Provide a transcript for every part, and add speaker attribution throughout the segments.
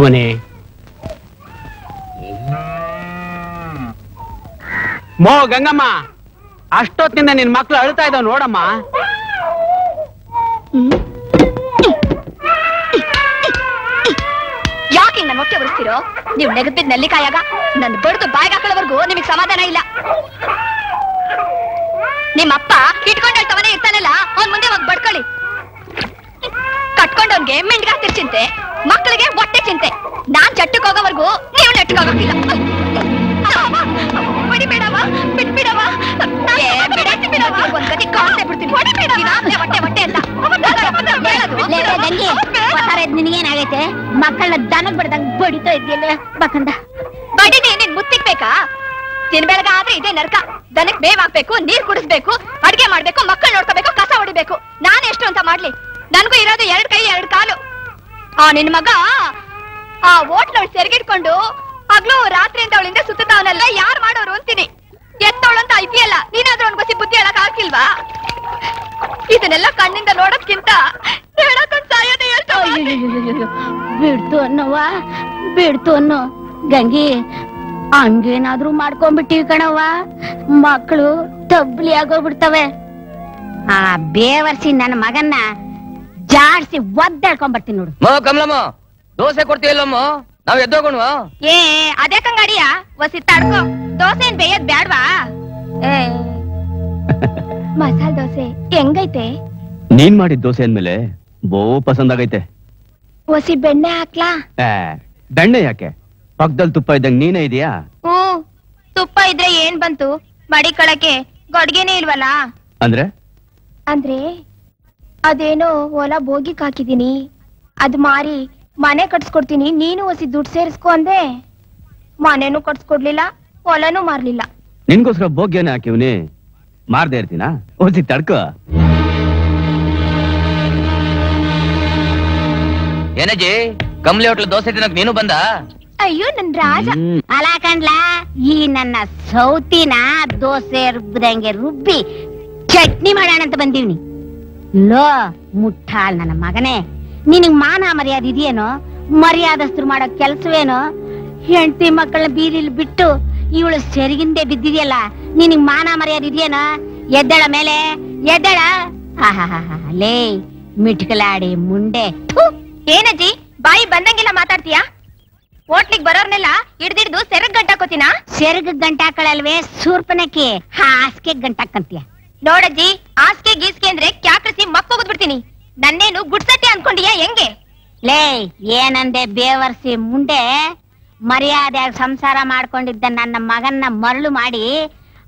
Speaker 1: ಶಿವನೇ ಮೋ ಗಂಗಮ್ಮ, ಅಷ್ಟೊತ್ತಿನಿಂದ ನಿನ್ ಮಕ್ಳು ಅಳ್ತಾ ಇದಾವ್ ನೋಡಮ್ಮ.
Speaker 2: ಯಾಕೆ ನನ್ನ ಹೊಟ್ಟೆ ಉರಿಸ್ತಿರೋ ನೀವು ನೆಗದ್ಬಿದ್ ನೆಲ್ಲಿಕಾಯಾಗ ನನ್ನ ಬಡ್ದು ಬಾಯಿಗೆ ಹಾಕೊಳ್ಳೋವರೆಗೂ ನಿಮಗೆ ಸಮಾಧಾನ ಇಲ್ಲ. ನಿಮ್ಮಪ್ಪ ಇಟ್ಕೊಂಡು ಹೇಳ್ತವನೇ ಇರ್ತಾನಲ್ಲ, ಅವ್ನ್ ಮುಂದೆ ಹೋಗಿ ಬಡ್ಕೊಳ್ಳಿ. ಕಟ್ಕೊಂಡವ್ನ್ಗೆ ಮಿಂಡ್ಗಾತಿರ್ ಚಿಂತೆ ಮಕ್ಕಳಿಗೆ ಹೊಟ್ಟೆ ಚಿಂತೆ. ನಾನ್ ಚಟ್ಟಕ್ ಹೋಗೋವರೆಗೂ ನೀವು ನೆಟ್ಟಕ್ ಹೋಗಕ್ಕಿಲ್ಲ. ಹೊಡಿಬೇಡವ ಬಿಟ್ಬಿಡವ ಒಂದ್ಸತಿ ಬಿಡ್ತೀನಿ. ಹೊಟ್ಟೆ ಹೊಟ್ಟೆ ಅಂತ
Speaker 3: ನಿನಗೇನಾಗೈತೆ ಮಕ್ಕಳನ್ನ ದನಕ್ ಬಿಡ್ದಂಗ್ ಬಡಿತಾ ಇದ್ದಿಲ್ಲ ಬಕಂದ
Speaker 2: ಬಡಿದೆ ನಿನ್ ತಿನ್ ಬೆಳಗ ಆದ್ರೆ ಇದೇ ನರ್ಕ. ದನಕ್ ಬೇವ್ ಹಾಕ್ಬೇಕು ನೀರ್ ಕುಡಿಸ್ಬೇಕು ಅಡ್ಗೆ ಮಾಡ್ಬೇಕು ಮಕ್ಕಳು ನೋಡ್ಕೋಬೇಕು ಕಸ ಹೊಡಿಬೇಕು. ನಾನ್ ಎಷ್ಟು ಅಂತ ಮಾಡ್ಲಿ? ನನ್ಗೂ ಇರೋದು ಎರಡ್ ಕೈ ಎರಡ್ ಕಾಲು. ಆ ನಿನ್ ಮಗ ಆ ಓಟ್ಲವಳು ಸೆರಗಿಟ್ಕೊಂಡು ಹಗ್ಲು ರಾತ್ರಿ ಅಂತ ಅವಳಿಂದ ಸುತ್ತಾವನಲ್ಲ ಯಾರ್ ಮಾಡೋರು ಅಂತೀನಿ. ಎತ್ತವಳು ಅಂತ ಇದೆಯಲ್ಲ ನೀನಾದ್ರೂ ಅವ್ನಿಗೊಸಿ ಬುದ್ಧಿ ಹೇಳಕ್ ಆಗಿಲ್ವಾ ಇದನ್ನೆಲ್ಲ ಕಣ್ಣಿಂದ ನೋಡೋದ್ಕಿಂತ
Speaker 3: ಬಿಡ್ತು ಅನ್ನೋವ ಬಿಡ್ತು ಅನ್ನೋ. ಗಂಗಿ ಹಂಗೇನಾದ್ರೂ ಮಾಡ್ಕೊಂಡ್ಬಿಟ್ಟಿವಿ ಕಣವ್ವ. ಮಕ್ಕಳು ತಬ್ಲಿ ಆಗೋಗ್ಬಿಡ್ತವೆ. ಆ ಬೇವರ್ಸಿ ನನ್ನ ಮಗನ್ನ ಜಾಡ್ಸಿ ಒದ್ದಾಡ್ಕೊಂಡ್ಬರ್ತೀನಿ ನೋಡು.
Speaker 4: ಮೋ ಕಮಲಮ್ಮ ದೋಸೆ ಕೊಡ್ತೀವಲ್ಲಮ್ಮ ನಾವ್ ಎದ್ದೋಗೋಣ
Speaker 2: ಏ ಅದೇ ಕಂಗಾಡಿಯ? ಒಸಿ ತಡ್ಕೋ. ದೋಸೆ ಏನ್ ಬೇಯದ್ ಬ್ಯಾಡ್ವಾ? ಏ ಮಸಾಲ ದೋಸೆ ಹೆಂಗೈತೆ?
Speaker 1: ನೀನ್ ಮಾಡಿದ ದೋಸೆ ಅಂದ್ಮೇಲೆ ಬೋ ಪಸಂದ್ ಆಗೈತೆ
Speaker 2: ಒಸಿ ಬೆಣ್ಣೆ ಹಾಕ್ಲಾ?
Speaker 1: ಏ, ಬೆಣ್ಣೆ ಯಾಕೆ? ಪಕ್ಕದಲ್ಲಿ ತುಪ್ಪ ಇದ್ದಂಗ ನೀನೇ ಇದೆಯಾ?
Speaker 2: ಹ್ಞೂ ತುಪ್ಪ ಇದ್ರೆ ಏನ್ ಬಂತು? ಮಡಿಕೊಳಕ್ಕೆ ಗೊಡ್ಗೆನೇ ಇಲ್ವಲ್ಲ?
Speaker 1: ಅಂದ್ರೆ?
Speaker 2: ಅಂದ್ರೆ? ಅದೇನೋ ಹೊಲ ಬೋಗಿಕ್ ಹಾಕಿದೀನಿ. ಅದ್ ಮಾರಿ ಮನೆ ಕಟ್ಸ್ಕೊಡ್ತೀನಿ ನೀನು ಹೊಸಿ ದುಡ್ಡು ಸೇರಿಸ್ಕೊ ಅಂದೆ. ಮನೆನೂ ಕಟ್ಸ್ಕೊಡ್ಲಿಲ್ಲ ಹೊಲನೂ ಮಾರ್ಲಿಲ್ಲ.
Speaker 1: ನಿನ್ಗೋಸ್ಕರ ಬೋಗ್ಯನೇ ಹಾಕಿವ್ನಿ. ಮಾರ್ದೇ ಇರ್ತೀನ? ಹೊಸಿ ತಡ್ಕೋ.
Speaker 4: ಏನಜ್ಜಿ ಕಮ್ಲಿ ಹೋಟ್ಲ್ ದೋಸೆ ತಿನ್ನಕ್ ನೀನು ಬಂದ?
Speaker 2: ಅಯ್ಯೋ ನನ್ ರಾಜ.
Speaker 1: ಹ್ಮ್.
Speaker 3: ಅಲ ಕಂಡ್ಲ ಈ ನನ್ನ ಸೌತಿನ ದೋಸೆ ರುಬ್ಬದಂಗೆ ರುಬ್ಬಿ ಚಟ್ನಿ ಮಾಡೋಣ ಅಂತ ಬಂದೀವ್ನಿ. ಲೋ ಮುಟ್ಟಾಳ್ ನನ್ನ ಮಗನೇ. ನಿನಗ್ ಮಾನ ಮರ್ಯಾದೆ ಇದೆಯೇನೋ ಮರ್ಯಾದಸ್ತ್ರ ಮಾಡೋ ಕೆಲ್ಸವೇನೋ? ಹೆಂಡತಿ ಮಕ್ಕಳ ಬೀದಿಲ್ ಬಿಟ್ಟು ಇವಳು ಸೆರಗಿಂದೆ ಬಿದ್ದಿದೆಯಲ್ಲ, ನಿನಗ್ ಮಾನ ಮರ್ಯಾದೆ ಇದೆಯೇನೋ ಎದ್ದಳ ಮೇಲೆ, ಎದ್ದಳ? ಲೇ, ಮಿಟ್ಕಲಾಡಿ ಮುಂಡೆ.
Speaker 2: ಏನಜ್ಜಿ, ಬಾಯಿ ಬಂದಂಗಿಲ್ಲ ಮಾತಾಡ್ತೀಯಾ? ಹೋಟ್ಲಿಗ್ ಬರೋರ್ನೆಲ್ಲ ಹಿಡ್ದಿಡ್ದು ಸೆರಗ್ ಗಂಟಾಕೋತೀನಾ?
Speaker 3: ಸೆರಗ ಗಂಟಾಕಳಲ್ವೇ, ಸೂರ್ಪನಕ್ಕೆ ಹಾಸ್ಗೆ ಗಂಟಾಕಂತೀಯ
Speaker 2: ನೋಡಜ್ಜಿ ಆಸ್ಕೆ ಗೀಸ್ಕೆ ಅಂದ್ರೆ ಕ್ಯಾಕ್ರಿಸಿ ಮಕ್ಕೋಗದ್ ಬಿಡ್ತೀನಿ ನನ್ನೇನು ಗುಡ್ಸತ್ತೆ ಅನ್ಕೊಂಡಿಯಾ ಹೆಂಗೆ?
Speaker 3: ಲೇ ಏನಂದೆ ಬೇವರ್ಸಿ ಮುಂಡೆ? ಮರ್ಯಾದೆ ಸಂಸಾರ ಮಾಡ್ಕೊಂಡಿದ್ದ ನನ್ನ ಮಗನ್ನ ಮರಳು ಮಾಡಿ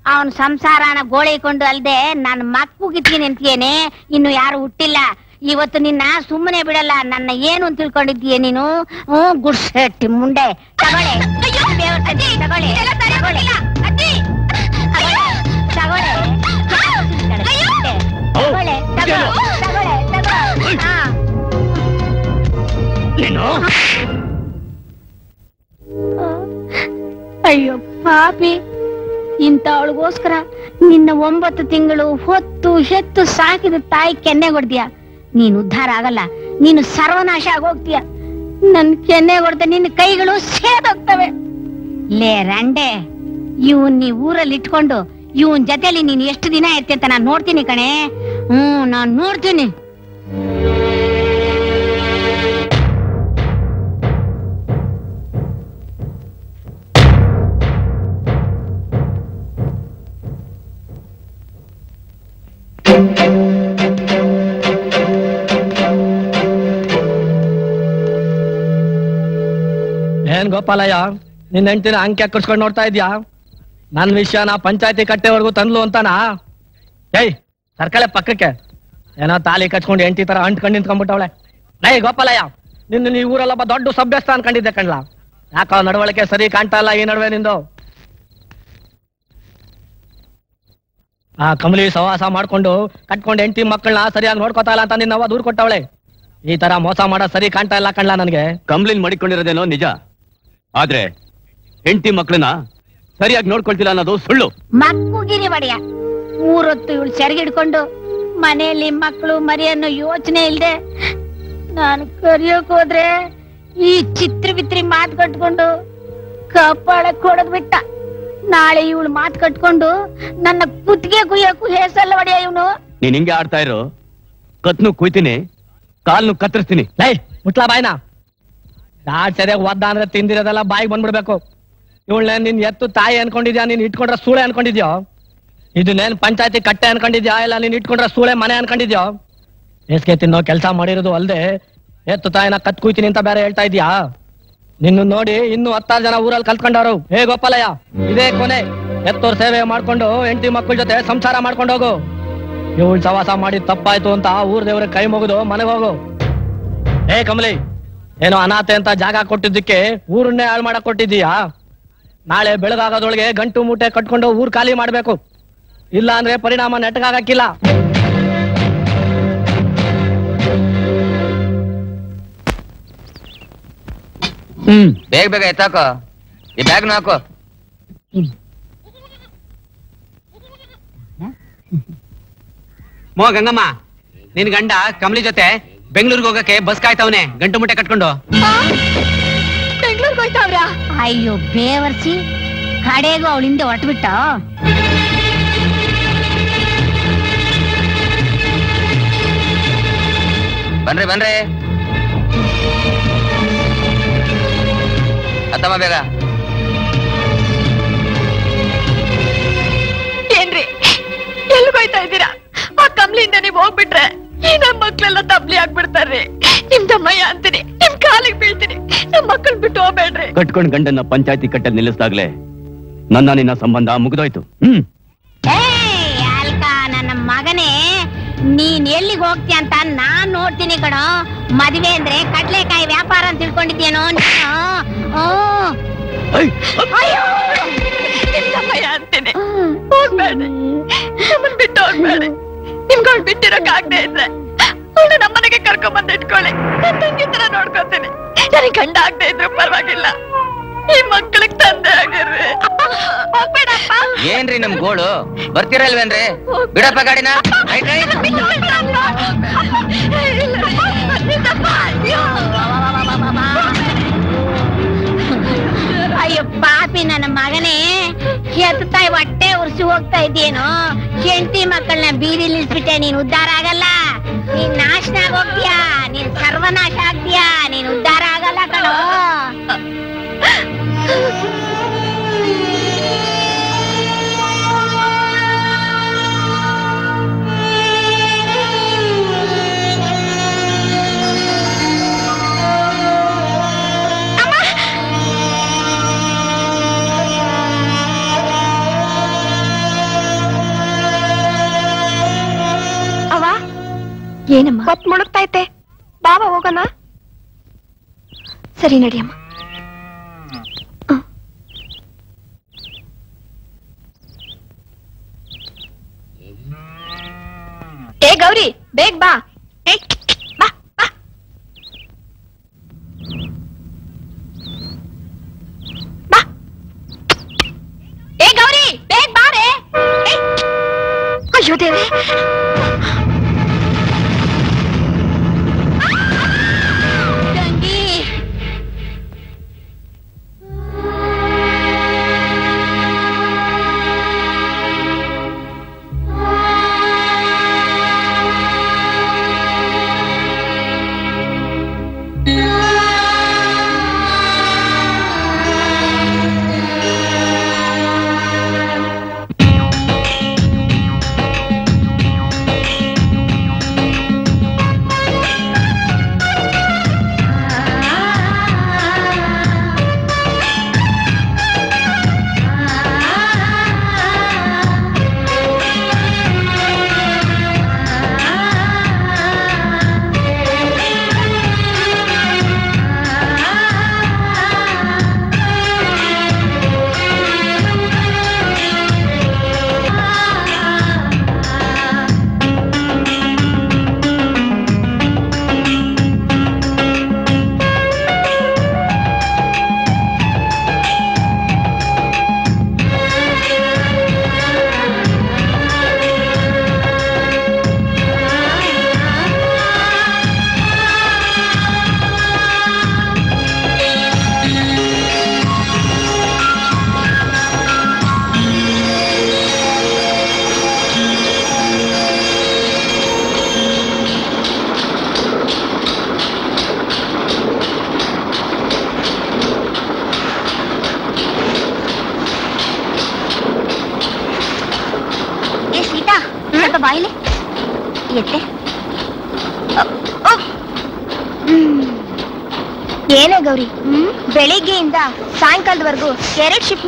Speaker 3: ಅವನ್ ಸಂಸಾರನ ಗೋಳಿಕೊಂಡು ಅಲ್ದೆ ನನ್ನ ಮಕ್ಕುಗಿತ್ತೀನಿ ಅಂತೀಯೇನೆ? ಇನ್ನು ಯಾರು ಹುಟ್ಟಿಲ್ಲ. ಇವತ್ತು ನಿನ್ನ ಸುಮ್ಮನೆ ಬಿಡಲ್ಲ ನನ್ನ ಏನು ಅಂತ ತಿಳ್ಕೊಂಡಿದ್ದೀಯ ನೀನು? ಹ್ಮ್ ಗುಡ್ಸಟ್ಟಿ ಮುಂಡೆ. ತಗೊಳ್ಳೆ. ತಗೊಳ್ಳೆ. ತಗೊಳ್ಳೆ ತಗೊಳ್ಳೆ ತಗೊಳ್ಳೆ ತಗೊಳ್ಳೆ. ಹಾ ಅಯ್ಯೋ ಪಾಪಿ. ಇಂಥವಳಿಗೋಸ್ಕರ ನಿನ್ನ ಒಂಬತ್ತು ತಿಂಗಳು ಹೊತ್ತು ಹೆತ್ತು ಸಾಕಿದ ತಾಯಿ ಕೆನ್ನೆ ಹೊಡ್ದಿಯ ನೀನು ಉದ್ಧಾರ ಆಗಲ್ಲ. ನೀನು ಸರ್ವನಾಶ ಆಗೋಗ್ತೀಯ? ನನ್ ಕೆನ್ನೆ ಹೊಡೆದ ನಿನ್ನ ಕೈಗಳು ಸೇದೋಗ್ತವೆ. ಲೇ ರಂಡೆ ಇವನ್ ನೀ ಊರಲ್ಲಿ ಇಟ್ಕೊಂಡು ಇವನ್ ಜೊತೆಲಿ ನೀನ್ ಎಷ್ಟು ದಿನ ಇರ್ತಿ ಅಂತ ನಾನ್ ನೋಡ್ತೀನಿ ಕಣೆ. ಹ್ಮ್, ನಾನ್ ನೋಡ್ತೀನಿ.
Speaker 5: ಏನ್ ಗೋಪಾಲಯ್ಯ ನಿನ್ನ ಹೆಂಡತಿನ ಅಂಕಿ ಕರ್ಸ್ಕೊಂಡ್ ನೋಡ್ತಾ ಇದ್ಯಾ? ನನ್ ವಿಷಯನ ಪಂಚಾಯತಿ ಕಟ್ಟೆವರೆಗೂ ತಂದ್ಲು ಅಂತಾನಾ? ಏಯ್, ಸರ್ಕಲೆ ಪಕ್ಕಕ್ಕೆ. ಏನೋ ತಾಲಿ ಕಚ್ಕೊಂಡು ಎಂಟಿ ತರ ಅಂಟ್ಕೊಂಡು ನಿಂತ್ಕೊಂಡ್ಬಿಟ್ಟವಳೆ. ನೈ ಗೋಪಾಲಯ್ಯ, ನಿನ್ನ ಈ ಊರಲ್ಲೊಬ್ಬ ದೊಡ್ಡ ಸಭ್ಯಸ್ಥ ಅನ್ಕೊಂಡಿದ್ದೆ ಕಣ್ಲಾ? ಯಾಕೋ ನಡವಳಿಕೆ ಸರಿ ಕಾಣ್ತಾ ಇಲ್ಲ ಈ ನಡುವೆ ನಿಂದು? ಆ ಕಮಲಿ ಸವಾಸ ಮಾಡ್ಕೊಂಡು ಕಟ್ಕೊಂಡು ಎಂಟಿ ಮಕ್ಕಳನ್ನ ಸರಿಯಾಗಿ ನೋಡ್ಕೊತಾ ಇಲ್ಲ ಅಂತ ನಿನ್ನವ ದೂರ್ ಕೊಟ್ಟವಳೆ. ಈ ತರ ಮೋಸ ಮಾಡೋ ಸರಿ ಕಾಣ್ತಾ ಇಲ್ಲ ಕಣ್ಲಾ ನನಗೆ?
Speaker 1: ಕಂಬ್ಲಿನ್ ಮಡಿಕೊಂಡಿರೋದೇನೋ ನಿಜ. ಆದ್ರೆ ಹೆಂಡತಿ ಮಕ್ಳನ್ನ ಸರಿಯಾಗಿ ನೋಡ್ಕೊಳ್ತಿಲ್ಲ ಅನ್ನೋದು ಸುಳ್ಳು.
Speaker 3: ಮಕ್ಕುಗಿರಿ ಮಡಿಯ ಮೂರೊತ್ತು ಇವಳು ಸೆರಗಿಡ್ಕೊಂಡು ಮನೆಯಲ್ಲಿ ಮಕ್ಕಳು ಮರಿ ಅನ್ನೋ ಯೋಚನೆ ಇಲ್ದೆ ನಾನು ಕರಿಯೋಕ್ ಹೋದ್ರೆ ಈ ಚಿತ್ರ ಬಿತ್ರಿ ಮಾತು ಕಟ್ಕೊಂಡು ಕಪ್ಪಾಳಕ್ ಕೊಡದ್ ಬಿಟ್ಟ. ನಾಳೆ ಇವಳು ಮಾತು ಕಟ್ಕೊಂಡು ನನ್ನ ಕುತ್ತಿಗೆ ಕುಯ್ಯಕ್ಕೂ ಹೇಸಲ್ಲ ಒಡೆಯ ಇವನು.
Speaker 1: ನೀನ್ ಹಿಂಗೆ ಆಡ್ತಾ ಇರೋ. ಕತ್ನು ಕುಯ್ತೀನಿ ಕಾಲ್ನು ಕತ್ತರಿಸ್ತೀನಿ.
Speaker 5: ಲೈ ಮುಟ್ಲಾ ಬಾಯ್ನ? ದಾಡ್ ಸರಿಯಾಗಿ ಒದ್ದ ಅಂದ್ರೆ ತಿಂದಿರೋದೆಲ್ಲ ಬಾಯಿಗೆ ಬಂದ್ಬಿಡ್ಬೇಕು. ಇವಳನ್ನ ನಿನ್ ಎತ್ತು ತಾಯಿ ಅನ್ಕೊಂಡಿದ್ಯಾ? ನೀನ್ ಇಟ್ಕೊಂಡ್ರ ಸೂಳೆ ಅನ್ಕೊಂಡಿದ್ಯೋ? ಇದನ್ನೇನ್ ಪಂಚಾಯತಿ ಕಟ್ಟೆ ಅನ್ಕೊಂಡಿದ್ಯಾ? ಇಲ್ಲ ನೀನ್ ಇಟ್ಕೊಂಡ್ರ ಸೂಳೆ ಮನೆ ಅನ್ಕೊಂಡಿದ್ಯೋ? ಬೇಸಿಗೆ ತಿನ್ನೋ ಕೆಲಸ ಮಾಡಿರೋದು ಅಲ್ದೆ ಎತ್ತು ತಾಯಿನ ಕತ್ ಕುಯ್ತೀನಿ ಅಂತ ಬೇರೆ ಹೇಳ್ತಾ ಇದ್ಯಾ? ನಿನ್ನ ನೋಡಿ ಇನ್ನು ಹತ್ತಾರು ಜನ ಊರಲ್ಲಿ ಕಲ್ತ್ಕೊಂಡವ್ರು. ಹೇ ಗೋಪಾಲಯ್ಯ, ಇದೇ ಕೊನೆ. ಎತ್ತೋರ್ ಸೇವೆ ಮಾಡ್ಕೊಂಡು ಹೆಂಡತಿ ಮಕ್ಕಳ ಜೊತೆ ಸಂಸಾರ ಮಾಡ್ಕೊಂಡು ಹೋಗು. ಇವಳು ಸವಾಸ ಮಾಡಿ ತಪ್ಪಾಯ್ತು ಅಂತ ಊರ್ ದೇವ್ರ ಕೈ ಮುಗಿದು ಮನೆಗೆ ಹೋಗು. ಏ ಕಮಲಿ, ಏನೋ ಅನಾಥೆ ಅಂತ ಜಾಗ ಕೊಟ್ಟಿದ್ದಕ್ಕೆ ಊರನ್ನೇ ಹಾಳು ಮಾಡಕ್ ಕೊಟ್ಟಿದ್ದೀಯಾ? ನಾಳೆ ಬೆಳಗಾಗೋದೊಳಗೆ ಗಂಟು ಮೂಟೆ ಕಟ್ಕೊಂಡು ಊರ್ ಖಾಲಿ ಮಾಡ್ಬೇಕು. ಇಲ್ಲ ಅಂದ್ರೆ ಪರಿಣಾಮ ನೆಟ್ಟಗಾಗಕ್ಕಿಲ್ಲ
Speaker 1: ಹ್ಮ್.
Speaker 4: ಬೇಗ ಬೇಗ ಎತ್ತಾಕ. ಈ ಬ್ಯಾಗ್ ಹಾಕೋ.
Speaker 6: ಮೋ ಗಂಗಮ್ಮ ನಿನ್ ಗಂಡ ಕಮಲಿ ಜೊತೆ ಬೆಂಗಳೂರಿಗೆ ಹೋಗಕ್ಕೆ ಬಸ್ ಕಾಯ್ತವನೆ ಗಂಟು ಮುಟ್ಟೆ ಕಟ್ಕೊಂಡು.
Speaker 7: ಬೆಂಗ್ಳೂರ್ಗ್ ಹೋಯ್ತಾವ್ರ
Speaker 3: ಅಯ್ಯೋ ಬೇವರ್ಸಿ ಕಡೆಗೂ ಅವಳಿಂದ ಹೊಟ್ಬಿಟ್ಟ
Speaker 4: ಬನ್ರಿ ಬನ್ರಿ. ಅತ್ತಮ್ಮ ಬೇಗ.
Speaker 7: ಏನ್ರಿ? ಎಲ್ಲಿ ಹೋಯ್ತಾ ಇದ್ದೀರಾ? ಆ ಕಮ್ಲಿಂದ ನೀವ್ ಹೋಗ್ಬಿಟ್ರೆ ನಮ್ ಮಕ್ಳೆಲ್ಲ ತಬ್ಲಿ ಆಗ್ಬಿಡ್ತಾರೆ. ನಿಮ್ ತಮ್ಮಯ್ಯ ಅಂತೀನಿ ನಿಮ್ ಕಾಲಿಗೆ ಬೀಳ್ತೀನಿ. ನಮ್ ಮಕ್ಕಳು ಬಿಟ್ಟು ಹೋಗ್ಬೇಡ್ರಿ.
Speaker 1: ಕಟ್ಕೊಂಡ್ ಗಂಡನ್ನ ಪಂಚಾಯತಿ ಕಟ್ಟಲ್ಲಿ ನಿಲ್ಲಿಸ್ದಾಗ್ಲೆ ನನ್ನ ನಿನ್ನ ಸಂಬಂಧ ಮುಗಿದೋಯ್ತು. ಹ್ಮ್.
Speaker 3: ನನ್ನ ಮಗನೇ ನೀನ್ ಎಲ್ಲಿಗೆ ಹೋಗ್ತೀಯ ಅಂತ ನಾನ್ ನೋಡ್ತೀನಿ ಕಣ. ಮದ್ವೆ ಅಂದ್ರೆ ಕಡ್ಲೆಕಾಯಿ ವ್ಯಾಪಾರ ಅಂತ ತಿಳ್ಕೊಂಡಿದ್ಯೇನೋ
Speaker 7: ಅಂತೀನಿ. ಬಿಟ್ಟು ನಿಮ್ಗಳು ಬಿಟ್ಟಿರಕ್ ಆಗದೆ ಇದ್ರೆ ಅವಳು ನಮ್ಮನೆಗೆ ಕರ್ಕೊಂಡ್ ಬಂದ್ ಇಟ್ಕೊಳ್ಳಿ. ನನ್ ತಂಗಿ ತರ ನೋಡ್ಕೊತೀನಿ. ನನಗೆ ಗಂಡ ಆಗದೆ ಇದ್ರು ಪರವಾಗಿಲ್ಲ. ಈ ಮಕ್ಕಳಿಗೆ ತಂದೆ ಆಗಿರ್ರಿ. ಹೋಗ್ಬೇಡಪ್ಪ.
Speaker 4: ಏನ್ರಿ ನಮ್ ಗೋಳು? ಬರ್ತಿರಲ್ವೇನ್ರಿ ಬಿಡಪ್ಪ ಗಾಡಿನ?
Speaker 3: ಅಯ್ಯೋ. ಪಾಪಿ ನನ್ನ ಮಗನೇ. ಕೆತ್ತಾಯಿ ತಾಯಿ ಹೊಟ್ಟೆ ಉರ್ಸಿ ಹೋಗ್ತಾ ಇದ್ದೇನು ಕೆಂಟಿ ಮಕ್ಕಳನ್ನ ಬೀದಿ ನಿಲ್ಸ್ಬಿಟ್ಟೆ ನೀನ್ ಉದ್ಧಾರ ಆಗಲ್ಲ. ನೀನ್ ನಾಶನ ಹೋಗ್ತೀಯಾ ನೀನ್ ಸರ್ವನಾಶ ಆಗ್ತೀಯಾ? ನೀನ್ ಉದ್ಧಾರ ಆಗಲ್ಲ ಕಣೋ.
Speaker 7: ಏನಮ್ಮ? ಹೊತ್ ಮುಳುಗ್ತೈತೆ ಬಾವ ಹೋಗೋಣ? ಸರಿ ನಡಿಯಮ್ಮ ಹ್ಮ್. ಏ ಗೌರಿ ಬೇಗ ಬಾ. ಏ, ಬಾ ಬಾ. ಬಾ. ಏ ಗೌರಿ ಬೇಗ ಬಾರೆ. ಏ, ಅಯ್ಯೋ ದೇವ್ರೆ.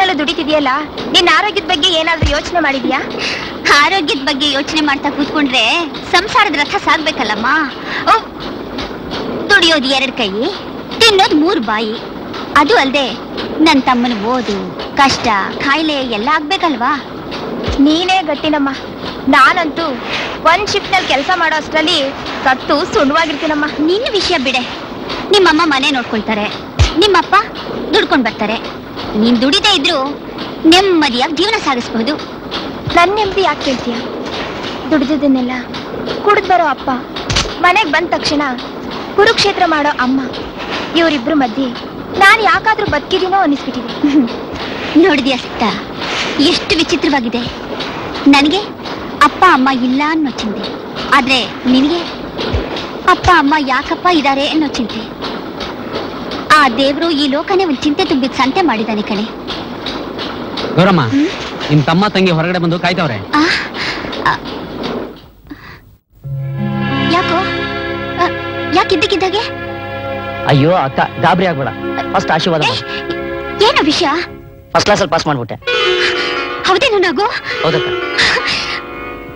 Speaker 2: ಎರಡ್ ದುಡಿತಿದೆಯಲ್ಲ ನಿನ್ನ ಆರೋಗ್ಯದ ಬಗ್ಗೆ ಏನಾದ್ರೂ ಯೋಚನೆ ಮಾಡಿದ್ಯಾ?
Speaker 8: ಆರೋಗ್ಯದ ಬಗ್ಗೆ ಯೋಚನೆ ಮಾಡ್ತಾ ಕೂತ್ಕೊಂಡ್ರೆ ಸಂಸಾರದ ರಥ ಸಾಗ್ಬೇಕಲ್ಲಮ್ಮ. ಓ, ದುಡಿಯೋದು ಎರಡ್ ಕೈ ತಿನ್ನೋದು ಮೂರು ಬಾಯಿ. ಅದು ಅಲ್ದೆ ನನ್ನ ತಮ್ಮನ ಓದು ಕಷ್ಟ ಕಾಯಿಲೆ ಎಲ್ಲ ಆಗ್ಬೇಕಲ್ವಾ?
Speaker 2: ನೀನೇ ಗಟ್ಟಿನಮ್ಮ. ನಾನಂತೂ ಒಂದ್ ಶಿಫ್ಟ್ನಲ್ಲಿ ಕೆಲಸ ಮಾಡೋ ಅಷ್ಟರಲ್ಲಿ ಸತ್ತು ಸುಣ್ಣವಾಗಿರ್ತೀನಮ್ಮ
Speaker 8: ನಿನ್ನ ವಿಷಯ ಬಿಡೆ. ನಿಮ್ಮಮ್ಮ ಮನೆ ನೋಡ್ಕೊಳ್ತಾರೆ. ನಿಮ್ಮಪ್ಪ ದುಡ್ಕೊಂಡ್ ಬರ್ತಾರೆ. ನೀನ್ ದುಡಿದೇ ಇದ್ರು ನೆಮ್ಮದಿಯಾಗಿ ಜೀವನ ಸಾಗಿಸ್ಬಹುದು.
Speaker 2: ನನ್ ನೆಮ್ಮದಿ ಯಾಕೆ ಕೇಳ್ತೀಯ? ದುಡಿದದನ್ನೆಲ್ಲ ಕುಡಿದ್ ಬರೋ ಅಪ್ಪ ಮನೆಗ್ ಬಂದ ತಕ್ಷಣ ಕುರುಕ್ಷೇತ್ರ ಮಾಡೋ ಅಮ್ಮ ಇವರಿಬ್ರು ಮಧ್ಯೆ ನಾನ್ ಯಾಕಾದ್ರೂ ಬದುಕಿದೀನೋ ಅನಿಸ್ಬಿಟ್ಟಿದೆ
Speaker 8: ನೋಡಿದ್ಯಾ ಸಿಕ್ತ ಎಷ್ಟು ವಿಚಿತ್ರವಾಗಿದೆ. ನನಗೆ ಅಪ್ಪ ಅಮ್ಮ ಇಲ್ಲ ಅನ್ನೋ ಚಿಂತೆ. ಆದ್ರೆ ನಿನಗೆ ಅಪ್ಪ ಅಮ್ಮ ಯಾಕಪ್ಪ ಇದ್ದಾರೆ ಅನ್ನೋ ಚಿಂತೆ. ದೇವ್ರು ಈ ಲೋಕನೇ ಒಂದು ಚಿಂತೆ ತುಂಬಿದ ಸಂತೆ ಮಾಡಿದಾನೆ ಕಣೆ.
Speaker 6: ಗೌರಮ್ಮ ನಿಮ್ ತಮ್ಮ ತಂಗಿ ಹೊರಗಡೆ ಬಂದು ಕಾಯ್ತವ್ರೆ.
Speaker 8: ಆ, ಆ. ಯಾಕೋ? ಆ, ಯಾಕಿದ್ದಕ್ಕಿದ್ದಾಗೆ
Speaker 9: ಅಯ್ಯೋ ಅಕ್ಕ ಗಾಬರಿ ಆಗ್ಬೇಡ. ಫಸ್ಟ್ ಆಶೀರ್ವಾದ
Speaker 8: ಏನು ಏನೋ ವಿಷಯ?
Speaker 9: ಫಸ್ಟ್ ಕ್ಲಾಸಲ್ಲಿ ಪಾಸ್ ಮಾಡ್ಬಿಟ್ಟೆ.
Speaker 8: ಹೌದೇನು ನಗು?
Speaker 9: ಹೌದಕ್ಕ.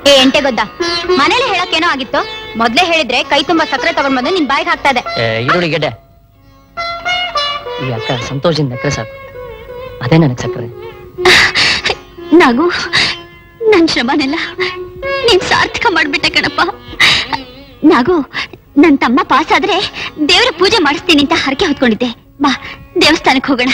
Speaker 2: ಏ ಎಂಟೆ ಗೊತ್ತಾ? ಮನೇಲಿ ಹೇಳಕ್ಕೇನೋ ಆಗಿತ್ತು? ಮೊದ್ಲೇ ಹೇಳಿದ್ರೆ ಕೈ ತುಂಬಾ ಸಕ್ಕರೆ ತಗೊಂಡ್ ಬಂದು ನಿನ್ ಬಾಯಿಗೆ ಹಾಕ್ತಾ ಇದೆ.
Speaker 9: ಏ, ಈರುಳ್ಳಿ ಗೆಡ್ಡೆ. ಈ ಅಕ್ಕ ಸಂತೋಷದಿಂದ ನಕ್ರೆ ಸಾಕು. ಅದೇ ನನಗೆ ಸಕ್ಕರೆ
Speaker 8: ನಾಗು ನನ್ ಶ್ರಮನೆಲ್ಲ ನೀನ್ ಸಾರ್ಥಕ ಮಾಡ್ಬಿಟ್ಟೆ ಕಣಪ್ಪ. ನಾಗು ನನ್ ತಮ್ಮ ಪಾಸ್ ಆದ್ರೆ ದೇವರ ಪೂಜೆ ಮಾಡಿಸ್ತೀನಿ ಅಂತ ಹರಕೆ ಹೊತ್ಕೊಂಡಿದ್ದೆ. ಬಾ ದೇವಸ್ಥಾನಕ್ಕೆ ಹೋಗೋಣ.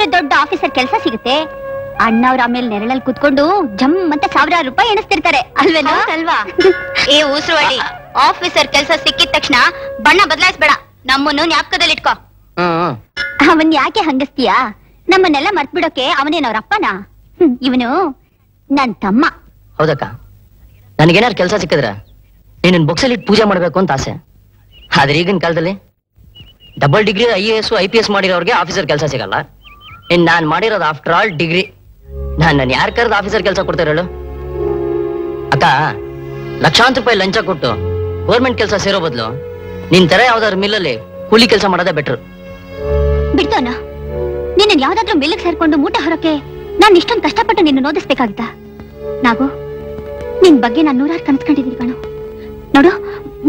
Speaker 8: ಯಾವ್ದಾದ್ರೆ ದೊಡ್ಡ ಆಫೀಸರ್ ಕೆಲಸ ಸಿಗುತ್ತೆ. ಅಣ್ಣವ್ರ ಆಮೇಲೆ ನೆರಳಲ್ಲಿ ಕುತ್ಕೊಂಡು ಜಮ್ ಅಂತ ಸಾವಿರಾರು ರೂಪಾಯಿ ಎಣಿಸ್ತಿರ್ತಾರೆ. ಅಲ್ವೇನೋ?
Speaker 2: ಅಲ್ವಾ? ಏ ಉಸುರುವಳಿ ಆಫೀಸರ್ ಕೆಲಸ ಸಿಕ್ಕಿದ ತಕ್ಷಣ ಬಣ್ಣ ಬದಲಾಯಿಸ್ಬೇಡ. ನಮ್ಮನ್ನು ಜ್ಞಾಪಕದಲ್ಲಿ ಇಟ್ಕೋ.
Speaker 8: ಅವನ್ ಯಾಕೆ ಹಂಗಸ್ತೀಯಾ? ನಮ್ಮನ್ನೆಲ್ಲ ಮರ್ತ್ ಬಿಡೋಕೆ ಅವನೇನವ್ರ ಅಪ್ಪನ? ಇವನು ನನ್ ತಮ್ಮ.
Speaker 9: ಹೌದಕ್ಕ. ನನಗೇನಾದ್ರು ಕೆಲಸ ಸಿಕ್ಕಿದ್ರ ನೀನು ಬುಕ್ಸಲ್ಲಿ ಇಟ್ಟು ಪೂಜೆ ಮಾಡಬೇಕು ಅಂತ ಆಸೆ. ಆದ್ರೆ ಈಗಿನ ಕಾಲದಲ್ಲಿ double degree I A S I P S ಮಾಡಿರೋರಿಗೆ officer ಕೆಲಸ ಸಿಗಲ್ಲ. ಇನ್ ನಾನ್ ಮಾಡಿರೋದು ಆಫ್ಟರ್ ಆಲ್ ಡಿಗ್ರಿ ನಾನ್ ನಾನು ಯಾರ ಕರೆದು ಆಫೀಸರ್ ಕೆಲಸ ಕೊಡ್ತಾರೆ ಹೇಳು ಅಕ್ಕ ಲಕ್ಷಾಂತರ ರೂಪಾಯಿ ಲಂಚ ಕೊಟ್ಟು ಗೌರ್ಮೆಂಟ್ ಕೆಲಸ ಸೇರೋ ಬದಲು ನಿನ್ ತರ ಯಾವ್ದಾದ್ರು ಮಿಲ್ಲಲ್ಲಿ ಕೂಲಿ ಕೆಲಸ ಮಾಡೋದೇ ಬೆಟರ್
Speaker 8: ಬಿಡ್ತಾನ? ನಿನ್ನ ಯಾವ್ದಾದ್ರು ಮಿಲ್ಕ್ ಸೇರ್ಕೊಂಡು ಮೂಟ ಹೊರಕ್ಕೆ ನಾನ್ ಇಷ್ಟೊಂದು ಕಷ್ಟಪಟ್ಟು ನಿನ್ನ ನೋದಿಸ್ಬೇಕಾಗಿತ್ತ? ನಾಗು, ನಿನ್ ಬಗ್ಗೆ ನಾನ್ ನೂರಾರು ಕನ್ಸ್ಕೊಂಡಿದ್ದೀನಿ ಕಣು. ನೋಡು,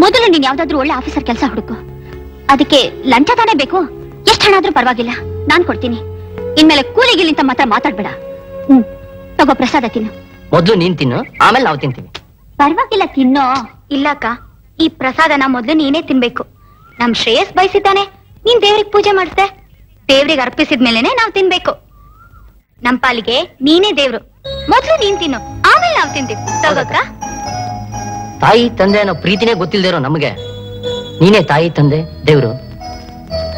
Speaker 8: ಮೊದಲು ನೀನ್ ಯಾವ್ದಾದ್ರು ಒಳ್ಳೆ ಆಫೀಸರ್ ಕೆಲಸ ಹುಡುಕು. ಅದಕ್ಕೆ ಲಂಚ ತಾನೇ ಬೇಕು? ಎಷ್ಟು ಹಣ ಆದ್ರೂ ಪರವಾಗಿಲ್ಲ. ನಾನ್ ಕೊಡ್ತೀನಿ. ಇನ್ಮೇಲೆ ಕೂಲಿಗಿಲಿಂತ ಮಾತ್ರ ಮಾತಾಡ್ಬೇಡ. ಹ್ಮ್ ತಗೋ ಪ್ರಸಾದ ತಿನ್ನು.
Speaker 9: ಮೊದ್ಲು ನೀನ್ ತಿನ್ನು ಆಮೇಲೆ ನಾವು ತಿಂತೀವಿ.
Speaker 8: ಪರವಾಗಿಲ್ಲ ತಿನ್ನೋ.
Speaker 2: ಇಲ್ಲ ಅಕ್ಕ ಈ ಪ್ರಸಾದನ ಮೊದ್ಲು ನೀನೇ ತಿನ್ಬೇಕು. ನಮ್ ಶ್ರೇಯಸ್ ಬಯಸಿದ್ದಾನೆ ನೀನ್ ದೇವ್ರಿಗೆ ಪೂಜೆ ಮಾಡ್ತೆ. ದೇವ್ರಿಗೆ ಅರ್ಪಿಸಿದ್ಮೇಲೆನೆ ನಾವ್ ತಿನ್ಬೇಕು. ನಮ್ ಪಾಲಿಗೆ ನೀನೇ ದೇವ್ರು. ಮೊದ್ಲು ನೀನ್ ತಿನ್ನು ಆಮೇಲೆ ನಾವ್ ತಿಂತೀವಿ. ತಗೋಕ
Speaker 9: ತಾಯಿ ತಂದೆ ಅನ್ನೋ ಪ್ರೀತಿನೇ ಗೊತ್ತಿಲ್ದೇರೋ ನಮಗೆ. ನೀನೇ ತಾಯಿ ತಂದೆ ದೇವ್ರು.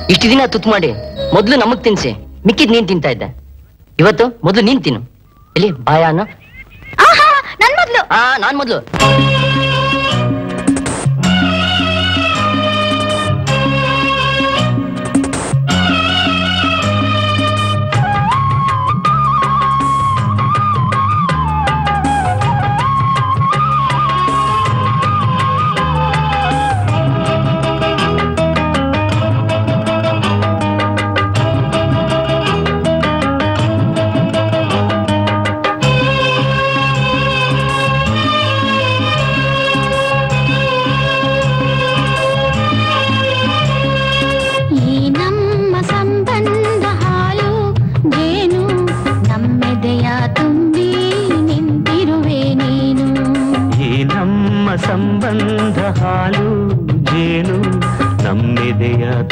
Speaker 9: ಇಷ್ಟು ದಿನ ತುತ್ತು ಮಾಡಿ ಮೊದ್ಲು ನಮಗ್ ತಿನ್ಸಿ. ಮಿಕ್ಕಿದ್ ನೀನ್ ತಿಂತಾ ಇದ್ದೆ. ಇವತ್ತು ಮೊದಲು ನೀನ್ ತಿನ್ನು. ಎಲ್ಲಿ ಬಾಯ ಅನ್ನೋ
Speaker 2: ನನ್ ಮೊದ್ಲು.
Speaker 9: ಆ ನಾನ್ ಮೊದ್ಲು.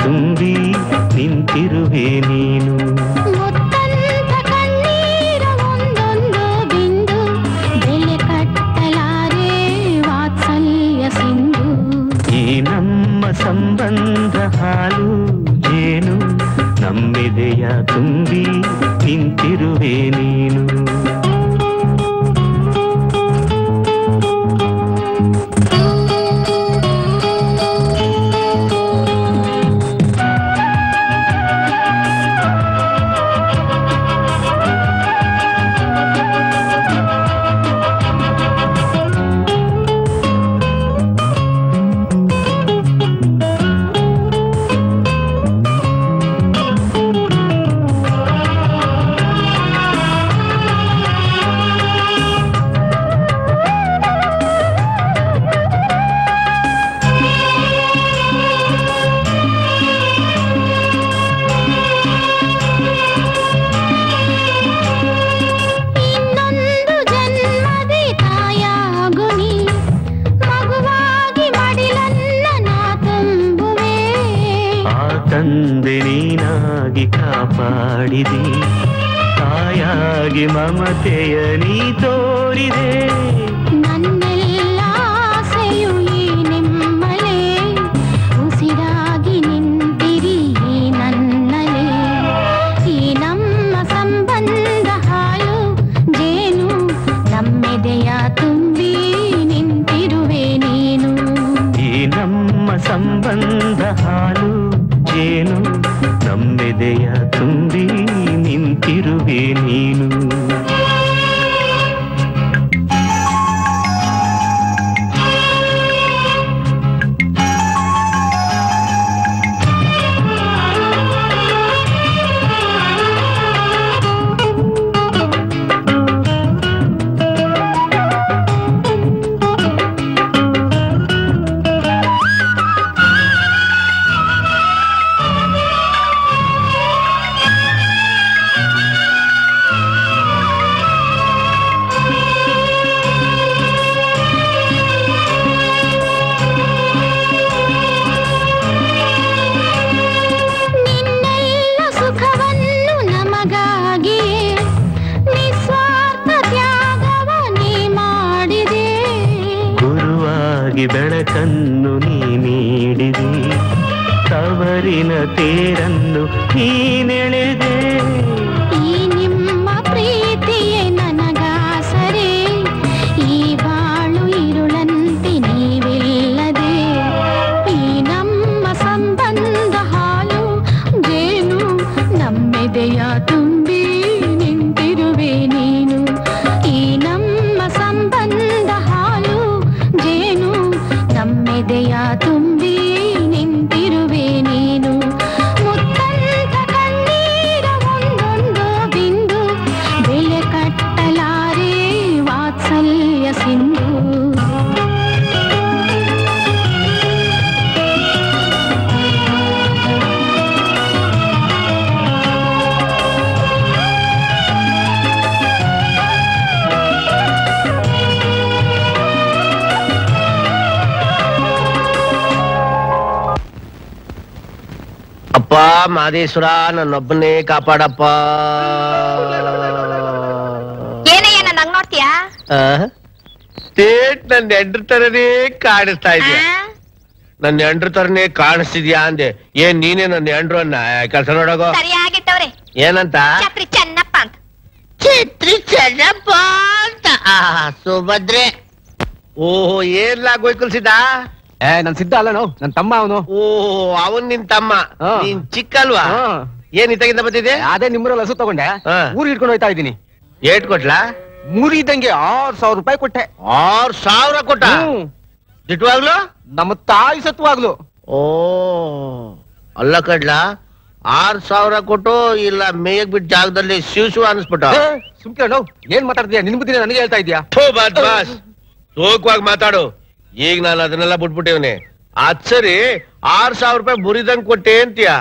Speaker 8: ತುಂಬಿ ನಿಂತಿರುವೆ ನೀನು ಮುತ್ತಂತ ಕಣ್ಣೀರ ಒಂದೊಂದು ಬಿಂದು ಬೆಲೆ ಕಟ್ಟಲಾರೆ ವಾತ್ಸಲ್ಯ ಸಿಂಧು
Speaker 10: ಈ ನಮ್ಮ ಸಂಬಂಧ ಹಾಲು ಜೇನು ನಮ್ಮೆದೆಯ
Speaker 11: ನಮ್ಮೆದೆಯ ತುಂಬಿ ನಿಂತಿರುವೆ ನೀನು ಗುರುವಾಗಿ ಬೆಳಕನ್ನು ನೀ ನೀಡಿದೆ. ತವರಿನ ತೇರನ್ನು ನೀನೆಳೆದೆ.
Speaker 12: ಮಾದೇಶ್ವರ ನನ್ನೊಬ್ಬನೇ ಕಾಪಾಡಪ್ಪ.
Speaker 2: ಏನಯ್ಯ ನನ್ನ ಹಂಗ್ ನೋಡ್ತೀಯಾ?
Speaker 12: ಸ್ಟೇಟ್ ನನ್ನ ಎಂಡ್ರ ತರನೇ ಕಾಣಿಸ್ತಾ ಇದೆಯಾ? ನನ್ನ ಎಂಡ್ರ ತರನೇ ಕಾಣಿಸ್ತಿದ್ಯಾ ಅಂದೆ. ಏನ್ ನೀನೇ ನನ್ನ ಎಂಡ್ರು ಅನ್ನ? ಕೆಲಸ ನೋಡೋಗೋ.
Speaker 2: ಸರಿಯಾಗಿಟ್ಟವ್ರೆ
Speaker 12: ಏನಂತ?
Speaker 2: ಛತ್ರಿ ಚೆನ್ನಪ್ಪ ಅಂತ.
Speaker 12: ಚಿತ್ರಿ ಚೆನ್ನಪ್ಪ ಅಂತ. ಸುಭದ್ರೆ. ಓಹೋ ಏನ್ ಲಾಗೋಯ್ಕಲ್ಸಿದ
Speaker 13: ಏ ನನ್ ಸಿದ್ಧ ಅಲ್ಲ ನಾವು. ನನ್ ತಮ್ಮ ಅವನು.
Speaker 12: ಓ ಅವನ್ ನಿನ್ ತಮ್ಮ.
Speaker 13: ಹಾ.
Speaker 12: ನೀನ್ ಚಿಕ್ಕಲ್ವಾ? ಏನ್ ಇತ್ತಾಗಿಂದ ಬಂದಿದೆ
Speaker 13: ಅದೇ ನಿಮ್ಮೂರಲ್ಲಿ ಹಸು ತಗೊಂಡೆ.
Speaker 12: ಹಾ.
Speaker 13: ಊರಿಗೆ ಇಟ್ಕೊಂಡು ಹೋಯ್ತಾ ಇದ್ದೀನಿ.
Speaker 12: ಏಟ್ ಕೊಟ್ಲಾ
Speaker 13: ಇದ್ದಂಗೆ ಆರ್ ಸಾವಿರ ರೂಪಾಯಿ ಕೊಟ್ಟೆ.
Speaker 12: ಆರ್ ಸಾವಿರ ಕೊಟ್ಟ?
Speaker 13: ಹ್ಮ್.
Speaker 12: ದಿಟ್ವಾಗ್ಲು?
Speaker 13: ನಮ್ಮ ತಾಯಿ ಸತ್ವಾಗ್ಲು.
Speaker 12: ಓ ಅಲ್ಲ ಕಡ್ಲ? ಆರ್ ಸಾವಿರ ಕೊಟ್ಟು ಇಲ್ಲ ಮೇಯಕ್ ಬಿಟ್ ಜಾಗದಲ್ಲಿ ಶಿವ ಶಿವ ಅನ್ಸ್ಬಿಟ್ಟ
Speaker 13: ಸುಮ್ಕೆ ನಾವು. ಏನ್ ಮಾತಾಡ್ತೀಯ? ನಿನ್ ಬುದ್ಧಿ ನನಗೆ ಹೇಳ್ತಾ ಇದೀಯಾ
Speaker 12: ಥೋ ಬದ್ಮಾಸ್ ತೂಕವಾಗಿ ಮಾತಾಡು. ಈಗ ನಾನು ಅದನ್ನೆಲ್ಲ ಬಿಟ್ಬಿಟ್ಟಿವ್ನಿ ಅದ್ ಸರಿ ಆರ್ ಸಾವಿರ ರೂಪಾಯಿ ಮುರಿದಂಗ್ ಕೊಟ್ಟೆ ಅಂತೀಯ.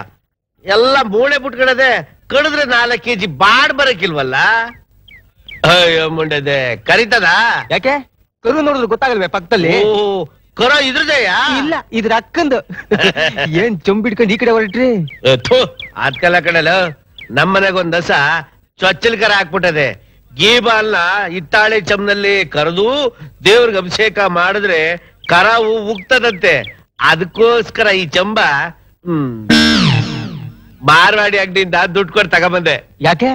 Speaker 12: ಎಲ್ಲ ಮೂಳೆ ಬಿಟ್ಕೊಳದೆ ಕಡಿದ್ರೆ ನಾಲ್ಕು ಕೆಜಿ ಬಾಡ್ ಬರಕಿಲ್ವಲ್ಲ ಅಯ್ಯೋ ಮುಂಡದೆ. ಕರಿತದ?
Speaker 13: ಯಾಕೆ? ಕರು ನೋಡಿದ್ರು ಗೊತ್ತಾಗಲ್ವೇ ಪಕ್ಕದಲ್ಲಿ?
Speaker 12: ಓ ಕರ ಇದ್ರದೆಯಾ?
Speaker 13: ಇಲ್ಲ ಇದ್ರ ಅಕ್ಕಂದು. ಏನ್ ಚೊಂಬಿಡ್ಕೊಂಡು ಈ ಕಡೆ ಹೊರಟ್ರಿ?
Speaker 12: ಥು ಅದ್ಕೆಲ್ಲ ಕಡೆಲ್ಲ ನಮ್ಮನೆಗ್ ಒಂದ್ ದಸ ಚೊಚ್ಚಲ್ ಕರ ಹಾಕ್ಬಿಟ್ಟದೆ. ಗೀ ಹಿತ್ತಾಳೆ ಚಮ್ನಲ್ಲಿ ಕರೆದು ದೇವ್ರಿಗೆ ಅಭಿಷೇಕ ಮಾಡಿದ್ರೆ ಕರ ಉಕ್ತದಂತೆ. ಅದಕ್ಕೋಸ್ಕರ ಈ ಚಂಬ ಹ್ಮ್ ಮಾರ್ವಾಡಿ ಅಂಗಡಿಯಿಂದ ದುಡ್ಡು ಕೊಟ್ಟು ತಗೊಂಬಂದೆ.
Speaker 13: ಯಾಕೆ?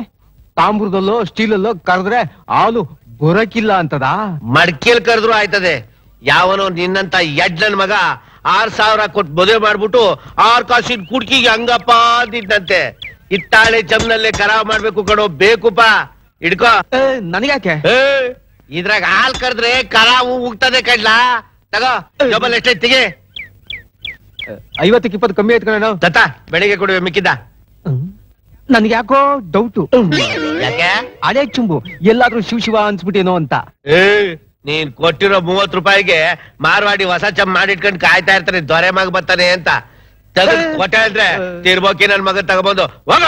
Speaker 13: ತಾಮ್ರದಲ್ಲೋ ಸ್ಟೀಲಲ್ಲೋ ಕರೆದ್ರೆ ಹಾಲು ಬರಕಿಲ್ಲ ಅಂತದ?
Speaker 12: ಮಡ್ಕೇಲ್ ಕರೆದ್ರು ಆಯ್ತದೆ. ಯಾವನೋ ನಿನ್ನಂತ ಎಡ್ಲನ್ ಮಗ ಆರ್ ಸಾವಿರ ಕೊಟ್ಟು ಮದುವೆ ಮಾಡ್ಬಿಟ್ಟು ಆರ್ ಕಾಸಿನ ಕುಡ್ಕಿಗೆ ಹಂಗಪ್ಪ ಅಂತಿದ್ದಂತೆ ಇತ್ತಾಳೆ ಚಮ್ನಲ್ಲೇ ಕರಾವ್ ಮಾಡ್ಬೇಕು ಕಣೋ ಬೇಕುಪ್ಪ ಹಿಡ್ಕೋ.
Speaker 13: ನನಗ್ಯಾಕೆ?
Speaker 12: ಇದ್ರಾಗ ಹಾಲ್ ಕರೆದ್ರೆ ಕರಾವು ಉಗ್ತದೆ ಕಡ್ಲಾ? ತಗೋ ಡಬಲ್ ಎಷ್ಟೈತ್ ತೆಗೆ.
Speaker 13: ಐವತ್ತಕ್ಕೆ ಇಪ್ಪತ್ತು ಕಮ್ಮಿ ಆಯ್ತು ಕಣ
Speaker 12: ತತ್ತ ಬೆಳಿಗ್ಗೆ ಕೊಡುವೆ ಮಿಕ್ಕಿದ್ದ?
Speaker 13: ನನ್ಗೆ ಯಾಕೋ ಡೌಟು
Speaker 12: ಯಾಕೆ?
Speaker 13: ಅದೇ ಚುಂಬು. ಎಲ್ಲಾದ್ರೂ ಶಿವ ಶಿವ ಅನ್ಸ್ಬಿಟ್ಟೇನೋ ಅಂತ.
Speaker 12: ಏ ನೀನ್ ಕೊಟ್ಟಿರೋ ಮೂವತ್ ರೂಪಾಯಿಗೆ ಮಾರ್ವಾಡಿ ಹೊಸ ಚಮ್ ಮಾಡಿಟ್ಕೊಂಡ್ ಕಾಯ್ತಾ ಇರ್ತಾನೆ ದೊರೆ ಮಗ ಬರ್ತಾನೆ ಅಂತ. ತೆಗೆದು ಕೊಟ್ಟೆ ಅಂದ್ರೆ ತಿರ್ಬೋಕಿ ನನ್ ಮಗ ತಗೊಬಂದು. ಹೋಗ.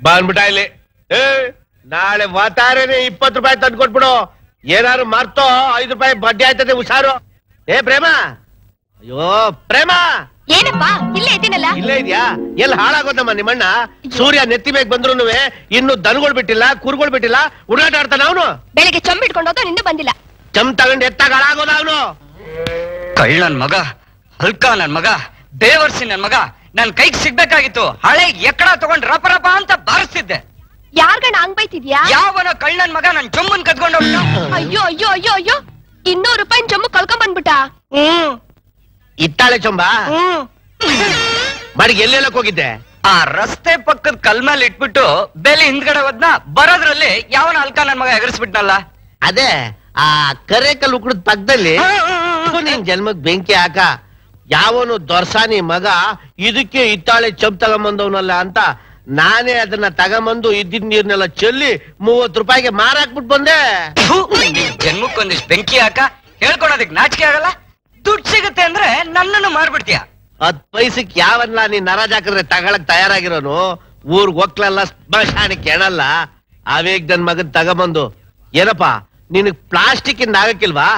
Speaker 12: ಬಂದ್ಬಿಟ್ಟ ಇಲ್ಲಿ. ಏ ನಾಳೆ ವಾತಾವರಣ ಇಪ್ಪತ್ ರೂಪಾಯಿ ತಂದು ಕೊಟ್ಬಿಡು ಏನಾರು ಮರ್ತೋ ಐದು ರೂಪಾಯಿ ಬಡ್ಡಿ ಆಯ್ತದೆ ಹುಷಾರು. ಏ ಪ್ರೇಮ? ಅಯ್ಯೋ ಪ್ರೇಮ?
Speaker 14: ಏನಪ್ಪ? ಇಲ್ಲೇ ಇದ್ದೀನಲ್ಲ?
Speaker 12: ಇಲ್ಲೇ ಇದ್ಯಾ? ಎಲ್ಲಿ ಹಾಳಾಗೋದಮ್ಮ ನಿಮ್ಮಣ್ಣ? ಸೂರ್ಯ ನೆತ್ತಿ ಬೇಗ ಬಂದ್ರು ಇನ್ನು ದನಗಳು ಬಿಟ್ಟಿಲ್ಲ ಕುರುಗಳು ಬಿಟ್ಟಿಲ್ಲ ಉಡಾಟ ಆಡ್ತಾನ ಅವನು.
Speaker 14: ಬೆಳಿಗ್ಗೆ ಚಂಬ್ ಇಟ್ಕೊಂಡು ಹೋದ ನಿನ್ನೂ ಬಂದಿಲ್ಲ.
Speaker 12: ಚಮ್ ತಗೊಂಡು ಎತ್ತಾಗ ಹಾಳಾಗೋದ ಅವನು.
Speaker 15: ಕಳ್ಳ ನನ್ ಮಗ ಹಲ್ಕ ನನ್ ಮಗ ಬೇವರ್ಸಿ ನನ್ ಮಗ ನನ್ ಕೈಗೆ ಸಿಗ್ಬೇಕಾಗಿತ್ತು ಹಳೆ ಎಕ್ಕಡ ತಗೊಂಡ್ ರಪ ರಪ ಅಂತ ಬಾರಿಸ್ತಿದ್ದೆ.
Speaker 14: ಯಾರ್ಗಣ ಹಂಗ್ ಬೈತಿದ್ಯಾ?
Speaker 15: ಯಾವನ ಕಳ್ಳನ್ ಮಗ ನನ್ ಜಮ್ಮನ್ ಕದ್ಕೊಂಡು
Speaker 14: ಅಯ್ಯೋ ಅಯ್ಯೋ ಅಯ್ಯೋ ಅಯ್ಯೋ. ಇನ್ನೂರು ರೂಪಾಯಿ ಜಮ್ಮು ಕಲ್ಕೊಂಡ್ ಬಂದ್ಬಿಟ್ಟ.
Speaker 15: ಹ್ಮ್.
Speaker 12: ಇತ್ತಾಳೆ ಚೊಂಬ?
Speaker 15: ಹ್ಮ್.
Speaker 12: ಬಾಡಿಗೆ ಎಲ್ಲೆಲ್ಲಕ್ ಹೋಗಿದ್ದೆ?
Speaker 15: ಆ ರಸ್ತೆ ಪಕ್ಕದ ಕಲ್ ಮೇಲೆ ಇಟ್ಬಿಟ್ಟು ಬೆಲೆ ಹಿಂದ್ಗಡೆ ಹೋದ್ನ ಬರೋದ್ರಲ್ಲಿ ಯಾವನ ಅಲ್ಕ ನನ್ ಮಗ ಎಗರಿಸ್ಬಿಟ್ನಲ್ಲ?
Speaker 12: ಅದೇ ಆ ಕರೆ ಕಲ್ ಉಕ್ಕಡದ ಪಕ್ಕದಲ್ಲಿ ನಿನ್ ಜನ್ಮಕ್ ಬೆಂಕಿ ಹಾಕ ಯಾವನು ದೊರ್ಸಾನಿ ಮಗ ಇದಕ್ಕೆ ಇತ್ತಾಳೆ ಚಂಪ್ ತಗೊಂಬಂದವನಲ್ಲ ಅಂತ ನಾನೇ ಅದನ್ನ ತಗೊಂಬಂದು ಇದ್ದಿದ್ ನೀರ್ನೆಲ್ಲ ಚೆಲ್ಲಿ ಮೂವತ್ ರೂಪಾಯಿಗೆ ಮಾರಾಕ್ಬಿಟ್ ಬಂದೆ.
Speaker 15: ಜನ್ಮಕ್ಕೊಂದಿಷ್ಟು ಬೆಂಕಿ ಹಾಕ ಹೇಳ್ಕೊಳೋದಕ್ ನಾಚಿಕೆ ಆಗಲ್ಲ? ದುಡ್ಡು ಸಿಗುತ್ತೆ ಅಂದ್ರೆ ನನ್ನನ್ನು ಮಾರ್ಬಿಡ್ತೀಯ?
Speaker 12: ಹತ್ ಪೈಸಕ್ ಯಾವನ್ನ ನೀನ್ ನರಾಜ್ ಹಾಕಿದ್ರೆ ತಗೊಳಕ್ ತಯಾರಾಗಿರೋನು? ಊರ್ಗ್ ಹೋಗ್ಲಲ್ಲ ಸ್ಮಶಾನಕ್ಕೆ ಎಣಲ್ಲ ಅವೇಗ್ ನನ್ ಮಗನ್ ತಗೊಂಬಂದು ಏನಪ್ಪಾ ನಿನಗ್ ಪ್ಲಾಸ್ಟಿಕ್ ಇಂದ ಆಗಕ್ಕಿಲ್ವಾ?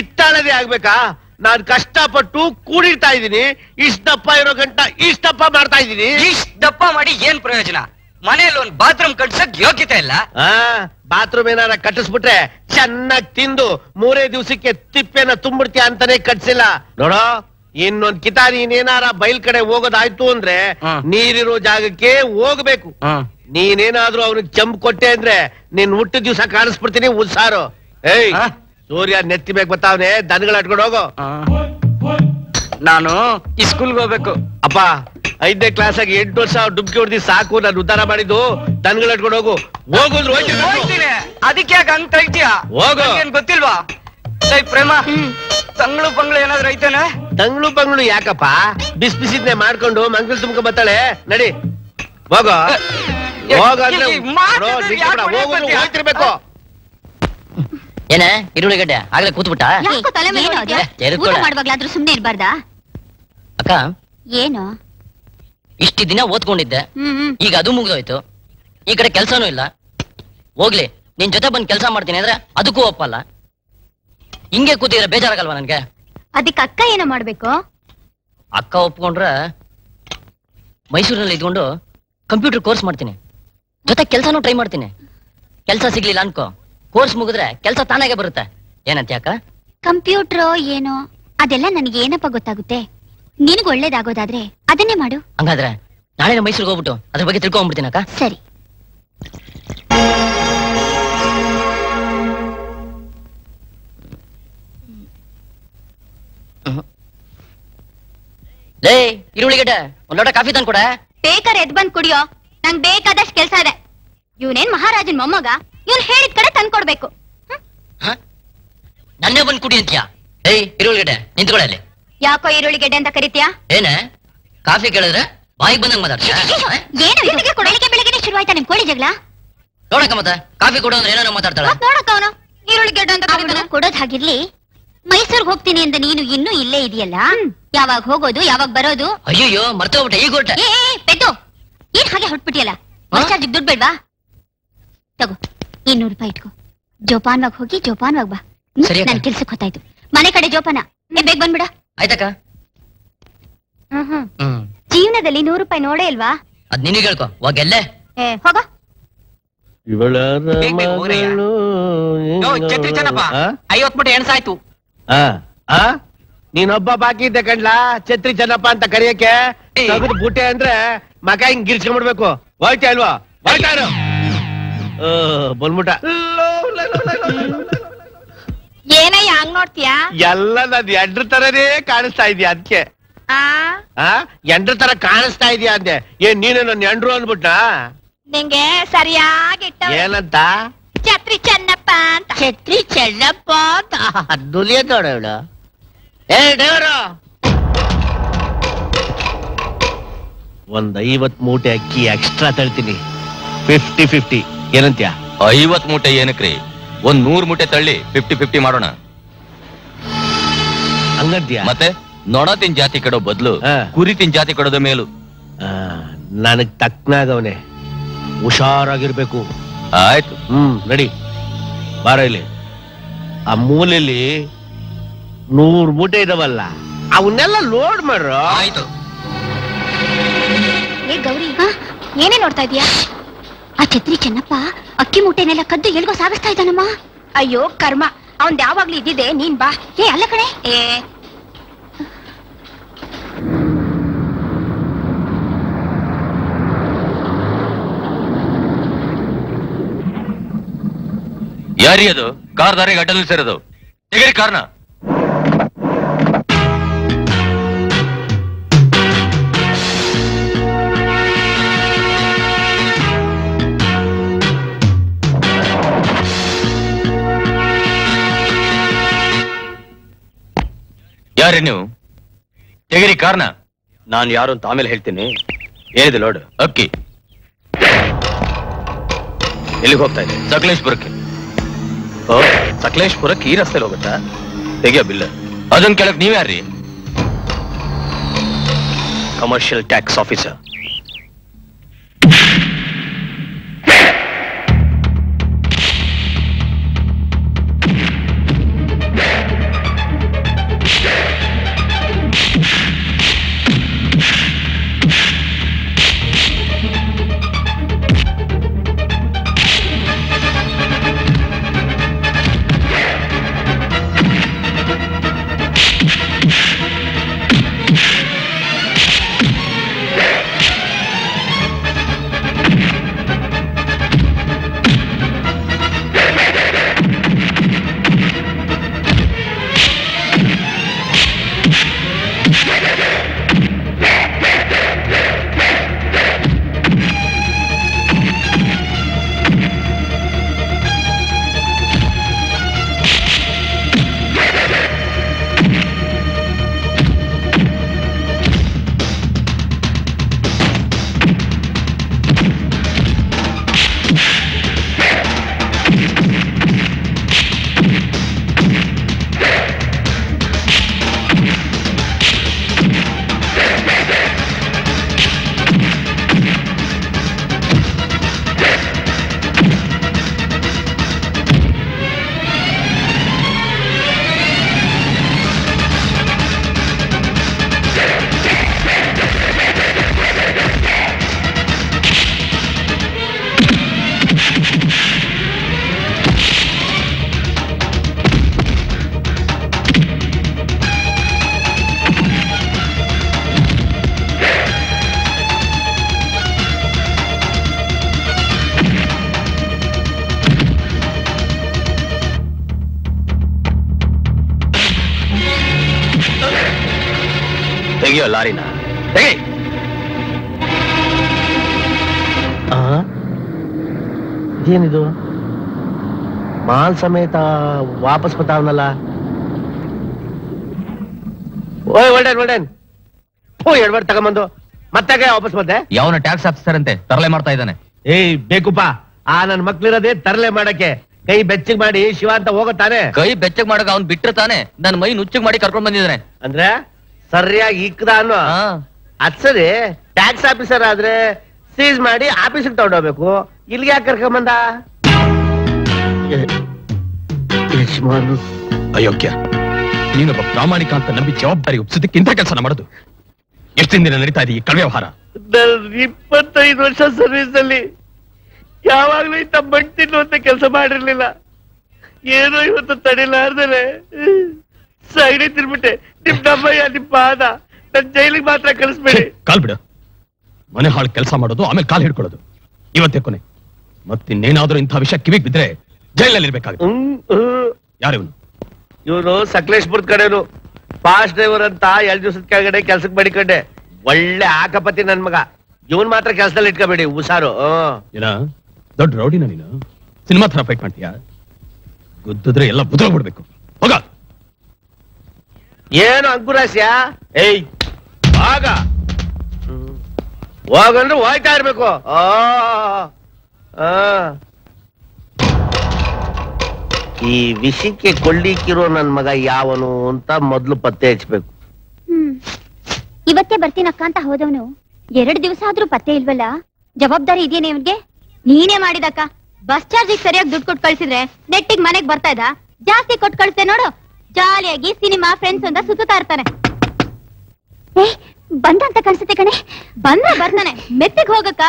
Speaker 12: ಇತ್ತಾಳದೇ ಆಗ್ಬೇಕಾ? ನಾನ್ ಕಷ್ಟಪಟ್ಟು ಕೂಡಿರ್ತಾ ಇದೀನಿ ಇಷ್ಟಪ್ಪ ಇರೋ ಗಂಟ ಇಷ್ಟಪ್ಪ ಮಾಡ್ತಾ ಇದೀನಿ
Speaker 15: ಇಷ್ಟ್ ದಪ್ಪ ಮಾಡಿ ಏನ್ ಪ್ರಯೋಜನ? ಮನೆಯಲ್ಲಿ ಒಂದ್ ಬಾತ್ರೂಮ್ ಕಟ್ಸಕ್ ಯೋಗ್ಯತೆ ಇಲ್ಲ.
Speaker 12: ಆ ಬಾತ್ರೂಮ್ ಏನಾರ ಕಟ್ಟಿಸ್ಬಿಟ್ರೆ ಚೆನ್ನಾಗ್ ತಿಂದು ಮೂರೇ ದಿವಸಕ್ಕೆ ತಿಪ್ಪೆನ ತುಂಬಿಡ್ತೀಯ ಅಂತಾನೆ ಕಟ್ಸಿಲ್ಲ. ನೋಡೋ ಇನ್ನೊಂದ್ ಕಿತಾರಿ ನೀನೇನಾರ ಬೈಲ್ ಕಡೆ ಹೋಗೋದಾಯ್ತು ಅಂದ್ರೆ. ನೀರಿರೋ ಜಾಗಕ್ಕೆ ಹೋಗ್ಬೇಕು. ನೀನೇನಾದ್ರೂ ಅವ್ನಿಗೆ ಚಂಪ್ ಕೊಟ್ಟೆ ಅಂದ್ರೆ ನೀನ್ ಹುಟ್ಟಿದ ದಿವ್ಸ ಕಾಣಿಸ್ಬಿಡ್ತೀನಿ ಉತ್ಸಾರು ಏಯ್
Speaker 15: ಹಾ?
Speaker 12: ಸೂರ್ಯ ನೆತ್ತಿ ಬೇಕು ಬತ್ತಾವನೆ ದನಗಳು ಅಟ್ಕೊಂಡು ಹೋಗು.
Speaker 15: ನಾನು ಈ ಸ್ಕೂಲ್ಗೆ ಹೋಗ್ಬೇಕು.
Speaker 12: ಅಪ್ಪ ಐದನೇ ಕ್ಲಾಸ್ ಆಗಿ ಎಂಟು ವರ್ಷ ಡುಬ್ಕಿ ಹೊಡೆದಿ ಸಾಕು ನಾನು ಉದ್ಧಾರ ಮಾಡಿದ್ದು ದನಗಳು ಅಟ್ಕೊಂಡು ಹೋಗು. ಹೋಗುದ್ರು
Speaker 15: ಅದಕ್ಕೆ ಯಾಕೆ ಹಂಗ್ ತಳ್ತೀಯ?
Speaker 12: ಹೋಗು.
Speaker 15: ಏನ್ ಗೊತ್ತಿಲ್ವಾ? ಪ್ರೇಮ ತಂಗ್ಳು ಪಂಗ್ಳು ಏನಾದ್ರು ಐತೇನೆ?
Speaker 12: ತಂಗ್ಳು ಬಂಗ್ಳು ಯಾಕಪ್ಪ? ಬಿಸ್ ಬಿಸಿದ್ನೆ ಮಾಡ್ಕೊಂಡು ಮಂಗಳ ತುಂಬ ಬತ್ತಾಳೆ ನಡಿ. ಹೋಗೋ. ಹೋಗ ಅಂದ್ರೆ
Speaker 9: ಏನ? ಈರುಳ್ಳಿಗಡ್ಡೆ ಆಗ್ಲೇ ಕೂತ್ಬಿಟ್ಟ?
Speaker 8: ಯಾಕೋ ತಲೆ ಮೇಲೆ ಹೊಡ್ದ್ಯಾ? ಮಾಡುವಾಗ್ಲಾದ್ರೂ ಸುಮ್ನೆ ಇರ್ಬಾರ್ದಾ?
Speaker 9: ಅಕ್ಕ
Speaker 8: ಏನು?
Speaker 9: ಇಷ್ಟು ದಿನ ಓದ್ಕೊಂಡಿದ್ದೆ.
Speaker 8: ಹ್ಮ್ ಹ್ಮ್.
Speaker 9: ಈಗ ಅದು ಮುಗ್ದೋಯ್ತು. ಈ ಕಡೆ ಕೆಲ್ಸನೂ ಇಲ್ಲ. ಹೋಗ್ಲಿ ನಿನ್ ಜೊತೆ ಬಂದ್ ಕೆಲಸ ಮಾಡ್ತೀನಿ ಅಂದ್ರೆ ಅದಕ್ಕೂ ಒಪ್ಪಲ್ಲ. ಹಿಂಗೆ ಕೂತಿದ್ರೆ ಬೇಜಾರಾಗಲ್ವಾ ನನ್ಗೆ?
Speaker 8: ಅದಕ್ಕೆ ಅಕ್ಕ ಏನೋ ಮಾಡ್ಬೇಕು?
Speaker 9: ಅಕ್ಕ ಒಪ್ಕೊಂಡ್ರ ಮೈಸೂರಿನಲ್ಲಿ ಇದ್ಕೊಂಡು ಕಂಪ್ಯೂಟರ್ ಕೋರ್ಸ್ ಮಾಡ್ತೀನಿ. ಜೊತೆ ಕೆಲ್ಸನೂ ಟ್ರೈ ಮಾಡ್ತೀನಿ. ಕೆಲ್ಸ ಸಿಗ್ಲಿಲ್ಲ ಅನ್ಕೋ. ಕೋರ್ಸ್ ಮುಗಿದ್ರೆ ಕೆಲಸ ತಾನಾಗೆ ಬರುತ್ತೆ. ಏನಂತ ಅಕ್ಕ?
Speaker 8: ಕಂಪ್ಯೂಟರ್ ಏನು ಅದೆಲ್ಲ ನನಗೆ ಏನಪ್ಪ ಗೊತ್ತಾಗುತ್ತೆ? ನಿನಗೆ ಒಳ್ಳೇದಾಗೋದಾದ್ರೆ ಅದನ್ನೇ ಮಾಡು.
Speaker 9: ಹಂಗಾದ್ರೆ ನಾಳೆ ಮೈಸೂರಿಗೆ ಹೋಗ್ಬಿಟ್ಟು ಅದ್ರ ಬಗ್ಗೆ ತಿಳ್ಕೊಂಡ್ಬಿಡ್ತೀನಿ ಅಕ್ಕ.
Speaker 8: ಸರಿ.
Speaker 9: ಲೇ ಈರುಳ್ಳಿಗಡ್ಡೆ ಒಂದ್ ಲೋಟ ಕಾಫಿ ತಂದ್ಕೊಡ.
Speaker 8: ಬೇಕಾರೆ ಎದ್ ಬಂದ್ ಕುಡಿಯೋ ನಂಗ್ ಬೇಕಾದಷ್ಟು ಕೆಲಸ ಇದೆ. ಇವನೇನ್ ಮಹಾರಾಜನ್ ಮೊಮ್ಮಗ? ಇವ್ನ್ ಹೇಳಿದ ಕಡೆ ತಂದ್ಕೊಡ್ಬೇಕು
Speaker 9: ನನ್ನೇ ಬಂದ್ ಕುಡಿ ಅಂತೀಯ? ಏಯ್ ಈರುಳ್ಳಿಗಡ್ಡೆ ನಿಂತ್ಕೊಳ್ಳಿ ಅಲ್ಲಿ.
Speaker 8: ಯಾಕೋ ಈರುಳ್ಳಿ ಗೆಡ್ಡೆ ಅಂತ ಕರಿತೀಯಾ?
Speaker 9: ಏನೇ? ಕಾಫಿ ಕೇಳಿದ್ರೆ ಬಾಯಿಗೆ ಬಂದಂಗ್ ಮಾತಾಡ್ತೀಯ?
Speaker 8: ಏನು ಇದು? ಬೆಳಿಗ್ಗೆ ಬೆಳಿಗ್ಗೆ ಶುರುವಾಯ್ತಾ ನಿಮ್ ಕೋಳಿ ಜಗಳ?
Speaker 9: ನೋಡಕ್ಕ ಮತ್ತೆ ಕಾಫಿ ಕೊಡು ಅಂದ್ರೆ ಏನಾರು ಮಾತಾಡ್ತಾಳೆ.
Speaker 8: ಮತ್ ನೋಡಕ್ಕ ಅವನು? ಈರುಳ್ಳಿ ಗೆಡ್ಡೆ ಅಂತ ಕರಿತಾನೆ. ಕೊಡೋದ್ ಹಾಗಿರ್ಲಿ ಮೈಸೂರ್ಗ್ ಹೋಗ್ತೀನಿ ಅಂತ ನೀನು ಇನ್ನೂ ಇಲ್ಲೇ ಇದೆಯಲ್ಲ? ಯಾವಾಗ ಹೋಗೋದು ಯಾವಾಗ ಬರೋದು?
Speaker 9: ಅಯ್ಯಯ್ಯೋ ಮರ್ತೋಗ್ಬಿಟ್ಟೆ ಈಗ ಹೊರಟೆ
Speaker 8: ಏ ಏ, ಪೆದ್ದು ಏನ್ ಹಾಗೆ ಹೊಟ್ಬಿಟ್ಟಿಯಲ್ಲ ಚಾರ್ಜಿಗೆ ದುಡ್ಡು ಬೇಡ್ವಾ? ತಗೋ. ಇನ್ನೂರು ರೂಪಾಯಿ ಇಟ್ಕೋ. ಜೋಪಾನ್ವಾಗ ಹೋಗಿ ಜೋಪಾನ್ವಾಗ ಬಾ?
Speaker 9: ಸರಿ ಅಕ್ಕ.
Speaker 8: ನನ್ ಕೆಲ್ಸಕ್ಕೆ ಹೊತ್ತಾಯ್ತು ಮನೆ ಕಡೆ ಜೋಪಾನ. ಏ ಬೇಗ ಬಂದ್ಬಿಡ.
Speaker 9: ಆಯ್ತಕ್ಕ?
Speaker 8: ಹ್ಮ್ ಜೀವನದಲ್ಲಿ ನೂರು ರೂಪಾಯಿ ನೋಡೇ ಇಲ್ವಾ?
Speaker 9: ಅದ್ ನಿನಗೆ ಹೇಳ್ಕೊ. ಹೋಗೆಲ್ಲೇ.
Speaker 8: ಏ ಹೋಗ.
Speaker 12: ಇವಳ
Speaker 6: ಬೇಗ ಬೇಗ ಹೋಗ್ರಯ್ಯ. ಯೋ, ಛತ್ರಿ ಚೆನ್ನಪ್ಪ. ಐವತ್ ಮಟ್ಟ ಎಣ್ಸಾಯ್ತು
Speaker 12: ನೀನೊಬ್ಬ ಬಾಕಿ ಇದ್ದೆ ಕಣ್ಲಾ? ಛತ್ರಿ ಚೆನ್ನಪ್ಪ ಅಂತ ಕರಿಯಕ್ಕೆ ತೆಗೆದು ಬುಟ್ಟೆ ಅಂದ್ರೆ ಮಗ ಹಿಂಗ್ ಗಿರ್ಸ್ಕೊಂಡ್ಬಿಡ್ಬೇಕು ಹೋಯ್ತಾ ಅಲ್ವಾ ಹೋಯ್ತಾರು ಬಂದ್ಬಿಟ್ಟ.
Speaker 8: ಏನಯ್ಯ ಹಂಗ್ ನೋಡ್ತೀಯಾ?
Speaker 12: ಎಲ್ಲ ನನ್ ಎಂಡ್ರ ತರನೇ ಕಾಣಿಸ್ತಾ ಇದೀಯ ಅದಕ್ಕೆ
Speaker 8: ಆ?
Speaker 12: ಆ? ಎಂಡ್ರ ತರ ಕಾಣಿಸ್ತಾ ಇದೀಯ ಅಂದೆ. ಏನ್ ನೀನು ನನ್ನ ಎಂಡ್ರು ಅಂದ್ಬಿಟ್ಟ
Speaker 8: ನಿಂಗೆ ಸರಿಯಾಗಿ ಇಟ್ಟ
Speaker 12: ಏನಂತ?
Speaker 8: ಛತ್ರಿ ಚೆನ್ನಪ್ಪ ಅಂತ.
Speaker 3: ಛತ್ರಿ ಚೆನ್ನಪ್ಪ
Speaker 12: ದುಲಿಯದೋಡ ಇವಳು ಏ ಡ್ರೈವರು ಒಂದ್ ಐವತ್ ಮೂಟೆ ಅಕ್ಕಿ ಎಕ್ಸ್ಟ್ರಾ ತಳ್ತೀನಿ ಫಿಫ್ಟಿ ಫಿಫ್ಟಿ ಏನಂತ್ಯ?
Speaker 16: ಐವತ್ ಮೂಟೆ ಏನಕ್ರಿ? ಒಂದ್ ನೂರ್ ಮೂಟೆ ತಳ್ಳಿ ಫಿಫ್ಟಿ ಫಿಫ್ಟಿ ಮಾಡೋಣ.
Speaker 12: ಹಂಗಂತ್ಯ?
Speaker 16: ಮತ್ತೆ ನೊಣ ತಿನ್ ಜಾತಿ ಕಡೋ ಬದ್ಲು. ಕುರಿ ತಿನ್ ಜಾತಿ ಕೊಡೋದ ಮೇಲು.
Speaker 12: ನನಗ್ ತಕ್ನಾಗವನೆ. ಹುಷಾರಾಗಿರ್ಬೇಕು.
Speaker 16: ಆಯ್ತು.
Speaker 12: ಹ್ಮ್ ನಡಿ. ಬಾರ ಇಲ್ಲಿ. ಆ ಮೂಲೆಯಲ್ಲಿ ನೂರ್ ಮೂಟೆ ಇದಾವಲ್ಲ ಅವನ್ನೆಲ್ಲ ಲೋಡ್ ಮಾಡ್ರೋ?
Speaker 16: ಆಯ್ತು.
Speaker 8: ಏ ಗೌರಿ ಏನೇ ನೋಡ್ತಾ ಇದೀಯಾ? ಆ ಛತ್ರಿ ಚೆನ್ನಪ್ಪ ಅಕ್ಕಿ ಮೂಟೆನೆಲ್ಲ ಕದ್ದು ಎಲ್ಗೋ ಸಾಗಿಸ್ತಾ ಇದ್ದಾನಮ್ಮ. ಅಯ್ಯೋ ಕರ್ಮ. ಅವನ್ ಯಾವಾಗ್ಲೂ ಇದ್ದಿದೆ ನೀನ್ ಬಾ. ಏ ಅಲ್ಲ ಕಣೆ. ಏ.
Speaker 16: ಯಾರಿ ಅದು? ಕಾರ್ ದಾರಿಗೆ ಅಡ್ಡ ನಿಲ್ಸಿರೋದು. ತೆಗರಿ ಕಾರ್ನ. ಯಾರಿ ನೀವು? ತೆಗಿರಿ ಕಾರಣ ನಾನು ಯಾರು ಅಂತ ಆಮೇಲೆ ಹೇಳ್ತೀನಿ. ಏನಿದೆ ಲೋಡ್? ಅಕ್ಕಿ. ಎಲ್ಲಿಗೆ ಹೋಗ್ತಾ ಇದೆ ಸಕಲೇಶ್ಪುರಕ್ಕೆ. ಸಕಲೇಶ್ಪುರಕ್ಕೆ ಈ ರಸ್ತೆಲಿ ಹೋಗುತ್ತಾ? ತೆಗಿಯೋ ಬಿಲ್ಲ. ಅದನ್ನ ಕೆಳಕ್ ನೀವ್ ಯಾರ್ರಿ ಕಮರ್ಷಿಯಲ್ ಟ್ಯಾಕ್ಸ್ ಆಫೀಸರ್
Speaker 12: ಮಾಲ್ ಸಮೇತ ವಾಪಸ್ ಬತಾವನಲ್ಲ ಓಯ್ ಒಳ್ಳೆನ್ ಒಳ್ಳೆನ್ ಓ ಎಡ್ವರ್ಡ್ ತಗೊಂಬಂದು. ಮತ್ತೆ ವಾಪಸ್ ಬಂದೆ
Speaker 16: ಯಾವನ ಟ್ಯಾಕ್ಸ್ ಆಫೀಸರ್ ಅಂತೆ ತರಲೆ ಮಾಡ್ತಾ ಇದ್ದಾನೆ.
Speaker 12: ಏಯ್ ಬೇಕುಪ್ಪ. ಆ ನನ್ ಮಕ್ಳಿರೋದೇ ತರಲೆ ಮಾಡಕ್ಕೆ. ಕೈ ಬೆಚ್ಚಗ್ ಮಾಡಿ ಶಿವ ಅಂತ ಹೋಗತಾನೆ
Speaker 16: ಕೈ ಬೆಚ್ಚಗ್ ಮಾಡಕ್ ಅವ್ನ್ ಬಿಟ್ರೆ ತಾನೆ. ನನ್ ಮೈ ನುಚ್ಚಗ್ ಮಾಡಿ ಕರ್ಕೊಂಡ್ ಬಂದಿದ್ದಾನೆ.
Speaker 12: ಅಂದ್ರೆ ಸರಿಯಾಗಿ ಇಕ್ಕದ ಅನ್ನು?
Speaker 16: ಹಾ.
Speaker 12: ಅದ್ ಸರಿ ಟ್ಯಾಕ್ಸ್ ಆಫೀಸರ್ ಆದ್ರೆ ಸೀಸ್ ಮಾಡಿ ಆಫೀಸಿಗೆ ತಗೊಂಡೋಗ್ಬೇಕು ಇಲ್ಲಿಗೆ ಯಾಕೆ ಕರ್ಕೊಂಬಂದ ಯಜಮಾನು.
Speaker 16: ಅಯೋಗ್ಯ. ನೀನೊಬ್ಬ ಪ್ರಾಮಾಣಿಕ ಅಂತ ನಂಬಿ ಜವಾಬ್ದಾರಿ ಒಪ್ಸೋದಕ್ಕೆ ಇಂಥ ಕೆಲಸ ಮಾಡೋದು. ಎಷ್ಟಿನ ದಿನ ನಡೀತಾ ಇದೆ ಈ ಕಳವೆ ವ್ಯವಹಾರ
Speaker 12: ನನ್ ಇಪ್ಪತ್ತೈದು ವರ್ಷ ಸರ್ವಿಸ್ ಅಲ್ಲಿ ಯಾವಾಗ್ಲೂ ಇಂತ ಮಣ್ಣು ತಿನ್ನುವಂತ ಕೆಲಸ ಮಾಡಿರ್ಲಿಲ್ಲ. ಏನೋ ಇವತ್ತು ತಡಿಲಾರ್ದಲೆ. ಸೈಡ್ ತಿನ್ಬಿಟ್ಟೆ. ನಿಮ್ ಡಬ್ಬಯ್ಯ ನಿಮ್ ಪಾದ. ನನ್ ಜೈಲಿಗೆ ಮಾತ್ರ ಕಳಿಸ್ಬೇಡಿ.
Speaker 16: ಕಾಲ್ ಬಿಡು. ಮನೆ ಹಾಳು ಕೆಲಸ ಮಾಡೋದು ಆಮೇಲೆ ಕಾಲ್ ಹಿಡ್ಕೊಳ್ಳೋದು. ಇವತ್ತೇ ಕೊನೆ. ಮತ್ತಿನ್ನೇನಾದ್ರೂ ಇಂಥ ವಿಷಯ ಕಿವಿಗೆ ಬಿದ್ರೆ ಜೈಲಲ್ಲಿ ಇರ್ಬೇಕಾಗುತ್ತೆ ಯಾರು
Speaker 12: ಇವನು ಇವನು ಸಕಲೇಶ್ಪುರದ ಕಡೆನು. ಫಾಸ್ಟ್ ಡ್ರೈವರ್ ಅಂತ ಎರಡು ದಿವಸದ ಕೆಳಗಡೆ ಕೆಲ್ಸಕ್ಕೆ ಮಾಡಿಕೊಂಡೆ ಒಳ್ಳೆ ಆಕಪತಿ ನನ್ ಮಗ. ಇವನ್ ಮಾತ್ರ ಕೆಲ್ಸದಲ್ಲಿ ಇಟ್ಕೋಬೇಡಿ ಹುಷಾರು.
Speaker 16: ಏನ? ದೊಡ್ಡ ರೌಡಿನ ನೀನು? ಸಿನಿಮಾ ತರ ಫೈಟ್ ಮಾಡ್ತೀಯಾ? ಗುದ್ದಿದ್ರೆ ಎಲ್ಲ ಬುದ್ರೋಗ್ಬಿಡ್ಬೇಕು. ಹೋಗ.
Speaker 12: ಏನು ಅಂಕುರಾಸ್ಯ? ಏಯ್ ಆಗ. ಹೋಗಂದ್ರೆ ಹೋಯ್ತಾ ಇರ್ಬೇಕು. ಆ, ಆ. ಈ ವಿಷಯಕ್ಕೆ ಕೊಳ್ಳಿಕ್ಕಿರೋ ನನ್ ಮಗ ಯಾವನು ಅಂತ ಮೊದ್ಲು ಪತ್ತೆ ಹಚ್ಬೇಕು.
Speaker 8: ಹ್ಮ್. ಇವತ್ತೇ ಬರ್ತೀನಕ್ಕ ಅಂತ ಹೋದವನು. ಎರಡ್ ದಿವಸ ಆದ್ರೂ ಪತ್ತೆ ಇಲ್ವಲ್ಲ? ಜವಾಬ್ದಾರಿ ಇದೆಯೇ ಇವನ್ಗೆ? ನೀನೇ ಮಾಡಿದಕ್ಕ. ಬಸ್ ಚಾರ್ಜ್ ಸರಿಯಾಗಿ ದುಡ್ಡು ಕೊಟ್ಟು ಕಳ್ಸಿದ್ರೆ ನೆಟ್ಟಿಗೆ ಮನೆಗ್ ಬರ್ತಾ ಇದ್ದ? ಜಾಸ್ತಿ ಕೊಟ್ಟು ಕಳ್ಸೆ ನೋಡು. ಜಾಲಿಯಾಗಿ ಸಿನಿಮಾ ಫ್ರೆಂಡ್ಸ್ ಅಂತ ಸುತ್ತಾ ಇರ್ತಾನೆ. ಏ, ಬಂದ ಅಂತ ಕಾಣಿಸುತ್ತೆ ಕಣೆ. ಬಂದ್ರೆ ಬರ್ತಾನೆ. ಮೆತ್ತಿಗೆ ಹೋಗಕ್ಕ.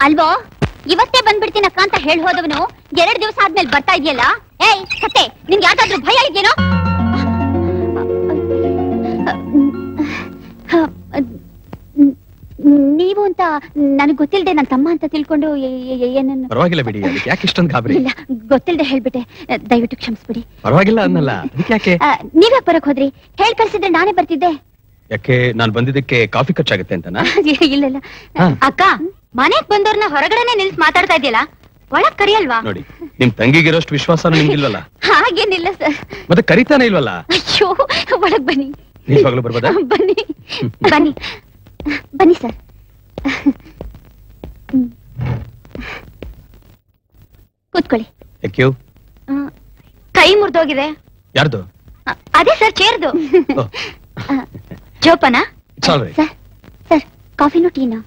Speaker 8: ಅಲ್ವೋ? ಇವತ್ತೇ ಬಂದ್ಬಿಡ್ತೀನಕ್ಕ ಅಂತ ಹೇಳಿ ಹೋದವನು. ಎರಡ್ ದಿವಸ ಆದ್ಮೇಲೆ ಬರ್ತಾ ಇದೆಯಲ್ಲ? ಏಯ್ ಸತ್ತೆ ನಿನ್ಗೆ ಯಾವ್ದಾದ್ರು ಭಯ ಇದೆಯೇನೋ? ನೀವು ಅಂತ ನನಗೆ ಗೊತ್ತಿಲ್ಲದೆ ನನ್ನ ತಮ್ಮ ಅಂತ ತಿಳ್ಕೊಂಡು ಏನನ್ನು?
Speaker 16: ಪರವಾಗಿಲ್ಲ ಬಿಡಿ ಅದಕ್ಕೆ ಯಾಕೆ ಇಷ್ಟೊಂದು ಗಾಬರಿ?
Speaker 8: ಇಲ್ಲ ಗೊತ್ತಿಲ್ಲದೆ ಹೇಳ್ಬಿಟ್ಟೆ. ದಯವಿಟ್ಟು ಕ್ಷಮಿಸ್ಬಿಡಿ.
Speaker 16: ಪರವಾಗಿಲ್ಲ ಅನ್ನಲ್ಲ ಅದಕ್ಕೆ ಯಾಕೆ?
Speaker 8: ನೀವ್ಯಾಕ್ ಬರಕ್ ಹೋದ್ರಿ? ಹೇಳ್ ಕಳ್ಸಿದ್ರೆ ನಾನೇ ಬರ್ತಿದ್ದೆ.
Speaker 16: ಯಾಕೆ ನಾನು ಬಂದಿದ್ದಕ್ಕೆ ಕಾಫಿ ಖರ್ಚಾಗುತ್ತೆ ಅಂತನಾ?
Speaker 8: ಇಲ್ಲ ಇಲ್ಲ. ಅಕ್ಕ ಮನೆಗ್ ಬಂದವ್ರನ್ನ ಹೊರಗಡೆನೆ ನಿಲ್ಸ್ ಮಾತಾಡ್ತಾ ಇದೆಯಲ್ಲ ಒಳಗ್ ಕರಿಯಲ್ವಾ?
Speaker 16: ನೋಡಿ ನಿಮ್ ತಂಗಿಗಿರೋಷ್ಟು ವಿಶ್ವಾಸ ನಿಮ್ಗಿಲ್ವಲ್ಲ
Speaker 8: ಹಾಗೇನಿಲ್ಲ ಸರ್.
Speaker 16: ಮತ್ತೆ ಕರಿತಾನೆ ಇಲ್ವಲ್ಲ?
Speaker 8: ಅಯ್ಯೋ ಒಳಗ್ ಬನ್ನಿ.
Speaker 16: ನಿಜವಾಗ್ಲೂ ಬರ್ಬೋದಾ?
Speaker 8: ಬನ್ನಿ. ಬನ್ನಿ. ಬನ್ನಿ ಸರ್. ಕೂತ್ಕೊಳ್ಳಿ.
Speaker 16: ಥ್ಯಾಂಕ್ ಯು
Speaker 8: ಕೈ ಮುರಿದೋಗಿದೆ.
Speaker 16: ಯಾರ್ದು?
Speaker 8: ಅದೇ ಸರ್ ಚೇರ್ದು. ಜೋಪನಾ? ಸರ್ ಸರ್ ಕಾಫಿನೂ ಟೀನಾ?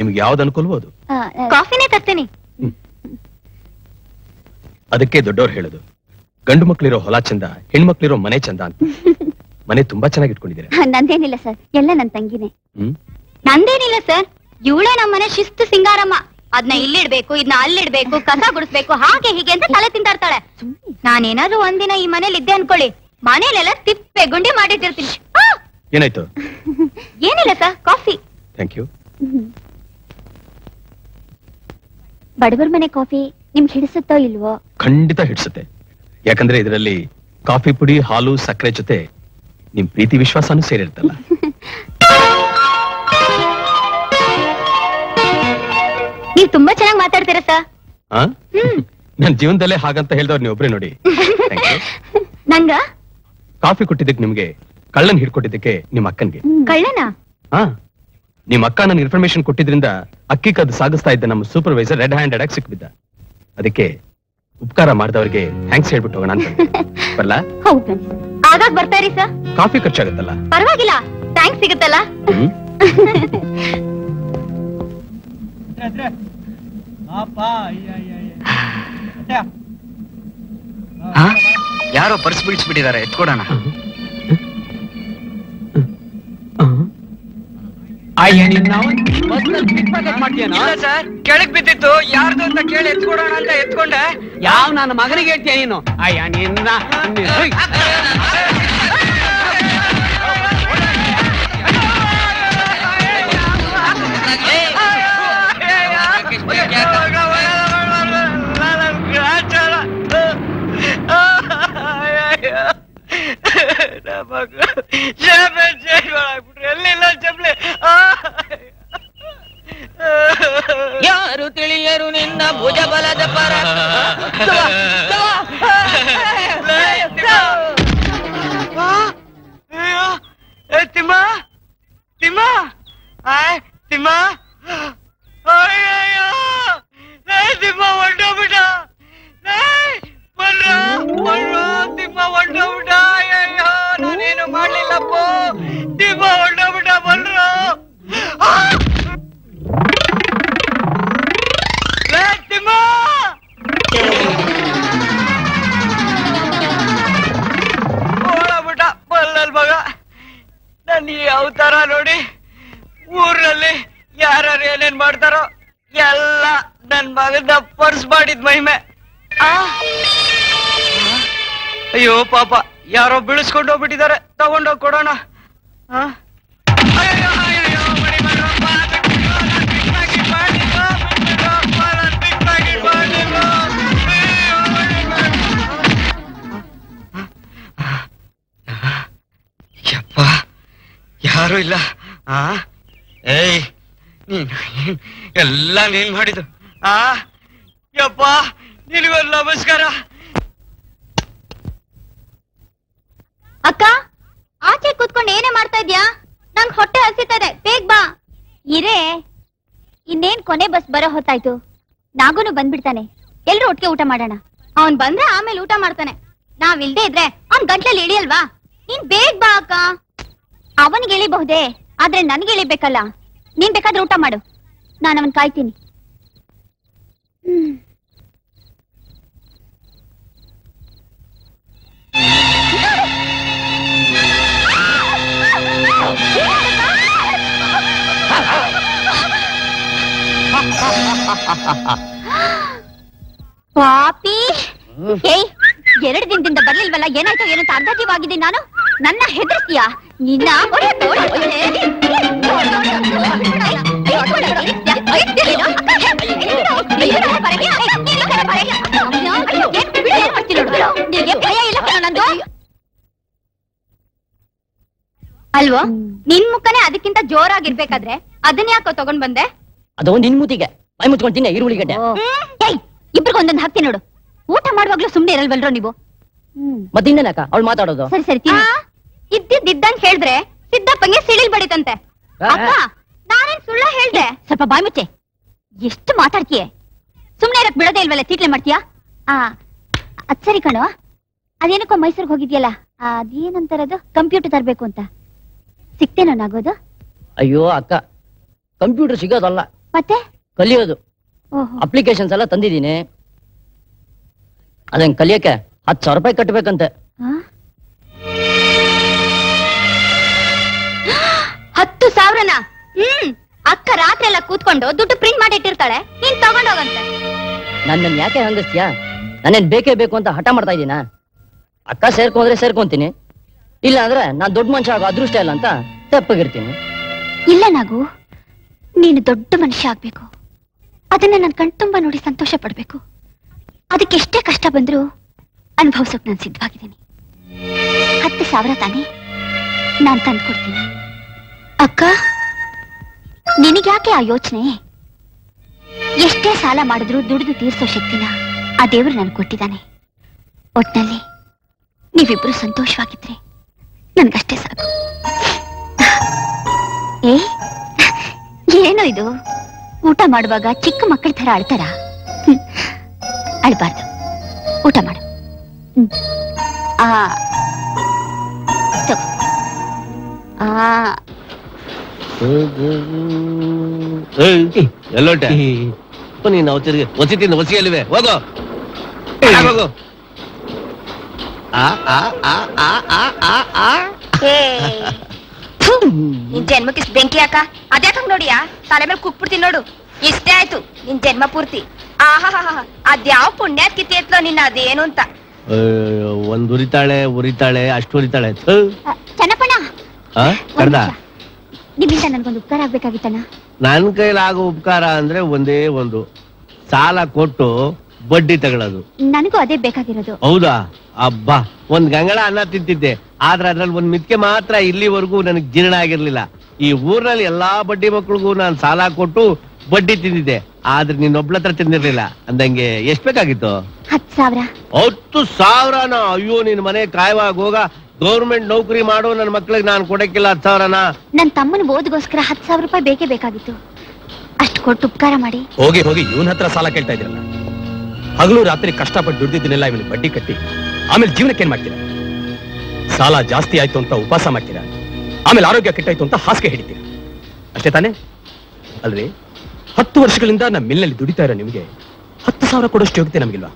Speaker 16: ನಿಮ್ಗೆ ಯಾವ್ದು ಅನ್ಕೊಲ್ಬೋದು
Speaker 8: ಕಾಫಿನೇ ತರ್ತೇನೆ.
Speaker 16: ಅದಕ್ಕೆ ದೊಡ್ಡವ್ರು ಹೇಳೋದು. ಗಂಡು ಮಕ್ಳಿರೋ ಹೊಲ ಚಂದ ಹೆಣ್ಮಕ್ಳಿರೋ ಮನೆ ಚಂದ ಅಂತ. ಮನೆ ತುಂಬಾ ಚೆನ್ನಾಗಿ ಇಟ್ಕೊಂಡಿದ್ದೀರಾ
Speaker 8: ನಂದೇನಿಲ್ಲ ಸರ್. ಎಲ್ಲ ನನ್ ತಂಗಿನೇ. ನಂದೇನಿಲ್ಲ ಸರ್. ಇವಳೇ ನಮ್ಮನೆ ಶಿಸ್ತು ಸಿಂಗಾರಮ್ಮ. ಅದನ್ನ ಇಲ್ಲಿಡ್ಬೇಕು ಇದನ್ನ ಅಲ್ಲಿಡ್ಬೇಕು ಕಸ ಗುಡಿಸ್ಬೇಕು ಹಾಗೆ ಹೀಗೆ ಅಂತ ತಲೆ ತಿಂತಾರ್ತಾಳೆ ನಾನೇನಾದ್ರೂ ಒಂದಿನ ಈ ಮನೇಲಿ ಇದ್ದೆ ಅನ್ಕೊಳ್ಳಿ. ಮನೇಲೆಲ್ಲ ತಿಪ್ಪೆ ಗುಂಡಿ ಮಾಡಿಟ್ಟಿರ್ತೀನಿ!
Speaker 16: ಏನಾಯ್ತು?
Speaker 8: ಏನಿಲ್ಲ ಸರ್ ಕಾಫಿ.
Speaker 16: ಥ್ಯಾಂಕ್ ಯು
Speaker 8: ಬಡವರ ಮನೆ ಕಾಫಿ ನಿಮ್ಗೆ ಹಿಡಿಸುತ್ತೋ ಇಲ್ವೋ?
Speaker 16: ಖಂಡಿತ ಹಿಡಿಸುತ್ತೆ. ಯಾಕಂದ್ರೆ ಇದರಲ್ಲಿ ಕಾಫಿ ಪುಡಿ ಹಾಲು ಸಕ್ಕರೆ ಜೊತೆ ನಿಮ್ ಪ್ರೀತಿ ವಿಶ್ವಾಸನೂ ಸೇರಿರ್ತಲ್ಲ
Speaker 8: ನೀವ್ ತುಂಬಾ ಚೆನ್ನಾಗಿ ಮಾತಾಡ್ತೀರ ಸರ್?
Speaker 16: ನನ್ ಜೀವನದಲ್ಲೇ ಹಾಗಂತ ಹೇಳ್ದವ್ರು ನೀವೊಬ್ರೆ ನೋಡಿ.
Speaker 8: ನಂಗ?
Speaker 16: ಕಾಫಿ ಕೊಟ್ಟಿದ್ದಕ್ಕೆ ನಿಮ್ಗೆ ಕಳ್ಳನ್ ಹಿಡ್ಕೊಟ್ಟಿದ್ದಕ್ಕೆ ನಿಮ್ ಅಕ್ಕನ್ಗೆ.
Speaker 8: ಕಳ್ಳನ?
Speaker 16: ಹಾ. ನಿಮ್ ಅಕ್ಕ ನನ್ ಇನ್ಫಾರ್ಮೇಶನ್ ಕೊಟ್ಟಿದ್ರಿಂದ ಅಕ್ಕಿ ಕದ್ದು ಸಾಗಿಸ್ತಾ ಇದ್ದ ನಮ್ಮ ಸೂಪರ್ವೈಸರ್ ರೆಡ್ ಹ್ಯಾಂಡೆಡ್ ಆಗಿ ಸಿಕ್ಬಿದ್ದ. ಅದಕ್ಕೆ ಉಪಕಾರ ಮಾಡಿದವರಿಗೆ ಥ್ಯಾಂಕ್ಸ್ ಹೇಳ್ಬಿಟ್ಟು ಹೋಗೋಣ ಅಂತ ಬರಲ್ಲ
Speaker 8: ಹೌದು. ಆಗಾಗ ಬರ್ತಾ ಇರಿ ಸರ್.
Speaker 16: ಕಾಫಿ ಖರ್ಚಾಗುತ್ತಲ್ಲ?
Speaker 8: ಪರವಾಗಿಲ್ಲ. ಥ್ಯಾಂಕ್ಸ್ ಸಿಗುತ್ತಲ್ಲ?
Speaker 15: ಯಾರೋ ಪರ್ಸ್ ಬಿಡಿಸ್ಬಿಟ್ಟಿದ್ದಾರೆ ಎತ್ಕೊಡೋಣ. ಸರ್ ಕೆಳಗ್ ಬಿದ್ದಿತ್ತು. ಯಾರ್ದು ಅಂತ ಕೇಳಿ ಎತ್ಕೊಡೋಣ ಅಂತ ಎತ್ಕೊಂಡೆ.
Speaker 6: ಯಾವ ನನ್ನ ಮಗನಿಗೆ ಹೇಳ್ತೀಯ ನೀನು? ಅಯ್ಯ ನಿನ್ನ ನಿನ್ನ-
Speaker 15: ಎಲ್ಲಿಲ್ಲ ಚಪ್ಲಿ
Speaker 9: ಯಾರು ತಿಳಿಯರು ನಿನ್ನ ಭುಜ ಬಲದ ಪರ
Speaker 15: ತಿಮ್ಮ ತಿಮ್ಮ ಆಯ್ ತಿಮ್ಮ ಅಯ್ಯಯ್ಯೋ ಲೇ ತಿಮ್ಮ ಹೊಂಟೋಗ್ಬಿಟ್ಟ ಲೇ ಬನ್ರ ಬನ್ರ ತಿಮ್ಮ ಹೊಂಟೋಗ್ಬಿಟ್ಟ ಅಯ್ಯಯ್ಯೋ ನಾನೇನು ಮಾಡ್ಲಿಲ್ಲಪ್ಪ? ತಿಮ್ಮ! ಓಡಾಬಿಟ್ಟ ಬಲ್ಲಲ್ ಮಗ. ನನ್ನ ಈ ಅವತಾರ ನೋಡಿ ಊರಲ್ಲಿ ಯಾರ್ಯಾರು ಏನೇನ್ ಮಾಡ್ತಾರೋ ಎಲ್ಲ ನನ್ ಮಗದ ಪರ್ಸ್ ಮಾಡಿದ್ ಮಹಿಮೆ? ಅಯ್ಯೋ, ಪಾಪ. ಯಾರೋ ಬೀಳಿಸ್ಕೊಂಡು ಹೋಗ್ಬಿಟ್ಟಿದ್ದಾರೆ. ತಗೊಂಡೋಗ್ ಕೊಡೋಣ. ಯಾರು ಇಲ್ಲ. ಆ? ಏಯ್, ನೀನ್- ಎಲ್ಲ ನೀನ್ ಮಾಡಿದ್ದು? ಆ? ಯಪ್ಪ, ನಿನಗೊಂದು ನಮಸ್ಕಾರ.
Speaker 8: ಅಕ್ಕ, ಆಚೆ ಕೂತ್ಕೊಂಡು ಏನೇ ಮಾಡ್ತಾ ಇದ್ಯಾ? ನಂಗ್ ಹೊಟ್ಟೆ ಹಸಿತದೆ ಬೇಗ ಬಾ. ಇರೇ, ಇನ್ನೇನ್ ಕೊನೆ ಬಸ್ ಬರೋ ಹೊತ್ತಾಯ್ತು. ನಾಗೂನು ಬಂದ್ಬಿಡ್ತಾನೆ. ಎಲ್ರು ಒಟ್ಟಿಗೆ ಊಟ ಮಾಡೋಣ. ಅವನ್ ಬಂದ್ರೆ ಆಮೇಲೆ ಊಟ ಮಾಡ್ತಾನೆ. ನಾವ್ ಇಲ್ದೇ ಇದ್ರೆ ಅವ್ನ್ ಗಂಟ್ಲಲ್ಲಿ ಇಳಿಯಲ್ವಾ? ನೀನ್ ಬೇಗ ಬಾ ಅಕ್ಕ. ಅವನಿಗೆ ಇಳಿಬಹುದೇ? ಆದ್ರೆ ನನ್ಗೆ ಇಳಿಬೇಕಲ್ಲ. ನೀನ್ ಬೇಕಾದ್ರೆ ಊಟ ಮಾಡು. ನಾನು ಅವನ್ ಕಾಯ್ತೀನಿ. ಹ್ಮ್. ಪಾಪಿ ಏಯ್ ಎರಡು ದಿನದಿಂದ ಬರ್ಲಿಲ್ವಲ್ಲ ಏನಾಯ್ತು ಏನಂತ ಅರ್ಧ ನಾನು ನನ್ನ ಹೆದರ್ತೀಯಾ ನಿನ್ನ ಭಯ ಇಲ್ಲ ನಂದು ಅಲ್ವೋ? ನಿನ್ ಮುಖನೇ ಅದಕ್ಕಿಂತ ಜೋರಾಗಿರ್ಬೇಕಾದ್ರೆ ಅದನ್ನ ಯಾಕೋ ತಗೊಂಡ್ ಬಂದೆ?
Speaker 9: ಅದು ನಿನ್ ಮುತಿಗೆ. ಮೈ ಮುಚ್ಕೊಂಡು ತಿನ್ನೆ ಈರುಳ್ಳಿ ಗಡ್ಡೆ.
Speaker 8: ಏಯ್ ಇಬ್ರಿಗೂ ಒಂದೊಂದು ಹಾಕ್ತೀನಿ ನೋಡು. ಊಟ ಮಾಡುವಾಗ್ಲೂ ಸುಮ್ನೆ ಇರಲ್ವಲ್ರೋ ನೀವು?
Speaker 9: ಮತ್ತೆ ಇನ್ನೇನಕ್ಕ ಅವಳು ಮಾತಾಡೋದು.
Speaker 8: ಸರಿ ಸರಿ ಇದ್ದಿದ್ ಇದ್ದಿದ್ದಂಗ್ ಹೇಳಿದ್ರೆ ಸಿದ್ದಪ್ಪಂಗೆ ಸಿಡಿಲ್ ಬಡಿತಂತೆ. ಅಕ್ಕ ನಾನೇನ್ ಸುಳ್ಳ ಹೇಳ್ದೆ? ಸ್ವಲ್ಪ ಬಾಯ್ ಮುಚ್ಚೆ. ಎಷ್ಟು ಮಾತಾಡ್ತೀಯ? ಸುಮ್ನೆ ಇರಕ್ ಬಿಡೋದೇ ಇಲ್ವಲ್ಲ ತೀಟ್ಲೆ ಮಾಡ್ತೀಯ? ಆ. ಅದ್ ಸರಿ ಕಣೋ. ಅದೇನಕ್ಕೋ ಮೈಸೂರ್ಗ್ ಹೋಗಿದ್ಯಲ್ಲ? ಅದೇನಂತಾರದು? ಕಂಪ್ಯೂಟರ್ ತರ್ಬೇಕು ಅಂತ. ಸಿಕ್ತೇನೋ ನಾಗೋದು?
Speaker 9: ಅಯ್ಯೋ ಅಕ್ಕ ಕಂಪ್ಯೂಟರ್ ಸಿಗೋದಲ್ಲ.
Speaker 8: ಮತ್ತೆ?
Speaker 9: ಕಲಿಯೋದು. ಅಪ್ಲಿಕೇಶನ್ಸ್ ಎಲ್ಲ ತಂದಿದ್ದೀನಿ. ಅದನ್ ಕಲಿಯಕ್ಕೆ ಹತ್ತು ಸಾವಿರ ರೂಪಾಯಿ
Speaker 8: ಕಟ್ಟಬೇಕಂತೆ? ಹತ್ತು ಸಾವಿರನ? ಹ್ಮ್. ಅಕ್ಕ ರಾತ್ರಿ ಎಲ್ಲ ಕೂತ್ಕೊಂಡು ದುಡ್ಡು ಪ್ರಿಂಟ್ ಮಾಡಿ ಇಟ್ಟಿರ್ತಾಳೆ. ನೀನ್ ತಗೊಂಡೋಗಂತೆ
Speaker 9: ನನ್ನ ಯಾಕೆ ಹಂಗಸ್ತೀಯಾ? ನನ್ನೇನ್ ಬೇಕೇ ಬೇಕು ಅಂತ ಹಠ ಮಾಡ್ತಾ ಇದ್ದೀನಾ ಅಕ್ಕ ಸೇರ್ಕೊಂಡ್ರೆ ಸೇರ್ಕೊಂತೀನಿ. ಇಲ್ಲ ಅಂದ್ರೆ ನಾನು ದೊಡ್ಡ ಮನುಷ್ಯ ಆಗೋ ಅದೃಷ್ಟ ಇಲ್ಲ ಅಂತ ತೆಪ್ಪಗಿರ್ತೀನಿ.
Speaker 8: ಇಲ್ಲ ನಾಗು, ನೀನು ದೊಡ್ಡ ಮನುಷ್ಯ ಆಗ್ಬೇಕು. ಅದನ್ನ ನನ್ ಕಣ್ತುಂಬ ನೋಡಿ ಸಂತೋಷ ಪಡ್ಬೇಕು. ಅದಕ್ಕೆ ಎಷ್ಟೇ ಕಷ್ಟ ಬಂದ್ರು ಅನುಭವಿಸೋಕ್ ನಾನು ಸಿದ್ಧವಾಗಿದ್ದೀನಿ. ಹತ್ತು ಸಾವಿರ ತಾನೇ ತಂದು ಕೊಡ್ತೀನಿ ಅಕ್ಕ ನಿನಗ್ಯಾಕೆ ಆ ಯೋಚನೆ? ಎಷ್ಟೇ ಸಾಲ ಮಾಡಿದ್ರು ದುಡಿದು ತೀರಿಸೋ ಶಕ್ತಿನ ಆ ದೇವರು ನನ್ಗೆ ಕೊಟ್ಟಿದ್ದಾನೆ. ಒಟ್ನಲ್ಲಿ ನೀವಿಬ್ರು ಸಂತೋಷವಾಗಿದ್ರೆ ನನ್ಗಷ್ಟೇ ಸಾಕು. ಏ ಏನೋ ಇದು? ಊಟ ಮಾಡುವಾಗ ಚಿಕ್ಕ ಮಕ್ಕಳ ತರ ಅಳ್ತಾರ. ಅಳ್ಬಾರ್ದು. ಊಟ ಮಾಡು.
Speaker 12: ಎಲ್ಲೋಟ? ನೀನು ಅವಚರಿಗೆ ಒಸಿ ತಿನ್ನು ಹೋಗೋ. ಅಲ್ಲಿವೆ ಹೋಗು.
Speaker 8: ನಿನ್ ಜನ್ಮಕ್ಕೆ ಬೆಂಕಿ ಯಾಕ? ಅದ್ಯಾಕಂಗ್ ನೋಡಿಯಾ ತಲೆ ಮೇಲೆ ಕುಕ್ಬಿಡ್ತೀನಿ ನೋಡು. ಇಷ್ಟೇ ಆಯ್ತು ನಿನ್ ಜನ್ಮ ಪೂರ್ತಿ. ಆಹಾ ಅದ್ಯಾವ ಪುಣ್ಯಾತ್ ಕಿತ್ತಿ ಎತ್ಲೋ ನಿನ್ನ ಅದೇನು ಅಂತ.
Speaker 12: ಅಯ್ಯೋ, ಒಂದ್ ಉರಿತಾಳೆ ಉರಿತಾಳೆ ಅಷ್ಟು ಉರಿತಾಳೆ.
Speaker 8: ಚೆನ್ನಪ್ಪಣ್ಣ.
Speaker 12: ಕರ್ದ?
Speaker 8: ನಿಮ್ಮಿಂದ ನನ್ಗೊಂದು ಉಪಕಾರ ಆಗ್ಬೇಕಾಗಿತ್ತಣ್ಣ.
Speaker 12: ನನ್ ಕೈಲಾಗೋ ಉಪಕಾರ ಅಂದ್ರೆ ಒಂದೇ ಒಂದು. ಸಾಲ ಕೊಟ್ಟು ಬಡ್ಡಿ ತಗೊಳ್ಳೋದು.
Speaker 8: ನನಗೂ ಅದೇ ಬೇಕಾಗಿರೋದು.
Speaker 12: ಹೌದಾ? ಅಬ್ಬಾ ಒಂದ್ ಗಂಗಳ ಅನ್ನ ತಿಂತಿದ್ದೆ. ಆದ್ರೆ ಅದ್ರಲ್ಲಿ ಒಂದ್ ಮಿತ್ಕೆ ಮಾತ್ರ ಇಲ್ಲಿವರೆಗೂ ನನಗೆ ಜೀರ್ಣ ಆಗಿರ್ಲಿಲ್ಲ. ಈ ಊರ್ನಲ್ಲಿ ಎಲ್ಲಾ ಬಡ್ಡಿ ಮಕ್ಕಳಿಗೂ ನಾನ್ ಸಾಲ ಕೊಟ್ಟು ಬಡ್ಡಿ ತಿಂದಿದ್ದೆ. ಆದ್ರೆ ನೀನ್ ಒಬ್ಳತ್ರ ತಿಂದಿರ್ಲಿಲ್ಲ. ಅಂದಂಗೆ ಎಷ್ಟ್ ಬೇಕಾಗಿತ್ತು?
Speaker 8: ಹತ್ ಸಾವಿರ.
Speaker 12: ಹತ್ತು ಸಾವಿರನ? ಅಯ್ಯೋ ನಿನ್ ಮನೆ ಕಾಯವಾಗ ಹೋಗ. ಗೌರ್ಮೆಂಟ್ ನೌಕರಿ ಮಾಡೋ ನನ್ ಮಕ್ಳಿಗೆ ನಾನ್ ಕೊಡಕ್ಕಿಲ್ಲ ಹತ್ತು ಸಾವಿರನ?
Speaker 8: ನನ್ನ ತಮ್ಮನ ಓದ್ಗೋಸ್ಕರ ಹತ್ ಸಾವಿರ ರೂಪಾಯಿ ಬೇಕೇ ಬೇಕಾಗಿತ್ತು. ಅಷ್ಟು ಕೊಟ್ಟು ಉಪಕಾರ ಮಾಡಿ.
Speaker 16: ಹೋಗಿ ಹೋಗಿ ಇವನ್ ಹತ್ರ ಸಾಲ ಕೇಳ್ತಾ ಇದ್ರಲ್ಲ ಹಗಲು ರಾತ್ರಿ ಕಷ್ಟಪಟ್ಟು ದುಡ್ದಿದ್ದನ್ನೆಲ್ಲ ಇವನಿಗೆ ಬಡ್ಡಿ ಕಟ್ಟಿ, ಆಮೇಲೆ ಜೀವನಕ್ಕೆ ಏನ್ ಮಾಡ್ತೀರಾ? ಸಾಲ ಜಾಸ್ತಿ ಆಯ್ತು ಅಂತ ಉಪವಾಸ ಮಾಡ್ತೀರಾ? ಆಮೇಲೆ ಆರೋಗ್ಯ ಕೆಟ್ಟಾಯ್ತು ಅಂತ ಹಾಸಿಗೆ ಹಿಡಿತೀರಾ? ಅಷ್ಟೇ ತಾನೇ? ಅಲ್ರಿ ಹತ್ತು ವರ್ಷಗಳಿಂದ ನಮ್ಮ ಮಿಲ್ನಲ್ಲಿ ದುಡಿತಾ ಇರೋ ನಿಮಗೆ ಹತ್ತು ಸಾವಿರ ಕೊಡೋಷ್ಟು ಯೋಗ್ಯತೆ ನಮಗಿಲ್ವಾ?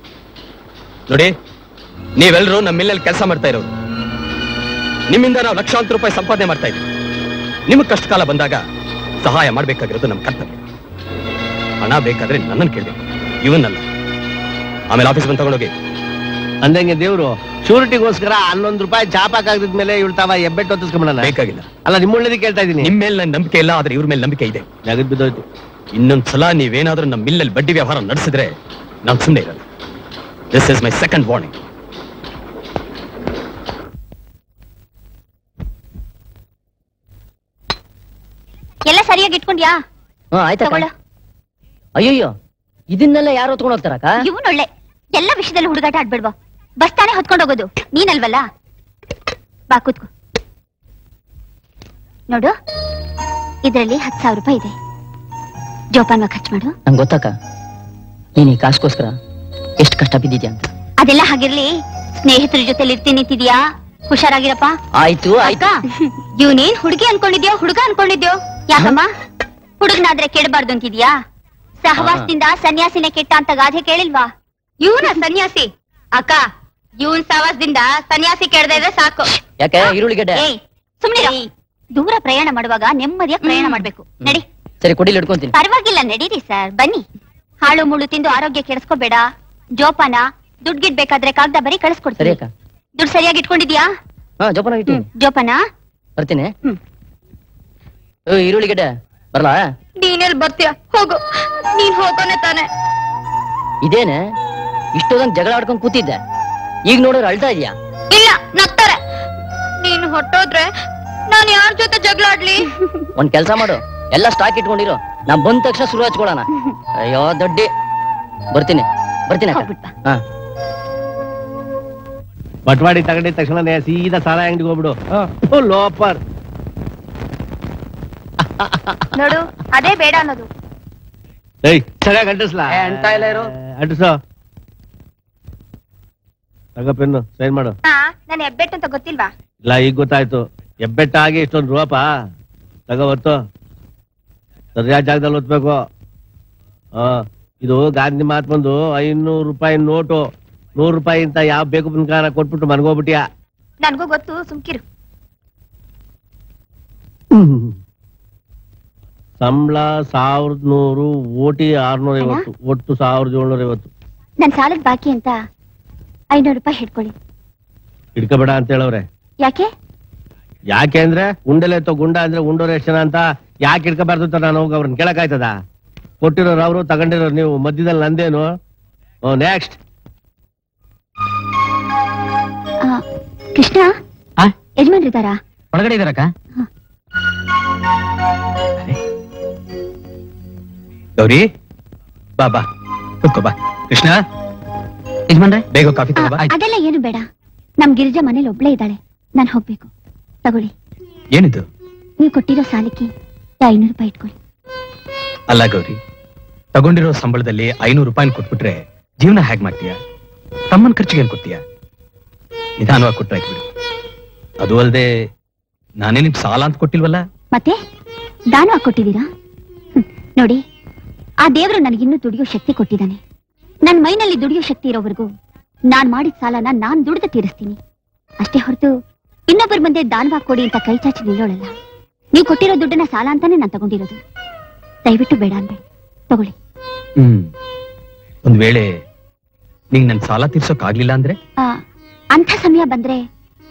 Speaker 16: ನೋಡಿ ನೀವೆಲ್ಲರೂ ನಮ್ಮ ಮಿಲ್ನಲ್ಲಿ ಕೆಲಸ ಮಾಡ್ತಾ ಇರೋರು. ನಿಮ್ಮಿಂದ ನಾವು ಲಕ್ಷಾಂತರ ರೂಪಾಯಿ ಸಂಪಾದನೆ ಮಾಡ್ತಾ ಇದ್ದೀವಿ. ನಿಮಗೆ ಕಷ್ಟ ಕಾಲ ಬಂದಾಗ ಸಹಾಯ ಮಾಡಬೇಕಾಗಿರೋದು ನಮ್ಮ ಕರ್ತವ್ಯ. ಹಣ ಬೇಕಾದ್ರೆ ನನ್ನನ್ನು ಕೇಳಬೇಕು, ಇವನ್ನಲ್ಲ. ಆಮೇಲೆ ಆಫೀಸ್ ಬಂದು ತಗೊಂಡೋಗಿ.
Speaker 12: ಅಂದಂಗೆ ದೇವ್ರು ಶೂರಿಟಿಗೋಸ್ಕರ ಹನ್ನೊಂದು ರೂಪಾಯಿ ಚಾಪಾಕ್ ಮೇಲೆ ಇವಳು ತಾವ ಎಬ್ಬೆಟ್ಟು ಹೊತ್ತಿಸ್ಕೊಂಬಿಡಣ
Speaker 16: ಬೇಕಾಗಿಲ್ಲ.
Speaker 12: ಅಲ್ಲ ನಿಮ್ಮ ಒಳ್ಳೇದಕ್ಕೆ ಕೇಳ್ತಾ ಇದ್ದೀನಿ.
Speaker 16: ನಿಮ್ಮ ಮೇಲೆ ನನ್ನ ನಂಬಿಕೆ ಇಲ್ಲ ಆದ್ರೆ ಇವ್ರ ಮೇಲೆ ನಂಬಿಕೆ ಇದೆ.
Speaker 12: ನಗದ್ ಬಿದ್ದೋಯ್ತು.
Speaker 16: ಇನ್ನೊಂದ್ಸಲ ನೀವೇನಾದ್ರೂ ನಮ್ಮ ಮಿಲ್ಲಲ್ಲಿ ಬಡ್ಡಿ ವ್ಯವಹಾರ ನಡೆಸಿದ್ರೆ ನಾನು ಸುಮ್ಮನೆ ಇರಲ್ಲ this is my second warning
Speaker 8: ಎಲ್ಲ ಸರಿಯಾಗಿ ಇಟ್ಕೊಂಡ್ಯಾ?
Speaker 9: ಹಾ ಆಯ್ತಾ
Speaker 8: ತಗೊಳ್ಳು.
Speaker 9: ಅಯ್ಯಯ್ಯೋ ಇದನ್ನೆಲ್ಲ ಯಾರು ಹೊತ್ಕೊಂಡು ಹೋಗ್ತಾರಕ್ಕ?
Speaker 8: ಇವನೊಳ್ಳೆ ಎಲ್ಲ ವಿಷಯದಲ್ಲಿ ಹುಡುಗಾಟ ಆಡ್ಬೇಡ್ವಾ. ಬಸ್ ತಾನೇ ಹೊತ್ಕೊಂಡು ಹೋಗೋದು. ನೀನಲ್ವಲ್ಲ? ಬಾ ಕೂತ್ಕೋ. ನೋಡು ಇದರಲ್ಲಿ ಹತ್ತು ಸಾವಿರ ರೂಪಾಯಿ ಇದೆ. ಜೋಪಾನ್ ಖರ್ಚು ಮಾಡು.
Speaker 9: ನಂಗೆ ಗೊತ್ತಕ್ಕ ನೀನು ಈ ಕಾಸ್ಗೋಸ್ಕರ ಎಷ್ಟು ಕಷ್ಟ ಬಿದ್ದಿದ್ಯಾ ಅಂತ?
Speaker 8: ಅದೆಲ್ಲ ಹಾಗಿರ್ಲಿ. ಸ್ನೇಹಿತರ ಜೊತೆಲಿ ಇರ್ತೀನಿ ನಿಂತಿದ್ಯಾ? ಹುಷಾರಾಗಿರಪ್ಪ.
Speaker 9: ಆಯ್ತು ಆಯ್ತಾ.
Speaker 8: ಇವನೇನ್ ಹುಡುಗಿ ಅನ್ಕೊಂಡಿದ್ಯೋ ಹುಡುಗ ಅನ್ಕೊಂಡಿದ್ಯೋ? ಯಾಕಮ್ಮ? ಹುಡುಗನಾದ್ರೆ ಕೆಡಬಾರ್ದು ಅಂತಿದ್ಯಾ? ಸಹವಾಸದಿಂದ ಸನ್ಯಾಸಿನೇ ಕೆಟ್ಟ ಅಂತ ಗಾದೆ ಕೇಳಿಲ್ವಾ? ಇವನ ಸನ್ಯಾಸಿ. ಅಕ್ಕ ಇವನ್ ಸವಾಸದಿಂದ ಸನ್ಯಾಸಿ ಕೆಡದ ಇದ್ರೆ ಸಾಕು.
Speaker 9: ಯಾಕೆ ಈರುಳ್ಳಿಗಡ್ಡೆ
Speaker 8: ಸುಮ್ನೆ ದೂರ ಪ್ರಯಾಣ ಮಾಡುವಾಗ ನೆಮ್ಮದಿಯ ಪ್ರಯಾಣ ಮಾಡ್ಬೇಕು. ನಡಿ.
Speaker 9: ಸರಿ ಕುಡಿಲಿ ಹಿಡ್ಕೊಂತೀನಿ.
Speaker 8: ಪರವಾಗಿಲ್ಲ ನಡೀರಿ ಸರ್. ಬನ್ನಿ. ಹಾಳು ಮುಳ್ಳು ತಿಂದು ಆರೋಗ್ಯ ಕೆಡಿಸ್ಕೋಬೇಡ. ಜೋಪಾನ ದುಡ್ಡು ಗಿಡ್ಬೇಕಾದ್ರೆ ಕಾಗ್ದ ಬರೀ
Speaker 9: ಸರಿ
Speaker 8: ಕಳಿಸ್ಕೊಡ್ತೀನಿ ದುಡ್ಡು ಸರಿಯಾಗಿ ಇಟ್ಕೊಂಡಿದ್ಯಾ?
Speaker 9: ಹಾ ಜೋಪಾನ
Speaker 8: ಜೋಪಾನ?
Speaker 9: ಬರ್ತೀನಿ. ಈರುಳ್ಳಿಗಡ್ಡೆ ಬರ್ಲಾ?
Speaker 2: ನೀನೆಲ್ ಬರ್ತೀಯ? ಹೋಗು. ನೀನ್ ಹೋಗೋನೆ ತಾನೆ.
Speaker 9: ಇದೇನೆ? ಇಷ್ಟೊಂದ್ ಜಗಳ ಆಡ್ಕೊಂಡ್ ಕೂತಿದ್ದೆ. ಈಗ ನೋಡೋರು ಅಳ್ತಾ ಇದೀಯಾ?
Speaker 2: ಇಲ್ಲ ನಗ್ತಾರೆ. ನೀನು ಹೊಟ್ಟೋದ್ರೆ ನಾನು ಯಾರ ಜೊತೆ ಜಗಳ ಆಡ್ಲಿ?
Speaker 9: ಒಂದ್ ಕೆಲ್ಸ ಮಾಡು. ಎಲ್ಲ ಸ್ಟಾಕ್ ಇಟ್ಕೊಂಡಿರು. ನಾ ಬಂದ ತಕ್ಷಣ ಶುರು ಹಚ್ಕೊಳ್ಳೋಣ ಅಯ್ಯೋ ದೊಡ್ಡಿ. ಬರ್ತೀನಿ. ಬರ್ತೀನಿ
Speaker 12: ಬಟ್ವಾಡಿ ತಗೊಂಡಿದ ತಕ್ಷಣ ಸೀದಾ ಸಾಲ ಅಂಗಡಿಗೆ ಹೋಗ್ಬಿಡು. ಓ, ಲೋಪರ್.
Speaker 2: ನೋಡು ಅದೇ ಬೇಡ ಅನ್ನೋದು.
Speaker 12: ಏಯ್ ಸರಿಯಾಗಿ ಅಂಟಿಸ್ಲಾ?
Speaker 6: ಏ, ಅಂಟ ಇಲ್ಲ ಇರು.
Speaker 12: ಅಂಟಿಸೋ. ತಗೋ ಪೆನ್ನು ಸೈನ್ ಮಾಡು.
Speaker 2: ನನ್ ಹೆಬ್ಬೆಟ್ ಅಂತ ಗೊತ್ತಿಲ್ವಾ?
Speaker 12: ಇಲ್ಲ ಈಗ ಗೊತ್ತಾಯ್ತು. ಎಬ್ಬೆಟ್ಟಾಗಿ ಇಷ್ಟೊಂದು ರೂಪ. ತಗೋ ಹೊತ್ತು. ಸರಿಯಾದ ಜಾಗದಲ್ಲಿ ಒತ್ಬೇಕು. ಇದು ಗಾಂಧಿ ಮಾತ್ ಬಂದು ಐನೂರು ರೂಪಾಯಿ ನೋಟು. ನೂರು ರೂಪಾಯಿ ಅಂತ ಯಾವ ಬೇಕು ಬಂದ್ಕಾರ ಕೊಟ್ಬಿಟ್ಟು ಮನ್ಗೋಗ್ಬಿಟ್ಯಾ
Speaker 2: ನನಗೂ ಗೊತ್ತು ಸುಮ್ಕಿರು.
Speaker 12: ಸಂಬಳ ಸಾವಿರದ ನೂರು ಓಟಿ ಆರ್ನೂರ ಐವತ್ತು ಒಟ್ಟು ಸಾವಿರದ ಏಳ್ನೂರ ಐವತ್ತು
Speaker 8: ನನ್ನ ಸಾಲದ ಬಾಕಿ ಅಂತ ಐನೂರು ರೂಪಾಯಿ ಹಿಡ್ಕೊಳ್ಳಿ.
Speaker 12: ಹಿಡ್ಕೋಬೇಡ ಅಂತ ಹೇಳವ್ರೆ.
Speaker 8: ಯಾಕೆ?
Speaker 12: ಯಾಕೆ ಅಂದ್ರೆ ಉಂಡಲೆ ತೋ ಗುಂಡ ಅಂದ್ರೆ ಉಂಡೋರು ಎಷ್ಟು ಜನ ಅಂತ ಯಾಕೆ ಹಿಡ್ಕೋಬಾರ್ದು ಅಂತ ನಾನು ಹೋಗಿ ಅವ್ರನ್ನ ಕೇಳಕ್ಕಾಯ್ತದ? ಕೊಟ್ಟಿರೋರು ಅವರು ತಗೊಂಡಿರೋರು ನೀವು ಮಧ್ಯದಲ್ಲಿ ನಂದೇನು? ನೆಕ್ಸ್ಟ್
Speaker 8: ಆ, ಕೃಷ್ಣ?
Speaker 9: ಆ? ಒಳಗಡೆ ಇದಾರಕ್ಕ
Speaker 16: ಗೌರಿ ಬಾ ಬಾ ಕೂತ್ಕೋ ಬಾ. ಕೃಷ್ಣ?
Speaker 9: ಯಜಮಾನ್ರೆ?
Speaker 16: ಬೇಗ ಕಾಫಿ ತಗೋ ಬಾ.
Speaker 8: ಅದೆಲ್ಲ ಏನು ಬೇಡ. ನಮ್ ಗಿರಿಜಾ ಮನೇಲಿ ಒಬ್ಳೇ ಇದ್ದಾಳೆ. ನಾನು ಹೋಗ್ಬೇಕು. ತಗೊಳ್ಳಿ.
Speaker 16: ಏನಿದು?
Speaker 8: ನೀವು ಕೊಟ್ಟಿರೋ ಸಾಲಕ್ಕೆ ಐನೂರು ರೂಪಾಯಿ ಇಟ್ಕೊಳ್ಳಿ.
Speaker 16: ಅಲ್ಲ ಗೌರಿ ತಗೊಂಡಿರೋ ಸಂಬಳದಲ್ಲಿ ಐನೂರು ರೂಪಾಯಿ ಕೊಟ್ಬಿಟ್ರೆ ಜೀವನ ಹೇಗ್ ಮಾಡ್ತೀಯಾ? ತಮ್ಮನ್ ಖರ್ಚಿಗೆ ಏನ್ ಕೊಡ್ತೀಯ? ನಿಧಾನವಾಗಿ ಬಿಡು. ಅದು ಅಲ್ಲದೆ ನಾನೇ ನಿಮ್ ಸಾಲ ಅಂತ ಕೊಟ್ಟಿಲ್ವಲ್ಲ?
Speaker 8: ಮತ್ತೆ? ದಾನ ಕೊಟ್ಟಿದ್ದೀರಾ? ನೋಡಿ ಆ ದೇವರು ನನಗಿನ್ನೂ ದುಡಿಯೋ ಶಕ್ತಿ ಕೊಟ್ಟಿದ್ದಾನೆ. ನನ್ ಮೈನಲ್ಲಿ ದುಡಿಯೋ ಶಕ್ತಿ ಇರೋವರೆಗೂ ನಾನ್ ಮಾಡಿದ ಸಾಲನ ನಾನ್ ದುಡಿದು ತೀರಿಸ್ತೀನಿ. ಅಷ್ಟೇ ಹೊರತು ಇನ್ನೊಬ್ಬರ ಮುಂದೆ ದಾನವಾಗಿ ಕೊಡಿ ಅಂತ ಕೈ ಚಾಚಿ ನಿಲ್ಲೋಳಲ್ಲ. ನೀವು ಕೊಟ್ಟಿರೋ ದುಡ್ಡನ್ನ ಸಾಲ ಅಂತಾನೆ ನಾನ್ ತಗೊಂಡಿರೋದು. ದಯವಿಟ್ಟು ಬೇಡ ಅಂದ್ರೆ ತಗೊಳ್ಳಿ.
Speaker 16: ಹ್ಮ್. ಒಂದ್ ವೇಳೆ ನಿಂಗ್ ನನ್ ಸಾಲ ತೀರ್ಸೋಕ್ ಆಗ್ಲಿಲ್ಲ ಅಂದ್ರೆ?
Speaker 8: ಆ, ಅಂಥ ಸಮಯ ಬಂದ್ರೆ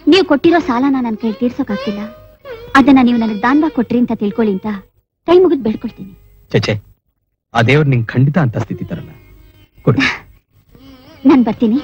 Speaker 8: ನೀವು ಕೊಟ್ಟಿರೋ ಸಾಲನ ನನ್ನ ಕೈ ತೀರ್ಸೋಕಾಗ್ತಿಲ್ಲ ಅದನ್ನ ನೀವು ನನಗೆ ದಾನವಾಗಿ ಕೊಟ್ರಿ ಅಂತ ತಿಳ್ಕೊಳ್ಳಿ ಅಂತ ಕೈ ಮುಗಿದ್ ಬೇಡ್ಕೊಳ್ತೀನಿ.
Speaker 16: ಚಚೆ ಆ ದೇವ್ರು ನಿಂಗ್ ಖಂಡಿತ ಅಂತ ಸ್ಥಿತಿ ತರಲ್ಲ. ಕೊಡು
Speaker 8: ನಾನು ಬರ್ತೀನಿ.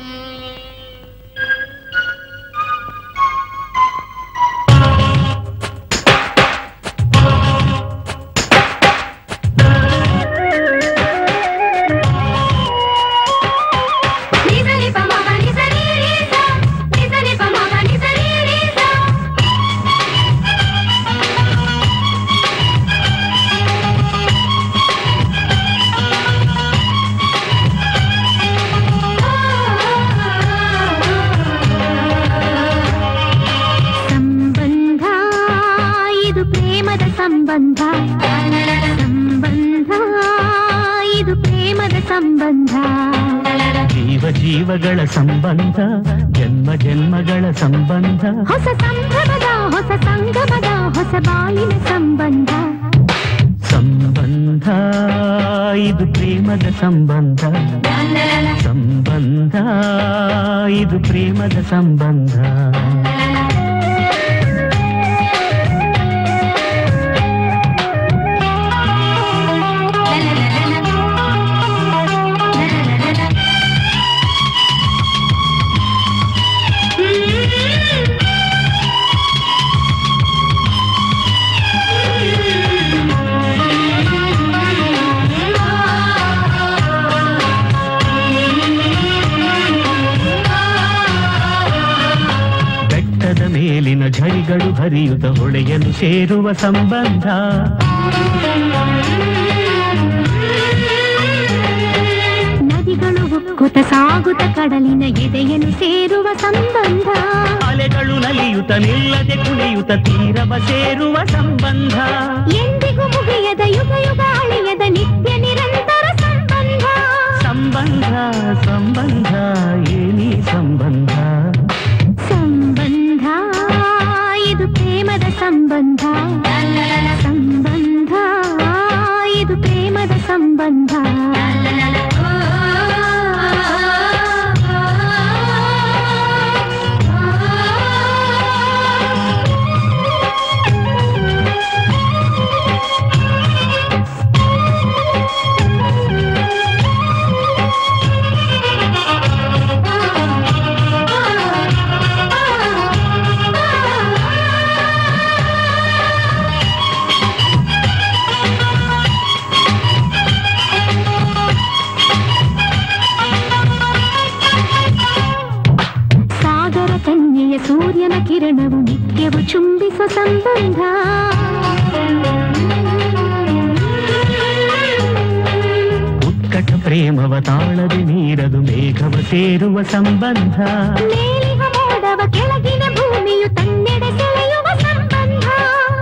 Speaker 11: ಸಂಬಂಧ
Speaker 10: ಜನ್ಮ ಜನ್ಮಗಳ ಸಂಬಂಧ.
Speaker 11: ಹೊಸ ಸಂಭ್ರಮದ ಹೊಸ ಸಂಗಮದ ಹೊಸ ಬಾಳಿನ ಸಂಬಂಧ.
Speaker 10: ಸಂಬಂಧ ಇದು ಪ್ರೇಮದ ಸಂಬಂಧ. ಸಂಬಂಧ ಇದು ಪ್ರೇಮದ ಸಂಬಂಧ. ಸೇರುವ ಸಂಬಂಧ
Speaker 11: ನದಿಗಳು ಉಕ್ಕುತ ಸಾಗುತ್ತ ಕಡಲಿನ ಎದೆಯನ್ನು ಸೇರುವ ಸಂಬಂಧ
Speaker 10: ಅಲೆಗಳು ನಲಿಯುತ್ತ ನಿಲ್ಲದೆ ಕುಣಿಯುತ್ತ ತೀರವ ಸೇರುವ ಸಂಬಂಧ
Speaker 11: ಎಂದಿಗೂ ಮುಗಿಯದ ಯುಗ ಯುಗ ಅಳಿಯದ ನಿತ್ಯ ನಿರಂತರ ಸಂಬಂಧ
Speaker 10: ಸಂಬಂಧ ಸಂಬಂಧ ಏನಿ ಸಂಬಂಧ
Speaker 11: ಸಂಬಂಧ ಇದು ಪ್ರೇಮದ ಸಂಬಂಧ ಸಂಬಂಧ ಇದು ಪ್ರೇಮದ ಸಂಬಂಧ ಚುಂಬಿಸುವ ಸಂಬಂಧ.
Speaker 10: ಉತ್ಕಟ ಪ್ರೇಮವ ತಾಳದೆ ನೀರದು ಮೇಘವ ಸೇರುವ ಸಂಬಂಧ.
Speaker 11: ಮೋಡವ ಕೆಳಗಿನ ಭೂಮಿಯು ತನ್ನೆಡೆ ಸೆಳೆಯುವ ಸಂಬಂಧ.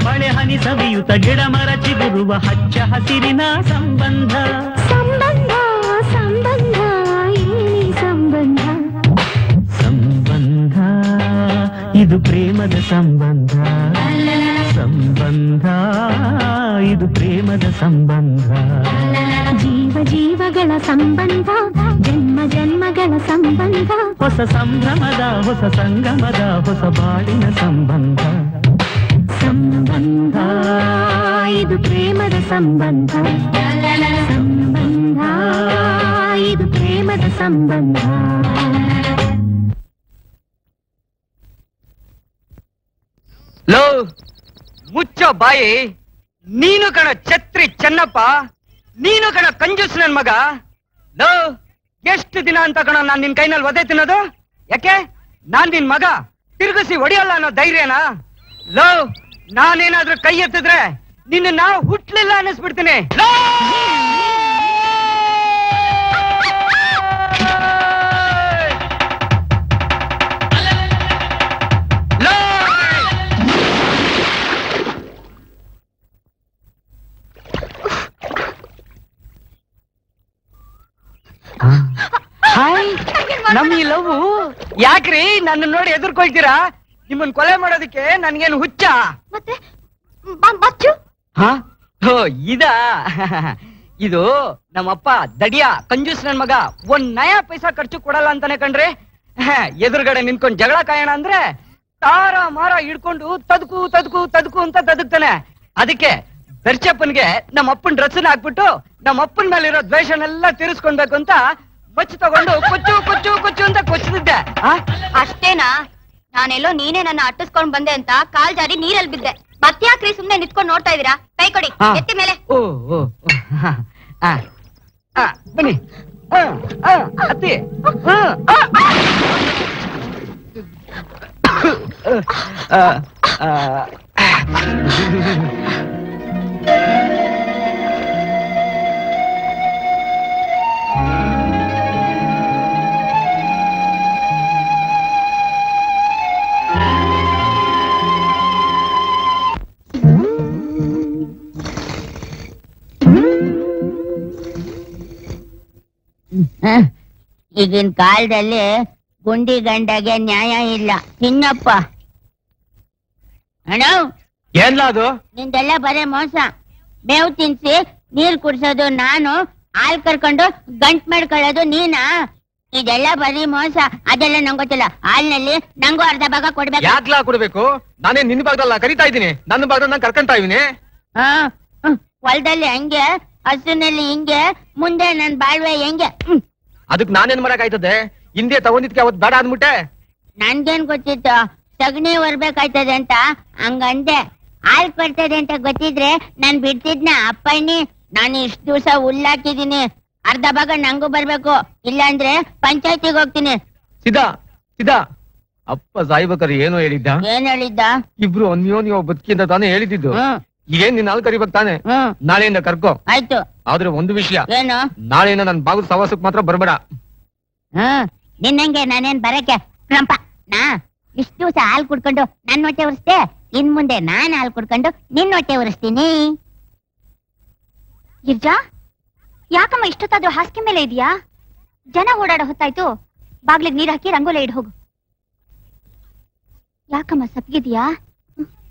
Speaker 10: ಮಳೆ ಹನಿ ಸವಿಯುತ ಗಿಡ ಮರ ಚಿಗುರುವ ಹಚ್ಚ ಹಸಿರಿನ ಸಂಬಂಧ.
Speaker 11: ಸಂಬಂಧ ಸಂಬಂಧ ಈ ಸಂಬಂಧ.
Speaker 10: ಸಂಬಂಧ ಇದು ಪ್ರೇಮದ ಸಂಬಂಧ. ಸಂಬಂಧ ಇದು ಪ್ರೇಮದ ಸಂಬಂಧ
Speaker 11: ಜೀವ ಜೀವಗಳ ಸಂಬಂಧ ಜನ್ಮ ಜನ್ಮಗಳ ಸಂಬಂಧ
Speaker 10: ಹೊಸ ಸಂಭ್ರಮದ ಹೊಸ ಸಂಗಮದ ಹೊಸ ಬಾಳಿನ ಸಂಬಂಧ
Speaker 11: ಸಂಬಂಧ ಇದು ಪ್ರೇಮದ ಸಂಬಂಧ ಸಂಬಂಧ ಇದು ಪ್ರೇಮದ ಸಂಬಂಧ
Speaker 15: ಬಾಯಿ, ನೀನು ಕಣ ಛತ್ರಿ ಚೆನ್ನಪ್ಪ, ನೀನು ಕಣ ಕಂಜೂಸ್ ನನ್ ಮಗ. ಲೋ, ಎಷ್ಟು ದಿನ ಅಂತ ಕಣ ನಾನ್ ನಿನ್ ಕೈನಲ್ಲಿ ಒದೆ ತಿನ್ನೋದು? ಯಾಕೆ? ನಾನ್ ನಿನ್ ಮಗ. ತಿರುಗಿಸಿ ಹೊಡಿಯಲ್ಲ ಅನ್ನೋ ಧೈರ್ಯನಾ? ಲೋ, ನಾನೇನಾದ್ರೂ ಕೈ ಎತ್ತಿದ್ರೆ ನಿನ್ನ ನಾ ಹುಟ್ಲಿಲ್ಲ ಅನ್ನಿಸ್ಬಿಡ್ತೀನಿ. ಹಾಯ್ ನಮ್ ಈ ಲವ್ ಯಾಕ್ರಿ? ನನ್ನ ನೋಡಿ ಎದುರ್ಕೊಳ್ತೀರಾ? ನಿಮ್ಮನ್ ಕೊಲೆ ಮಾಡೋದಕ್ಕೆ ನನ್ಗೇನು ಹುಚ್ಚ?
Speaker 8: ಮತ್ತೆ ಮಚ್ಚು
Speaker 15: ಹಾ? ಹೋ ಇದಾ? ಇದು ನಮ್ಮಪ್ಪ ದಡಿಯ ಕಂಜೂಸ್ ನನ್ ಮಗ. ಒಂದ್ ನಯಾ ಪೈಸಾ ಖರ್ಚು ಕೊಡಲ್ಲ ಅಂತಾನೆ ಕಣ್ರಿ. ಎದುರುಗಡೆ ನಿಂತ್ಕೊಂಡ್ ಜಗಳ ಕಾಯೋಣ ಅಂದ್ರೆ ತಾರ ಮಾರ ಹಿಡ್ಕೊಂಡು ತದಕು ತದಕು ತದಕು ಅಂತ ತದಕ್ತಾನೆ ಅದಕ್ಕೆ ದರ್ಶಪ್ಪನ್ಗೆ ನಮ್ಮ ಅಪ್ಪನ್ ಡ್ರೆಸ್ನ ಹಾಕ್ಬಿಟ್ಟು ನಮ್ಮ ಅಪ್ಪನ್ ಮೇಲಿರೋ ದ್ವೇಷನೆಲ್ಲ ತೀರಿಸ್ಕೊಳ್ಬೇಕು ಅಂತ ಮಚ್ಚು ತಗೊಂಡು ಕೊಚ್ಚು ಕೊಚ್ಚು ಕೊಚ್ಚು ಅಂತ ಕೊಚ್ಚಿದ್ದೆ. ಆ?
Speaker 8: ಅಷ್ಟೇನಾ? ನಾನೆಲ್ಲೋ ನೀನೇ ನನ್ನ ಅಟ್ಟಿಸ್ಕೊಂಡ್ ಬಂದೆ ಅಂತ ಕಾಲ್ ಜಾರಿ ನೀರಲ್ಲಿ ಬಿದ್ದೆ. ಮತ್ತ್ಯಾಕ್ರಿ ಸುಮ್ನೆ ನಿಂತ್ಕೊಂಡು ನೋಡ್ತಾ ಇದೀರಾ ಕೈ ಕೊಡಿ. ಎತ್ತಿ ಮೇಲೆ.
Speaker 15: ಬನ್ನಿ. ಅತ್ತಿ. ಆ.
Speaker 3: ಈಗಿನ ಕಾಲದಲ್ಲಿ ಗುಂಡಿ ಗಂಡಗೆ ನ್ಯಾಯ ಇಲ್ಲ. ತಿನ್ನಪ್ಪ. ಅಣ್ಣ
Speaker 15: ಏನ್ಲ ಅದು?
Speaker 3: ನಿಂದೆಲ್ಲ ಬರೇ ಮೋಸ. ಮೇವು ತಿನ್ಸಿ ನೀರ್ ಕುಡ್ಸೋದು ನಾನು
Speaker 17: ಹಾಲ್ ಕರ್ಕೊಂಡು ಗಂಟ್ ಮಾಡ್ಕೊಳ್ಳೋದು ನೀನಾ. ಇದೆಲ್ಲ ಬರೀ ಮೋಸ ಅದೆಲ್ಲ ನಂಗೊತ್ತಿಲ್ಲ ಗೊತ್ತಿಲ್ಲ. ಹಾಲ್ನಲ್ಲಿ ನಂಗೂ ಅರ್ಧ ಭಾಗ ಕೊಡ್ಬೇಕು.
Speaker 13: ಯಾಕ್ಲಾ ಕೊಡ್ಬೇಕು? ನಾನೇ ನಿನ್ ಭಾಗದಲ್ಲ ಕರಿತಾ ಇದ್ದೀನಿ. ನನ್ನ ಭಾಗದ ನಾನು ಕರ್ಕೊಂತಾ ಇದೀನಿ
Speaker 17: ಹಾ ಹ್ಮ್. ಹೊಲ್ದಲ್ಲಿ ಹಂಗೆ ಹಸುನಲ್ಲಿ ಹಿಂಗೆ ಮುಂದೆ ನನ್ ಬಾಳ್ವೆ ಹೆಂಗೆ? ಹ್ಮ್.
Speaker 13: ಅದಕ್ ನಾನೇನ್ ಮಾಡಕ್ಕಾಯ್ತದೆ? ಹಿಂದೆ ತಗೊಂಡಿದ್ಕೆ ಅವತ್ ಬೇಡ ಅಂದ್ಬಿಟ್ಟೆ?
Speaker 17: ನನ್ಗೇನ್ ಗೊತ್ತಿತ್ತು? ಸಗಣಿ ಬರ್ಬೇಕಾಯ್ತದೆ ಅಂತ ಹಂಗಂದೆ. ಹಾಲ್ ಕೊಡ್ತದೆ ಅಂತ ಗೊತ್ತಿದ್ರೆ ನಾನ್ ಬಿಡ್ತಿದ್ನ. ಅಪ್ಪಣ್ಣಿ ನಾನು ಇಷ್ಟ ದಿವಸ ಹುಲ್ಲಾಕಿದೀನಿ ಅರ್ಧ ಭಾಗ ನಂಗೂ ಬರ್ಬೇಕು. ಇಲ್ಲಾಂದ್ರೆ ಪಂಚಾಯತಿಗೆ ಹೋಗ್ತೀನಿ.
Speaker 13: ಸಿದಾ ಸಿದಾ. ಅಪ್ಪ ಸಾಯ್ಬೇಕಾದ್ರೆ ಏನು ಹೇಳಿದ್ದ?
Speaker 17: ಏನ್ ಹೇಳಿದ್ದ?
Speaker 13: ಇಬ್ರು ಅನ್ಯೋನ್ಯ ಬದುಕಿಂದ ತಾನೇ ಹೇಳಿದ್ದು.
Speaker 17: ಏನ್
Speaker 13: ನೀನ್ ನಿನ್ ಹಾಲ್ ಕರಿಬೇಕು ತಾನೆ?
Speaker 17: ಹ್ಮ್.
Speaker 13: ನಾಳೆಯಿಂದ ಕರ್ಕೋ.
Speaker 17: ಆಯ್ತು.
Speaker 13: ಆದ್ರೆ ಒಂದು ವಿಷಯ.
Speaker 17: ಏನು?
Speaker 13: ನಾಳೆಯಿಂದ ನನ್ ಬಾಗು ಸವಾಸಕ್ ಮಾತ್ರ ಬರ್ಬೇಡ.
Speaker 17: ಹ್ಮ್. ನಿನ್ನಂಗೆ ನಾನೇನ್ ಬರಕ್ಕೆ ಕ್ರಂಪ. ನಾ ಇಷ್ಟು ದಿವಸ ಹಾಲ್ ಕುಡ್ಕೊಂಡು ನನ್ ಹೊಟ್ಟೆ ಉರಿಸ್ತೆ ಇನ್ ಮುಂದೆ ನಾನ್ ಹಾಲ್ ಕುಡ್ಕೊಂಡು ನಿನ್ ಹೊಟ್ಟೆ ಉರಿಸ್ತೀನಿ.
Speaker 7: ಗಿರ್ಜಾ ಯಾಕಮ್ಮ ಇಷ್ಟೊತ್ತಾದ್ರೂ ಹಾಸಿಗೆ ಮೇಲೆ ಇದೆಯಾ? ಜನ ಓಡಾಡೋ ಹೊತ್ತಾಯ್ತು. ಬಾಗ್ಲಿಗೆ ನೀರ್ ಹಾಕಿ ರಂಗೋಲೆ ಇಡ್ ಹೋಗು. ಯಾಕಮ್ಮ ಸಪ್ಗಿದ್ಯಾ?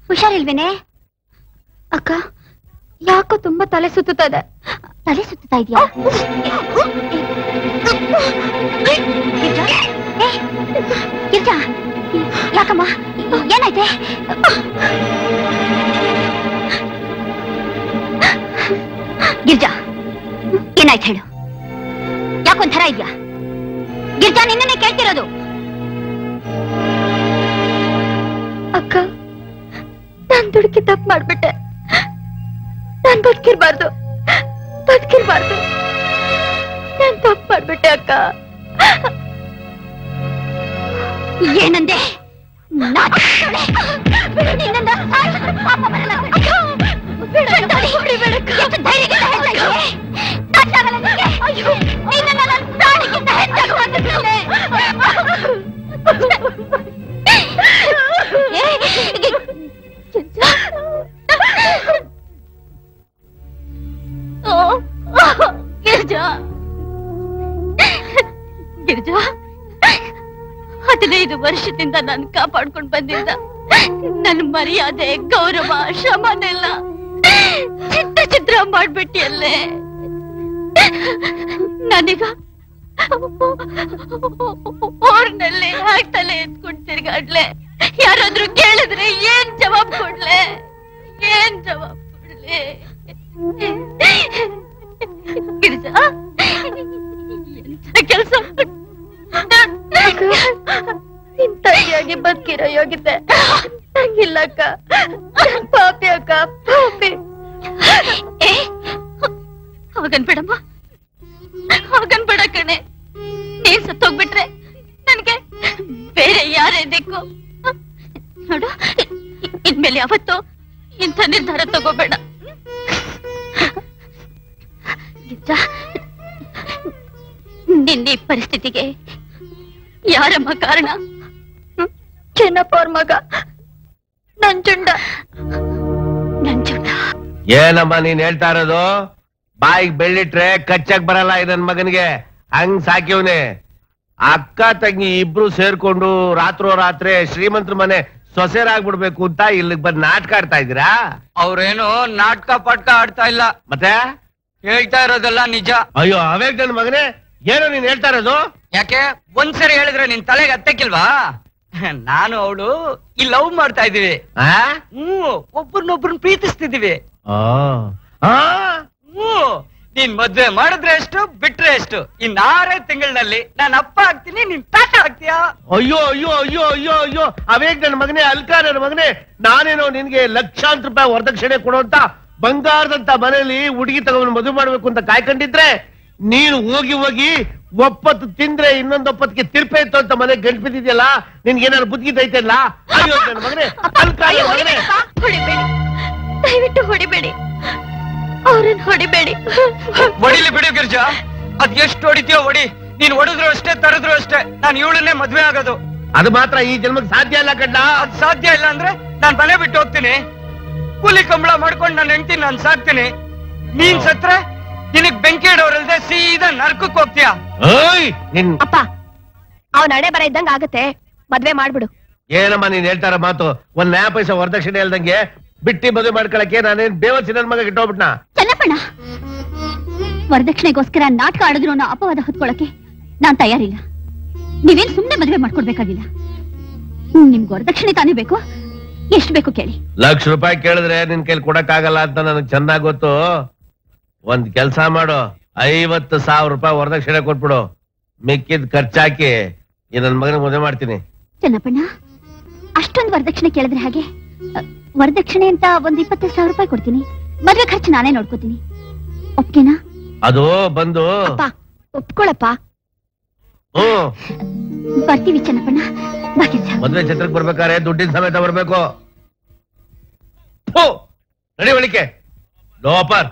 Speaker 7: ಹುಷಾರಿಲ್ವೇನೆ? ಅಕ್ಕ ಯಾಕೋ ತುಂಬಾ ತಲೆ ಸುತ್ತುತ್ತದೆ ತಲೆ ಸುತ್ತುತ್ತಾ ಇದೆಯಾ? ಗಿರ್ಜಾ ಯಾಕಮ್ಮ? ಏನಾಯ್ತೆ? ಗಿರ್ಜಾ, ಏನಾಯ್ತು ಹೇಳು? ಯಾಕೊಂಥರ ಇದ್ಯಾ? ಗಿರ್ಜಾ ನಿನ್ನೇ ಕೇಳ್ತಿರೋದು. ಅಕ್ಕ, ನಾನ್ ದುಡುಕಿ ತಪ್ಪು ಮಾಡ್ಬಿಟ್ಟೆ. ನಾನ್ ಬದುಕಿರ್ಬಾರ್ದು. ಬದುಕಿರ್ಬಾರ್ದು. ನಾನ್ ತಪ್ಪು ಮಾಡ್ಬಿಟ್ಟೆ, ಅಕ್ಕ. 얘는데 나 때문에 베르니 있는데 아빠만 나 절도리 우리 베르크 얘도
Speaker 8: 날리겠다 했다 얘 따라가는 게 아유. 이놈은 날리겠다 했다고 왔는데. 예 이게
Speaker 7: 진짜 어? 계좌 계좌 ಹದಿನೈದು ವರ್ಷದಿಂದ ನಾನು ಕಾಪಾಡ್ಕೊಂಡ್ ಬಂದಿದ್ದ. ನನ್ನ ಮರ್ಯಾದೆ, ಗೌರವ, ಶ್ರಮನೆಲ್ಲ ಚಿತ್ರ ಚಿತ್ರ ಮಾಡ್ಬಿಟ್ಟಿಯಲ್ಲೇ. ನನಗ ಊರ್ನಲ್ಲಿ ಹಾಕ್ತಲೆ ಎತ್ಕೊಂಡ್ ತಿರ್ಗಾಡ್ಲೆ. ಯಾರಾದ್ರೂ ಕೇಳಿದ್ರೆ ಏನ್ ಜವಾಬ್ ಕೊಡ್ಲೆ? ಏನ್ ಜವಾಬ್ ಕೊಡ್ಲೆ? ಗಿರಿಜಾ, ಎಂತ ಕೆಲಸ? ತಂಗಿಯಾಗಿ ಬದುಕಿರೋ ಯೋಗಿದ್ದೆ ನಂಗಿಲ್ಲಕ್ಕ. ಪಾಪಿ ಅಕ್ಕ, ಪಾಪಿ. ಹೋಗನ್ ಬಿಡಮ್ಮ. ಹೋಗನ್ ಬಿಡ ಕಣೆ. ನೀನ್ ಸತ್ತೋಗ್ಬಿಟ್ರೆ ನನ್ಗೆ ಬೇರೆ ಯಾರೇ ದಿಕ್ಕು ನೋಡು, ಇನ್ಮೇಲೆ ಯಾವತ್ತು ಇಂಥ ನಿರ್ಧಾರ ತಗೋಬೇಡ. ನಿನ್ನ ಪರಿಸ್ಥಿತಿಗೆ ಯಾರಮ್ಮ ಕಾರಣ? ಚೆನ್ನಪ್ಪ ಅವ್ರ ಮಗ? ನಂಜುಂಡ ನಂಜುಂಡ
Speaker 12: ಏನಮ್ಮ ನೀನ್ ಹೇಳ್ತಾ ಇರೋದು? ಬಾಯಿಗೆ ಬೆಳ್ಳಿಟ್ರೆ ಕಚ್ಚಕ್ ಬರಲ್ಲ ಈ ನನ್ ಮಗನಿಗೆ. ಹಂಗ್ ಸಾಕಿವ್ನೆ. ಅಕ್ಕ ತಂಗಿ ಇಬ್ರು ಸೇರ್ಕೊಂಡು ರಾತ್ರೋ ರಾತ್ರಿ ಶ್ರೀಮಂತರ ಮನೆ ಸೊಸೆರಾಗ್ಬಿಡ್ಬೇಕು ಅಂತ ಇಲ್ಲಿ ಬಂದ್ ನಾಟಕ ಆಡ್ತಾ ಇದ್ದೀರಾ?
Speaker 15: ಅವ್ರೇನು ನಾಟಕ ಪಟ್ಕ ಆಡ್ತಾ ಇಲ್ಲ.
Speaker 12: ಮತ್ತೆ?
Speaker 15: ಹೇಳ್ತಾ ಇರೋದೆಲ್ಲ ನಿಜ.
Speaker 12: ಅಯ್ಯೋ ಅವೇಗ್ ನನ್ ಮಗನೇ? ಏನೋ ನೀನ್ ಹೇಳ್ತಾ ಇರೋದು?
Speaker 15: ಯಾಕೆ? ಒಂದ್ಸರಿ ಹೇಳಿದ್ರೆ ನಿನ್ ತಲೆಗೆ ಹತ್ತಕ್ಕಿಲ್ವಾ? ನಾನು ಅವಳು ಈ ಲವ್ ಮಾಡ್ತಾ ಇದೀವಿ
Speaker 12: ಆ?
Speaker 15: ಹ್ಮ್ ಒಬ್ರನ್ನೊಬ್ರನ್ನ ಪ್ರೀತಿಸ್ತಿದೀವಿ? ಹ್ಮ್ ನೀನ್ ಮದ್ವೆ ಮಾಡಿದ್ರೆ ಎಷ್ಟು ಬಿಟ್ರೆ ಎಷ್ಟು? ಇನ್ ಆರೇ ತಿಂಗಳಿನಲ್ಲಿ ನಾನು ಅಪ್ಪ ಆಗ್ತೀನಿ ನಿನ್ ತಾತ ಆಗ್ತೀಯ?
Speaker 12: ಅಯ್ಯೋ ಅಯ್ಯೋ ಅಯ್ಯೋ ಅಯ್ಯೋ ಅಯ್ಯೋ. ಅವೇಗ್ ನನ್ನ ಮಗನೇ ಅಲ್ಕ ನನ್ನ ಮಗನೇ ನಾನೇನೋ ನಿನ್ಗೆ ಲಕ್ಷಾಂತರ ರೂಪಾಯಿ ವರದಕ್ಷಿಣೆ ಕೊಡುವಂತ ಬಂಗಾರದಂತ ಮನೆಯಲ್ಲಿ ಹುಡುಗಿ ತಗೊಂಡು ಮದುವೆ ಮಾಡ್ಬೇಕು ಅಂತ ಕಾಯ್ಕೊಂಡಿದ್ರೆ ನೀನು ಹೋಗಿ ಹೋಗಿ ಒಪ್ಪತ್ತು ತಿಂದ್ರೆ ಇನ್ನೊಂದು ಒಪ್ಪತ್ತಿಗೆ ತಿರ್ಪೆ ಇತ್ತು ಅಂತ ಮನೆ ಗಂಟು ಬಿದ್ದಿದೆಯಲ್ಲ ನಿನ್ಗೆ ಏನಾದ್ರು ಬುದ್ಧಿ
Speaker 7: ಹೊಡಿಬೇಡಿ. ದಯವಿಟ್ಟು ಹೊಡಿಬೇಡಿ. ಅವ್ರನ್ನ ಹೊಡಿಬೇಡಿ.
Speaker 15: ಹೊಡಿಲಿ ಬಿಡು ಗಿರ್ಜಾ. ಅದ್ ಎಷ್ಟು ಹೊಡಿತೀಯೋ ಹೊಡಿ. ನೀನ್ ಹೊಡೆದ್ರು ಅಷ್ಟೇ ತರದ್ರು ಅಷ್ಟೇ. ನಾನು ಇವಳನ್ನೇ ಮದ್ವೆ ಆಗೋದು.
Speaker 12: ಅದು ಮಾತ್ರ ಈ ಜನ್ಮಕ್ಕೆ ಸಾಧ್ಯ ಇಲ್ಲ ಕಂಡ
Speaker 15: ಅದ್ ಸಾಧ್ಯ ಇಲ್ಲ ಅಂದ್ರೆ ನಾನ್ ಮನೆ ಬಿಟ್ಟು ಹೋಗ್ತೀನಿ. ಕೂಲಿ ಕಂಬಳ ಮಾಡ್ಕೊಂಡು ನಾನು ಹೆಂಡ್ತಿ ನಾನ್ ಸಾಕ್ತೀನಿ. ನೀನ್ ಸತ್ರೆ? ನಿನಗ್ ಬೆಂಕಿ ಇಡೋರಲ್ದೆ ಸೀದಾ ನರ್ಕಕ್ ಹೋಗ್ತೀಯಾ?
Speaker 12: ಓಯ್ ನಿನ್
Speaker 7: ಅಪ್ಪ ಅವ್ನ ಹಣೆ ಬರ ಇದ್ದಂಗ ಆಗತ್ತೆ. ಮದ್ವೆ ಮಾಡ್ಬಿಡು.
Speaker 12: ಏನಮ್ಮ ನೀನ್ ಹೇಳ್ತಾರ ಮಾತು? ಒಂದ್ ನ್ಯಾಯ ಪೈಸೆ ವರದಕ್ಷಿಣೆ ಇಲ್ದಂಗೆ ಬಿಟ್ಟಿ ಮದುವೆ ಮಾಡ್ಕೊಳಕ್ಕೆ ನಾನೇನ್ ಬೇವತ್ ಸಿನ ಮಗ ಇಟ್ಟೋಗ್ಬಿಟ್ನಾ?
Speaker 7: ಚೆನ್ನಪ್ಪಣ್ಣ
Speaker 8: ವರದಕ್ಷಿಣೆಗೋಸ್ಕರ ನಾಟಕ ಆಡಿದ್ರು ಅನ್ನೋ ಅಪವಾದ ಹೊತ್ಕೊಳಕ್ಕೆ ನಾನ್ ತಯಾರಿಲ್ಲ. ನೀವೇನ್ ಸುಮ್ನೆ ಮದ್ವೆ ಮಾಡ್ಕೊಡ್ಬೇಕಾಗಿಲ್ಲ. ನಿಮ್ಗೆ ವರದಕ್ಷಿಣೆ ತಾನೇ ಬೇಕು? ಎಷ್ಟು ಬೇಕು ಕೇಳಿ.
Speaker 12: ಲಕ್ಷ ರೂಪಾಯಿ ಕೇಳಿದ್ರೆ ನಿನ್ ಕೈಲಿ ಕೊಡಕ್ಕಾಗಲ್ಲ ಅಂತ ನನಗೆ ಚೆನ್ನಾಗ್ ಗೊತ್ತು. ಒಂದ್ ಕೆಲ್ಸ ಮಾಡು. ಐವತ್ತು ಸಾವಿರ ರೂಪಾಯಿ ವರದಕ್ಷಿಣೆ ಕೊಟ್ಬಿಡು. ಮಿಕ್ಕಿದ್ ಖರ್ಚಾಕಿ ಈ ನನ್ ಮಗನ ಮದುವೆ ಮಾಡ್ತೀನಿ.
Speaker 8: ಚೆನ್ನಪ್ಪಣ್ಣ ಅಷ್ಟೊಂದು ವರದಕ್ಷಿಣೆ ಕೇಳಿದ್ರೆ ಹಾಗೆ? ಅ, ವರದಕ್ಷಿಣೆ ಅಂತ ಒಂದ್ ಇಪ್ಪತ್ತೈದು ಸಾವಿರ ರೂಪಾಯಿ ಕೊಡ್ತೀನಿ. ಮದ್ವೆ ಖರ್ಚು ನಾನೇ ನೋಡ್ಕೋತೀನಿ. ಒಪ್ಕೆನಾ?
Speaker 12: ಅದು ಬಂದು.
Speaker 8: ಅಪ್ಪ ಒಪ್ಕೊಳಪ್ಪ.
Speaker 12: ಹ್ಮ್
Speaker 8: ಬರ್ತೀವಿ ಚೆನ್ನಪ್ಪಣ್ಣ. ಬಾ ಕೆಲ್ಸ.
Speaker 12: ಮದ್ವೆ ಛತ್ರಕ್ಕೆ ಬರ್ಬೇಕಾದ್ರೆ ದುಡ್ಡಿನ ಸಮೇತ ಬರ್ಬೇಕು. ನಡಿ ಒಳಿಕೆ ಲೋಪರ್.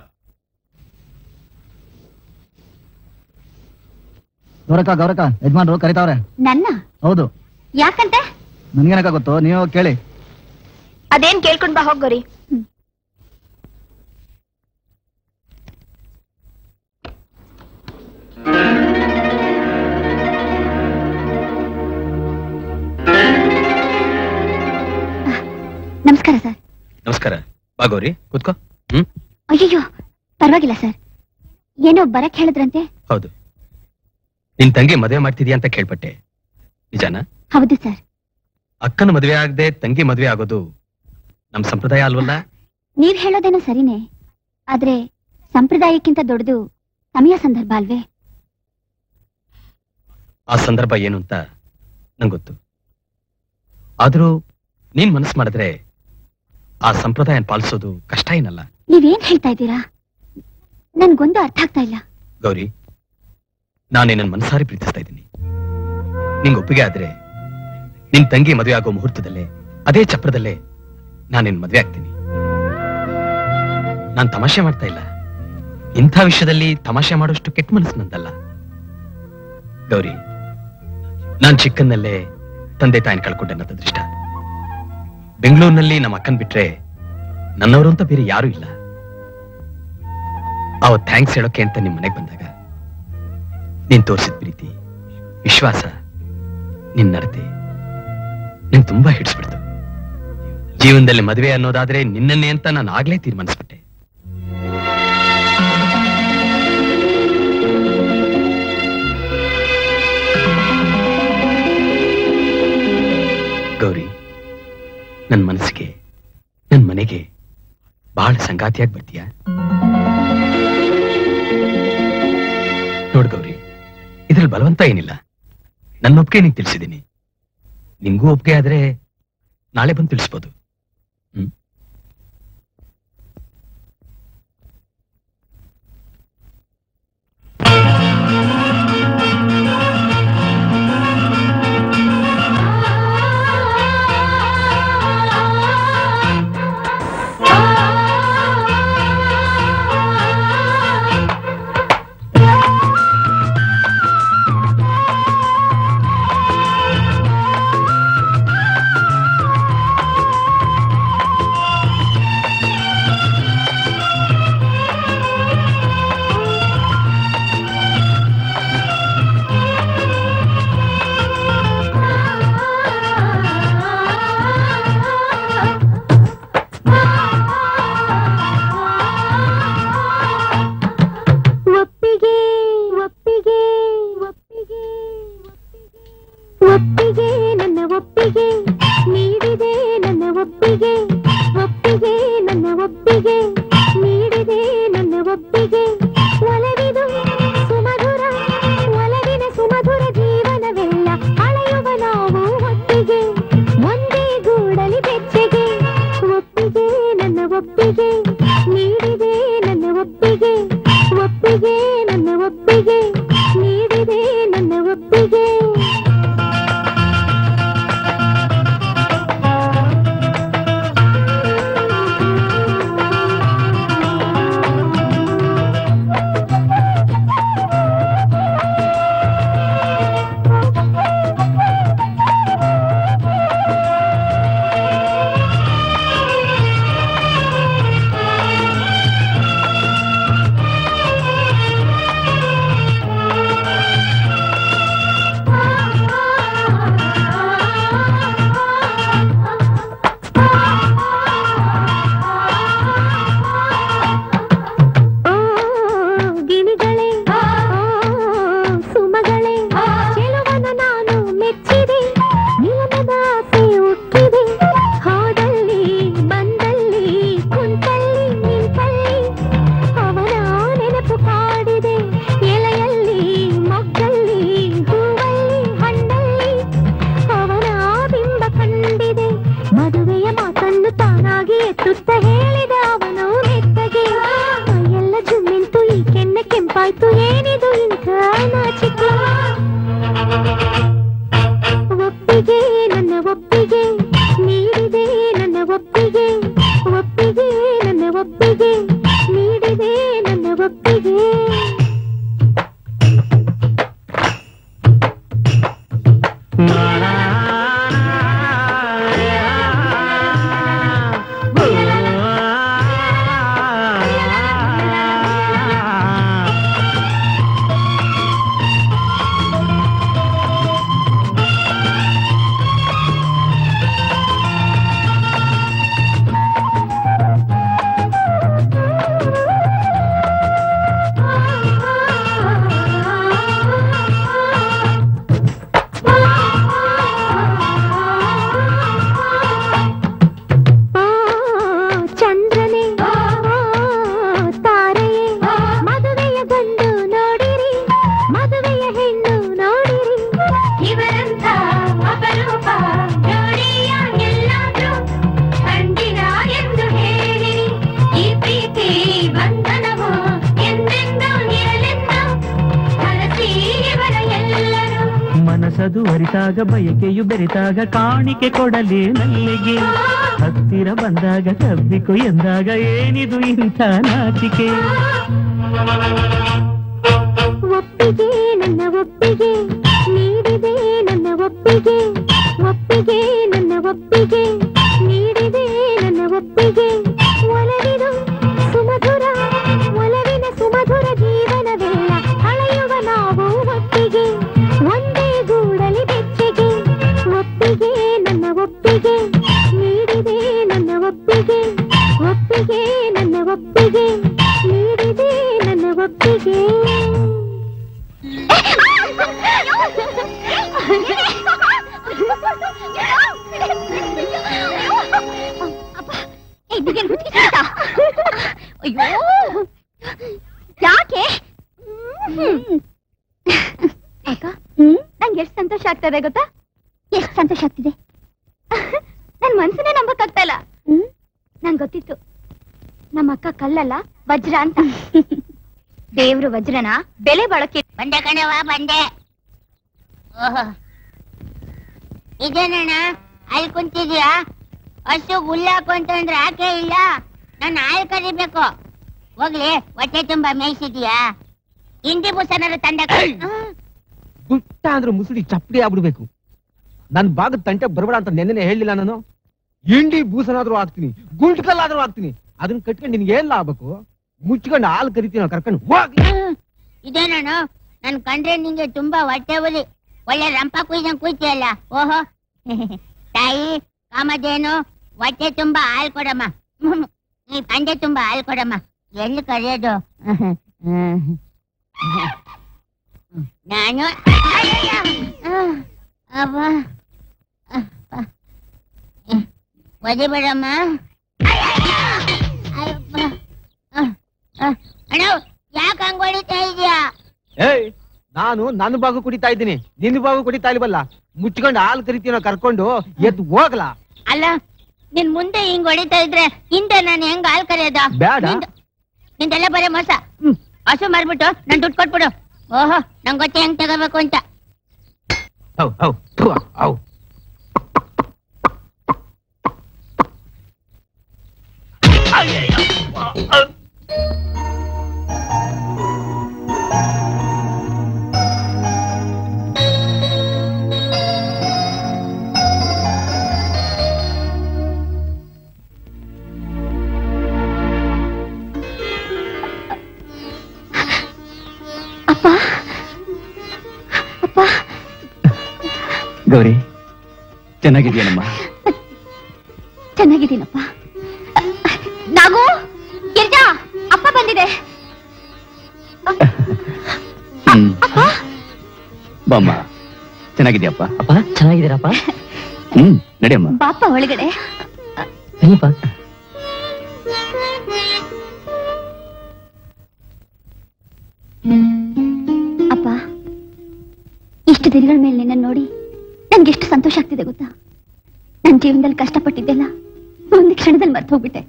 Speaker 13: ಗೌರಕ ಗೌರಕ ಯಜಮಾನ್ರು ಕರಿತಾವ್ರೆ.
Speaker 8: ನನ್ನ?
Speaker 13: ಹೌದು.
Speaker 8: ಯಾಕಂತೆ?
Speaker 13: ನನ್ಗೇನಕ ಗೊತ್ತು? ನೀವು ಕೇಳಿ.
Speaker 8: ಅದೇನ್ ಕೇಳ್ಕೊಂಡ್ ಬಾ ಹೋಗೋರಿ ನಮಸ್ಕಾರ ಸರ್.
Speaker 16: ನಮಸ್ಕಾರ. ಬಾ ಗೌರಿ ಕೂತ್ಕೋ. ಹ್ಮ್?
Speaker 8: ಅಯ್ಯಯ್ಯೋ ಪರವಾಗಿಲ್ಲ ಸರ್. ಏನೋ ಬರಕ್ ಹೇಳಿದ್ರಂತೆ.
Speaker 16: ಹೌದು. ನಿನ್ ತಂಗಿ ಮದುವೆ ಮಾಡ್ತಿದ್ಯಾ ಅಂತ ಕೇಳ್ಪಟ್ಟೆ. ನಿಜಾನ?
Speaker 8: ಹೌದು ಸರ್.
Speaker 16: ಅಕ್ಕನ ಮದುವೆ ಆಗದೆ ತಂಗಿ ಮದುವೆ ಆಗೋದು ನಮ್ ಸಂಪ್ರದಾಯ ಅಲ್ವಲ್ಲ?
Speaker 8: ನೀವ್ ಹೇಳೋದೇನೋ ಸರಿನೇ. ಆದ್ರೆ ಸಂಪ್ರದಾಯಕ್ಕಿಂತ ದೊಡ್ಡದು ಸಮಯ ಸಂದರ್ಭ ಅಲ್ವೇ?
Speaker 16: ಆ ಸಂದರ್ಭ ಏನು ಅಂತ ನಂಗೊತ್ತು ಆದ್ರೂ ನೀನ್ ಮನಸ್ಸು ಮಾಡಿದ್ರೆ ಆ ಸಂಪ್ರದಾಯ ಪಾಲಿಸೋದು ಕಷ್ಟ ಏನಲ್ಲ?
Speaker 8: ನೀವೇನ್ ಹೇಳ್ತಾ ಇದ್ದೀರಾ? ನನ್ಗೊಂದು ಅರ್ಥ ಆಗ್ತಾ ಇಲ್ಲ.
Speaker 16: ಗೌರಿ ನಾನು ನಿನ್ನ ಮನಸಾರಿ ಪ್ರೀತಿಸ್ತಾ ಇದ್ದೀನಿ. ನಿಂಗೆ ಒಪ್ಪಿಗೆ ಆದ್ರೆ ನಿನ್ ತಂಗಿ ಮದುವೆ ಆಗೋ ಮುಹೂರ್ತದಲ್ಲೇ, ಅದೇ ಚಪ್ರದಲ್ಲೇ ನಾನು ನಿನ್ ಮದುವೆ ಆಗ್ತೀನಿ. ನಾನ್ ತಮಾಷೆ ಮಾಡ್ತಾ ಇಲ್ಲ. ಇಂಥ ವಿಷಯದಲ್ಲಿ ತಮಾಷೆ ಮಾಡೋಷ್ಟು ಕೆಟ್ಟ ಮನಸ್ಸು ನಂದಲ್ಲ. ಗೌರಿ, ನಾನ್ ಚಿಕ್ಕನ್ನಲ್ಲೇ ತಂದೆ ತಾಯಿನ ಕಳ್ಕೊಂಡೆ ನನ್ನ ಅದೃಷ್ಟ. ಬೆಂಗಳೂರಿನಲ್ಲಿ ನಮ್ಮ ಅಕ್ಕನ್ ಬಿಟ್ರೆ ನನ್ನವರು ಅಂತ ಬೇರೆ ಯಾರೂ ಇಲ್ಲ. ಅವತ್ ಥ್ಯಾಂಕ್ಸ್ ಹೇಳೋಕೆ ಅಂತ ನಿಮ್ಮ ಮನೆಗೆ ಬಂದಾಗ ನೀನ್ ತೋರಿಸಿದ ಪ್ರೀತಿ, ವಿಶ್ವಾಸ ನಿನ್ನ ನಡತೆ, ನಿನ್ ತುಂಬಾ ಹಿಡಿಸ್ಬಿಡ್ತು. ಜೀವನದಲ್ಲಿ ಮದುವೆ ಅನ್ನೋದಾದ್ರೆ ನಿನ್ನನ್ನೇ ಅಂತ ನಾನು ಆಗ್ಲೇ ತೀರ್ಮಾನಿಸ್ಬಿಟ್ಟೆ. ಗೌರಿ ನನ್ನ ಮನಸ್ಸಿಗೆ ನನ್ನ ಮನೆಗೆ ಬಹಳ ಸಂಗಾತಿಯಾಗಿ ಬರ್ತೀಯ? ನೋಡ್ ಇದ್ರಲ್ಲಿ ಬಲವಂತ ಏನಿಲ್ಲ. ನನ್ನ ಒಪ್ಪಿಗೆ ನಿಂಗೆ ತಿಳಿಸಿದ್ದೀನಿ ನಿಮಗೂ ಒಪ್ಪಿಗೆ ಆದ್ರೆ ನಾಳೆ ಬಂದು ತಿಳಿಸ್ಬೋದು.
Speaker 11: ಕಾಣಿಕೆ ಕೊಡಲಿ ನಲ್ಲಿಗೆ ಹತ್ತಿರ ಬಂದಾಗ ತಬ್ಬಿಕು ಎಂದಾಗ ಏನಿದು ಇಂಥ ನಾಚಿಕೆ?
Speaker 8: ಆಗ್ತದೆ ಗೊತ್ತಾ? ಎಷ್ಟು ಸಂತೋಷ ಆಗ್ತಿದೆ. ನನ್ ಮನ್ಸನ್ನೇ ನಂಬಕ್ಕಾಗ್ತಾ ಇಲ್ಲ. ನಂಗೆ ಗೊತ್ತಿತ್ತು. ನಮ್ಮ ಅಕ್ಕ ಕಲ್ಲಲ್ಲ ವಜ್ರ ಅಂತ. ದೇವ್ರು ವಜ್ರನ ಬೆಲೆ ಬಳಕೆ
Speaker 17: ಬಂಡೆ ಕಣವ ಬಂದೆ. ಓಹೋ. ಇದೇನಣ್ಣ ಅಲ್ಲಿ ಕುಂತಿದ್ಯಾ? ಅಷ್ಟು ಹುಲ್ಲಾಕು ಅಂತಂದ್ರೆ ಆಕೆ ಇಲ್ಲ. ನಾನು ಆಯ್ ಕರಿಬೇಕು ಹೋಗ್ಲಿ ಹೊಟ್ಟೆ ತುಂಬಾ ಮೇಯ್ಸಿದ್ಯಾ? ಹಿಂದಿ ಬುಸನಾರು ತಂದ
Speaker 13: ಗುಟ್ಟ ಅಂದ್ರೆ ಮುಸುಡಿ ಚಪ್ಪಡಿ ಆಗ್ಬಿಡ್ಬೇಕು ನನ್ ಭಾಗದ ತಂಟೆ ಬರ್ಬೇಡ ಅಂತ ನೆನ್ನೆ ಹೇಳಿಲ್ಲ ನಾನು ಇಂಡಿ ಬೂಸನಾದ್ರೂ ಹಾಕ್ತೀನಿ ಗುಂಟ್ಕಲ್ಲಾದ್ರೂ ಹಾಕ್ತೀನಿ ಅದನ್ನ ಕಟ್ಕೊಂಡು ನಿನ್ಗೆ ಏನ್ ಆಗ್ಬೇಕು ಮುಚ್ಕೊಂಡು ಹಾಲು ಕರಿತೀನಿ ಕರ್ಕೊಂಡು ಹೋಗ್ಲಿ
Speaker 17: ಇದೇನಣ್ಣ ನನ್ ಕಂಡ್ರೆ ನಿಂಗೆ ತುಂಬಾ ಹೊಟ್ಟೆ ಉರಿ ಒಳ್ಳೆ ರಂಪ ಕುಯ್ದಂಗ್ ಕುಯ್ತಿಯಲ್ಲ ಓಹೋ ತಾಯಿ ಕಾಮಧೇನು ಹೊಟ್ಟೆ ತುಂಬಾ ಹಾಲು ಕೊಡಮ್ಮ ಹ್ಮ್. ಈ ತಂದೆ ತುಂಬಾ ಹಾಲು ಕೊಡಮ್ಮ ಎಲ್ಲಿ ಕರೆಯೋದು ನಾನು ಅಪ್ಪ. ಒದಿಬೇಡಮ್ಮ. ಅಣ್ಣ ಯಾಕೆ ಹಂಗ್ ಹೊಡಿತಾ ಇದೀಯಾ
Speaker 13: ಏಯ್ ನಾನು ನನ್ನ ಭಾಗ ಕುಡಿತಾ ಇದ್ದೀನಿ ನಿನ್ನ ಭಾಗ ಕುಡಿತಾ ಇಲ್ವಲ್ಲ ಮುಚ್ಕೊಂಡು ಹಾಲು ಕರಿತೀನೋ ಕರ್ಕೊಂಡು ಎದ್ದು ಹೋಗ್ಲಾ
Speaker 17: ಅಲ್ಲ ನಿನ್ ಮುಂದೆ ಹಿಂಗ್ ಹೊಡಿತಾ ಇದ್ರೆ ಹಿಂದೆ ನಾನು ಹೆಂಗ್ ಹಾಲ್ ಕರೆಯೋದ
Speaker 13: ಬೇಡ.
Speaker 17: ನಿಂದ್- ನಿಂದೆಲ್ಲ ಬರೀ ಮೋಸ ಹ್ಮ್. ಹಸು ಮಾರ್ಬಿಟ್ಟು ನನ್ ದುಡ್ಡು ಕೊಟ್ಬಿಡು ಓಹೋ ನಂಗ್ ಗೊತ್ತೆ ಹೆಂಗ್ ತಗೋಬೇಕು ಅಂತ
Speaker 13: ಹೌ ಹೌ ಥು, ಹೌ
Speaker 8: ಅಪ್ಪ
Speaker 1: ಗೌರಿ ಚೆನ್ನಾಗಿದ್ಯಾನಮ್ಮ?
Speaker 8: ಚೆನ್ನಾಗಿದ್ದೀನಪ್ಪ. ನಾಗು ಗಿರ್ಜಾ ಅಪ್ಪ ಬಂದಿದೆ. ಅಪ್ಪ
Speaker 1: ಬಾಮ್ಮ ಚೆನ್ನಾಗಿದ್ಯಪ್ಪ?
Speaker 9: ಅಪ್ಪ ಚೆನ್ನಾಗಿದ್ದೀರಪ್ಪ?
Speaker 1: ಹ್ಮ್ ನಡಿಯಮ್ಮ.
Speaker 8: ಬಾಪ ಒಳಗಡೆ.
Speaker 9: ಬನ್ನಿಪ್ಪ
Speaker 8: ಅಪ್ಪ ಇಷ್ಟು ದಿನಗಳ ಮೇಲೆ ನಿನ್ನ ನೋಡಿ ನನ್ಗೆ ಎಷ್ಟು ಸಂತೋಷ ಆಗ್ತಿದೆ ಗೊತ್ತಾ? ನನ್ನ ಜೀವನದಲ್ಲಿ ಕಷ್ಟಪಟ್ಟಿದ್ದೆಲ್ಲ ಒಂದು ಕ್ಷಣದಲ್ಲಿ ಮರ್ತು ಹೋಗ್ಬಿಟ್ಟೆ.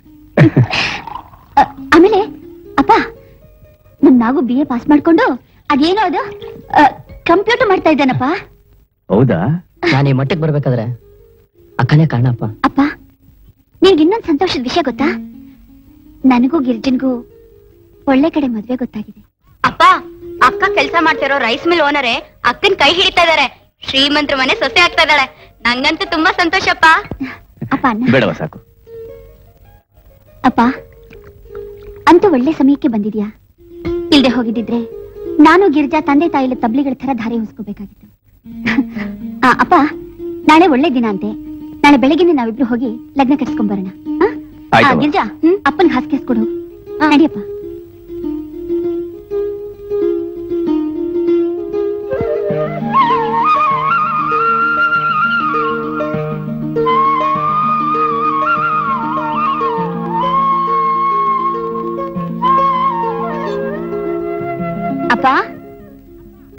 Speaker 8: ಆಮೇಲೆ ಅಪ್ಪ ನಮ್ ನಾವು ಬಿ ಎ ಪಾಸ್ ಮಾಡ್ಕೊಂಡು ಅದೇನೋ ಅದು ಕಂಪ್ಯೂಟರ್ ಮಾಡ್ತಾ ಇದ್ದಾನಪ್ಪ.
Speaker 1: ಹೌದಾ?
Speaker 9: ನಾನು ಈ ಮಟ್ಟಕ್ಕೆ ಬರ್ಬೇಕಾದ್ರೆ ಅಕ್ಕನೇ ಕಾರಣಪ್ಪ.
Speaker 8: ಅಪ್ಪ ನಿನ್ಗೆ ಇನ್ನೊಂದು ಸಂತೋಷದ ವಿಷಯ ಗೊತ್ತಾ? ನನಗೂ ಗಿರ್ಜನ್ಗೂ ಒಳ್ಳೆ ಕಡೆ ಮದ್ವೆ ಗೊತ್ತಾಗಿದೆ.
Speaker 2: ಅಪ್ಪ ಅಕ್ಕ ಕೆಲಸ ಮಾಡ್ತಿರೋ ರೈಸ್ ಮಿಲ್ ಓನರೇ ಅಕ್ಕನ ಕೈ ಹಿಡಿತಾ ಇದಾರೆ. ಶ್ರೀಮಂತ್ರ ಮನೆ ಸೊಸೆ ಆಗ್ತಾ ಇದ್ದಾಳೆ. ನಂಗಂತೂ ತುಂಬಾ ಸಂತೋಷಪ್ಪ.
Speaker 8: ಅಪ್ಪ ಅನ್ನ
Speaker 4: ಬೇಡವ ಸಾಕು.
Speaker 8: ಅಪ್ಪ ಅಂತೂ ಒಳ್ಳೆ ಸಮಯಕ್ಕೆ ಬಂದಿದ್ಯಾ? ಇಲ್ದೆ ಹೋಗಿದ್ದಿದ್ರೆ ನಾನು ಗಿರ್ಜಾ ತಂದೆ ತಾಯಿಲ ತಬ್ಲಿಗಳ ತರ ಧಾರೆ ಹೊಸ್ಕೋಬೇಕಾಗಿತ್ತು ಆ, ಅಪ್ಪ ನಾಳೆ ಒಳ್ಳೆ ದಿನ ಅಂತೆ. ನಾಳೆ ಬೆಳಗ್ಗೆ ನಾವಿಬ್ರು ಹೋಗಿ ಲಗ್ನ ಕಟ್ಸ್ಕೊಂಡ್ ಬರೋಣ. ಗಿರ್ಜಾ ಅಪ್ಪನ್ ಹಾಸಿಗೆ ಕೊಡು ನಡಿಯಪ್ಪ.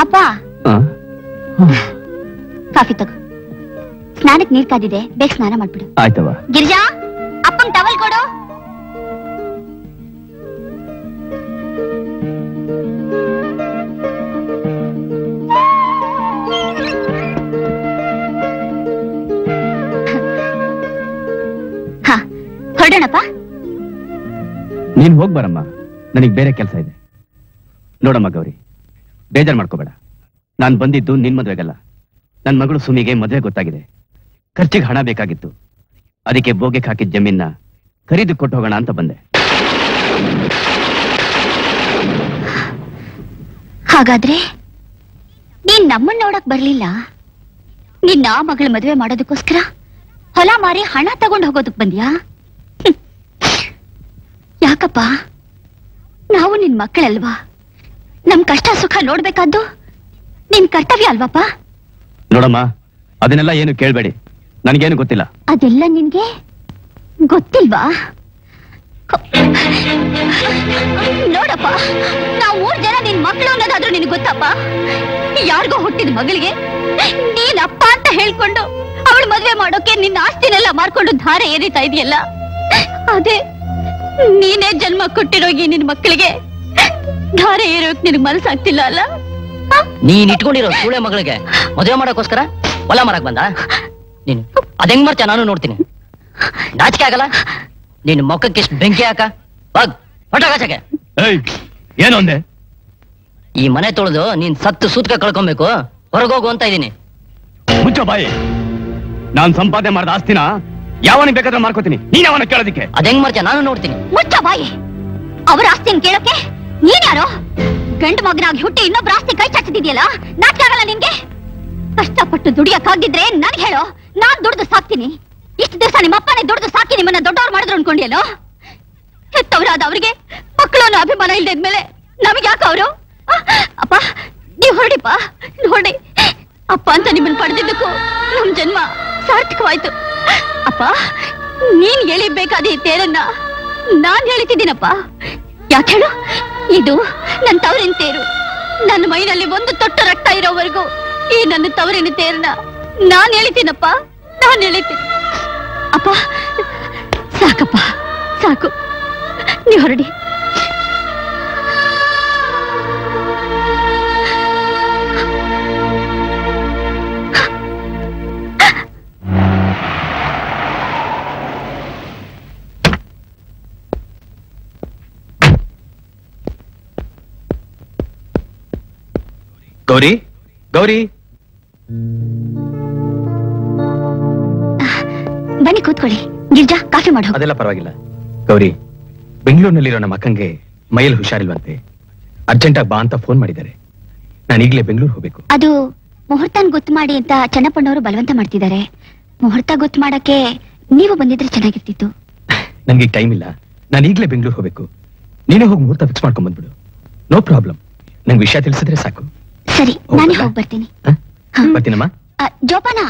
Speaker 8: ಅಪ್ಪ. ಕಾಫಿ ತಗೋ. ಸ್ನಾನಕ್ ನೀರ್ ಕಾದಿದೆ ಬೇಗ ಸ್ನಾನ ಮಾಡ್ಬಿಡು.
Speaker 4: ಆಯ್ತವ
Speaker 8: ಗಿರಿಜಾ ಅಪ್ಪನ್ ಟವಲ್ ಕೊಡು. ಹೊರಡೋಣಪ್ಪ.
Speaker 4: ನೀನ್ ಹೋಗ್ ಬರಮ್ಮ. ನನಗ್ ಬೇರೆ ಕೆಲಸ ಇದೆ. ನೋಡಮ್ಮ ಗೌರಿ ಬೇಜಾರ್ ಮಾಡ್ಕೋಬೇಡ. ನಾನ್ ಬಂದಿದ್ದು ನಿನ್ ಮದುವೆಗಲ್ಲ. ನನ್ನ ಮಗಳು ಸುಮಿಗೆ ಮದುವೆ ಗೊತ್ತಾಗಿದೆ. ಖರ್ಚಿಗೆ ಹಣ ಬೇಕಾಗಿತ್ತು. ಅದಕ್ಕೆ ಬೋಗೆ ಹಾಕಿದ ಜಮೀನ ಖರೀದಿ ಕೊಟ್ಟು ಹೋಗೋಣ ಅಂತ ಬಂದೆ.
Speaker 8: ಹಾಗಾದ್ರೆ ನೀನ್ ನಮ್ಮನ್ ನೋಡಕ್ ಬರ್ಲಿಲ್ಲ? ನಿನ್ನ ಮಗಳ ಮದುವೆ ಮಾಡೋದಕ್ಕೋಸ್ಕರ ಹೊಲ ಮಾರಿ ಹಣ ತಗೊಂಡು ಹೋಗೋದಕ್ ಬಂದ್ಯಾ. ಯಾಕಪ್ಪ? ನಾವು ನಿನ್ ಮಕ್ಕಳಲ್ವಾ? ನಮ್ ಕಷ್ಟ ಸುಖ ನೋಡ್ಬೇಕಾದ್ದು ನಿನ್ ಕರ್ತವ್ಯ ಅಲ್ವಪ್ಪ?
Speaker 4: ನೋಡಮ್ಮ ಅದನ್ನೆಲ್ಲ ಏನು ಕೇಳ್ಬೇಡಿ. ನನಗೇನು ಗೊತ್ತಿಲ್ಲ.
Speaker 8: ಅದೆಲ್ಲ ನಿನ್ಗೆ ಗೊತ್ತಿಲ್ವಾ? ನೋಡಪ್ಪ ನಾವು ಮೂರ್ ಜನ ನಿನ್ ಮಕ್ಕಳು ಅನ್ನೋದಾದ್ರೂ ನಿನ್ ಗೊತ್ತಪ್ಪ? ಯಾರಿಗೋ ಹುಟ್ಟಿದ ಮಗಳಿಗೆ ನೀನ್ ಅಪ್ಪ ಅಂತ ಹೇಳ್ಕೊಂಡು ಅವಳ ಮದ್ವೆ ಮಾಡೋಕೆ ನಿನ್ನ ಆಸ್ತಿನೆಲ್ಲ ಮಾರ್ಕೊಂಡು ಧಾರೆ ಏರಿತಾ ಇದೆಯಲ್ಲ? ಅದೇ ನೀನೇ ಜನ್ಮ ಕೊಟ್ಟಿರೋಗಿ ಈ ನಿನ್ ಮಕ್ಕಳಿಗೆ ಧಾರೆ ಏರೋಕ್ ನಿನ್ ಮನಸ್ಸಾಗ್ತಿಲ್ಲ ಅಲ್ಲ?
Speaker 9: ನೀನ್ ಇಟ್ಕೊಂಡಿರೋ ಸೂಳೆ ಮಗಳಿಗೆ ಮದುವೆ ಮಾಡಕ್ಕೋಸ್ಕರ ಹೊಲ ಮಾಡಕ್ ಬಂದ? ನೀನು ಅದೆಂಗ್ ಮಾಡ್ತೀಯ? ನಾನು ನೋಡ್ತೀನಿ. ನಾಚಿಕೆ ಆಗಲ್ಲ? ನಿನ್ ಮೊಕ್ಕಕ್ಕೆ ಎಷ್ಟು ಬೆಂಕಿ ಹಾಕ? ಬಗ್ ಹೊಟ್ಟಾಗಚಕ್ಕೆ
Speaker 4: ಏನೊಂದೆ
Speaker 9: ಈ ಮನೆ ತೊಳೆದು ನೀನ್ ಸತ್ತು ಸೂತ್ಕ ಕಳ್ಕೊಬೇಕು. ಹೊರಗೋಗು ಅಂತ ಇದೀನಿ.
Speaker 4: ಮುಚ್ಚ ಬಾಯಿ. ನಾನ್ ಸಂಪಾದನೆ ಮಾಡಿದ ಆಸ್ತಿನ ಯಾವನಿಗೆ ಬೇಕಾದ್ರೆ ಮಾಡ್ಕೋತೀನಿ ನೀನ್ ಅವನ ಕೇಳೋದಿಕ್ಕೆ?
Speaker 9: ಅದೆಂಗ್ ಮಾಡ್ತೀಯ? ನಾನು ನೋಡ್ತೀನಿ.
Speaker 8: ಮುಚ್ಚ ಬಾಯಿ. ಅವರ ಆಸ್ತಿನ ಕೇಳೋಕೆ ನೀನ್ಯಾರೋ ಗಂಡು ಮಗನಾಗಿ ಹುಟ್ಟಿ ಇನ್ನೊಬ್ರು ಆಸ್ತಿ ಕೈ ಚಾಚದಿದ್ಯಲ್ಲ? ನಾಚಿಕೆ ಆಗಲ್ಲ ನಿನ್ಗೆ? ಕಷ್ಟಪಟ್ಟು ದುಡಿಯಕ್ಕಾಗಿದ್ರೆ ನನ್ಗೆ ಹೇಳೋ, ನಾನ್ ದುಡ್ದು ಸಾಕ್ತೀನಿ. ಇಷ್ಟು ದಿವಸ ನಿಮ್ಮ ಅಪ್ಪನೇ ದುಡ್ದು ಸಾಕಿ ನಿಮ್ಮನ್ನ ದೊಡ್ಡವ್ರು ಮಾಡಿದ್ರು ಅನ್ಕೊಂಡಿಯಲ್ಲೋ? ಹೆತ್ತವರಾದ ಅವ್ರಿಗೆ ಮಕ್ಕಳು ಅಭಿಮಾನ ಇಲ್ಲದ್ಮೇಲೆ ನಮ್ಗೆ ಯಾಕ ಅವರು? ಅಪ್ಪ, ನೀವು ಹೊರಡಿಪ್ಪ ನೋಡಿ ಅಪ್ಪ ಅಂತ ನಿಮ್ಮನ್ನ ಪಡೆದಿದ್ದಕ್ಕೂ ನಮ್ ಜನ್ಮ ಸಾರ್ಥಕವಾಯ್ತು. ಅಪ್ಪ, ನೀನ್ ಎಳಿಬೇಕಾದ ಈ ತೇರನ್ನ ನಾನ್ ಹೇಳ್ತಿದ್ದೀನಪ್ಪ ಯಾಕೆ ಹೇಳು? ಇದು ನನ್ನ ತವರಿನ ತೇರು. ನನ್ನ ಮೈನಲ್ಲಿ ಒಂದು ತೊಟ್ಟು ರಕ್ತ ಇರೋವರೆಗೂ ಈ ನನ್ನ ತವರಿನ ತೇರನ್ನ ನಾನ್ ಹೇಳ್ತೀನಪ್ಪ ನಾನ್ ಹೇಳ್ತೀನಿ ಅಪ್ಪ, ಸಾಕಪ್ಪ, ಸಾಕು. ನೀವು ಹೊರಡಿ.
Speaker 16: ಗೌರಿ? ಗೌರಿ?
Speaker 8: ಬನ್ನಿ ಕೂತ್ಕೊಳ್ಳಿ. ಗಿರ್ಜಾ ಕಾಫಿ ಮಾಡು.
Speaker 16: ಅದೆಲ್ಲ ಪರವಾಗಿಲ್ಲ. ಗೌರಿ ಬೆಂಗಳೂರಿನಲ್ಲಿರೋ ನಮ್ಮ ಅಕ್ಕಂಗೆ ಮೈಯಲ್ಲಿ ಹುಷಾರಿಲ್ವಂತೆ. ಅರ್ಜೆಂಟಾಗಿ ಬಾ ಅಂತ ಫೋನ್ ಮಾಡಿದ್ದಾರೆ. ನಾನು ಈಗಲೇ ಬೆಂಗಳೂರು ಹೋಗ್ಬೇಕು.
Speaker 8: ಅದು ಮುಹೂರ್ತನ್ ಗೊತ್ತು ಮಾಡಿ ಅಂತ ಚನ್ನಪ್ಪಣ್ಣವರು ಬಲವಂತ ಮಾಡ್ತಿದ್ದಾರೆ. ಮುಹೂರ್ತ ಗೊತ್ತು ಮಾಡಕ್ಕೆ ನೀವು ಬಂದಿದ್ರೆ ಚೆನ್ನಾಗಿರ್ತಿತ್ತು.
Speaker 16: ನನಗೆ ಟೈಮ್ ಇಲ್ಲ. ನಾನು ಈಗಲೇ ಬೆಂಗಳೂರು ಹೋಗ್ಬೇಕು. ನೀನೇ ಹೋಗಿ ಮುಹೂರ್ತ ಫಿಕ್ಸ್ ಮಾಡ್ಕೊಂಡ್ ಬಂದ್ಬಿಡು. ನೋ ಪ್ರಾಬ್ಲಮ್ ನಂಗೆ ವಿಷಯ ತಿಳಿಸಿದ್ರೆ ಸಾಕು.
Speaker 8: ಸರಿ ನಾನೇ ಹೋಗಿ ಬರ್ತೀನಿ.
Speaker 16: ಬರ್ತೀನಮ್ಮ?
Speaker 8: ಜೋಪಾನ?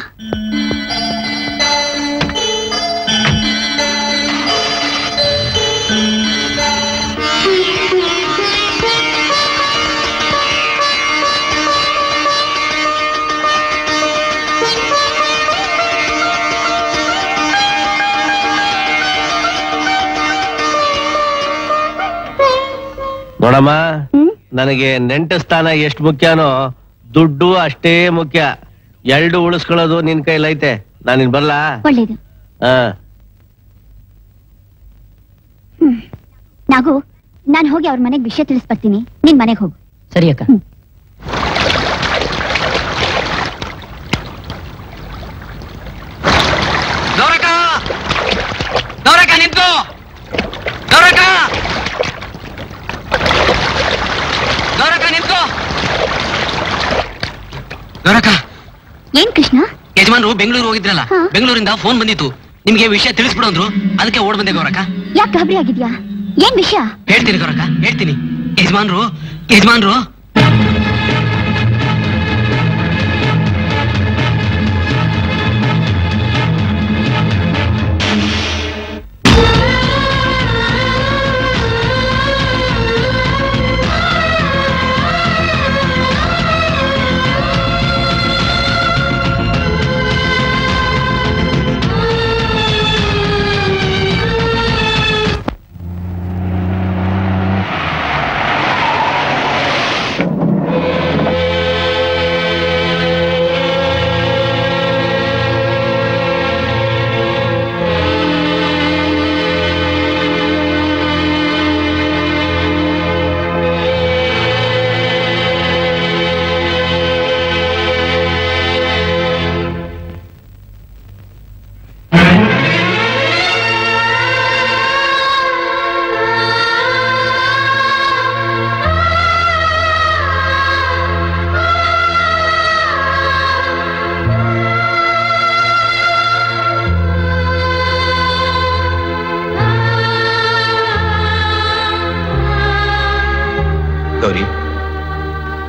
Speaker 12: ನೋಡಮ್ಮ ನನಗೆ ನೆಂಟ ಸ್ಥಾನ ಎಷ್ಟು ಮುಖ್ಯನೋ ದುಡ್ಡು ಅಷ್ಟೇ ಮುಖ್ಯ. ಎರಡು ಉಳಿಸ್ಕೊಳ್ಳೋದು ನಿನ್ ಕೈಲೈತೆ. ಐತೆ ಬರ್ಲ?
Speaker 8: ಒಳ್ಳೇದು.
Speaker 12: ಹಾ
Speaker 7: ನಾಗು ನಾನು ಹೋಗಿ ಅವ್ರ ಮನೆಗೆ ವಿಷಯ ತಿಳಿಸ್ಬರ್ತೀನಿ. ನಿನ್ ಮನೆಗೆ ಹೋಗು.
Speaker 9: ಸರಿ ಅಕ್ಕ.
Speaker 18: ಗೌರಕ
Speaker 7: ಏನ್ ಕೃಷ್ಣ?
Speaker 18: ಯಜಮಾನ್ರು ಬೆಂಗಳೂರು ಹೋಗಿದ್ರಲ್ಲ ಬೆಂಗಳೂರಿಂದ ಫೋನ್ ಬಂದಿತ್ತು. ನಿಮ್ಗೆ ವಿಷಯ ತಿಳಿಸ್ಬಿಡು ಅಂದ್ರು. ಅದಕ್ಕೆ ಓಡ್ ಬಂದೆ ಗೌರಕ
Speaker 7: ಯಾಕೆ ಗಾಬರಿ ಆಗಿದ್ಯಾ? ಏನ್ ವಿಷಯ?
Speaker 18: ಹೇಳ್ತೀನಿ ಗೌರಕ ಹೇಳ್ತೀನಿ. ಯಜಮಾನ್ರು ಯಜಮಾನ್ರು.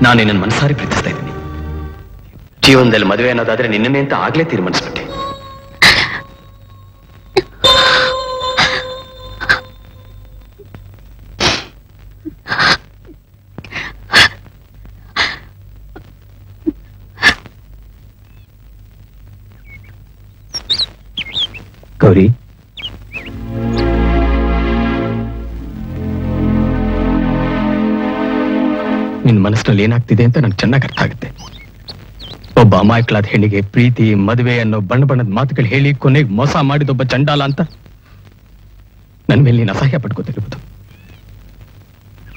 Speaker 16: ನಾನು ನಿನ್ನ ಮನಸಾರಿ ಪ್ರೀತಿಸ್ತಾ ಇದ್ದೀನಿ. ಜೀವನದಲ್ಲಿ ಮದುವೆ ಅನ್ನೋದಾದ್ರೆ ನಿನ್ನೆ ಅಂತ ಆಗ್ಲೇ ತೀರ್ಮಾನಿಸ್ಬಿಟ್ಟೆ. ಮನಸ್ಸಿನಲ್ಲಿ ಏನಾಗ್ತಿದೆ ಅಂತ ನಂಗೆ ಚೆನ್ನಾಗಿ ಅರ್ಥ ಆಗುತ್ತೆ. ಒಬ್ಬ ಅಮಾಯಕಳಾದ ಹೆಣ್ಣಿಗೆ ಪ್ರೀತಿ, ಮದುವೆ ಅನ್ನೋ ಬಣ್ಣ ಬಣ್ಣದ ಮಾತುಗಳು ಹೇಳಿ ಕೊನೆಗೆ ಮೋಸ ಮಾಡಿದೊಬ್ಬ ಚಂಡಾಲ ಅಂತ ನನ್ನ ಮೇಲೆ ನೀನು ಅಸಹ್ಯ ಪಡ್ಕೋತಿರ್ಬೋದು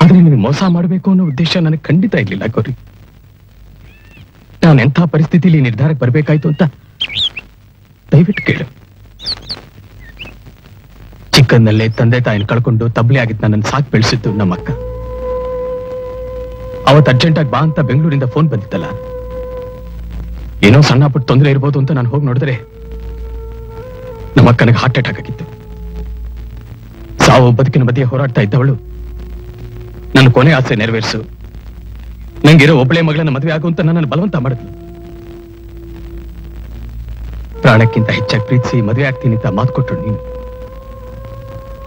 Speaker 16: ಆದ್ರೆ ನಿನಗೆ ಮೋಸ ಮಾಡಬೇಕು ಅನ್ನೋ ಉದ್ದೇಶ ನನಗೆ ಖಂಡಿತ ಇರಲಿಲ್ಲ ಗೌರಿ. ನಾನು ಎಂಥ ಪರಿಸ್ಥಿತಿಲಿ ನಿರ್ಧಾರಕ್ಕೆ ಬರಬೇಕಾಯ್ತು ಅಂತ ದಯವಿಟ್ಟು ಕೇಳು. ಚಿಕ್ಕಂದಲ್ಲೇ ತಂದೆ ತಾಯಿನ ಕಳ್ಕೊಂಡು ತಬ್ಲೆ ಆಗಿತ್ತು ನನ್ನನ್ನು ಸಾಕ್ ಬೆಳೆಸಿದ್ದು ನಮ್ಮ ಅವತ್ತು ಅರ್ಜೆಂಟಾಗಿ ಬಾ ಅಂತ ಬೆಂಗಳೂರಿಂದ ಫೋನ್ ಬಂದಿತ್ತಲ್ಲ? ಏನೋ ಸಣ್ಣ ಪುಟ್ಟ ತೊಂದರೆ ಇರ್ಬೋದು ಅಂತ ನಾನು ಹೋಗಿ ನೋಡಿದ್ರೆ ನಮ್ಮ ಅಕ್ಕನಿಗೆ ಹಾರ್ಟ್ ಅಟ್ಯಾಕ್ ಆಗಿತ್ತು. ಸಾವು ಬದುಕಿನ ಮಧ್ಯೆ ಹೋರಾಡ್ತಾ ಇದ್ದವಳು ನನ್ನ ಕೊನೆ ಆಸೆ ನೆರವೇರಿಸು. ನಂಗಿರೋ ಒಬ್ಬಳೆ ಮಗಳನ್ನ ಮದುವೆ ಆಗುವಂತ ನನ್ನನ್ನು ಬಲವಂತ ಮಾಡಿದ್ಲು. ಪ್ರಾಣಕ್ಕಿಂತ ಹೆಚ್ಚಾಗಿ ಪ್ರೀತಿಸಿ ಮದುವೆ ಆಗ್ತೀನಿ ಅಂತ ಮಾತು ಕೊಟ್ಟರು ನೀನು.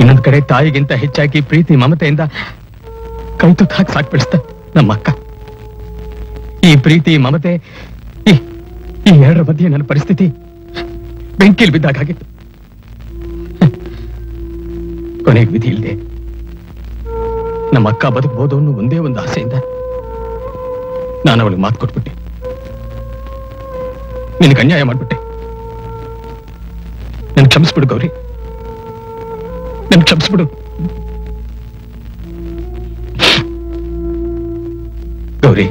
Speaker 16: ಇನ್ನೊಂದು ಕಡೆ ತಾಯಿಗಿಂತ ಹೆಚ್ಚಾಗಿ ಪ್ರೀತಿ, ಮಮತೆಯಿಂದ ಕೈ ತುತ್ತು ಹಾಕಿ ಸಾಕ್ ನಮ್ಮ ಅಕ್ಕ. ಈ ಪ್ರೀತಿ ಮಮತೆ, ಈ ಎರಡರ ಮಧ್ಯೆ ನನ್ನ ಪರಿಸ್ಥಿತಿ ಬೆಂಕಿಲ್ ಬಿದ್ದಾಗಿತ್ತು ಕೊನೆಗೆ ವಿಧಿ ಇಲ್ಲದೆ ನಮ್ಮ ಅಕ್ಕ ಬದುಕಬಹುದು ಅನ್ನೋ ಒಂದೇ ಒಂದು ಆಸೆಯಿಂದ ನಾನು ಅವಳಿಗೆ ಮಾತು ಕೊಟ್ಬಿಟ್ಟೆ. ನಿನಗೆ ಅನ್ಯಾಯ ಮಾಡ್ಬಿಟ್ಟೆ. ನನ್ ಕ್ಷಮಿಸ್ಬಿಡು ಗೌರಿ. ನನ್ ಕ್ಷಮಿಸ್ಬಿಡು. ಗೌರಿ,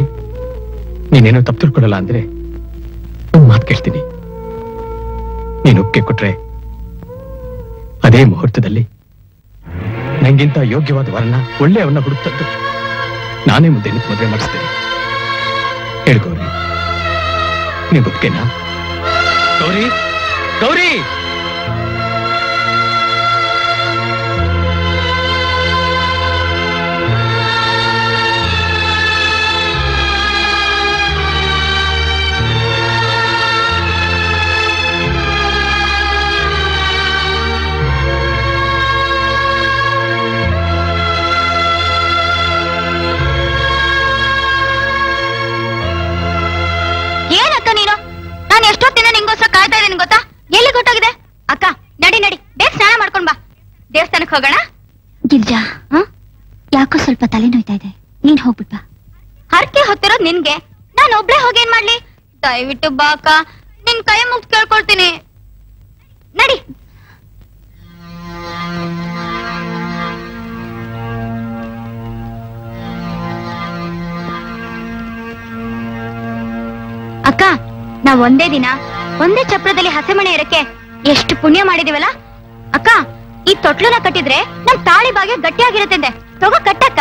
Speaker 16: ನೀನೇನು ತಪ್ಪು ತಿಳ್ಕೊಳ್ಳಲ್ಲ ಅಂದ್ರೆ ಒಂದು ಮಾತು ಕೇಳ್ತೀನಿ. ನೀನು ಒಪ್ಪಿಗೆ ಕೊಟ್ರೆ ಅದೇ ಮುಹೂರ್ತದಲ್ಲಿ ನಂಗಿಂತ ಯೋಗ್ಯವಾದ ವರನ ಒಳ್ಳೆಯವನ್ನ ಹುಡುಕ್ತದ್ದು ನಾನೇ ಮುಂದೆ ನಿಂತು ಮದುವೆ ಮಾಡಿಸ್ತೇನೆ. ಹೇಳು ಗೌರಿ ನೀವು ಒಪ್ಪಿಗೆನಾ ಗೌರಿ ಗೌರಿ!
Speaker 2: ಹೋಗೋಣ?
Speaker 7: ಗಿರ್ಜಾ. ಯಾಕೋ ಸ್ವಲ್ಪ ತಲೆ ನೋಯ್ತಾ ಇದೆ. ನೀನ್ ಹೋಗ್ಬಿಟ್ಟ
Speaker 2: ಹರಕೆ ಹೊತ್ತಿರೋದ್ ನಿನ್ಗೆ? ನಾನು ಒಬ್ಳೆ ಹೋಗೇನ್ ಮಾಡ್ಲಿ? ದಯವಿಟ್ಟು ಬಾಕ ನಿನ್ ಕೈ ಮುಗ್ದು ಕೇಳ್ಕೊಳ್ತೀನಿ. ನಡಿ. ಅಕ್ಕ ನಾವ್ ಒಂದೇ ದಿನ ಒಂದೇ ಚಪ್ರದಲ್ಲಿ ಹಸೆಮಣೆ ಇರಕ್ಕೆ ಎಷ್ಟು ಪುಣ್ಯ ಮಾಡಿದೀವಲ್ಲ? ಅಕ್ಕ ಈ ತೊಟ್ಲನ್ನ ಕಟ್ಟಿದ್ರೆ ನಮ್ ತಾಳಿ ಬಾಗೆ ಗಟ್ಟಿಯಾಗಿರುತ್ತೆ ತಗೋ ಕಟ್ಟಕ್ಕ.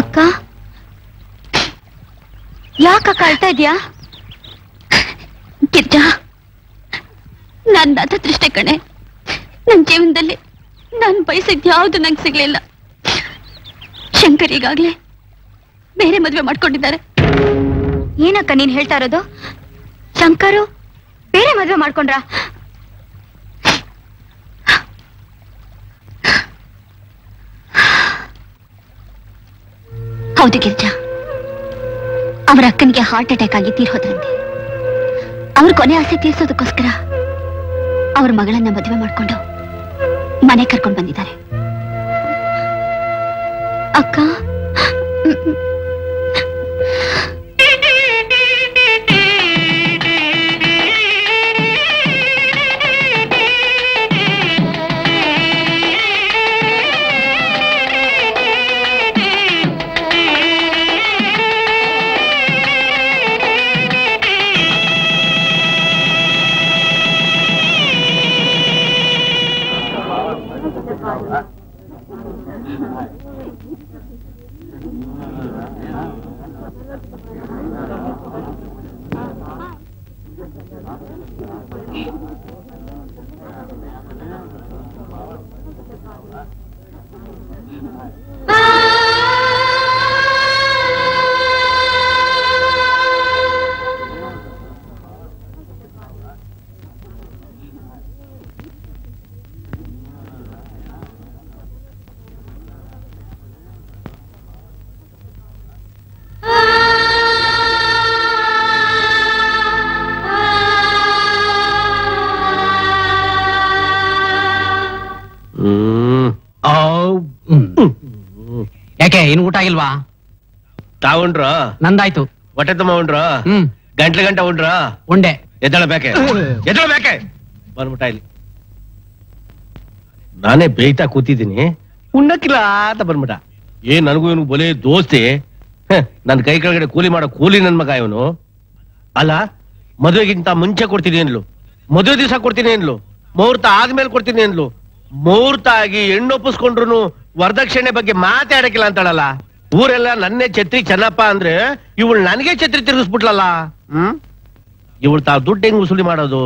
Speaker 2: ಅಕ್ಕ, ಯಾಕ ಅಳ್ತಾ ಇದ್ಯಾ
Speaker 7: ಗಿರ್ಜಾ ನನ್ನ ಅದೃಷ್ಟ ಕಣೆ. ನನ್ ಜೀವನದಲ್ಲಿ ನಾನು ಬಯಸಿದ್ ಯಾವುದು ನಂಗೆ ಸಿಗ್ಲಿಲ್ಲ. ಶಂಕರ್ ಈಗಾಗ್ಲೇ ಬೇರೆ ಮದುವೆ ಮಾಡ್ಕೊಂಡಿದ್ದಾರೆ.
Speaker 2: ಏನಕ್ಕ ನೀನ್ ಹೇಳ್ತಾ ಇರೋದು? ಶಂಕರು ಬೇರೆ ಮದುವೆ ಮಾಡ್ಕೊಂಡ್ರ?
Speaker 7: ಹೌದು ಗಿರ್ಜಾ. ಅವರ ಅಕ್ಕನಿಗೆ ಹಾರ್ಟ್ ಅಟ್ಯಾಕ್ ಆಗಿ ತೀರ್ಹೋದ್ರಂತೆ ಅವ್ರ ಕೊನೆ ಆಸೆ ತೀರ್ಸೋದಕ್ಕೋಸ್ಕರ ಅವ್ರ ಮಗಳನ್ನ ಮದುವೆ ಮಾಡ್ಕೊಂಡು ಮನೆ ಕರ್ಕೊಂಡು ಬಂದಿದ್ದಾರೆ.
Speaker 2: ಅಕ್ಕ
Speaker 6: ಆಗಿಲ್ವಾ
Speaker 12: ತಾವುಂಡ್ರ
Speaker 6: ನಂದಾಯ್ತು.
Speaker 12: ಹೊಟ್ಟೆ ತುಂಬ ಉಂಡ್ರ?
Speaker 6: ಹ್ಮ್.
Speaker 12: ಗಂಟ್ಲೆ ಗಂಟೆ ಉಂಡ್ರ?
Speaker 6: ಉಂಡೆ.
Speaker 12: ಎದ್ದಳ ಬೇಕೆ ಎದ್ದಳ ಬೇಕೆ ಬಂದ್ಬಿಟ್ಟ ಇಲ್ಲಿ. ನಾನೇ ಬೇಯ್ತಾ ಕೂತಿದ್ದೀನಿ. ಉಣ್ಣಕ್ಕಿಲ್ಲ ಅಂತ ಬಂದ್ಬಿಟ್ಟ. ಏನ್ ನನಗೂ ಇವನು ಬೊಲೆ ದೋಸ್ತಿ. ನನ್ನ ನನ್ ಕೈ ಕೆಳಗಡೆ ಕೂಲಿ ಮಾಡೋ ಕೂಲಿ ನನ್ ಮಗ ಇವನು. ಅಲ್ಲ ಮದುವೆಗಿಂತ ಮುಂಚೆ ಕೊಡ್ತೀನಿ ಅನ್ಲು ಮದುವೆ ದಿವಸ ಕೊಡ್ತೀನಿ ಅನ್ಲು ಮುಹೂರ್ತ ಆದ್ಮೇಲೆ ಕೊಡ್ತೀನಿ ಅನ್ಲು ಮುಹೂರ್ತ ಆಗಿ ಹೆಣ್ಣು ಒಪ್ಪಿಸ್ಕೊಂಡ್ರು ವರದಕ್ಷಿಣೆ ಬಗ್ಗೆ ಮಾತಾಡಕ್ಕಿಲ್ಲ ಅಂತಾಳಲ್ಲ. ಊರೆಲ್ಲ ನನ್ನೇ ಛತ್ರಿ ಚೆನ್ನಪ್ಪ ಅಂದ್ರೆ ಇವಳು ನನಗೆ ಛತ್ರಿ ತಿರುಗಿಸ್ಬಿಟ್ಲಲ್ಲ? ಹ್ಮ್? ಇವಳು ತಾವ್ ದುಡ್ಡು ಹೆಂಗ್ ವಸೂಲಿ ಮಾಡೋದು?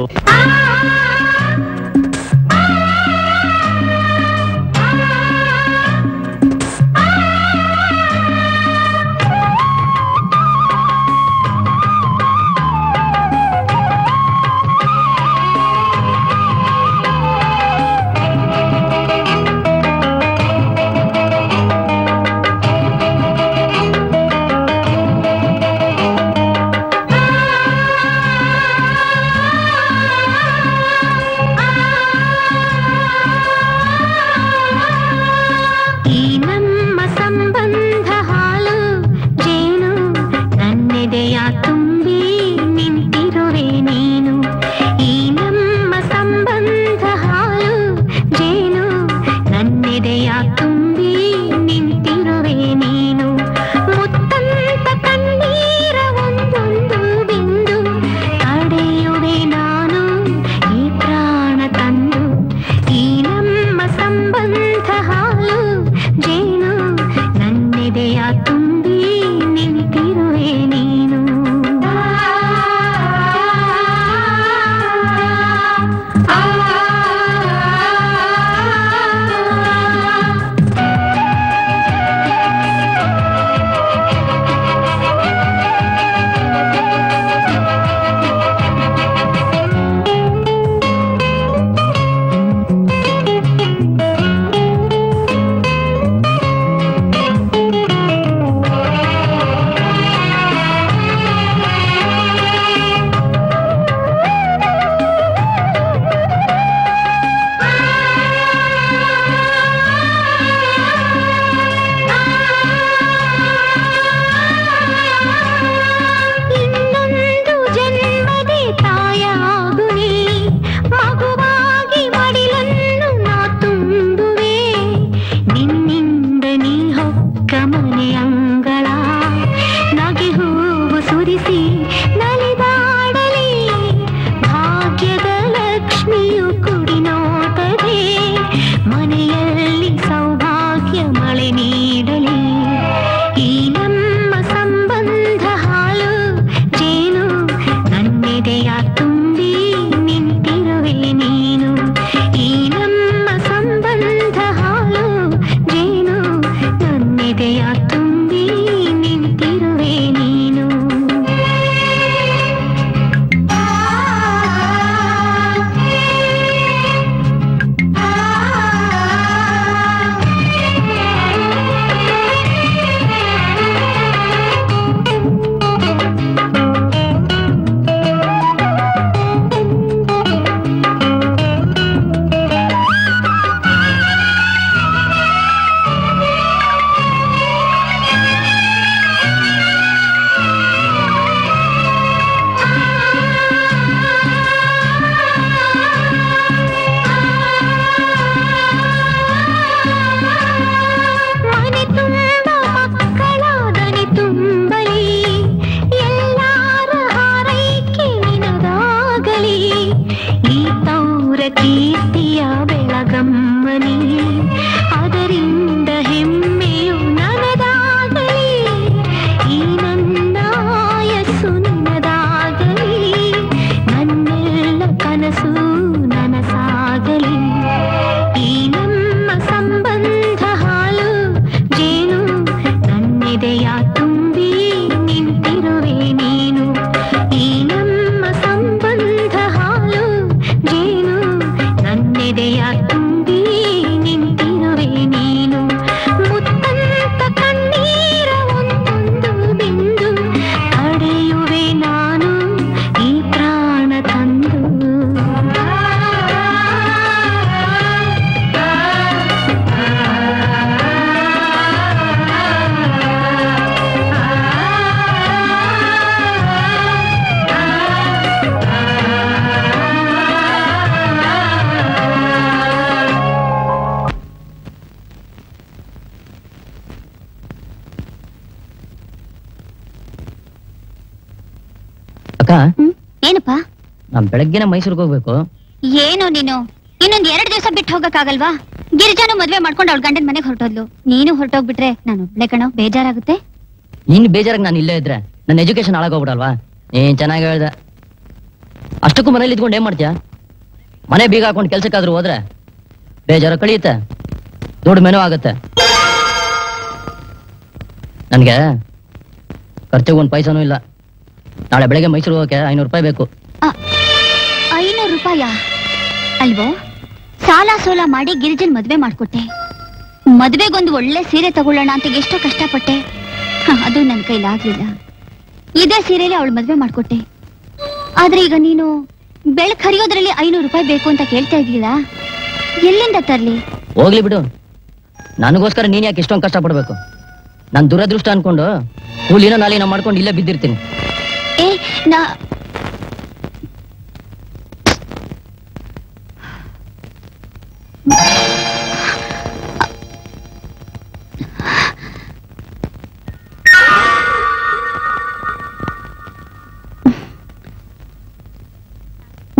Speaker 9: ಬೆಳಗ್ಗೆನೆ ಮೈಸೂರಿಗೆ ಹೋಗ್ಬೇಕು.
Speaker 8: ಏನು ನೀನು? ಇನ್ನೊಂದ್ ಎರಡ್ ದಿವಸ ಬಿಟ್ಟು ಹೋಗಕ್ಕಾಗಲ್ವಾ? ಗಿರಿಜಾನು ಮದ್ವೆ ಮಾಡ್ಕೊಂಡು ಅವಳ ಗಂಡನ ಮನೆಗೆ ಹೊರಟೋದ್ಲು. ನೀನು ಹೊರಟೋಗ್ಬಿಟ್ರೆ ನಾನು ಒಬ್ಳೆ ಕಣೋ ಬೇಜಾರಾಗುತ್ತೆ?
Speaker 9: ನೀನ್ ಬೇಜಾರಾಗಿ ನಾನು ಇಲ್ಲೇ ಇದ್ರೆ ನನ್ನ ಎಜುಕೇಶನ್ ಹಾಳಾಗೋಗ್ಬಿಡಲ್ವಾ? ಏನ್ ಚೆನ್ನಾಗಿ ಹೇಳ್ದ. ಅಷ್ಟಕ್ಕೂ ಮನೇಲಿ ಇದ್ಕೊಂಡು ಏನ್ ಮಾಡ್ತೀಯ? ಮನೆ ಬೀಗ ಹಾಕೊಂಡು ಕೆಲ್ಸಕ್ಕಾದ್ರೂ ಹೋದ್ರೆ ಬೇಜಾರ ಕಳಿಯುತ್ತೆ ದೊಡ್ಡ ಮೆನು ಆಗುತ್ತೆ. ನನ್ಗೆ ಖರ್ಚಿಗೆ ಒಂದ್ ಪೈಸಾನೂ ಇಲ್ಲ. ನಾಳೆ ಬೆಳಗ್ಗೆ ಮೈಸೂರು ಹೋಗಕ್ಕೆ ಐನೂರು ರೂಪಾಯಿ ಬೇಕು.
Speaker 8: ರೂಪಾಯ ಅಲ್ವೋ? ಸಾಲ ಸೋಲ ಮಾಡಿ ಗಿರಿಜನ್ ಮದ್ವೆ ಮಾಡ್ಕೊಟ್ಟೆ. ಮದ್ವೆಗೊಂದು ಒಳ್ಳೆ ಸೀರೆ ತಗೊಳ್ಳೋಣ ಅಂತ ಎಷ್ಟೋ ಕಷ್ಟಪಟ್ಟೆ. ಅದು ನನ್ನ ಕೈಲಾಗ್ಲಿಲ್ಲ ಇದೇ ಸೀರೆಲಿ ಅವಳು ಮದ್ವೆ ಮಾಡ್ಕೊಟ್ಟೆ. ಆದ್ರೆ ಈಗ ನೀನು ಬೆಳಕ್ ಹರಿಯೋದ್ರಲ್ಲಿ ಐನೂರು ರೂಪಾಯಿ ಬೇಕು ಅಂತ ಕೇಳ್ತಾ ಇದೀಯ ಎಲ್ಲಿಂದ ತರ್ಲಿ?
Speaker 9: ಹೋಗ್ಲಿ ಬಿಡು. ನನಗೋಸ್ಕರ ನೀನ್ ಯಾಕೆ ಇಷ್ಟೊಂದು ಕಷ್ಟ ಪಡ್ಬೇಕು ನನ್ ದುರದೃಷ್ಟ ಅನ್ಕೊಂಡು ಕೂಲಿನ ನಾಲಿನ ಮಾಡ್ಕೊಂಡು ಇಲ್ಲೇ ಬಿದ್ದಿರ್ತೀನಿ.
Speaker 8: ಏ ನಾ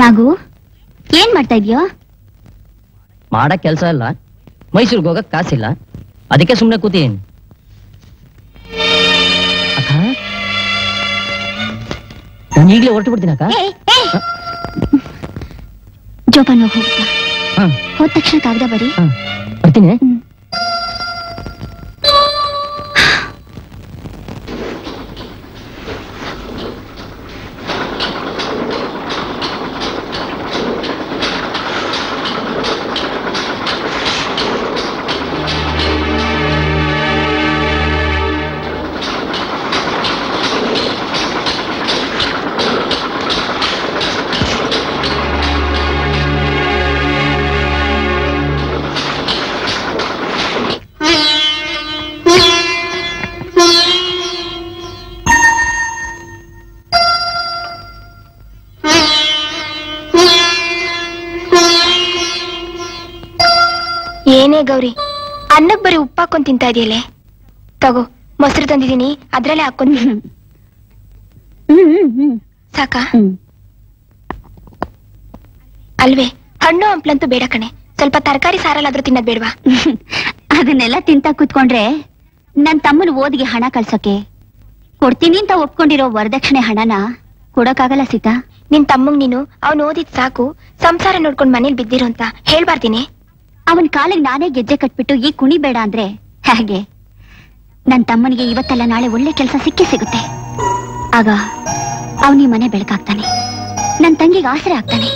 Speaker 8: ನಾಗು ಏನ್ ಮಾಡ್ತಾ ಇದೀಯೋ?
Speaker 9: ಮಾಡಕ್ ಕೆಲ್ಸ ಇಲ್ಲ ಮೈಸೂರ್ಗೆ ಹೋಗಕ್ ಕಾಸಿಲ್ಲ. ಅದಕ್ಕೆ ಸುಮ್ನೆ ಕೂತೀನಿ. ಅಕ್ಕ? ನಾನು ಈಗಲೇ ಹೊರಟು ಬಿಡ್ತೀನಿ ಅಕ್ಕ.
Speaker 8: ಜೋಪಾನ ಹೋಗ್ತಾ. ಹೋದ ತಕ್ಷಣ ಕಾಗದ ಬರೀ.
Speaker 9: ಬರ್ತೀನಿ.
Speaker 14: ಅನ್ನಕ್ ಬರೀ ಉಪ್ಪು ಹಾಕೊಂಡ್ ತಿಂತಾ ಇದೆಯಲ್ಲೇ? ತಗೋ ಮೊಸರು ತಂದಿದೀನಿ ಅದ್ರಲ್ಲೇ ಹಾಕೊಂಡ್ ಸಾಕಾ? ಅಲ್ವೇ ಹಣ್ಣು ಹಂಪ್ಲಂತೂ ಬೇಡ ಕಣೆ. ಸ್ವಲ್ಪ ತರಕಾರಿ ಸಾರಲ್ಲಾದ್ರೂ ತಿನ್ನದ್ ಬೇಡವಾ?
Speaker 8: ಅದನ್ನೆಲ್ಲ ತಿಂತ ಕೂತ್ಕೊಂಡ್ರೆ ನನ್ ತಮ್ಮನ ಓದಿಗೆ ಹಣ ಕಳ್ಸೋಕೆ. ಕೊಡ್ತೀನಿ ಅಂತ ಒಪ್ಕೊಂಡಿರೋ ವರದಕ್ಷಿಣೆ ಹಣನ ಕೊಡಕ್ಕಾಗಲ್ಲ ಸೀತಾ?
Speaker 14: ನಿನ್ ತಮ್ಮಂಗ್ ನೀನು ಅವ್ನ್ ಓದಿದ್ ಸಾಕು ಸಂಸಾರ ನೋಡ್ಕೊಂಡ್ ಮನೇಲಿ ಬಿದ್ದಿರೋ ಅಂತ ಹೇಳ್ಬಾರ್ದಿನಿ.
Speaker 8: ಅವನ್ ಕಾಲಿಗೆ ನಾನೇ ಗೆಜ್ಜೆ ಕಟ್ಬಿಟ್ಟು ಈ ಕುಣಿ ಬೇಡ ಅಂದ್ರೆ ಹಾಗೆ? ನನ್ ತಮ್ಮನಿಗೆ ಇವತ್ತಲ್ಲ ನಾಳೆ ಒಳ್ಳೆ ಕೆಲಸ ಸಿಕ್ಕಿ ಸಿಗುತ್ತೆ. ಆಗ ಅವನಿ ಮನೆ ಬೆಳಕಾಗ್ತಾನೆ. ನನ್ ತಂಗಿಗೆ ಆಸರೆ ಆಗ್ತಾನೆ.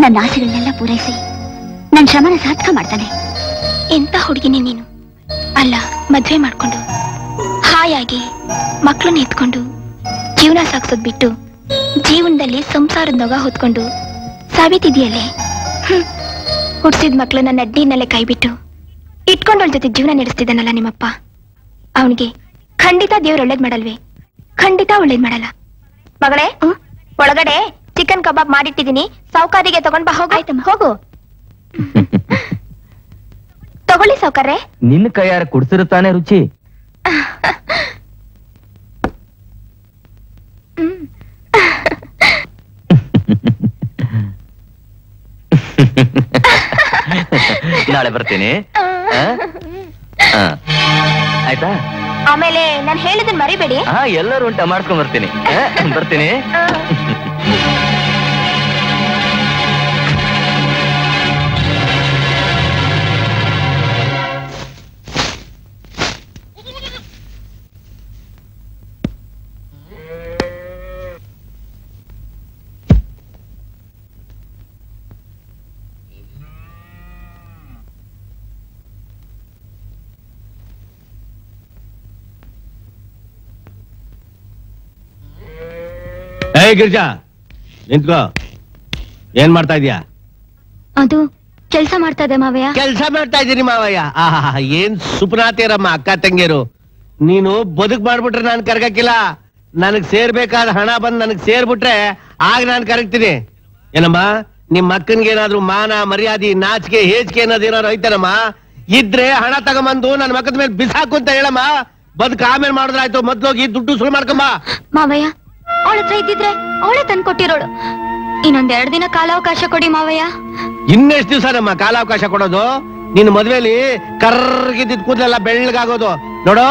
Speaker 8: ನನ್ನ ಆಸೆಗಳನ್ನೆಲ್ಲ ಪೂರೈಸಿ ನನ್ ಶ್ರಮನ ಸಾರ್ಥಕ ಮಾಡ್ತಾನೆ.
Speaker 14: ಎಂತ ಹುಡುಗಿನಿ ನೀನು? ಅಲ್ಲ, ಮದ್ವೆ ಮಾಡ್ಕೊಂಡು, ಹಾಯಾಗಿ ಮಕ್ಕಳನ್ನ ಎತ್ಕೊಂಡು, ಜೀವನ ಸಾಗ್ಸೋದ್ ಬಿಟ್ಟು ಜೀವನದಲ್ಲಿ ಸಂಸಾರದ ನೊಗ ಹೊತ್ಕೊಂಡು ಸಾಬೀತಿದೆಯಲ್ಲೇ ಮಕ್ಕಳು ಮಕ್ಳನ್ನ ಅಡ್ಡಿನಲ್ಲೇ ಕೈಬಿಟ್ಟು ಇಟ್ಕೊಂಡವಳ ಜೊತೆ ಜೀವನ ನಡೆಸ್ತಿದ್ದಾನಲ್ಲ ನಿಮ್ಮಪ್ಪ. ಅವನಿಗೆ ಖಂಡಿತ ದೇವ್ರು ಒಳ್ಳೇದ್ ಮಾಡಲ್ವೇ? ಖಂಡಿತ ಒಳ್ಳೇದ್ ಮಾಡಲ್ಲ. ಮಗಳೇ ಒಳಗಡೆ ಚಿಕನ್ ಕಬಾಬ್ ಮಾಡಿಟ್ಟಿದೀನಿ ಸೌಕಾರಿಗೆ ತಗೊಂಡ್ ಬಾ ಹೋಗು. ಆಯ್ತಮ್ಮ. ಹೋಗು. ತಗೊಳ್ಳಿ ಸೌಕರ್ರೆ
Speaker 4: ನಿನ್ನ ಕೈಯಾರ ಕುಡ್ಸಿರುತ್ತಾನೆ ರುಚಿ. ನಾಳೆ ಬರ್ತೀನಿ. ಆಯ್ತಾ?
Speaker 14: ಆಮೇಲೆ ನಾನು ಹೇಳಿದ್ರೆ ಮರಿಬೇಡಿ.
Speaker 4: ಹಾ ಎಲ್ಲರೂ ಉಂಟ ಮಾಡ್ಕೊಂಡ್ ಬರ್ತೀನಿ? ಬರ್ತೀನಿ.
Speaker 12: ಏ ಗಿರ್ಜಾ ನಿಂತ್ಕೋ. ಏನ್ ಮಾಡ್ತಾ ಇದೀಯಾ?
Speaker 8: ಅದು ಕೆಲಸ ಮಾಡ್ತಾ ಇದೆ ಮಾವಯ್ಯ.
Speaker 12: ಕೆಲಸ ಮಾಡ್ತಾ ಇದೀನಿ ಮಾವಯ್ಯ. ಆಹಾ ಏನ್ ಸುಪ್ನಾತಿಯರಮ್ಮ ಅಕ್ಕ ತಂಗಿಯರು? ನೀನು ಬದುಕ್ ಮಾಡ್ಬಿಟ್ರೆ ನಾನು ಕರ್ಗಕ್ಕಿಲ್ಲ. ನನಗ್ ಸೇರ್ಬೇಕಾದ ಹಣ ಬಂದ್ ನನಗ್ ಸೇರ್ಬಿಟ್ರೆ ಆಗ ನಾನು ಕರಗ್ತೀನಿ. ಏನಮ್ಮ ನಿಮ್ ಅಕ್ಕನ್ಗೆ ಏನಾದ್ರು ಮಾನ ಮರ್ಯಾದೆ ನಾಚಿಕೆ ಹೇಚಿಕೆ ಅನ್ನೋದು ಏನಾದ್ರು ಐತೇನಮ್ಮ? ಇದ್ರೆ ಹಣ ತಗೊಂಬಂದು ನನ್ನ ಮಕ್ಕದ ಮೇಲೆ ಬಿಸಾಕು ಅಂತ ಹೇಳಮ್ಮ. ಬದುಕ ಆಮೇಲೆ ಮಾಡಿದ್ರಾಯ್ತು ಮೊದ್ಲೋಗಿ ದುಡ್ಡು ಸುಳ್ ಮಾಡ್ಕಮ್ಮ.
Speaker 8: ಮಾವಯ್ಯ ಅವಳ ಹತ್ರ ಇದ್ದಿದ್ರೆ ಅವಳೇ ತಂದ್ಕೊಟ್ಟಿರೋಳು ಇನ್ನೊಂದ್ ಎರಡ್ ದಿನ ಕಾಲಾವಕಾಶ ಕೊಡಿ ಮಾವಯ್ಯ.
Speaker 12: ಇನ್ನೆಷ್ಟು ದಿವಸ ನಮ್ಮ ಕಾಲಾವಕಾಶ ಕೊಡೋದು? ನಿನ್ ಮದ್ವೆಲಿ ಕರ್ಗಿದ್ದ ಕೂದಲೆಲ್ಲ ಬೆಳ್ಳಗಾಗೋದು. ನೋಡು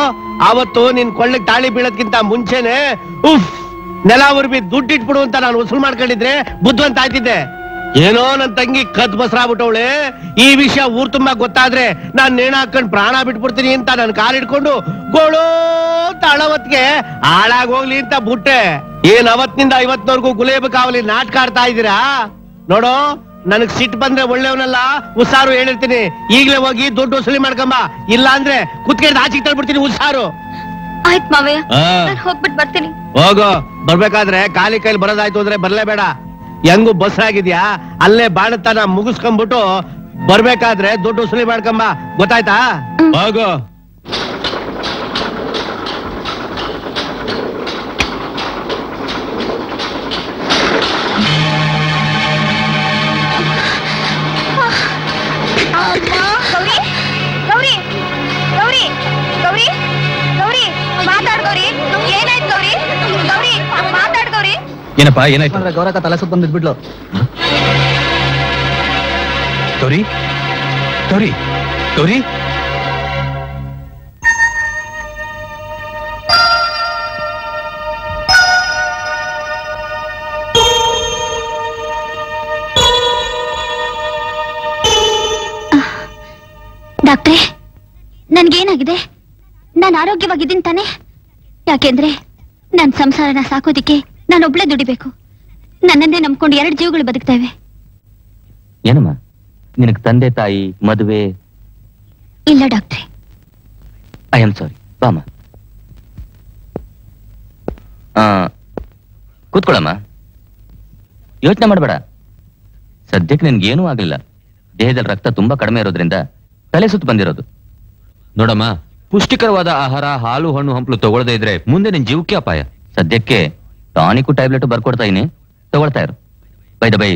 Speaker 12: ಅವತ್ತು ನಿನ್ ಕೊಳ್ಳಿಗೆ ತಾಳಿ ಬೀಳೋದ್ಕಿಂತ ಮುಂಚೆನೆ, ಉಫ್, ನೆಲ ಉರ್ಬಿ ದುಡ್ಡು ಇಟ್ಬಿಡು ಅಂತ ನಾನು ವಸೂಲ್ ಮಾಡ್ಕೊಂಡಿದ್ರೆ ಬುದ್ಧವಂತ ಆಯ್ತಿದ್ದೆ. ಏನೋ ನನ್ ತಂಗಿ ಕದ್ ಬಸರಾಗ್ಬಿಟ್ಟವಳೆ. ಈ ವಿಷಯ ಊರ್ ತುಂಬಾ ಗೊತ್ತಾದ್ರೆ ನಾನ್ ನೇಣ ಹಾಕೊಂಡ್ ಪ್ರಾಣ ಬಿಟ್ಬಿಡ್ತೀನಿ ಅಂತ ನನ್ ಕಾಲ್ ಹಿಡ್ಕೊಂಡು ಗೋಳು ತಾಳವತ್ಗೆ ಹಾಳಾಗ್ ಹೋಗ್ಲಿ ಅಂತ ಬುಟ್ಟೆ. ಏನ್ ಅವತ್ತಿನಿಂದ ಐವತ್ನವರೆಗೂ ಗುಲೇಬ ಕಾವಲಿ ನಾಟಕ ಆಡ್ತಾ ಇದೀರಾ ನೋಡು ನನಗ್ ಸಿಟ್ಟು ಬಂದ್ರೆ ಒಳ್ಳೆಯವನಲ್ಲ ಉಸಾರು ಹೇಳಿರ್ತೀನಿ. ಈಗ್ಲೇ ಹೋಗಿ ದುಡ್ಡು ವಸೂಲಿ ಮಾಡ್ಕೊಂಬ. ಇಲ್ಲ ಅಂದ್ರೆ ಕುತ್ಕೆಡ್ದು ಆಚೆಗೆ ತಳ್ಬಿಡ್ತೀನಿ ಉಸಾರು
Speaker 8: ಆಯ್ತ್ ಮಾವಯ್ಯ.
Speaker 12: ಹಾ.
Speaker 8: ನಾನ್ ಹೋಗ್ಬಿಟ್ ಬರ್ತೀನಿ.
Speaker 12: ಹೋಗೋ. ಬರ್ಬೇಕಾದ್ರೆ ಖಾಲಿ ಕೈಲಿ ಬರೋದಾಯ್ತು ಅಂದ್ರೆ ಬರ್ಲೇಬೇಡ. ಹೆಂಗು ಬಸ್ ಆಗಿದ್ಯಾ ಅಲ್ಲೇ ಬಾಣತನ ಮುಗಿಸ್ಕೊಂಡ್ಬಿಟ್ಟು ಬರ್ಬೇಕಾದ್ರೆ ದುಡ್ಡು ಉಸಿರಿ ಮಾಡ್ಕೊಂಬ. ಗೊತ್ತಾಯ್ತಾ? ಹೋಗು
Speaker 16: ಏನಪ್ಪಾ ಏನಾಯ್ತು?
Speaker 13: ಗೌರವ ತಲೆ ಸುತ್ತ ಬಂದಿದ್ಬಿಡ್ಲು
Speaker 16: ಗೌರಿ ಗೌರಿ ಗೌರಿ
Speaker 8: ಡಾಕ್ಟ್ರೆ ನನ್ಗೇನಾಗಿದೆ? ನಾನು ಆರೋಗ್ಯವಾಗಿದ್ದೀನಿ ತಾನೆ? ಯಾಕೆಂದ್ರೆ ನನ್ನ ಸಂಸಾರನ ಸಾಕೋದಿಕ್ಕೆ ನಾನೊಬ್ಳೆ ದುಡಿಬೇಕು. ನನ್ನನ್ನೇ ನಂಬ್ಕೊಂಡು ಎರಡು ಜೀವಗಳು ಬದುಕ್ತಾ ಇವೆ
Speaker 4: ಏನಮ್ಮ? ನಿನಗೆ ತಂದೆ ತಾಯಿ ಮದುವೆ?
Speaker 8: ಇಲ್ಲ ಡಾಕ್ಟ್ರೆ.
Speaker 4: ಐ ಆಮ್ ಸಾರಿ ಬಾಮ ಆ, ಕೂತ್ಕೊಳ್ಳಮ್ಮ. ಯೋಚನೆ ಮಾಡಬೇಡ. ಸದ್ಯಕ್ಕೆ ನಿನ್ಗೇನೂ ಆಗಲಿಲ್ಲ. ದೇಹದಲ್ಲಿ ರಕ್ತ ತುಂಬಾ ಕಡಿಮೆ ಇರೋದ್ರಿಂದ ತಲೆ ಸುತ್ತ ಬಂದಿರೋದು.
Speaker 19: ನೋಡಮ್ಮ ಪುಷ್ಟಿಕರವಾದ ಆಹಾರ ಹಾಲು ಹಣ್ಣು ಹಂಪಲು ತಗೊಳ್ಳದೇ ಇದ್ರೆ ಮುಂದೆ ನಿನ್ ಜೀವಕ್ಕೆ ಅಪಾಯ.
Speaker 4: ಸದ್ಯಕ್ಕೆ ಟಾನಿಕು ಟ್ಯಾಬ್ಲೆಟ್ ಬರ್ಕೊಡ್ತಾ ಇದೀನಿ ತಗೊಳ್ತಾ ಇರು. ಬೈದ ಬೈ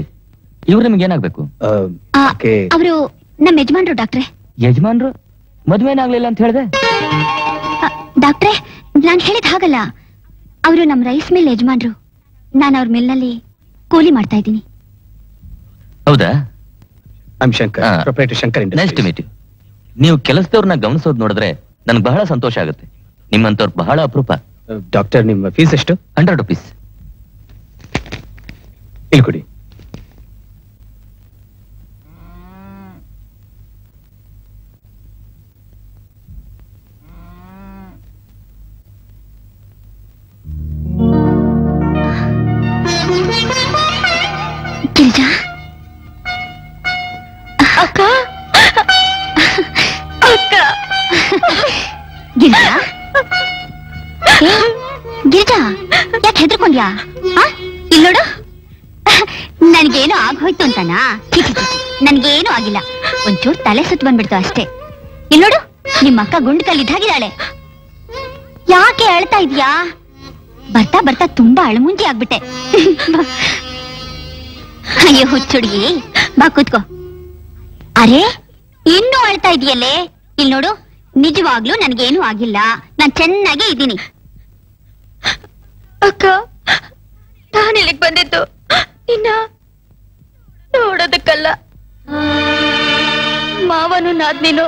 Speaker 4: ಇವ್ರು ನಿಮ್ಗೆ ಏನಾಗ್ಬೇಕು?
Speaker 8: ಅವರು ನಮ್ಮ ಯಜಮಾನ್ರು ಡಾಕ್ಟ್ರೆ.
Speaker 4: ಯಜಮಾನ್ರು? ಮದ್ವೆನಾಗ್ಲಿಲ್ಲ ಅಂತ ಹೇಳ್ದೆ?
Speaker 8: ಡಾಕ್ಟ್ರೆ ನಾನ್ ಹೇಳಿದ ಹಾಗಲ್ಲ. ಅವರು ನಮ್ ರೈಸ್ ಮಿಲ್ ಯಜಮಾನ್ರು. ನಾನು ಅವ್ರ ಮಿಲ್ನಲ್ಲಿ ಕೂಲಿ ಮಾಡ್ತಾ ಇದ್ದೀನಿ.
Speaker 4: ಹೌದಾ?
Speaker 16: I'm Shankar proprietor Shankar
Speaker 4: nice to meet ನೀವು ಕೆಲಸದವ್ರನ್ನ ಗಮನಿಸೋದು ನೋಡಿದ್ರೆ ನನ್ಗೆ ಬಹಳ ಸಂತೋಷ ಆಗುತ್ತೆ. ನಿಮ್ಮಂತವ್ರು ಬಹಳ ಅಪರೂಪ.
Speaker 16: ಡಾಕ್ಟರ್ ನಿಮ್ಮ ಫೀಸ್ ಎಷ್ಟು
Speaker 4: ಹಂಡ್ರೆಡ್ ರುಪೀಸ್
Speaker 16: ಇಲ್ಲಿ ಕೊಡಿ
Speaker 8: ಗಿರಿಜಾ
Speaker 7: ಅಕ್ಕ ಅಕ್ಕ
Speaker 8: ಗಿರಿಜಾ ಏ, ಯಾಕೆ ಹೆದರ್ಕೊಂಡ್ಯಾ? ಇಲ್ಲೋಡು ನನ್ಗೇನು ಆಗೋಯ್ತು ಅಂತಾನಾ. ನನ್ಗೇನು ಆಗಿಲ್ಲ. ಒಂಚೂರು ತಲೆ ಸುತ್ತ ಬಂದ್ಬಿಡ್ತು ಅಷ್ಟೇ. ಇಲ್ನೋಡು ನೋಡು ನಿಮ್ಮ ಅಕ್ಕ ಗುಂಡ್ ಕಲ್ಲಿದ್ದಾಗಿದ್ದಾಳೆ ಯಾಕೆ ಅಳ್ತಾ ಇದ್ಯಾ? ಬರ್ತಾ ಬರ್ತಾ ತುಂಬಾ ಅಳಮುಂಜಿ ಆಗ್ಬಿಟ್ಟೆ. ಅಯ್ಯೋ ಹುಚ್ಚುಡಿ ಬಾ, ಕೂತ್ಕೋ. ಅರೆ, ಇನ್ನೂ ಅಳ್ತಾ ಇದೆಯಲ್ಲೇ ಇಲ್ಲಿ ನೋಡು, ನಿಜವಾಗ್ಲೂ ನನ್ಗೇನು ಆಗಿಲ್ಲ. ನಾನ್ ಚೆನ್ನಾಗೇ ಇದ್ದೀನಿ.
Speaker 7: ಅಕ್ಕ, ನಾನು ಇಲ್ಲಿಗೆ ಬಂದಿದ್ದು. ನಿನ್ನ ನೋಡೋದಕ್ಕಲ್ಲ. ಮಾವನು ನಾದ್ನೀನು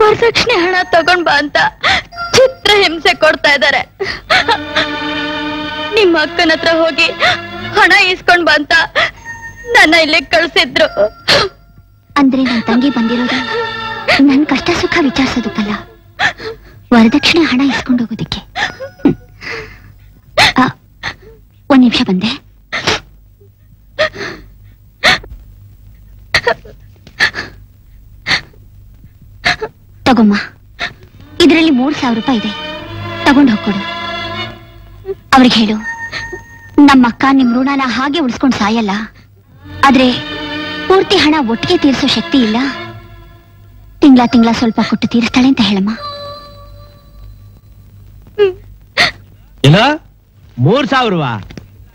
Speaker 7: ವರದಕ್ಷಿಣೆ ಹಣ ತಗೊಂಡ್ ಬಾ ಅಂತ ಚಿತ್ರ ಹಿಂಸೆ ಕೊಡ್ತಾ ಇದ್ದಾರೆ ನಿಮ್ಮ ಅಕ್ಕನ ಹತ್ರ ಹೋಗಿ ಹಣ ಈಸ್ಕೊಂಡ್ ಬಂತ ನನ್ನ ಇಲ್ಲಿಗೆ ಕಳ್ಸಿದ್ರು.
Speaker 8: ಅಂದ್ರೆ ನನ್ ತಂಗಿ ಬಂದಿರೋದು ನನ್ ಕಷ್ಟ ಸುಖ ವಿಚಾರಿಸೋದಕ್ಕಲ್ಲ. ವರದಕ್ಷಿಣೆ ಹಣ ಇಸ್ಕೊಂಡು ಹೋಗೋದಿಕ್ಕೆ. ಒಂದ್ ನಿಮಿಷ ಬಂದೆ ತಗೊಮ್ಮ ಇದರಲ್ಲಿ ಮೂರ್ ಸಾವಿರ ರೂಪಾಯಿ ಇದೆ ತಗೊಂಡು ಹೋಗ್ಕೊಡು ಅವ್ರಿಗೆ ಹೇಳು
Speaker 7: ನಮ್ಮಕ್ಕ ನಿಮ್ ಋಣನ ಹಾಗೆ ಉಳಿಸ್ಕೊಂಡು ಸಾಯಲ್ಲ ಆದ್ರೆ ಪೂರ್ತಿ ಹಣ ಒಟ್ಟಿಗೆ ತೀರಿಸೋ ಶಕ್ತಿ ಇಲ್ಲ ತಿಂಗಳ ತಿಂಗಳ ಸ್ವಲ್ಪ ಕೊಟ್ಟು ತೀರಿಸ್ತಾಳೆ ಅಂತ ಹೇಳಮ್ಮ
Speaker 12: ಏನ ಮೂರ್ ಸಾವಿರವಾ?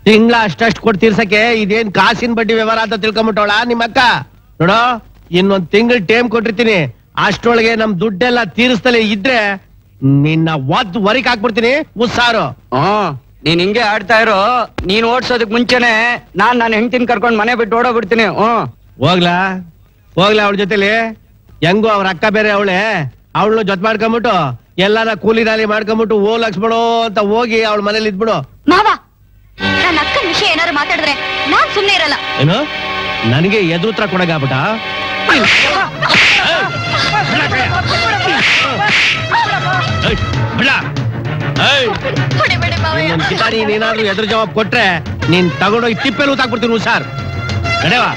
Speaker 12: ತಿಂಗಳ ಅಷ್ಟಷ್ಟು ಕೊಟ್ಟು ತೀರ್ಸಕ್ಕೆ ಇದೇನ್ ಕಾಸಿನ ಬಡ್ಡಿ ವ್ಯವಹಾರ ಅಂತ ತಿಳ್ಕೊಂಬಿಟ್ಟವಳ ನಿಮ್ಮಕ್ಕ? ನೋಡೋ ಇನ್ನೊಂದ್ ತಿಂಗಳ ಟೈಮ್ ಕೊಟ್ಟಿರ್ತೀನಿ. ಅಷ್ಟೊಳಗೆ ನಮ್ ದುಡ್ಡೆಲ್ಲ ತೀರಿಸ್ತಲೇ ಇದ್ರೆ ನಿನ್ನ ಒದ್ ವರಿಕ್ ಹಾಕ್ಬಿಡ್ತೀನಿ ಉಸ್ಸಾರು
Speaker 15: ಹ್ಮ್ ನೀನ್ ಹಿಂಗೆ ಆಡ್ತಾ ಇರೋ ನೀನ್ ಓಡ್ಸೋದಕ್ ಮುಂಚೆನೆ ನಾನ್ ನನ್ನ ಹೆಂಡತಿನ ಕರ್ಕೊಂಡು ಮನೆ ಬಿಟ್ಟು ಓಡೋಗ್ಬಿಡ್ತೀನಿ ಹ್ಮ್
Speaker 12: ಹೋಗ್ಲಾ? ಹೋಗ್ಲಾ ಅವಳ ಜೊತೆಲಿ? ಹೆಂಗೋ ಅವ್ರ ಅಕ್ಕ ಬೇರೆ ಅವಳೆ. ಅವಳು ಜೊತೆ ಮಾಡ್ಕೊಂಬಿಟ್ಟು ಎಲ್ಲಾರ ಕೂಲಿ ನಾಲಿ ಮಾಡ್ಕೊಂಬಿಟ್ಟು ಓ ಲಕ್ಷ್ಮಣೋ ಅಂತ ಹೋಗಿ ಅವಳ ಮನೇಲಿ ಇದ್ಬಿಡು.
Speaker 2: ಮಾವ ನನ್ನ ಅಕ್ಕನ ವಿಷಯ ಏನಾದ್ರು ಮಾತಾಡಿದ್ರೆ ನಾನ್ ಸುಮ್ನೆ ಇರಲ್ಲ.
Speaker 12: ಏನು? ನನಗೆ ಎದುರುತ್ರ ಕೊಡಗಾಬಿಟ ಕಿತಾಡಿ ನೀನಾದ್ರೂ ಎದುರು ಜವಾಬ್ ಕೊಟ್ರೆ ನೀನ್ ತಗೊಂಡೋಗಿ ತಿಪ್ಪೆಲ್ ತಾಕ್ಬಿಡ್ತೀನಿ ಸರ್ ನಡೆವಾ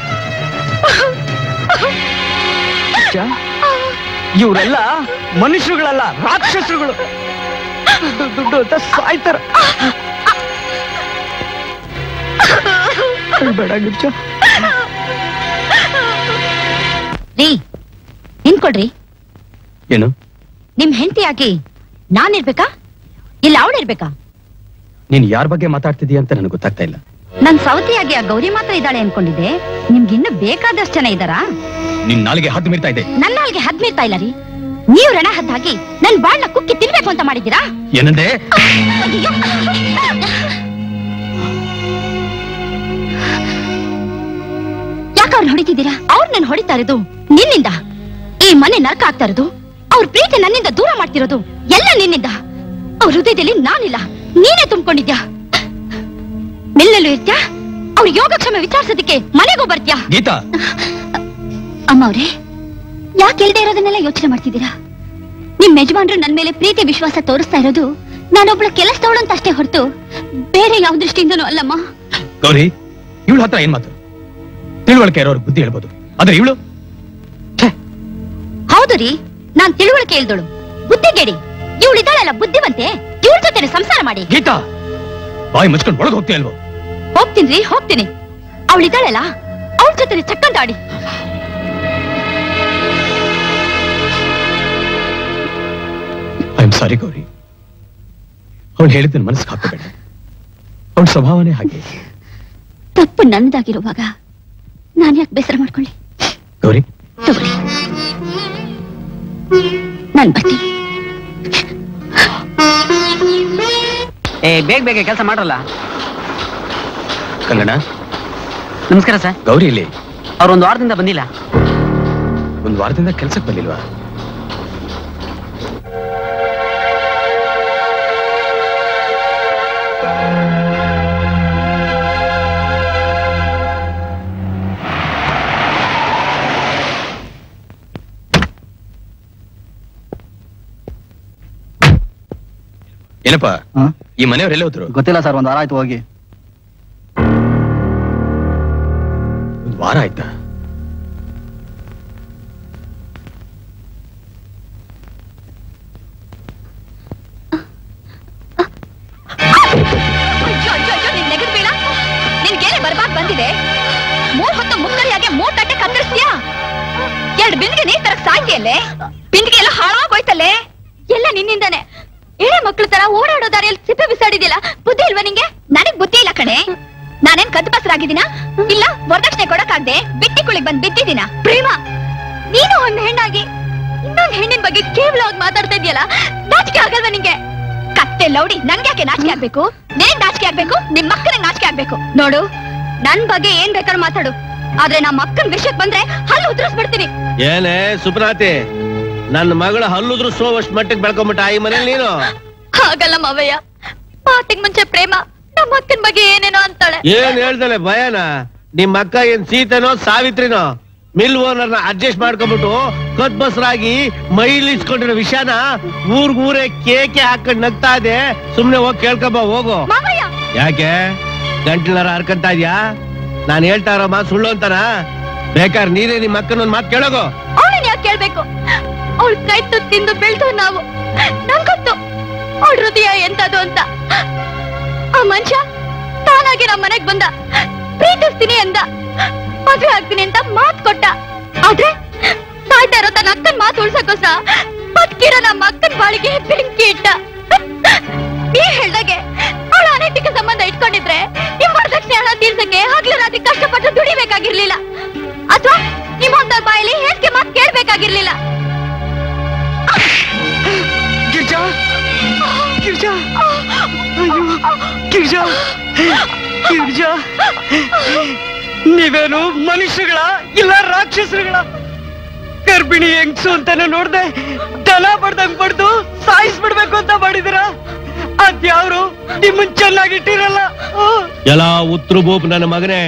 Speaker 15: ಇವರೆಲ್ಲ ಮನುಷ್ಯರುಗಳಲ್ಲ ರಾಕ್ಷಸರುಗಳು. ದುಡ್ಡು ಅಂತ ಸಾಯ್ತಾರ. ಬೇಡ ಗಿಚ್ಚ
Speaker 2: ರೀ ನಿಂತ್ಕೊಡ್ರಿ
Speaker 16: ಏನು?
Speaker 2: ನಿಮ್ ಹೆಂಡತಿ ಯಾಕೆ ನಾನಿರ್ಬೇಕಾ? ಇಲ್ಲ ಅವಳಿರ್ಬೇಕಾ?
Speaker 16: ನೀನ್ ಯಾರ ಬಗ್ಗೆ ಮಾತಾಡ್ತಿದೀಯ ಅಂತ ನನಗೆ ಗೊತ್ತಾಗ್ತಾ ಇಲ್ಲ.
Speaker 2: ನನ್ ಸವತಿಯಾಗಿ ಆ ಗೌರಿ ಮಾತ್ರ ಇದ್ದಾಳೆ ಅನ್ಕೊಂಡಿದ್ದೆ. ನಿಮ್ಗಿನ್ನು ಬೇಕಾದಷ್ಟು ಜನ ಇದ್ದಾರಾ?
Speaker 16: ನಿನ್ ನಾಲಿಗೆ ಹದ್ದು ಮೀರ್ತಾ ಇದೆ.
Speaker 2: ನನ್ನ ಅಲ್ಲಿಗೆ ಹದ್ ಮೀರ್ತಾ ಇಲ್ಲ ರೀ. ನೀವು ರಣ ಹದ್ದಾಗಿ ನನ್ ಬಾಳ್ನ ಕುಕ್ಕಿ ತಿನ್ಬೇಕು ಅಂತ ಮಾಡಿದ್ದೀರಾ?
Speaker 16: ಏನಂದೆ?
Speaker 2: ಅಯ್ಯೋ. ಯಾಕ ಅವ್ರನ್ನ ಹೊಡಿತಿದ್ದೀರಾ? ಅವ್ರು ನನ್ ಹೊಡಿತಾ ಇರೋದು ನಿನ್ನಿಂದ. ಈ ಮನೆ ನರ್ಕ ಆಗ್ತಾ ಇರೋದು ಅವ್ರ ಪ್ರೀತಿ ನನ್ನಿಂದ ದೂರ ಮಾಡ್ತಿರೋದು ಎಲ್ಲ ನಿನ್ನಿಂದ. ಅವ್ರ ಹೃದಯದಲ್ಲಿ ನಾನಿಲ್ಲ ನೀನೇ ತುಂಬಿಕೊಂಡಿದ್ಯಾ? ನಿಲ್ಲಲು ಇರ್ತ್ಯಾ? ಅವ್ರ ಯೋಗಕ್ಷೇಮ ವಿಚಾರಿಸೋದಕ್ಕೆ ಮನೆಗೂ ಬರ್ತ್ಯಾ?
Speaker 16: ಗೀತಾ!
Speaker 7: ಅಮ್ಮ ಅವ್ರೆ ಯಾಕೆ ಇಲ್ದೇ ಇರೋದನ್ನೆಲ್ಲ ಯೋಚನೆ ಮಾಡ್ತಿದ್ದೀರಾ? ನಿಮ್ ಯಜಮಾನ್ರು ನನ್ ಮೇಲೆ ಪ್ರೀತಿ ವಿಶ್ವಾಸ ತೋರಿಸ್ತಾ ಇರೋದು ನಾನೊಬ್ಳ ಕೆಲಸದವಳು ಅಂತ ಅಷ್ಟೇ ಹೊರತು ಬೇರೆ ಯಾವ ದೃಷ್ಟಿಯಿಂದನೂ ಅಲ್ಲಮ್ಮ.
Speaker 16: ಗೌರಿ ಇವಳು ಹತ್ರ ಏನ್ ಮಾತು? ತಿಳುವಳಿಕೆ ಇರೋರು ಬುದ್ಧಿ ಹೇಳ್ಬೋದು. ಆದ್ರೆ ಇವಳು?
Speaker 2: ಹೌದು ರೀ ನಾನ್ ತಿಳುವಳಿಕೆ ಇಲ್ದೋಳು ಇವಳು ಇದ್ದಾಳಲ್ಲ ಬುದ್ಧಿವಂತೆ. ಇವಳ ಜೊತೆ ಸಂಸಾರ ಮಾಡಿ.
Speaker 16: ಗೀತಾ ಬಾಯಿ ಮುಚ್ಕೊಂಡು ಒಳಗೆ ಹೋಗ್ತೀನಿ ಅಲ್ವೋ
Speaker 2: ಹೋಗ್ತೀನಿ. ಹೋಗ್ತೀನಿ ಅವಳಿದ್ದಾಳಲ್ಲ ಅವಳ ಜೊತೆ ಚಕ್ಕಂತಾಡಿ
Speaker 16: ಐ ಸಾರಿ ಗೌರಿ ಅವಳು ಹೇಳಿದ್ದ ಮನಸ್ಸಿಗೆ ಹಾಕೋಬೇಡ. ಅವಳ ಸ್ವಭಾವನೇ ಹಾಗೆ.
Speaker 7: ತಪ್ಪು ನನ್ನದಾಗಿರುವಾಗ ನಾನು ಯಾಕೆ ಬೇಸರ ಮಾಡ್ಕೊಳ್ಳಿ?
Speaker 16: ಗೌರಿ.
Speaker 7: ತಗೊಳ್ಳಿ. ನಾನ್ ಬರ್ತೀನಿ.
Speaker 6: ಏ ಬೇಗ ಬೇಗ ಕೆಲಸ ಮಾಡಲ್ಲ?
Speaker 16: ಕಂಗಣ
Speaker 6: ನಮಸ್ಕಾರ ಸರ್.
Speaker 16: ಗೌರಿ ಇಲ್ಲಿ.
Speaker 6: ಅವ್ರ ಒಂದು ವಾರದಿಂದ ಬಂದಿಲ್ಲ.
Speaker 16: ಒಂದು ವಾರದಿಂದ ಕೆಲಸಕ್ಕೆ ಬಂದಿಲ್ವಾ? ಏನಪ್ಪ? ಈ ಮನೆಯವ್ರು ಎಲ್ಲ ಹೋದ್ರು?
Speaker 13: ಗೊತ್ತಿಲ್ಲ ಸರ್ ಒಂದ್ ವಾರ ಆಯ್ತು ಹೋಗಿ.
Speaker 16: ಒಂದ್ ವಾರ ಆಯ್ತಾ?
Speaker 8: ಬರ್ಬಾದ್ ಬಂದಿದೆ. ಮೂರ್ ಹೊತ್ತು ಮುಕ್ಕರಿಯಾಗೆ ಮೂರ್ ತಟ್ಟೆ ಕತ್ತರಿಸ್ತೀಯಾ? ಎರಡ್ ಬಿಂದಿಗೆ ನೀರ್ ತರಕ್ ಸಾಯ್ತಿಯಲ್ಲೇ? ಬಿಂದಿಗೆ ಎಲ್ಲ ಹಾಳಾಗೋಯ್ತಲ್ಲೇ
Speaker 2: ಎಲ್ಲ ನಿನ್ನಿಂದಾನೆ. ಎಳೆ ಮಕ್ಕಳು ತರ ಓಡಾಡೋ ದಾರಿಯಲ್ಲಿ ಸಿಪ್ಪೆ ಬಿಸಾಡಿದಿಲ್ಲ ಬುದ್ಧಿ ಇಲ್ವಾ ನಿಂಗೆ?
Speaker 8: ನನಗ್ ಬುದ್ಧಿ ಇಲ್ಲ ಕಣೆ. ನಾನೇನ್ ಕದ್ದು ಬಸರಾಗಿದ್ದೀನ ಇಲ್ಲ ವರದಕ್ಷಿಣೆ ಕೊಡಕ್ಕಾಗ್ದೆ ಬಿಟ್ಟಿ ಕುಳಿಗ್ ಬಂದ್ ಬಿದ್ದಿದ್ದೀನ
Speaker 2: ಪ್ರೇಮ ನೀನು ಒಂದ್ ಹೆಣ್ಣಾಗಿ ಇನ್ನೊಂದ್ ಹೆಣ್ಣಿನ ಬಗ್ಗೆ ಕೇವಲವಾಗಿ ಮಾತಾಡ್ತಾ ಇದೆಯಲ್ಲ ನಾಚಿಕೆ ಆಗಲ್ವಾ ನಿಂಗೆ?
Speaker 8: ಕತ್ತೆ ಲೌಡಿ ನನ್ಗ್ಯಾಕೆ ನಾಚಿಕೆ ಆಗ್ಬೇಕು? ನಿನಗ್ ನಾಚಿಕೆ ಆಗ್ಬೇಕು? ನಿಮ್ ಮಕ್ಕಳಿಗೆ ನಾಚಿಕೆ ಆಗ್ಬೇಕು?
Speaker 2: ನೋಡು ನನ್ ಬಗ್ಗೆ ಏನ್ ಬೇಕಾದ್ರೂ ಮಾತಾಡು. ಆದ್ರೆ ನಮ್ಮ ಅಕ್ಕನ ವಿಷಯಕ್ಕೆ ಬಂದ್ರೆ ಹಲ್ಲು ಉದ್ರಿಸ್ಬಿಡ್ತೀನಿ.
Speaker 12: ಏನೇ ಸುಪ್ರಾತಿ? ನನ್ನ ಮಗಳ ಹಲ್ಲುದ್ರು ಸೋವಷ್ಟು ಮಟ್ಟಿಗೆ ಬೆಳ್ಕೊಂಬಿಟ್ಟ ಈ ಮನೇಲಿ ನೀನು?
Speaker 2: ಹಾಗಲ್ಲ ಮಾವಯ್ಯ. ಮಾತಿಗ್ ಮುಂಚೆ ಪ್ರೇಮ ನಮ್ಮ ಅಕ್ಕನ ಬಗ್ಗೆ ಏನೇನೋ ಅಂತಾಳೆ.
Speaker 12: ಏನ್ ಹೇಳ್ದಲೆ ಭಯನ? ನಿಮ್ ಅಕ್ಕ ಏನ್ ಸೀತೆನೋ ಸಾವಿತ್ರಿನೋ? ಮಿಲ್ ಓನರ್ನ ಅಡ್ಜಸ್ಟ್ ಮಾಡ್ಕೊಂಡ್ಬಿಟ್ಟು ಕದ್ಬಸ್ರಾಗಿ ಮೈಲಿಸ್ಕೊಂಡಿರೋ ವಿಷಯನ ಊರ್ಗೂರೇ ಕೇಕೆ ಹಾಕೊಂಡ್ ನಗ್ತಾ ಇದೆ. ಸುಮ್ನೆ ಹೋಗಿ ಕೇಳ್ಕೊಂಬ ಹೋಗು.
Speaker 2: ಮಾವಯ್ಯ!
Speaker 12: ಯಾಕೆ? ಗಂಟ್ಲರ ಹರ್ಕಂತ ಇದ್ಯಾ? ನಾನ್ ಹೇಳ್ತಾ ಇರೋ ಮಾತು ಸುಳ್ಳು ಅಂತಾನ? ಬೇಕಾದ್ರೆ ನೀನೇ ನಿಮ್ ಅಕ್ಕನೊಂದ್ ಮಾತು ಕೇಳೋಗು.
Speaker 2: ಅವಳನ್ನ ಯಾಕೆ ಕೇಳ್ಬೇಕು? ಅವಳ ಕೈ ತಿಂದು ಬೆಳ್ತು ನಾವು ನಂಗೊತ್ತು ಅವಳ ಹೃದಯ ಎಂತದು ಅಂತ. ಆ ಮನುಷ್ಯ
Speaker 7: ತಾನಾಗಿ ನಮ್ಮ ಮನೆಗ್ ಬಂದ. ಪ್ರೀತಿಸ್ತೀನಿ ಅಂದ. ಮದುವೆ ಆಗ್ತೀನಿ ಅಂತ ಮಾತ್ ಕೊಟ್ಟ. ಆದ್ರೆ ಇರೋ ತನ್ನ ಅಕ್ಕನ್ ಮಾತು ಉಳ್ಸಕ್ಕೋಸ್ಕರ ಬದುಕಿರೋ ನಮ್ಮ ಅಕ್ಕನ್ ಬಾಳಿಗೆ ಬೆಂಕಿ ಇಟ್ಟ. ನೀ ಹೇಳ್ದಾಗೆ ಅವಳ ಅನೈತಿಕ ಸಂಬಂಧ ಇಟ್ಕೊಂಡಿದ್ರೆ ನಿಮ್ ವರದಕ್ಷಿಣೆ ಹಣ ತೀರ್ಸಕ್ಕೆ ಹಗ್ಲು ರಾತ್ರಿ ಕಷ್ಟಪಟ್ಟು ದುಡಿಬೇಕಾಗಿರ್ಲಿಲ್ಲ. ಅಥವಾ ನಿಮ್ಮಂತ ಬಾಯಲ್ಲಿ ಹೇಳ್ಕೆ ಮಾತು ಕೇಳ್ಬೇಕಾಗಿರ್ಲಿಲ್ಲ.
Speaker 15: ಗಿರ್ಜಾ. ಅಯ್ಯೋ, ಗಿರ್ಜಾ. ನೀವೇನು ಮನುಷ್ಯಗಳ ಇಲ್ಲ ರಾಕ್ಷಸರುಗಳ? ಗರ್ಭಿಣಿ ಹೆಂಗ್ಸು ಅಂತಾನೆ ನೋಡ್ದೆ, ದನ ಬಡ್ದಂಗ್ ಬಡ್ದು ಸಾಯಿಸ್ಬಿಡ್ಬೇಕು ಅಂತ ಮಾಡಿದಿರ ಅದ್ಯಾವ್ರು? ನಿಮ್ಮನ್ ಚೆನ್ನಾಗಿಟ್ಟಿರಲ್ಲ.
Speaker 12: ಎಲ್ಲ ಉತ್ತರ ಬೋಪ್ ನನ್ನ ಮಗನೇ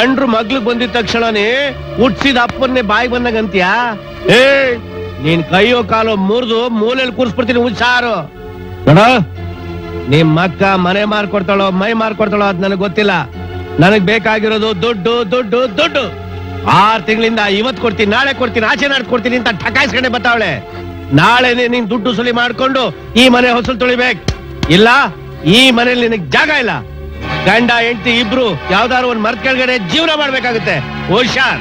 Speaker 12: ಎಂಡ್ರು ಮಗ್ಳಿಗೆ ಬಂದಿದ ತಕ್ಷಣನೇ ಹುಟ್ಸಿದ ಅಪ್ಪನ್ನೇ ಬಾಯಿ ಬಂದಾಗ ಅಂತೀಯಾ ಏ ನೀನ್ ಕೈಯೋ ಕಾಲೋ ಮುರಿದು ಮೂಲೆಯಲ್ಲಿ ಕೂರಿಸ್ಬಿಡ್ತೀನಿ ಹುಷಾರು. ನೋಡ, ನಿಮ್ ಅಕ್ಕ ಮನೆ ಮಾರ್ಕೊಡ್ತಾಳೋ, ಮೈ ಮಾರ್ಕೊಡ್ತಾಳೋ ಅದ್ ನನಗೆ ಗೊತ್ತಿಲ್ಲ. ನನಗ್ ಬೇಕಾಗಿರೋದು ದುಡ್ಡು ದುಡ್ಡು ದುಡ್ಡು. ಆರ್ ತಿಂಗಳಿಂದ ಇವತ್ ಕೊಡ್ತೀನಿ, ನಾಳೆ ಕೊಡ್ತೀನಿ, ಆಚೆ ನಾಡ್ ಕೊಡ್ತೀನಿ ಅಂತ ಠಕಾಯಿಸ್ಕೊಂಡೆ ಬತ್ತಾವಳೆ. ನಾಳೆ ನೀನ್ ದುಡ್ಡು ಸುಲಿ ಮಾಡ್ಕೊಂಡು ಈ ಮನೆ ಹೊಸಲು ತುಳಿಬೇಕು. ಇಲ್ಲ, ಈ ಮನೇಲಿ ನಿನಗ್ ಜಾಗ ಇಲ್ಲ. ಗಂಡ, ಹೆಂಡತಿ ಇಬ್ರು ಯಾವ್ದಾದ್ರು ಒಂದ್ ಮರ್ತ್ ಕೆಳಗಡೆ ಜೀವನ ಮಾಡ್ಬೇಕಾಗುತ್ತೆ. ಹುಷಾರ್.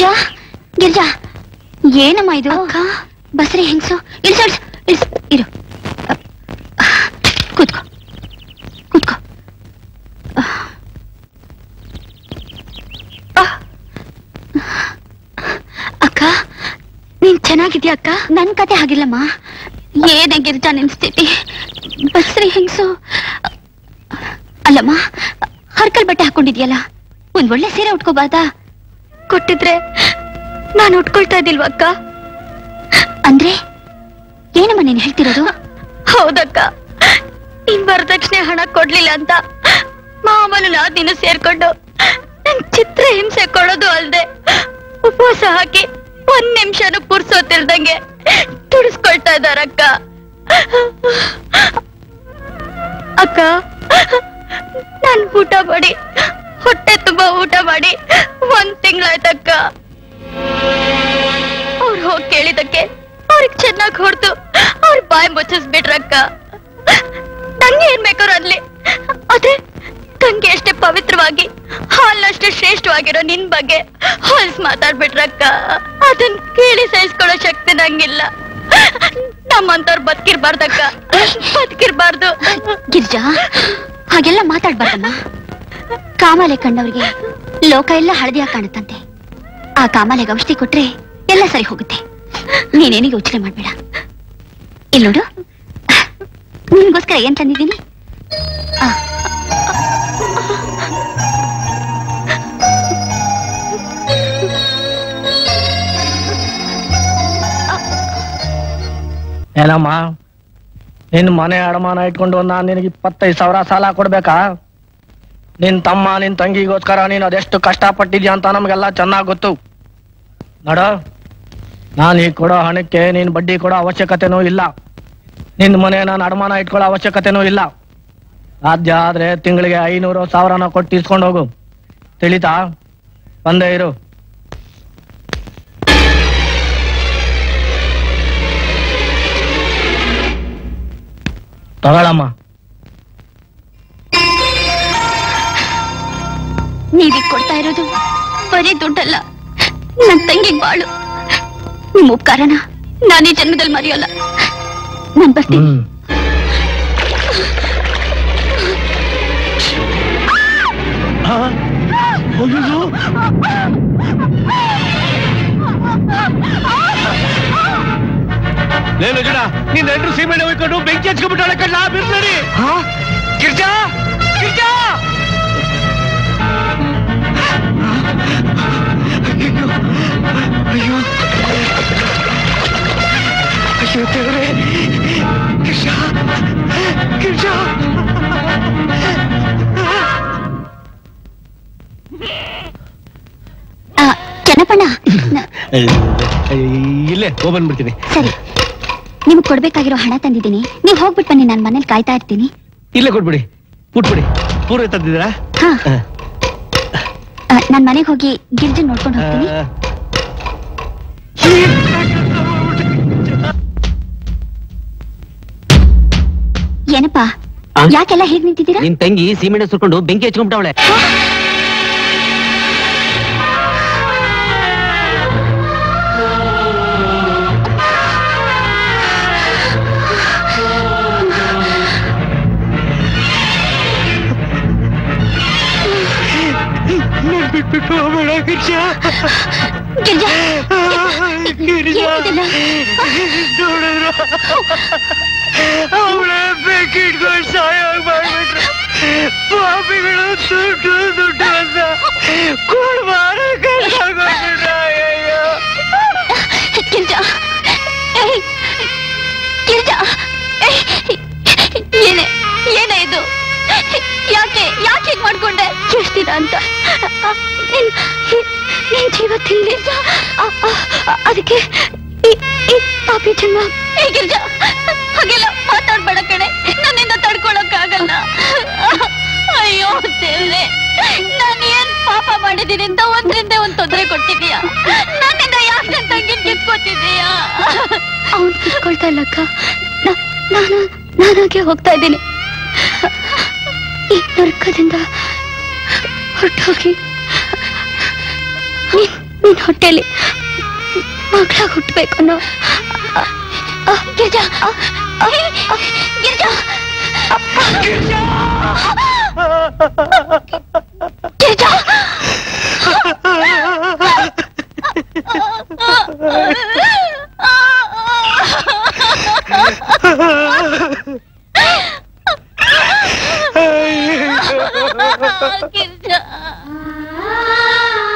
Speaker 8: ಗಿರ್ಜಾ ಗಿರ್ಜಾ. ಏನಮ್ಮ ಇದು? ಬಸ್ರಿ ಹೆಂಗ್ಸು? ಇಳ್ಸು ಇಳ್ಸು ಇಳ್ಸು. ಇರು. ಕೂತ್ಕೋ. ಕೂತ್ಕೋ. ಅಕ್ಕ ನೀನ್ ಚೆನ್ನಾಗಿದ್ಯಾ ಅಕ್ಕ? ನನ್ ಕತೆ ಆಗಿಲ್ಲಮ್ಮ ಏನೇ ಗಿರ್ಜಾ ನಿನ್ ಸ್ಥಿತಿ? ಬಸ್ರಿ ಹೆಂಗ್ಸು? ಅಲ್ಲಮ್ಮ ಹರ್ಕಲ್ ಬಟ್ಟೆ ಹಾಕೊಂಡಿದ್ಯಲ್ಲ? ಒಂದ್ ಒಳ್ಳೆ ಸೀರೆ ಉಟ್ಕೋಬಾರ್ದಾ? ಕೊಟ್ಟಿದ್ರೆ ನಾನು ಉಟ್ಕೊಳ್ತಾ ಇದ್ದಿಲ್ವ ಅಕ್ಕ? ಅಂದ್ರೆ ಏನಮ್ಮ ನೀನ್ ಹೇಳ್ತಿರೋದು?
Speaker 7: ಹೌದಕ್ಕ. ನಿನ್ ವರದಕ್ಷಿಣೆ ಹಣ ಕೊಡ್ಲಿಲ್ಲ ಅಂತ ಮಾಮೂಲ ದಿನ ಸೇರ್ಕೊಂಡು ನನ್ ಚಿತ್ರ ಹಿಂಸೆ ಕೊಡೋದು ಅಲ್ದೆ ಉಪವಾಸ ಹಾಕಿ ಒಂದ್ ನಿಮಿಷನು ಪುರ್ಸೋತಿಲ್ದಂಗೆ ತುಡಿಸ್ಕೊಳ್ತಾ ಇದ್ದಾರಕ್ಕ ಅಕ್ಕ ನಾನ್ ಊಟ ಮಾಡಿ ಹೊಟ್ಟೆ ತುಂಬಾ ಊಟ ಮಾಡಿ ಒಂದ್ ತಿಂಗಳಾಯ್ತಕ್ಕ. ಅವ್ರು ಹೋಗಿ ಕೇಳಿದಕ್ಕೆ ಅವ್ರಿಗೆ ಚೆನ್ನಾಗಿ ಹೊಡ್ತು ಅವ್ರ ಬಾಯಿ ಮುಚ್ಚಿಸ್ಬಿಟ್ರಕ್ಕ. ನಂಗೆ ಏನ್ ಬೇಕಾದ್ರು ಅಲ್ಲಿ ಅದೇ ತಂಗಿ ಅಷ್ಟೇ ಪವಿತ್ರವಾಗಿ, ಹಾಲಷ್ಟೇ ಶ್ರೇಷ್ಠವಾಗಿರೋ ನಿನ್ ಬಗ್ಗೆ ಹೊಲ್ಸ್ ಮಾತಾಡ್ಬಿಟ್ರಕ್ಕ. ಅದನ್ ಕೇಳಿ ಸಹಿಸ್ಕೊಳ್ಳೋ ಶಕ್ತಿ ನಂಗಿಲ್ಲ. ನಮ್ಮಂತವ್ರು ಬದುಕಿರ್ಬಾರ್ದಕ್ಕ. ಬದುಕಿರ್ಬಾರ್ದು.
Speaker 8: ಗಿರ್ಜಾ, ಹಾಗೆಲ್ಲ ಮಾತಾಡ್ಬಾರ್ದಮ್ಮ. ಕಾಮಾಲೆ ಕಂಡವ್ರಿಗೆ ಲೋಕ ಎಲ್ಲ ಹಳದಿಯಾಗಿ ಕಾಣುತ್ತಂತೆ. ಆ ಕಾಮಾಲೆಗೆ ಔಷಧಿ ಕೊಟ್ರೆ ಎಲ್ಲ ಸರಿ ಹೋಗುತ್ತೆ. ನೀನೇನು ಯೋಚನೆ ಮಾಡ್ಬೇಡ. ಇಲ್ಲಿ ನೋಡು. ನಿನ್ಗೋಸ್ಕರ ಏನ್ ತಂದಿದ್ದೀನಿ?
Speaker 5: ಏನಮ್ಮ ನಿನ್ ಮನೆ ಅಡಮಾನ ಇಟ್ಕೊಂಡು ನಾನ್ ನಿನಗೆ ಇಪ್ಪತ್ತೈದು ಸಾವಿರ ಸಾಲ ಕೊಡ್ಬೇಕಾ? ನಿನ್ ತಮ್ಮ, ನಿನ್ ತಂಗಿಗೋಸ್ಕರ ನೀನು ಅದೆಷ್ಟು ಕಷ್ಟಪಟ್ಟಿದ್ಯಾ ಅಂತ ನಮ್ಗೆಲ್ಲ ಚೆನ್ನಾಗಿ ಗೊತ್ತು. ನೋಡ, ನಾನು ಈಗ ಕೊಡೋ ಹಣಕ್ಕೆ ನೀನ್ ಬಡ್ಡಿ ಕೊಡೋ ಅವಶ್ಯಕತೆನೂ ಇಲ್ಲ. ನಿನ್ ಮನೆ ನಾನು ಅಡಮಾನ ಇಟ್ಕೊಳ್ಳೋ ಅವಶ್ಯಕತೆನೂ ಇಲ್ಲ. ಸಾಧ್ಯ ಆದ್ರೆ ತಿಂಗಳಿಗೆ ಐನೂರು ಸಾವಿರನ ಕೊಟ್ಟು ಇಸ್ಕೊಂಡು ಹೋಗು. ತಿಳಿತಾ? ಬಂದೇ ಇರು. ತಗೊಳಮ್ಮ.
Speaker 8: ನೀವೀಗ ಕೊಡ್ತಾ ಇರೋದು ಬರೀ ದುಡ್ಡಲ್ಲ. ನನ್ನ ತಂಗಿಗ್ ಬಾಳು. ನಿಮ್ ಉಪಕಾರನ ನಾನೇ ಜನ್ಮದಲ್ಲಿ ಮರೆಯಲ್ಲ. ನಾನ್ ಬರ್ತೀನಿ.
Speaker 12: ನೀನ್ ಎಲ್ರು ಸೀಮೆಣ್ಣೆ ಹೋಯ್ಕೊಂಡು ಬೆಂಕಿ ಹಚ್ಕೊಂಡ್ಬಿಟ್ಟು ಕಣ್ಣ ಬಿರ್ಸರಿ.
Speaker 15: ಗಿರ್ಜಾ! ಅಯ್ಯೋ. ಅಯ್ಯೋ ದೇವರೇ. ಗಿರ್ಜಾ ಗಿರ್ಜಾ
Speaker 8: ಆ, ಚೆನ್ನಪ್ಪಣ್ಣ.
Speaker 12: ಇಲ್ಲೇ ಹೋಗ್ಬಂದ್ಬಿಡ್ತೀನಿ
Speaker 8: ಸರಿ.
Speaker 7: ನಿಮ್ಗೆ ಕೊಡ್ಬೇಕಾಗಿರೋ ಹಣ ತಂದಿದ್ದೀನಿ. ನೀವು ಹೋಗ್ಬಿಟ್ಟು ಬನ್ನಿ ನಾನು ಮನೇಲಿ ಕಾಯ್ತಾ ಇರ್ತೀನಿ.
Speaker 12: ಇಲ್ಲೇ ಕೊಟ್ಬಿಡಿ ಬಿಟ್ಬಿಡಿ ಪೂರ್ವ ತಂದಿದ್ದೀರಾ?
Speaker 7: ಹಾ. ನಾನು ಮನೆಗೆ ಹೋಗಿ ಗಿರ್ಜನ್ ನೋಡ್ಕೊಂಡು ಹೋಗ್ತೀನಿ. ಏನಪ್ಪಾ? ಯಾಕೆಲ್ಲ ಹೇಗ್ ನಿಂತಿದ್ದೀರಾ?
Speaker 18: ನಿನ್ ತಂಗಿ ಸೀಮೆಣ್ಣೆ ಸುರ್ಕೊಂಡು ಬೆಂಕಿ ಹಚ್ಕೊಂಡ್ಬಿಟ್ಟವಳೆ.
Speaker 11: ಬಿಟ್ಬಿಟ್ಟು ಹೋಗ್ಬೇಡ ಗಿರ್ಜಾ
Speaker 7: ಗಿರ್ಜಾ
Speaker 11: ಗಿರ್ಜಾ ನೋಡಿದ್ರು ಅವಳ ಬೆಂಕಿ ಇಟ್ಕೊಂಡು ಸಾಯೋಗ್ ಮಾಡ್ಬಿಟ್ರು ಪಾಪಿಗಳು ದುಡ್ಡು ದುಡ್ಡು ಅಂತ ಕೂಡ್ ಮಾರ ಕಳ್ಸಾಕೊಂಡ್ಬಿಟ್ರು ಅಯ್ಯಯ್ಯೋ
Speaker 7: ಗಿರ್ಜಾ ಏಯ್, ಗಿರ್ಜಾ ಏಯ್, ಏನೇ ಏನೇ ಇದು ಯಾಕೆ ಯಾಕೆ ಹೀಗ್ ಮಾಡ್ಕೊಂಡೆ? ಎಷ್ಟಿದ ಅಂತ. ಜೀವ ಅ- ಅದಕ್ಕೆ ಪಾಪಿ ಜನ್ಮ. ಏ ಗಿರ್ಜಾ, ಹಾಗೆಲ್ಲ ಮಾತಾಡ್ಬೇಡ ಕಣೆ. ನನ್ನಿಂದ ತಡ್ಕೊಳಕ್ಕಾಗಲ್ಲ. ಅಯ್ಯೋ, ದೇವ್ರೆ, ನಾನು ಏನ್ ಪಾಪ ಮಾಡಿದೀನಿ ಅಂತ ಒಂದ್ರಿಂದ ಒಂದ್ ತೊಂದರೆ ಕೊಟ್ಟಿದೀಯ ನನ್ನಿಂದ ಯಾಕೆ ನನ್ ತಂಗಿನ ಅವ್ನ್ ಕಿತ್ಕೊಳ್ತಾ ಇಲ್ಲಕ್ಕ ನಾನು, ನಾನಾಗೆ ಹೋಗ್ತಾ ಇದ್ದೀನಿ. ಈ ನರ್ಕದಿಂದ ಹೊರಟೋಗಿ ನೀನ್ ನಿನ್ ಹೊಟ್ಟೆಲಿ ಮಗಳ ಹುಟ್ಬೇಕು ಅನ್ನೋ ಅ- ಅ- ಗಿರ್ಜಾ ಅ- ಅ- ಅ- ಗಿರ್ಜಾ ಗಿರ್ಜಾ. ಗೌರಿ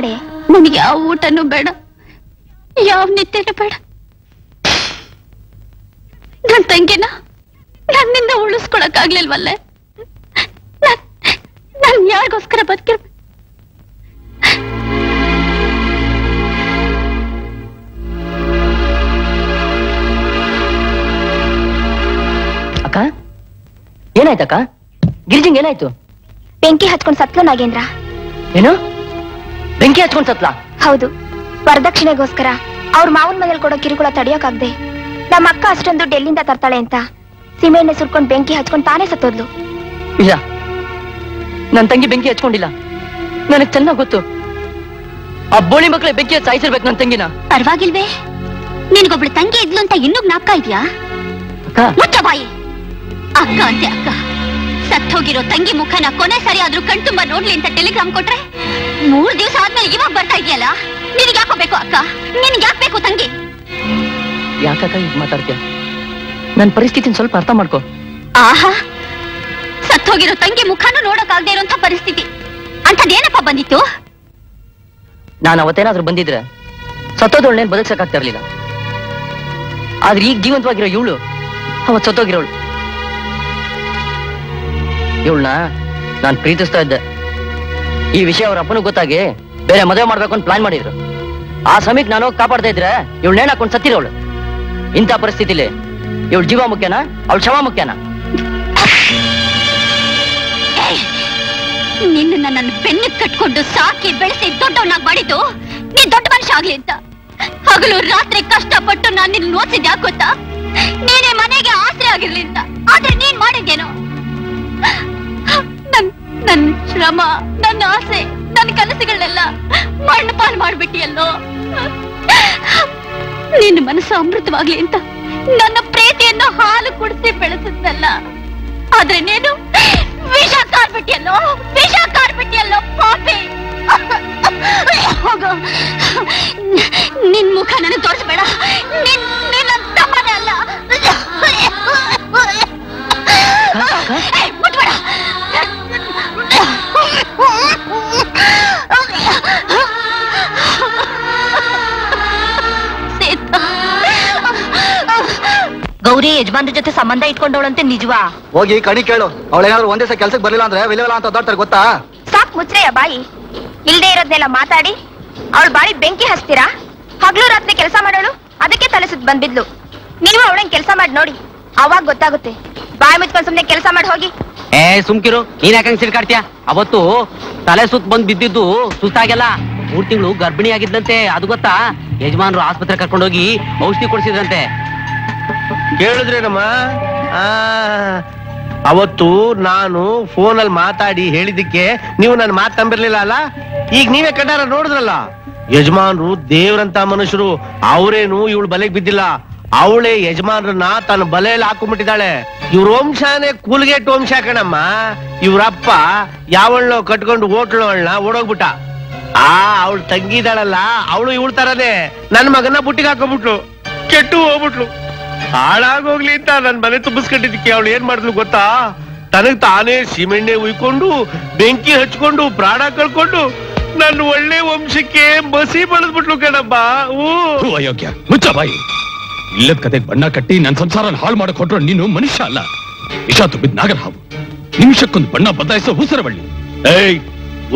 Speaker 7: ಮಾಡೆ ನನಗೆ ಯಾವ ಊಟನೂ ಬೇಡ ಯಾವ ನಿತ್ಯನೂ ಬೇಡ. ನನ್ನ ತಂಗಿನ ನನ್ನಿಂದ ಉಳಿಸ್ಕೊಳಕ್ಕಾಗ್ಲಿಲ್ವಲ್ಲೇ? ನಾನ್ ಯಾರಿಗೋಸ್ಕರ ಬದುಕಿರ್ಬೇಕು?
Speaker 9: ಅಕ್ಕ ಏನಾಯ್ತಕ್ಕ? ಗಿರಿಜಿಂಗ್ ಏನಾಯ್ತು?
Speaker 7: ಬೆಂಕಿ ಹಚ್ಕೊಂಡ್ ಸತ್ಲ ನಾಗೇಂದ್ರ
Speaker 9: ಏನು? ಬೆಂಕಿ ಹಚ್ಕೊಂಡ್ ಸತ್ಲ
Speaker 7: ಹೌದು. ವರದಕ್ಷಿಣೆಗೋಸ್ಕರ ಅವ್ರ ಮಾವನ್ ಮನೇಲಿ ಕೊಡೋ ಕಿರುಕುಳ ತಡೆಯೋಕಾಗ್ದೆ ನಮ್ಮ ಅಕ್ಕ ಅಷ್ಟೊಂದು ಡೆಲ್ಲಿಂದ ತರ್ತಾಳೆ ಅಂತ ಸೀಮೆಣ್ಣೆ ಸುರ್ಕೊಂಡ್ ಬೆಂಕಿ ಹಚ್ಕೊಂಡ್ ತಾನೇ ಸತ್ತೋದ್ಲು.
Speaker 9: ಇಲ್ಲ. ನನ್ ತಂಗಿ ಬೆಂಕಿ ಹಚ್ಕೊಂಡಿಲ್ಲ. ನನಗ್ ಚೆನ್ನಾಗ್ ಗೊತ್ತು. ಆ ಬೋಳಿ ಮಕ್ಳೆ ಬೆಂಕಿ ಸಾಯಿಸಿರ್ಬೇಕು ನನ್ ತಂಗಿನ.
Speaker 7: ಪರವಾಗಿಲ್ವೇ? ನಿನ್ಗೊಬ್ಳು ತಂಗಿ ಇದ್ಲು ಅಂತ ಇನ್ನೂ ಜ್ಞಾಪಕ ಇದ್ಯಾ? ಮುಚ್ಚ ಬಾಯಿ. ಅಕ್ಕ ಅಂತೆ ಅಕ್ಕ. ಸತ್ತೋಗಿರೋ ತಂಗಿ ಮುಖನ ಕೊನೆ ಸರಿ ಆದ್ರೂ ಕಣ್ತುಂಬ ನೋಡ್ಲಿ ಅಂತ ಟೆಲಿಗ್ರಾಮ್ ಕೊಟ್ರೆ? ಮೂರ್ ದಿವಸ ಆದ್ಮೇಲೆ ಇವಾಗ ಬರ್ತಾ ಇದೆಯಲ್ಲ? ನಿನಗೆ ಯಾಕೋ ಬೇಕು ಅಕ್ಕ? ನಿನ್ಗೆ ಯಾಕೆ ಬೇಕು ತಂಗಿ?
Speaker 9: ಯಾಕಕ್ಕ ಈಗ ಮಾತಾಡ್ತೀಯ? ನನ್ ಪರಿಸ್ಥಿತಿನ ಸ್ವಲ್ಪ ಅರ್ಥ ಮಾಡ್ಕೋ.
Speaker 7: ಆಹಾ! ಸತ್ತೋಗಿರೋ ತಂಗಿ ಮುಖನೂ ನೋಡಕ್ಕಾಗದೇ ಇರೋಂಥ ಪರಿಸ್ಥಿತಿ. ಅಂತದೇನಪ್ಪ ಬಂದಿತ್ತು?
Speaker 9: ನಾನು ಅವತ್ತೇನಾದ್ರೂ ಬಂದಿದ್ರೆ ಸತ್ತೋದೊಳ್ನೇನ್ ಬದುಕ್ಸಕ್ಕಾಗ್ತಾ ಇರ್ಲಿಲ್ಲ ಆದ್ರೆ ಈಗ ಜೀವಂತವಾಗಿರೋ ಇವಳು ಅವತ್ ಸತ್ತೋಗಿರೋಳು. ಇವಳನ್ನ ನಾನ್ ಪ್ರೀತಿಸ್ತಾ ಇದ್ದೆ. ಈ ವಿಷಯ ಅವ್ರ ಅಪ್ಪನಿಗೆ ಗೊತ್ತಾಗಿ ಬೇರೆ ಮದುವೆ ಮಾಡ್ಬೇಕು ಅಂತ ಪ್ಲಾನ್ ಮಾಡಿದ್ರು. ಆ ಸಮಯಕ್ಕೆ ನಾನು ಕಾಪಾಡ್ತಾ ಇದ್ರೆ ಇವಳು ನೇಣ್ ಹಾಕೊಂಡು ಸತ್ತಿರೋಳು ಇಂಥ ಪರಿಸ್ಥಿತಿಲಿ ಇವಳು ಜೀವ ಮುಖ್ಯನಾ, ಅವಳು ಶವ ಮುಖ್ಯನಾ?
Speaker 7: ನಿನ್ನ ನನ್ನ ಬೆನ್ನ ಕಟ್ಕೊಂಡು ಸಾಕಿ ಬೆಳೆಸಿ ದೊಡ್ಡವನಾಗಿ ಮಾಡಿದ್ದು ನೀ ದೊಡ್ಡ ಮನುಷ್ಯ ಆಗ್ಲಿ ಅಂತ. ಹಗಲು ರಾತ್ರಿ ಕಷ್ಟಪಟ್ಟು ನಾನು ನಿನ್ನ ಯಾಕೆ ಗೊತ್ತಾ? ನೀನೇ ಮನೆಗೆ ಆಸರೆ ಆಗಿರ್ಲಿ ಅಂತ. ಆದ್ರೆ ನೀನ್ ಮಾಡಿದ್ದೇನು? ನನ್ನ ಶ್ರಮ ನನ್ನ ಆಸೆ ನನ್ನ ಕನಸುಗಳನ್ನೆಲ್ಲ ಮಣ್ಣು ಮಣ್ಣಪಾಲ್ ಮಾಡ್ಬಿಟ್ಟಿಯಲ್ಲೋ? ನಿನ್ನ ಮನಸ್ಸು ಅಮೃತವಾಗ್ಲಿ ಅಂತ ನನ್ನ ಪ್ರೀತಿಯನ್ನು ಹಾಲು ಕುಡಿಸಿ ಬೆಳೆಸುತ್ತಲ್ಲ ಆದ್ರೆ ನೀನು ವಿಷ ಕಾರ್ಬಿಟ್ಟಿಯಲ್ಲೋ ವಿಷ ಕಾರ್ಬಿಟ್ಟಿಯಲ್ಲೋ ಪಾಪಿ? ಹೋಗೋ. ನಿನ್ ಮುಖ ನನಗೆ ತೋರಿಸ್ಬೇಡ. ನಿನ್ನ ಅಲ್ಲ. ಮುಟ್ಬೇಡ.
Speaker 2: ಗೌರಿ ಯಜಮಾನ್ರ ಜೊತೆ ಸಂಬಂಧ ಇಟ್ಕೊಂಡವಳಂತೆ ನಿಜವಾ?
Speaker 13: ಹೋಗಿ ಕಣಿ ಕೇಳು. ಅವಳೇನಾದ್ರು ಒಂದೇ ಸಲ ಕೆಲ್ಸಕ್ಕೆ ಬರಲಿಲ್ಲ ಅಂದ್ರೆ ವಿಲೇವಲ ಅಂತ ಒದ್ದಾಡ್ತಾರೆ ಗೊತ್ತಾ?
Speaker 8: ಸಾಕ್ ಮುಚ್ರೆಯ ಬಾಯಿ. ಇಲ್ಲದೇ ಇರೋದ್ನೆಲ್ಲ ಮಾತಾಡಿ. ಅವಳು ಬಾಳಿ ಬೆಂಕಿ ಹಚ್ತೀರಾ? ಹಗ್ಲು ರಾತ್ರಿ ಕೆಲಸ ಮಾಡೋಳು? ಅದಕ್ಕೆ ತಲೆಸುತ್ತ ಬಂದಿದ್ಲು ನೀವು ಅವಳಂಗೆ ಕೆಲಸ ಮಾಡಿ ನೋಡಿ. ಅವಾಗ ಗೊತ್ತಾಗುತ್ತೆ. ಬಾಯಿ ಮುಚ್ಕೊಂಡು ಸುಮ್ಮನೆ ಕೆಲಸ ಮಾಡಿ ಹೋಗಿ.
Speaker 6: ಏ, ಸುಮ್ಕಿರು. ನೀನ್ ಯಾಕಂಗ್ ಸಿಡ್ಕಾಡ್ತೀಯ? ಅವತ್ತು ತಲೆ ಸುತ್ತ ಬಂದ್ ಬಿದ್ದಿದ್ದು ಸುಸ್ತಾಗೆಲ್ಲ ಮೂರ್ ತಿಂಗಳು ಗರ್ಭಿಣಿ ಆಗಿದ್ದಂತೆ ಅದು ಗೊತ್ತಾ? ಯಜಮಾನ್ರು ಆಸ್ಪತ್ರೆ ಕರ್ಕೊಂಡೋಗಿ ಔಷಧಿ ಕೊಡ್ಸಿದ್ರಂತೆ.
Speaker 12: ಕೇಳಿದ್ರೇನಮ್ಮ? ಅವತ್ತು ನಾನು ಫೋನಲ್ಲಿ ಮಾತಾಡಿ ಹೇಳಿದ್ದಕ್ಕೆ ನೀವು ನನ್ನ ಮಾತು ನಂಬಿರ್ಲಿಲ್ಲ ಅಲ್ಲ? ಈಗ ನೀವೇ ಕಣ್ಣಾರ ನೋಡಿದ್ರಲ್ಲ? ಯಜಮಾನ್ರು ದೇವ್ರಂತ ಮನುಷ್ಯರು, ಅವರೇನು ಇವಳು ಬಲೆಗೆ ಬಿದ್ದಿಲ್ಲ. ಅವಳೇ ಯಜಮಾನ್ರನ್ನ ತನ್ನ ಬಲೆಯಲ್ಲಿ ಹಾಕೊಂಡ್ಬಿಟ್ಟಿದ್ದಾಳೆ. ಇವ್ರ ವಂಶಾನೇ ಕೂಲ್ಗೇಟ್ ವಂಶ ಕಣಮ್ಮ. ಇವ್ರಪ್ಪ ಯಾವಳ್ನ ಕಟ್ಕೊಂಡು ಹೋಟ್ಲು ಅವಳನ್ನ ಓಡೋಗ್ಬಿಟ್ಟ. ಆ, ಅವಳು ತಂಗಿದಾಳಲ್ಲ ಅವಳು ಇವಳು ತರದೆ ನನ್ ಮಗನ ಬುಟ್ಟಿಗೆ ಹಾಕೊಂಡ್ಬಿಟ್ಲು. ಕೆಟ್ಟು ಹೋಗ್ಬಿಟ್ಲು. ಹಾಳಾಗೋಗ್ಲಿ ಅಂತ ನನ್ ಮನೆ ತುಂಬಿಸ್ಕೊಂಡಿದ್ದಕ್ಕೆ ಅವಳು ಏನ್ ಮಾಡಿದ್ಲು ಗೊತ್ತಾ? ತನಗ್ ತಾನೇ ಸಿಮೆಣ್ಣೆ ಉಯ್ಕೊಂಡು, ಬೆಂಕಿ ಹಚ್ಕೊಂಡು, ಪ್ರಾಣ ಕಳ್ಕೊಂಡು ನನ್ನ ಒಳ್ಳೆ ವಂಶಕ್ಕೆ ಬಸಿ ಬಳದ್ಬಿಟ್ಲು ಕಣಪ್ಪ
Speaker 16: ಓ ಅಯೋಗ್ಯ, ಮುಚ್ಚ ಬಾಯಿ. ಇಲ್ಲದ ಕತೆಗೆ ಬಣ್ಣ ಕಟ್ಟಿ ನನ್ನ ಸಂಸಾರನ ಹಾಳು ಮಾಡಕ್ ಹೊಟ್ರು ನೀನು ಮನುಷ್ಯ ಅಲ್ಲ. ವಿಷ ತುಂಬಿದ ನಾಗರ ಹಾವು ನಿಮಿಷಕ್ಕೊಂದು ಬಣ್ಣ ಬದಲಾಯಿಸೋ ಉಸಿರವಳ್ಳಿ.
Speaker 12: ಏಯ್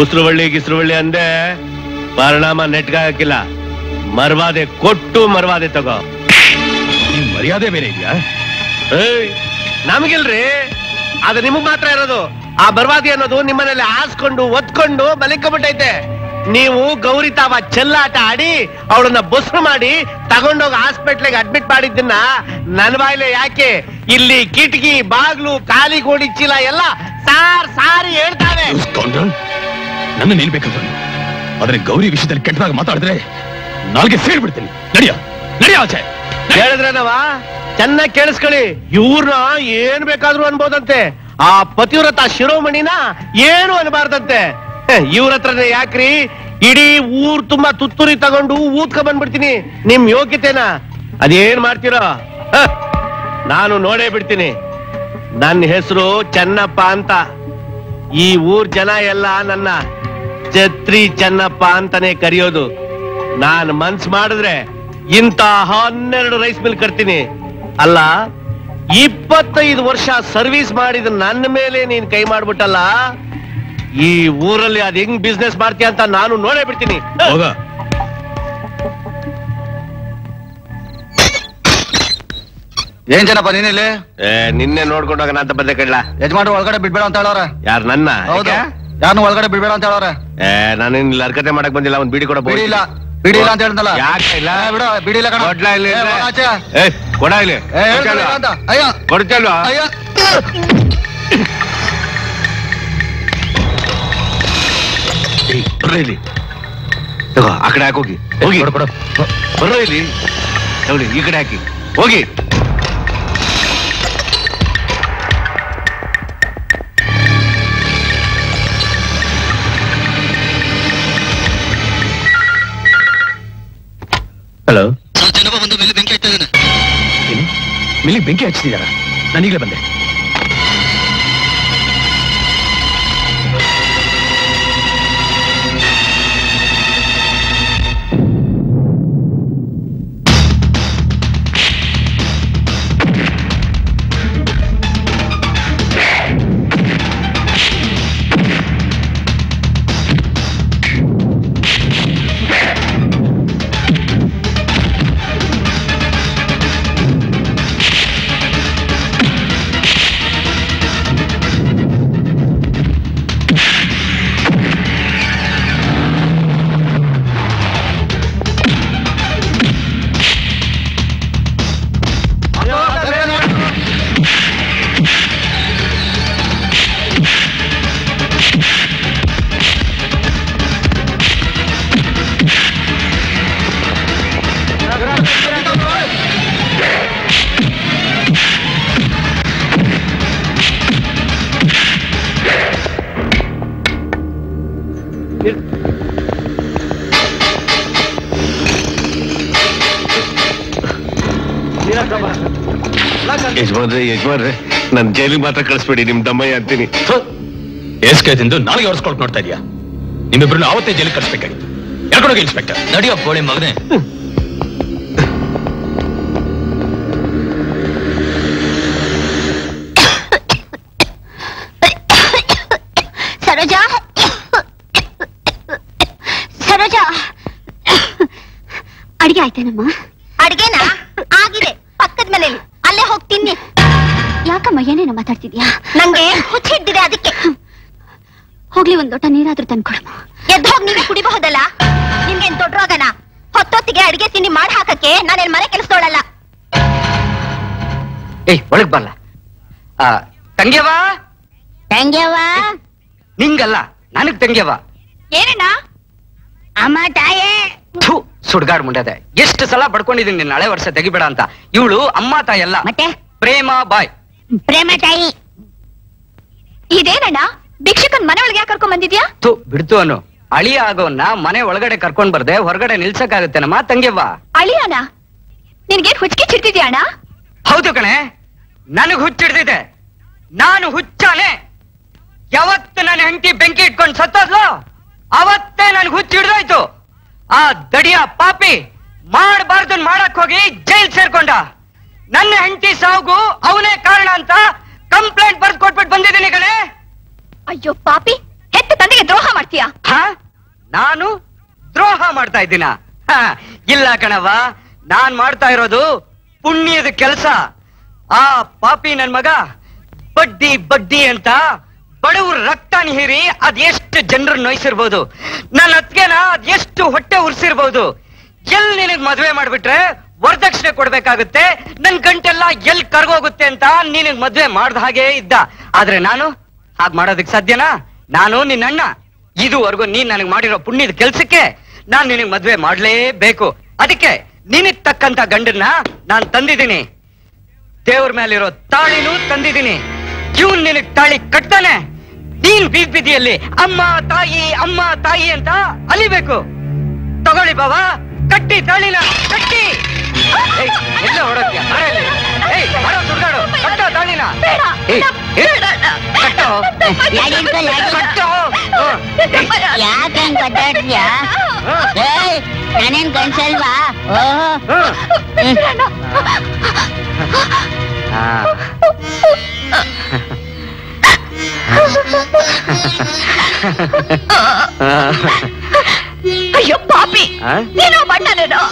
Speaker 12: ಉಸಿರುವಳ್ಳಿ ಗಿಸ್ರುವಳ್ಳಿ ಅಂದೆ ಪರಿಣಾಮ ನೆಟ್ಗಾಕಿಲ್ಲ ಮರ್ವಾದೆ ಕೊಟ್ಟು ಮರ್ವಾದೆ ತಗೋ.
Speaker 16: ನಿಮ್ ಮರ್ಯಾದೆ ಬೇರೆ ಇದೆಯಾ?
Speaker 12: ಏಯ್ ನಮಗಿಲ್ರಿ. ಅದು ನಿಮಗ್ ಮಾತ್ರ ಇರೋದು. ಆ ಬರ್ವಾದಿ ಅನ್ನೋದು ನಿಮ್ಮನೇಲಿ ಹಾಸ್ಕೊಂಡು ಒತ್ಕೊಂಡು ಮಲಿಕೊಂಡ್ಬಿಟ್ಟೈತೆ ನೀವು ಗೌರಿ ತಾವ ಚೆಲ್ಲಾಟ ಆಡಿ ಅವಳನ್ನ ಬಸ್ ಮಾಡಿ ತಗೊಂಡೋಗಿ ಹಾಸ್ಪಿಟ್ಲಿಗೆ ಅಡ್ಮಿಟ್ ಮಾಡಿದ್ದನ್ನ ನನ್ ಬಾಯ್ಲೆ ಯಾಕೆ? ಇಲ್ಲಿ ಕಿಟಕಿ ಬಾಗ್ಲು ಖಾಲಿ ಗೋಡಿ ಚೀಲ ಎಲ್ಲ ಸಾರ್ ಸಾರಿ ಹೇಳ್ತಾವೆ.
Speaker 16: ನನ್ನ ನಿಲ್ಬೇಕಂತ ಆದ್ರೆ ಗೌರಿ ವಿಷಯದಲ್ಲಿ ಕೆಟ್ಟದಾಗ ಮಾತಾಡಿದ್ರೆ ನಾಲ್ಗೆ ಸೇರ್ಬಿಡ್ತೀನಿ. ನಡಿಯ ನಡಿಯ ಆಚೆ.
Speaker 12: ಹೇಳಿದ್ರನವ ಚೆನ್ನಾಗಿ ಕೇಳಿಸ್ಕೊಳ್ಳಿ. ಇವ್ರನ್ನ ಏನ್ ಬೇಕಾದ್ರೂ ಅನ್ಬೋದಂತೆ. ಆ ಪತಿವ್ರತ ಶಿರೋಮಣಿನ ಏನು ಅನ್ಬಾರ್ದಂತೆ? ಇವ್ರ ಹತ್ರನೇ ಯಾಕ್ರಿ? ಇಡೀ ಊರ್ ತುಂಬಾ ತುತ್ತೂರಿ ತಗೊಂಡು ಊದ್ಕ ಬಂದ್ಬಿಡ್ತೀನಿ. ನಿಮ್ ಯೋಗ್ಯತೆನ? ಅದೇನ್ ಮಾಡ್ತೀರೋ? ನಾನು ನೋಡೇ ಬಿಡ್ತೀನಿ. ನನ್ನ ಹೆಸರು ಚೆನ್ನಪ್ಪ ಅಂತ. ಈ ಊರ್ ಜನ ಎಲ್ಲ ನನ್ನ ಛತ್ರಿ ಚೆನ್ನಪ್ಪ ಅಂತಾನೆ ಕರೆಯೋದು. ನಾನ್ ಮನ್ಸ್ ಮಾಡಿದ್ರೆ ಇಂತ ಹನ್ನೆರಡು ರೈಸ್ ಮಿಲ್ ಕಟ್ತೀನಿ. ಅಲ್ಲ, ಇಪ್ಪತ್ತೈದು ವರ್ಷ ಸರ್ವಿಸ್ ಮಾಡಿದ ನನ್ನ ಮೇಲೆ ನೀನ್ ಕೈ ಮಾಡ್ಬಿಟ್ಟಲ್ಲ? ಈ ಊರಲ್ಲಿ ಅದ್ ಹೆಂಗ್ ಬಿಸ್ನೆಸ್ ಮಾಡ್ತೀಯ ಅಂತ ನಾನು ನೋಡೇ ಬಿಡ್ತೀನಿ.
Speaker 16: ಹೋಗ.
Speaker 13: ಏನ್ ಜನಪ್ಪ ನೀನಿಲ್ಲಿ
Speaker 12: ಏ, ನಿನ್ನೆ ನೋಡ್ಕೊಂಡಾಗ ಅಂತ ಬಂದೆ ಕಡ್ಲ
Speaker 13: ಯಜಮಾನ್ರು ಒಳಗಡೆ ಬಿಡ್ಬೇಡ ಅಂತ ಹೇಳೋರ.
Speaker 12: ಯಾರ್ ನನ್ನ?
Speaker 13: ಹೌದಾ? ಯಾರನ್ನು ಒಳಗಡೆ ಬಿಡ್ಬೇಡ ಅಂತ ಹೇಳೋರ.
Speaker 12: ಏ ನಾನು ಇಲ್ಲಿ ಹರ್ಕತೆ ಮಾಡಕ್ ಬಂದಿಲ್ಲ ಒಂದ್ ಬಿಡಿ ಕೊಡ
Speaker 13: ಬಿಡಿ ಇಲ್ಲ. ಬಿಡಿ ಇಲ್ಲ ಅಂತ ಹೇಳ್ದಲ್ಲ.
Speaker 12: ಯಾಕೆ ಇಲ್ಲ?
Speaker 13: ಏ, ಬಿಡು ಬಿಡಿ ಇಲ್ಲ ಕಣ.
Speaker 12: ಕೊಡ್ಲಾ ಇಲ್ಲಿ
Speaker 13: ಏ, ಹೋಗ್ ಆಚೆ.
Speaker 12: ಏ ಕೊಡ ಇಲ್ಲಿ.
Speaker 13: ಏ, ಇಲ್ಲ ಅಂತ. ಅಯ್ಯ.
Speaker 12: ಕೊಡ್ತಲ್ವಾ
Speaker 13: ಅಯ್ಯ.
Speaker 12: ಬರ್ರ ಆ ಕಡೆ ಹಾಕೋಗಿ ಹೋಗಿ. ಬರ್ರ ಇಲ್ಲಿ. ತಗೊಳ್ಳಿ ಈ ಕಡೆ ಹಾಕಿ. ಹೋಗಿ.
Speaker 16: ಹಲೋ ಮಿಲಿ ಬೆಂಕಿ ಹಚ್ಚಿದಾರ ನಾನೀಗಲೇ ಬಂದೆ.
Speaker 12: ಜೈಲಿಗೆ ಮಾತ್ರ ಕಳಿಸ್ಬೇಡಿ ನಿಮ್ ದಮ್ಮಯ್ಯ ಅಂತೀನಿ.
Speaker 16: ಎಸ್ಕೆ ತಿಂದು ನಾಳೆಗೆ ಹೊರಸ್ಕೊಳಕ್ ನೋಡ್ತಾ ಇದೀಯಾ? ನಿಮ್ಮಿಬ್ಬರನ್ನು ಅವತ್ತೇ ಜೈಲಿಗೆ ಕಳಿಸ್ಬೇಕಾಗಿತ್ತು. ಎಲ್ಕೊಂಡೋಗಿ ಇನ್ಸ್ಪೆಕ್ಟರ್.
Speaker 1: ನಡಿಯೋ ಕೋಳಿ ಮಗನೆ.
Speaker 8: ಸರೋಜಾ. ಸರೋಜಾ. ಅಡಿಗೆ ಆಯ್ತೇನಮ್ಮ?
Speaker 15: ಏಯ್ ಒಳಗ್ ಬರಲ್ಲ ತಂಗ್ಯವ
Speaker 17: ತಂಗ್ಯವ್ವ?
Speaker 15: ನಿಂಗಲ್ಲ ನನಗ್ ತಂಗ್ಯವ
Speaker 14: ಏನಣ್ಣ?
Speaker 17: ಅಮ್ಮ ತಾಯೇ?
Speaker 15: ಸುಡ್ಗಾಡ್ ಮುಂಡದೆ. ಎಷ್ಟು ಸಲ ಬಡ್ಕೊಂಡಿದೀನಿ ನಿನ್ನ ಹಳೆ ವರ್ಷ ತೆಗಿಬೇಡ ಅಂತ. ಇವಳು ಅಮ್ಮ ತಾಯಿ ಅಲ್ಲ.
Speaker 17: ಮತ್ತೆ?
Speaker 15: ಪ್ರೇಮ ಬಾಯ್.
Speaker 17: ಪ್ರೇಮ ತಾಯಿ.
Speaker 14: ಇದೇನಣ್ಣ? ಭಿಕ್ಷಕನ್ ಮನೆ ಒಳಗೆ ಯಾಕೆ ಕರ್ಕೊಂಡ್ ಬಂದಿದ್ಯಾ?
Speaker 15: ಥು ಬಿಡ್ತು ಅನು. ಅಳಿ ಆಗೋನ್ನ ಮನೆ ಒಳಗಡೆ ಕರ್ಕೊಂಡ್ ಬರ್ದೆ ಹೊರಗಡೆ ನಿಲ್ಸಕ್ಕಾಗತ್ತೇನಮ್ಮ ತಂಗ್ಯವ್ವ?
Speaker 14: ಅಳಿಯಣ್ಣ ನಿನ್ಗೇನ್ ಹುಚ್ಚಿಗೆ ಚಿಡ್ತಿದ್ಯಾ ಅಣ್ಣ?
Speaker 15: ಹೌದು ಕಣೆ. ನನಗ್ ಹುಚ್ಚಿಡ್ದಿದೆ. ನಾನು ಹುಚ್ಚಾನೆ. ಯಾವತ್ತು ನನ್ನ ಹೆಂಡತಿ ಬೆಂಕಿ ಇಟ್ಕೊಂಡು ಸತ್ತೋದ್ಲು? ಅವತ್ತೇ ನನ್ಗೆ ಹುಚ್ಚಿಡ್ದಾಯ್ತು. ಆ ದಡಿಯ ಪಾಪಿ ಮಾಡಬಾರ್ದು ಮಾಡಕ್ ಹೋಗಿ ಜೈಲ್ ಸೇರ್ಕೊಂಡ. ನನ್ನ ಹೆಂಡತಿ ಸಾವುಗೂ ಅವನೇ ಕಾರಣ ಅಂತ ಕಂಪ್ಲೇಂಟ್ ಬರ್ದ್ ಕೊಟ್ಬಿಟ್ಟು ಬಂದಿದ್ದೀನಿ ಕಣೆ.
Speaker 14: ಅಯ್ಯೋ ಪಾಪಿ ಹೆತ್ತ ತಂದೆಗೆ ದ್ರೋಹ ಮಾಡ್ತೀಯಾ?
Speaker 15: ಹ? ನಾನು ದ್ರೋಹ ಮಾಡ್ತಾ ಇದ್ದೀನ? ಹ, ಇಲ್ಲ ಕಣವ್ವ. ನಾನ್ ಮಾಡ್ತಾ ಇರೋದು ಪುಣ್ಯದ ಕೆಲಸ. ಆ ಪಾಪಿ ನನ್ ಮಗ, ಬಡ್ಡಿ ಬಡ್ಡಿ ಅಂತ ಬಡವ್ರ ರಕ್ತ ಹೀರಿ ಅದೆಷ್ಟು ಜನರು ನೋಯ್ಸಿರ್ಬೋದು. ನನ್ನ ಅತ್ಗೆನ ಅದೆಷ್ಟು ಹೊಟ್ಟೆ ಉರ್ಸಿರ್ಬೋದು. ಎಲ್ ನಿನಗ್ ಮದ್ವೆ ಮಾಡ್ಬಿಟ್ರೆ ವರದಕ್ಷಿಣೆ ಕೊಡ್ಬೇಕಾಗುತ್ತೆ, ನನ್ ಗಂಟೆಲ್ಲ ಎಲ್ ಕರ್ಗೋಗುತ್ತೆ ಅಂತ ನಿನಗ್ ಮದ್ವೆ ಮಾಡ್ದ ಹಾಗೆ ಇದ್ದ. ಆದ್ರೆ ನಾನು ಹಾಗ್ ಮಾಡೋದಕ್ ಸಾಧ್ಯನಾ? ನಾನು ನಿನ್ನ ಅಣ್ಣ. ಇದುವರೆಗೂ ನೀನ್ ನನಗ್ ಮಾಡಿರೋ ಪುಣ್ಯದ ಕೆಲ್ಸಕ್ಕೆ ನಾನ್ ನಿನಗ್ ಮದ್ವೆ ಮಾಡ್ಲೇಬೇಕು. ಅದಕ್ಕೆ ನಿನಗ್ ತಕ್ಕಂತ ಗಂಡನ್ನ ನಾನ್ ತಂದಿದ್ದೀನಿ. ದೇವ್ರ ಮೇಲಿರೋ ತಾಳಿನೂ ತಂದಿದ್ದೀನಿ. ಇವ್ನು ನಿನಗ್ ತಾಳಿ ಕಟ್ತಾನೆ. ನೀನ್ ಬೀದ್ ಬೀದಿಯಲ್ಲಿ ಅಮ್ಮ, ತಾಯಿ ಅಮ್ಮ, ತಾಯಿ ಅಂತ ಅಲಿಬೇಕು. ತಗೊಳ್ಳಿ ಬಾವಾ. ಕಟ್ಟಿ ತಾಳಿನ ಕಟ್ಟಿ ಏಯ್, ಎಲ್ಲ ಹೊರಡ್ತೀಯ ಬಾರೆ ಇಲ್ಲಿ. ಏಯ್, ಬಾರೋ ಸುಡ್ಗಾಡು ಕಟ್ಟೋ ತಾಳಿನ ಏಯ್, ಏಯ್, ಕಟ್ಟೋ ಕಟ್ಟೋ ಹ್ಮ್.
Speaker 17: ಯಾಕೆ ಹಂಗ್ ಒದ್ದಾಡ್ತೀಯಾ ಏಯ್ ನಾನೇನ್ ಕನ್ಸಲ್ವಾ ಓಹೋ
Speaker 15: ಆ.
Speaker 14: ಅಯ್ಯೋ ಪಾಪಿ.
Speaker 15: ನೀನೋ
Speaker 14: ನೀನು ಬಣ್ಣನೇನೋ?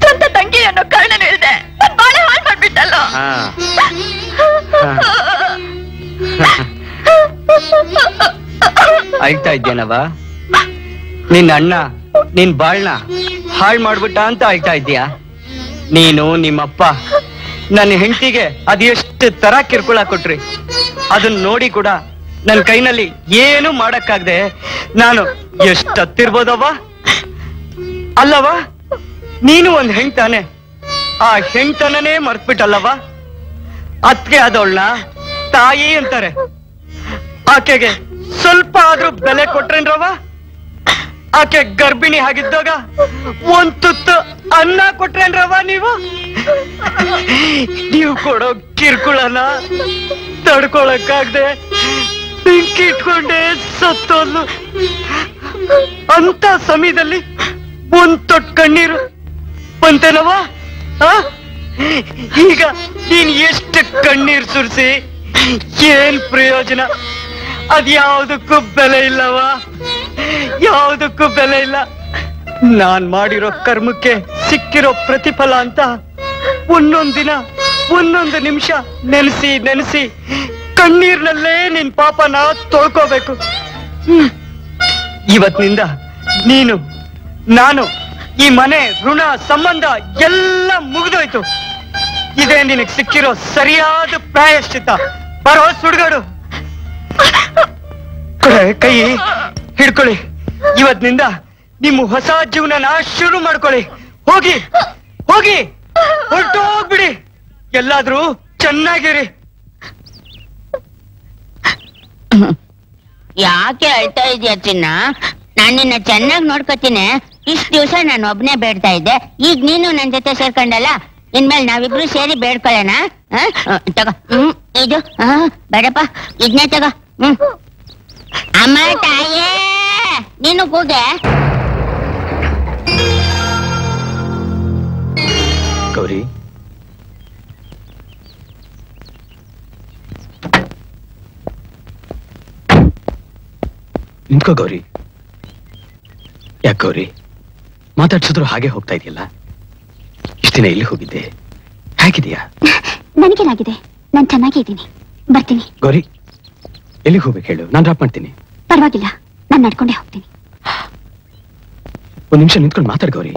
Speaker 14: ಸ್ವಂತ ತಂಗಿ ಅನ್ನೋ ಕಾರಣ ಹೇಳಿದೆ ಬಾಳೆ ಹಾಳು ಮಾಡ್ಬಿಟ್ಟಲ್ಲ.
Speaker 15: ಅಳ್ತಾ ಇದ್ದೇನವ ನಿನ್ನ ಅಣ್ಣ ನಿನ್ ಬಾಳ್ನ ಹಾಳ್ ಮಾಡ್ಬಿಟ್ಟ ಅಂತ ಅಳ್ತಾ ಇದ್ಯಾ ನೀನು ನಿಮ್ಮಪ್ಪ ನನ್ನ ಹೆಂಡತಿಗೆ ಅದೆಷ್ಟು ತರ ಕಿರ್ಕುಳ ಕೊಟ್ರಿ. ಅದನ್ನ ನೋಡಿ ಕೂಡ ನನ್ ಕೈನಲ್ಲಿ ಏನು ಮಾಡಕ್ಕಾಗ್ದೆ ನಾನು ಎಷ್ಟು ಹತ್ತಿರ್ಬೋದವ್ವ ಅಲ್ಲವ ನೀನು ಒಂದ್ ಹೆಂಗ್ತಾನೆ? ಆ ಹೆಂಡ್ತನನೇ ಮರ್ತ್ಬಿಟ್ಟಲ್ಲವ ಅತ್ಗೆ ಆದವಳನ್ನ ತಾಯಿ ಅಂತಾರೆ. ಆಕೆಗೆ ಸ್ವಲ್ಪ ಆದ್ರೂ ಬೆಲೆ ಕೊಟ್ರೇನ್ರವ ಆಕೆ ಗರ್ಭಿಣಿ ಆಗಿದ್ದಾಗ ಒಂದ್ ತುತ್ತು ಅನ್ನ ಕೊಟ್ರೇನ್ರವ ನೀವು? ನೀವು ಕೊಡೋ ಕಿರ್ಕುಳನ ತಡ್ಕೊಳಕ್ಕಾಗ್ದೆ ಬೆಂಕಿ ಇಟ್ಕೊಂಡೆ ಸತ್ತೋದ್ಲು. ಅಂತ ಸಮಯದಲ್ಲಿ ಒಂದ್ ತೊಟ್ ಕಣ್ಣೀರು ಬಂತೇನವ? ಈಗ ನೀನ್ ಎಷ್ಟು ಕಣ್ಣೀರ್ ಸುರಿಸಿ, ಏನ್ ಪ್ರಯೋಜನ? ಅದ್ಯಾವುದಕ್ಕೂ ಬೆಲೆ ಇಲ್ಲವ ಯಾವುದಕ್ಕೂ ಬೆಲೆ ಇಲ್ಲ. ನಾನ್ ಮಾಡಿರೋ ಕರ್ಮಕ್ಕೆ ಸಿಕ್ಕಿರೋ ಪ್ರತಿಫಲ ಅಂತ ಒಂದೊಂದ್ ದಿನ ಒಂದೊಂದು ನಿಮಿಷ ನೆನೆಸಿ ನೆನೆಸಿ ಕಣ್ಣೀರ್ನಲ್ಲೇ ನಿನ್ ಪಾಪನ ತೊಳ್ಕೋಬೇಕು. ಇವತ್ತಿನಿಂದ ನೀನು, ನಾನು, ಈ ಮನೆ, ಋಣ, ಸಂಬಂಧ ಎಲ್ಲ ಮುಗಿದೋಯ್ತು. ಇದೇ ನಿನಗೆ ಸಿಕ್ಕಿರೋ ಸರಿಯಾದ ಪ್ರಾಯಶ್ಚಿತ ಬರೋ ಸುಡ್ಗಾಡು. ಕೈ ಹಿಡ್ಕೊಳ್ಳಿ. ಇವತ್ತಿನಿಂದ ನಿಮ್ಮ ಹೊಸ ಜೀವನನ ಶುರು ಮಾಡ್ಕೊಳ್ಳಿ. ಹೋಗಿ ಹೋಗಿ, ಹೊರಟೋಗ್ಬಿಡಿ. ಎಲ್ಲಾದ್ರೂ ಚೆನ್ನಾಗಿರಿ.
Speaker 17: ಯಾಕೆ ಅಳ್ತಾ ಇದೀಯ ಚಿನ್ನ? ನಾನು ನಿನ್ನ ಚೆನ್ನಾಗಿ ನೋಡ್ಕೊತೀನಿ. ಇಷ್ಟ ದಿವಸ ನಾನು ಒಬ್ನೇ ಬೇಡ್ತಾ ಇದ್ದೆ. ಈಗ ನೀನು ನನ್ ಜೊತೆ ಸೇರ್ಕೊಂಡಲ್ಲ? ಇನ್ಮೇಲೆ ನಾವಿಬ್ರು ಸೇರಿ ಬೇಡ್ಕೊಳ್ಳೋಣ? ಆ, ತಗೋ. ಹ್ಮ್ ಇದು. ಆ, ಬೇಡಪ್ಪ. ಇದನ್ನೇ ತಗೋ. ಹ್ಮ್. ಅಮ್ಮ ತಾಯೇ! ನೀನು ಕೂಗೆ.
Speaker 16: ಗೌರಿ ನಿಂತ್ಕೋ ಗೌರಿ. ಯಾಕೆ ಗೌರಿ? ಮಾತಾಡ್ಸಿದ್ರು ಹಾಗೆ ಹೋಗ್ತಾ ಇದೆಯಲ್ಲ? ಇಷ್ಟ ದಿನ ಎಲ್ಲಿ ಹೋಗಿದ್ದೆ. ಹೇಗಿದೆಯಾ?
Speaker 8: ನನಗೇನಾಗಿದೆ? ನಾನು ಚೆನ್ನಾಗಿ ಇದ್ದೀನಿ. ಬರ್ತೀನಿ.
Speaker 16: ಗೌರಿ ಎಲ್ಲಿಗೆ ಹೋಗ್ಬೇಕು ಹೇಳು? ನಾನು ಡ್ರಾಪ್ ಮಾಡ್ತೀನಿ.
Speaker 8: ಪರವಾಗಿಲ್ಲ. ನಾನು ನಡ್ಕೊಂಡೇ ಹೋಗ್ತೀನಿ.
Speaker 16: ಒಂದು ನಿಮಿಷ ನಿಂತ್ಕೊಂಡು ಮಾತಾಡ್ ಗೌರಿ.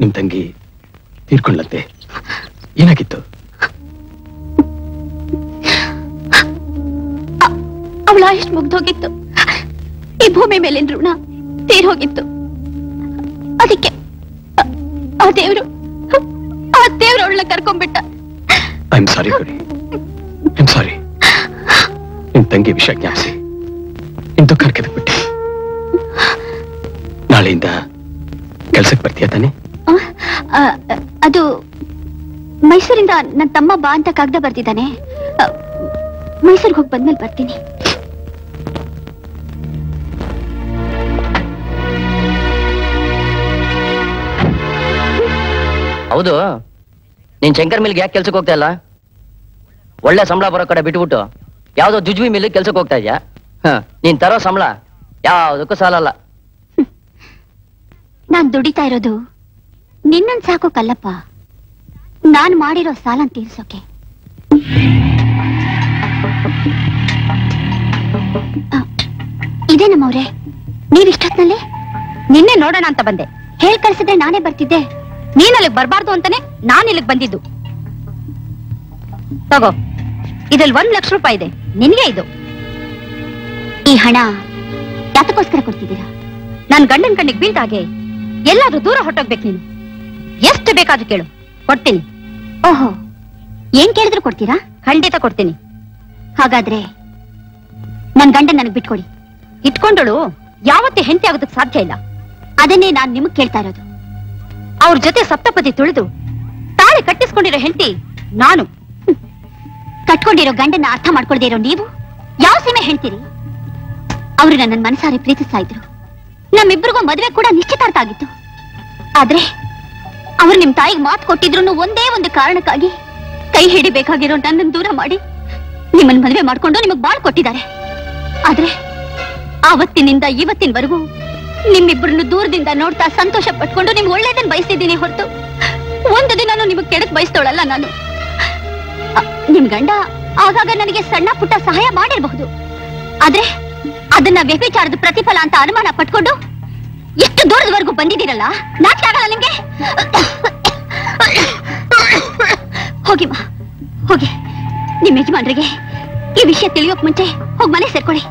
Speaker 16: ನಿಮ್ ತಂಗಿ ತೀರ್ಕೊಂಡ್ಲಂತೆ. ಏನಾಗಿತ್ತು?
Speaker 8: ಅವಳ ಆಯುಷ್ ಮುಗ್ದೋಗಿತ್ತು. ಈ ಭೂಮಿ ಮೇಲಿನ ಋಣ ತೀರ್ ಹೋಗಿತ್ತು ಅದಕ್ಕೆ ಆ- ದೇವ್ರು ಆ ದೇವ್ರು ಅವಳನ್ನ ಕರ್ಕೊಂಡ್ಬಿಟ್ಟ.
Speaker 16: I am sorry Gauri I sorry ನಿಮ್ ತಂಗಿ ವಿಷಯ ಜ್ಞಾಪಿಸಿ. ನಿಮ್ ದುಃಖ ಬಿಟ್ಟೆ ನಾಳೆಯಿಂದ ಕೆಲ್ಸಕ್ಕೆ ಬರ್ತೀಯ ತಾನೆ?
Speaker 8: ಆ, ಅದು ಮೈಸೂರಿಂದ ನನ್ನ ತಮ್ಮ ಬಾ ಅಂತ ಕಾಗ್ದ ಬರ್ತಿದ್ದಾನೆ ಮೈಸೂರಿಗೆ ಹೋಗಿ ಬಂದ್ಮೇಲೆ ಬರ್ತೀನಿ.
Speaker 9: ಹೌದು. ನೀನ್ ಶಂಕರ್ ಮಿಲ್ಗೆ ಯಾಕೆ ಕೆಲ್ಸಕ್ಕೆ ಹೋಗ್ತಾ ಇಲ್ಲ? ಒಳ್ಳೆ ಸಂಬಳ ಬರೋ ಕಡೆ ಬಿಟ್ಬಿಟ್ಟು ಯಾವ್ದೋ ಜುಜ್ವಿ ಮಿಲ್ ಕೆಲ್ಸಕ್ಕೆ ಹೋಗ್ತಾ ಇದ್ಯಾ? ನೀನ್ ತರೋ ಸಂಬಳ ಯಾವ್ದಕ್ಕೂ ಸಾಲಲ್ಲ.
Speaker 8: ನಾನ್ ದುಡಿತಾ ಇರೋದು ನಿನ್ನನ್ ಸಾಕೋಕಲ್ಲಪ್ಪ ನಾನ್ ಮಾಡಿರೋ ಸಾಲನ್ ತೀರ್ಸೋಕೆ. ಇದೇ ನಮ್ಮವ್ರೆ. ನೀವಿಷ್ಟೊತ್ನಲ್ಲಿ?
Speaker 2: ನಿನ್ನೆ ನೋಡೋಣ ಅಂತ ಬಂದೆ.
Speaker 8: ಹೇಳ್ ಕಳ್ಸಿದ್ರೆ ನಾನೇ ಬರ್ತಿದ್ದೆ.
Speaker 2: ನೀನ್ ಅಲ್ಲಿಗೆ ಬರ್ಬಾರ್ದು ಅಂತಾನೆ ನಾನ್ ಇಲ್ಲಿಗೆ ಬಂದಿದ್ದು. ತಗೋ ಇದ್ರಲ್ಲಿ ಒಂದ್ ಲಕ್ಷ ರೂಪಾಯಿ ಇದೆ. ನಿನ್ಗೆ ಇದು.
Speaker 8: ಈ ಹಣ ಯಾತಕ್ಕೋಸ್ಕರ ಕೊಡ್ತಿದ್ದೀರಾ?
Speaker 2: ನನ್ ಗಂಡನ್ ಕಣ್ಣಿಗೆ ಬೀಳ್ದಾಗೆ ಎಲ್ಲಾದ್ರೂ ದೂರ ಹೊಟ್ಟೋಗ್ಬೇಕು ನೀನು. ಎಷ್ಟು ಬೇಕಾದ್ರೂ ಕೇಳು. ಕೊಡ್ತೀನಿ.
Speaker 8: ಓಹೋ ಏನ್ ಕೇಳಿದ್ರು ಕೊಡ್ತೀರಾ?
Speaker 2: ಖಂಡಿತ ಕೊಡ್ತೀನಿ.
Speaker 8: ಹಾಗಾದ್ರೆ ನನ್ ಗಂಡನ್ ನನಗ್ ಬಿಟ್ಕೊಡಿ.
Speaker 2: ಇಟ್ಕೊಂಡಳು. ಯಾವತ್ತೇ ಹೆಂಡತಿ ಆಗೋದಕ್ಕೆ ಸಾಧ್ಯ ಇಲ್ಲ.
Speaker 8: ಅದನ್ನೇ ನಾನ್ ನಿಮಗ್ ಕೇಳ್ತಾ ಇರೋದು.
Speaker 2: ಅವ್ರ ಜೊತೆ ಸಪ್ತಪದಿ ತುಳಿದು ತಾಳೆ ಕಟ್ಟಿಸ್ಕೊಂಡಿರೋ ಹೆಂಡತಿ ನಾನು.
Speaker 8: ಕಟ್ಕೊಂಡಿರೋ ಗಂಡನ ಅರ್ಥ ಮಾಡ್ಕೊಳ್ದೇ ಇರೋ ನೀವು? ಯಾವ ಸೀಮೆ ಹೇಳ್ತೀರಿ ಅವರು ನನ್ನ ಮನಸಾರಿ ಪ್ರೀತಿಸ್ತಾ ಇದ್ರು. ನಮ್ಮಿಬ್ಬರಿಗೂ ಮದುವೆ ಕೂಡ ನಿಶ್ಚಿತಾರ್ಥ ಆಗಿತ್ತು. ಆದ್ರೆ ಅವ್ರು ನಿಮ್ ತಾಯಿಗೆ ಮಾತು ಕೊಟ್ಟಿದ್ರು ಒಂದೇ ಒಂದು ಕಾರಣಕ್ಕಾಗಿ ಕೈ ಹಿಡಿಬೇಕಾಗಿರೋ ನನ್ನನ್ನು ದೂರ ಮಾಡಿ ನಿಮ್ಮನ್ನ ಮದುವೆ ಮಾಡ್ಕೊಂಡು ನಿಮಗೆ ಬಾಳ್ ಕೊಟ್ಟಿದ್ದಾರೆ. ಆದ್ರೆ ಆವತ್ತಿನಿಂದ ಇವತ್ತಿನವರೆಗೂ ನಿಮ್ಮಿಬ್ಬರನ್ನು ದೂರದಿಂದ ನೋಡ್ತಾ ಸಂತೋಷ ಪಟ್ಕೊಂಡು ನಿಮ್ಗೆ ಒಳ್ಳೇದನ್ನ ಬಯಸ್ತಿದ್ದೀನಿ ಹೊರತು. ಒಂದು ದಿನ ನಿಮಗ್ ಕೆಡಕ್ ಬಯಸ್ತೋಳಲ್ಲ ನಾನು. ನಿಮ್ ಗಂಡ ಆಗಾಗ ನನಗೆ ಸಣ್ಣ ಪುಟ್ಟ ಸಹಾಯ ಮಾಡಿರಬಹುದು. ಆದ್ರೆ ಅದನ್ನ ವ್ಯಭಿಚಾರದ ಪ್ರತಿಫಲ ಅಂತ ಅನುಮಾನ ಪಟ್ಕೊಂಡು ಎಷ್ಟು ದೂರದವರೆಗೂ ಬಂದಿದ್ದೀರಲ್ಲ? ನಾಚಿಕೆ ಆಗಲ್ಲ ನಿಮ್ಗೆ? ಹೋಗಿಮ್ಮ ಹೋಗಿ. ನಿಮ್ ಯಜಮಾನ್ರಿಗೆ ಈ ವಿಷಯ ತಿಳಿಯೋಕ್ ಮುಂಚೆ ಹೋಗಿ ಮನೆ ಸೇರ್ಕೊಳ್ಳಿ.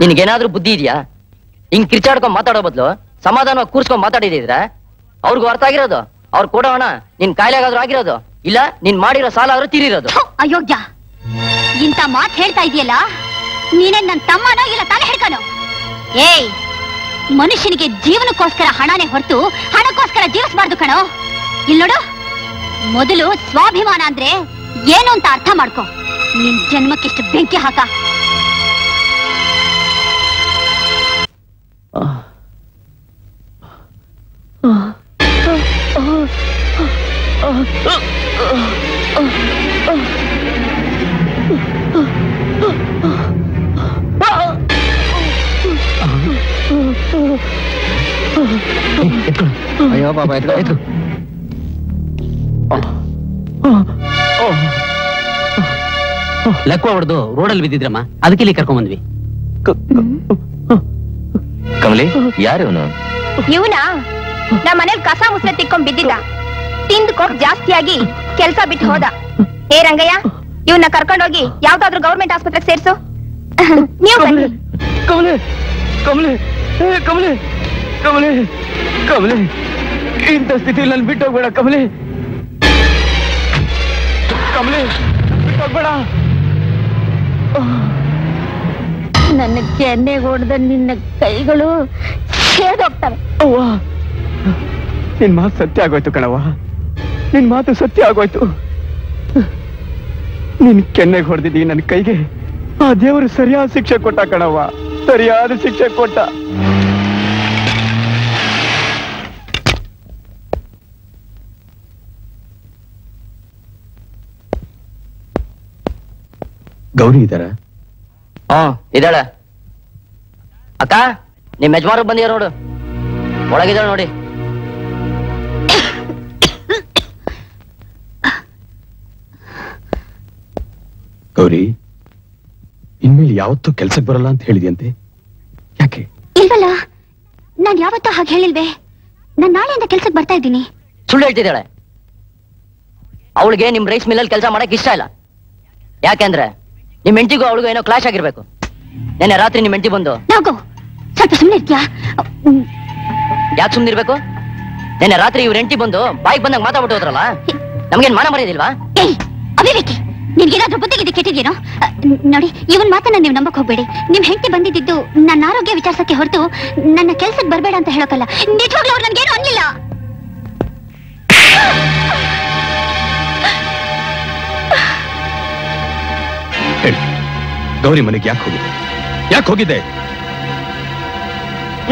Speaker 9: ನಿನ್ಗೇನಾದ್ರೂ ಬುದ್ಧಿ ಇದೆಯಾ? ಹಿಂಗ್ ಕಿರ್ಚಾಡ್ಕೊಂಡ್ ಮಾತಾಡೋ ಬದ್ಲು, ಸಮಾಧಾನವಾಗಿ ಕೂರ್ಸ್ಕೊಂಡ್ ಮಾತಾಡಿದ್ರೆ ಅವ್ರಿಗೂ ಅರ್ಥ ಆಗಿರೋದು. ಅವ್ರು ಕೊಡೋ ಹಣ ನಿನ್ ಕಾಯಿಲೆಗಾದ್ರೂ ಆಗಿರೋದು. ಇಲ್ಲ, ನಿನ್ ಮಾಡಿರೋ ಸಾಲ ಆದ್ರೂ ತೀರಿರೋದು
Speaker 8: ಅಯೋಗ್ಯ. ಇಂತ ಮಾತ್ ಹೇಳ್ತಾ ಇದೆಯಲ್ಲ ನೀನೇ ನನ್ ತಮ್ಮನೋ ಇಲ್ಲ ತಲೆ ಹಿಡ್ಕನೋ? ಏಯ್, ಮನುಷ್ಯನಿಗೆ ಜೀವನಕ್ಕೋಸ್ಕರ ಹಣನೇ ಹೊರತು ಹಣಕ್ಕೋಸ್ಕರ ಜೀವಿಸಬಾರ್ದು ಕಣೋ. ಇಲ್ ನೋಡು, ಮೊದಲು ಸ್ವಾಭಿಮಾನ ಅಂದ್ರೆ ಏನು ಅಂತ ಅರ್ಥ ಮಾಡ್ಕೋ. ನಿನ್ ಜನ್ಮಕ್ಕಿಷ್ಟು ಬೆಂಕಿ ಹಾಕ.
Speaker 13: ಅಯ್ಯೋ ಬಾಬಾ ಎತ್ಕೊ ಎತ್ಕೊ
Speaker 6: ಲೆಕ್ಕ ಹೊಡೆದು ರೋಡಲ್ಲಿ ಬಿದ್ದಿದ್ರಮ್ಮ ಅದಕ್ಕೆ ಇಲ್ಲಿ ಕರ್ಕೊಂಡ್ ಬಂದ್ವಿ
Speaker 4: ಕಮಲಿ ಯಾರು ಇವನು?
Speaker 14: ಇವನ? ನಮ್ಮ ಮನೇಲಿ ಕಸ ಮುಸ್ರೆ ತಿಕ್ಕೊಂಡ್ ಬಿದ್ದಿದ್ದ. ತಿಂದು ಕೊಕ್ ಜಾಸ್ತಿಯಾಗಿ ಕೆಲ್ಸ ಬಿಟ್ಟು ಹೋದ. ಏ ರಂಗಯ್ಯ ಇವನ್ನ ಕರ್ಕೊಂಡೋಗಿ ಯಾವ್ದಾದ್ರು ಗೌರ್ಮೆಂಟ್ ಆಸ್ಪತ್ರೆಗೆ ಸೇರ್ಸು. ನೀವು ಬನ್ನಿ.
Speaker 20: ಕಮಲೆ ಕಮಲೆ ಏ ಕಮಲೆ ಕಮಲೆ ಕಮಲೆ ಇಂಥ ಸ್ಥಿತಿಯಲ್ಲಿ ನಾನು ಬಿಟ್ಟು ಹೋಗ್ಬೇಡ ಕಮಲೆ. ಕಮಲೆ ಬಿಟ್ಟು ಹೋಗ್ಬೇಡ
Speaker 3: ನನ್ನ ಕೆನ್ನೆಗೆ ಹೊಡೆದ ನಿನ್ನ ಕೈಗಳು ಸೇದೋಗ್ತವೆ
Speaker 20: ನಿನ್ ಮಾತು ಸತ್ಯ ಆಗೋಯ್ತು ಕಣವ್ವ. ನಿನ್ ಮಾತು ಸತ್ಯ ಆಗೋಯ್ತು. ನಿನ್ ಕೆನ್ನೆಗೆ ಹೊಡೆದಿದ್ದೀ ನನ್ನ ಕೈಗೆ. ಆ ದೇವರು ಸರಿಯಾದ ಶಿಕ್ಷೆ ಕೊಟ್ಟ ಕಣವ್ವ. ಸರಿಯಾದ ಶಿಕ್ಷೆ ಕೊಟ್ಟ.
Speaker 16: ಗೌರಿ ಇದಾರ
Speaker 9: ಹಾ. ಇದ್ದಾಳೆ. ಅಕ್ಕ ನಿಮ್ ಯಜಮಾರು ಬಂದಿಯ ನೋಡು. ಒಳಗಿದ್ದಾಳೆ ನೋಡಿ.
Speaker 16: ಗೌರಿ ಇನ್ಮೇಲೆ ಯಾವತ್ತೂ ಕೆಲ್ಸಕ್ಕೆ ಬರಲ್ಲ ಅಂತ ಹೇಳಿದ್ಯಂತೆ? ಯಾಕೆ?
Speaker 7: ಇಲ್ವಲ್ಲ ನಾನ್ ಯಾವತ್ತೂ ಹಾಗೆ ಹೇಳಿಲ್ವೆ? ನಾನ್ ನಾಳೆಯಿಂದ ಕೆಲ್ಸಕ್ಕೆ ಬರ್ತಾ ಇದ್ದೀನಿ.
Speaker 9: ಸುಳ್ಳು ಹೇಳ್ತಿದ್ದಾಳೆ. ಅವಳಿಗೆ ನಿಮ್ ರೈಸ್ ಮಿಲ್ಲಲ್ಲಿ ಕೆಲಸ ಮಾಡಕ್ ಇಷ್ಟ ಇಲ್ಲ. ಯಾಕೆಂದ್ರೆ ನಿಮ್ ಹೆಂಡತಿಗೂ ಅವಳಿಗೂ ಏನೋ ಕ್ಲಾಶ್ ಆಗಿರ್ಬೇಕು. ನೆನ್ನೆ ರಾತ್ರಿ ನಿಮ್ ಹೆಂಡತಿ ಬಂದು
Speaker 7: ನಾಗೋ ಸ್ವಲ್ಪ ಸುಮ್ಮನೆ ಇರ್ತೀಯಾ?
Speaker 9: ಯಾಕೆ ಸುಮ್ನಿರ್ಬೇಕು ನೆನ್ನೆ ರಾತ್ರಿ ಇವ್ರ ಹೆಂಡತಿ ಬಂದು ಬಾಯಿಗೆ ಬಂದಾಗ ಮಾತಾಡ್ಬಿಟ್ಟು ಹೋದ್ರಲ್ಲ? ನಮ್ಗೇನ್ ಮಾನ ಮರ್ಯಾದಿಲ್ವಾ?
Speaker 7: ಏಯ್ ಅವಿವೇಕಿ ನಿನ್ಗೇನಾದ್ರೂ ಬುದ್ಧಿಗಿದೆ ಕೆಟ್ಟಿದ್ಯೇನೋ? ನೋಡಿ ಇವನ್ ಮಾತನ್ನ ನೀವು ನಂಬಕ್ ಹೋಗ್ಬೇಡಿ. ನಿಮ್ ಹೆಂಡತಿ ಬಂದಿದ್ದು ನನ್ನ ಆರೋಗ್ಯ ವಿಚಾರಿಸಕ್ಕೆ ಹೊರತು ನನ್ನ ಕೆಲ್ಸಕ್ಕೆ ಬರ್ಬೇಡ ಅಂತ ಹೇಳೋಕಲ್ಲ. ನಿಜವಾಗ್ಲೂ ಅವ್ರು ನನ್ಗೇನು ಅನ್ಲಿಲ್ಲ?
Speaker 16: ಹೇಳಿ. ಗೌರಿ ಮನೆಗೆ ಯಾಕೆ ಹೋಗಿದೆ ಯಾಕೆ ಹೋಗಿದೆ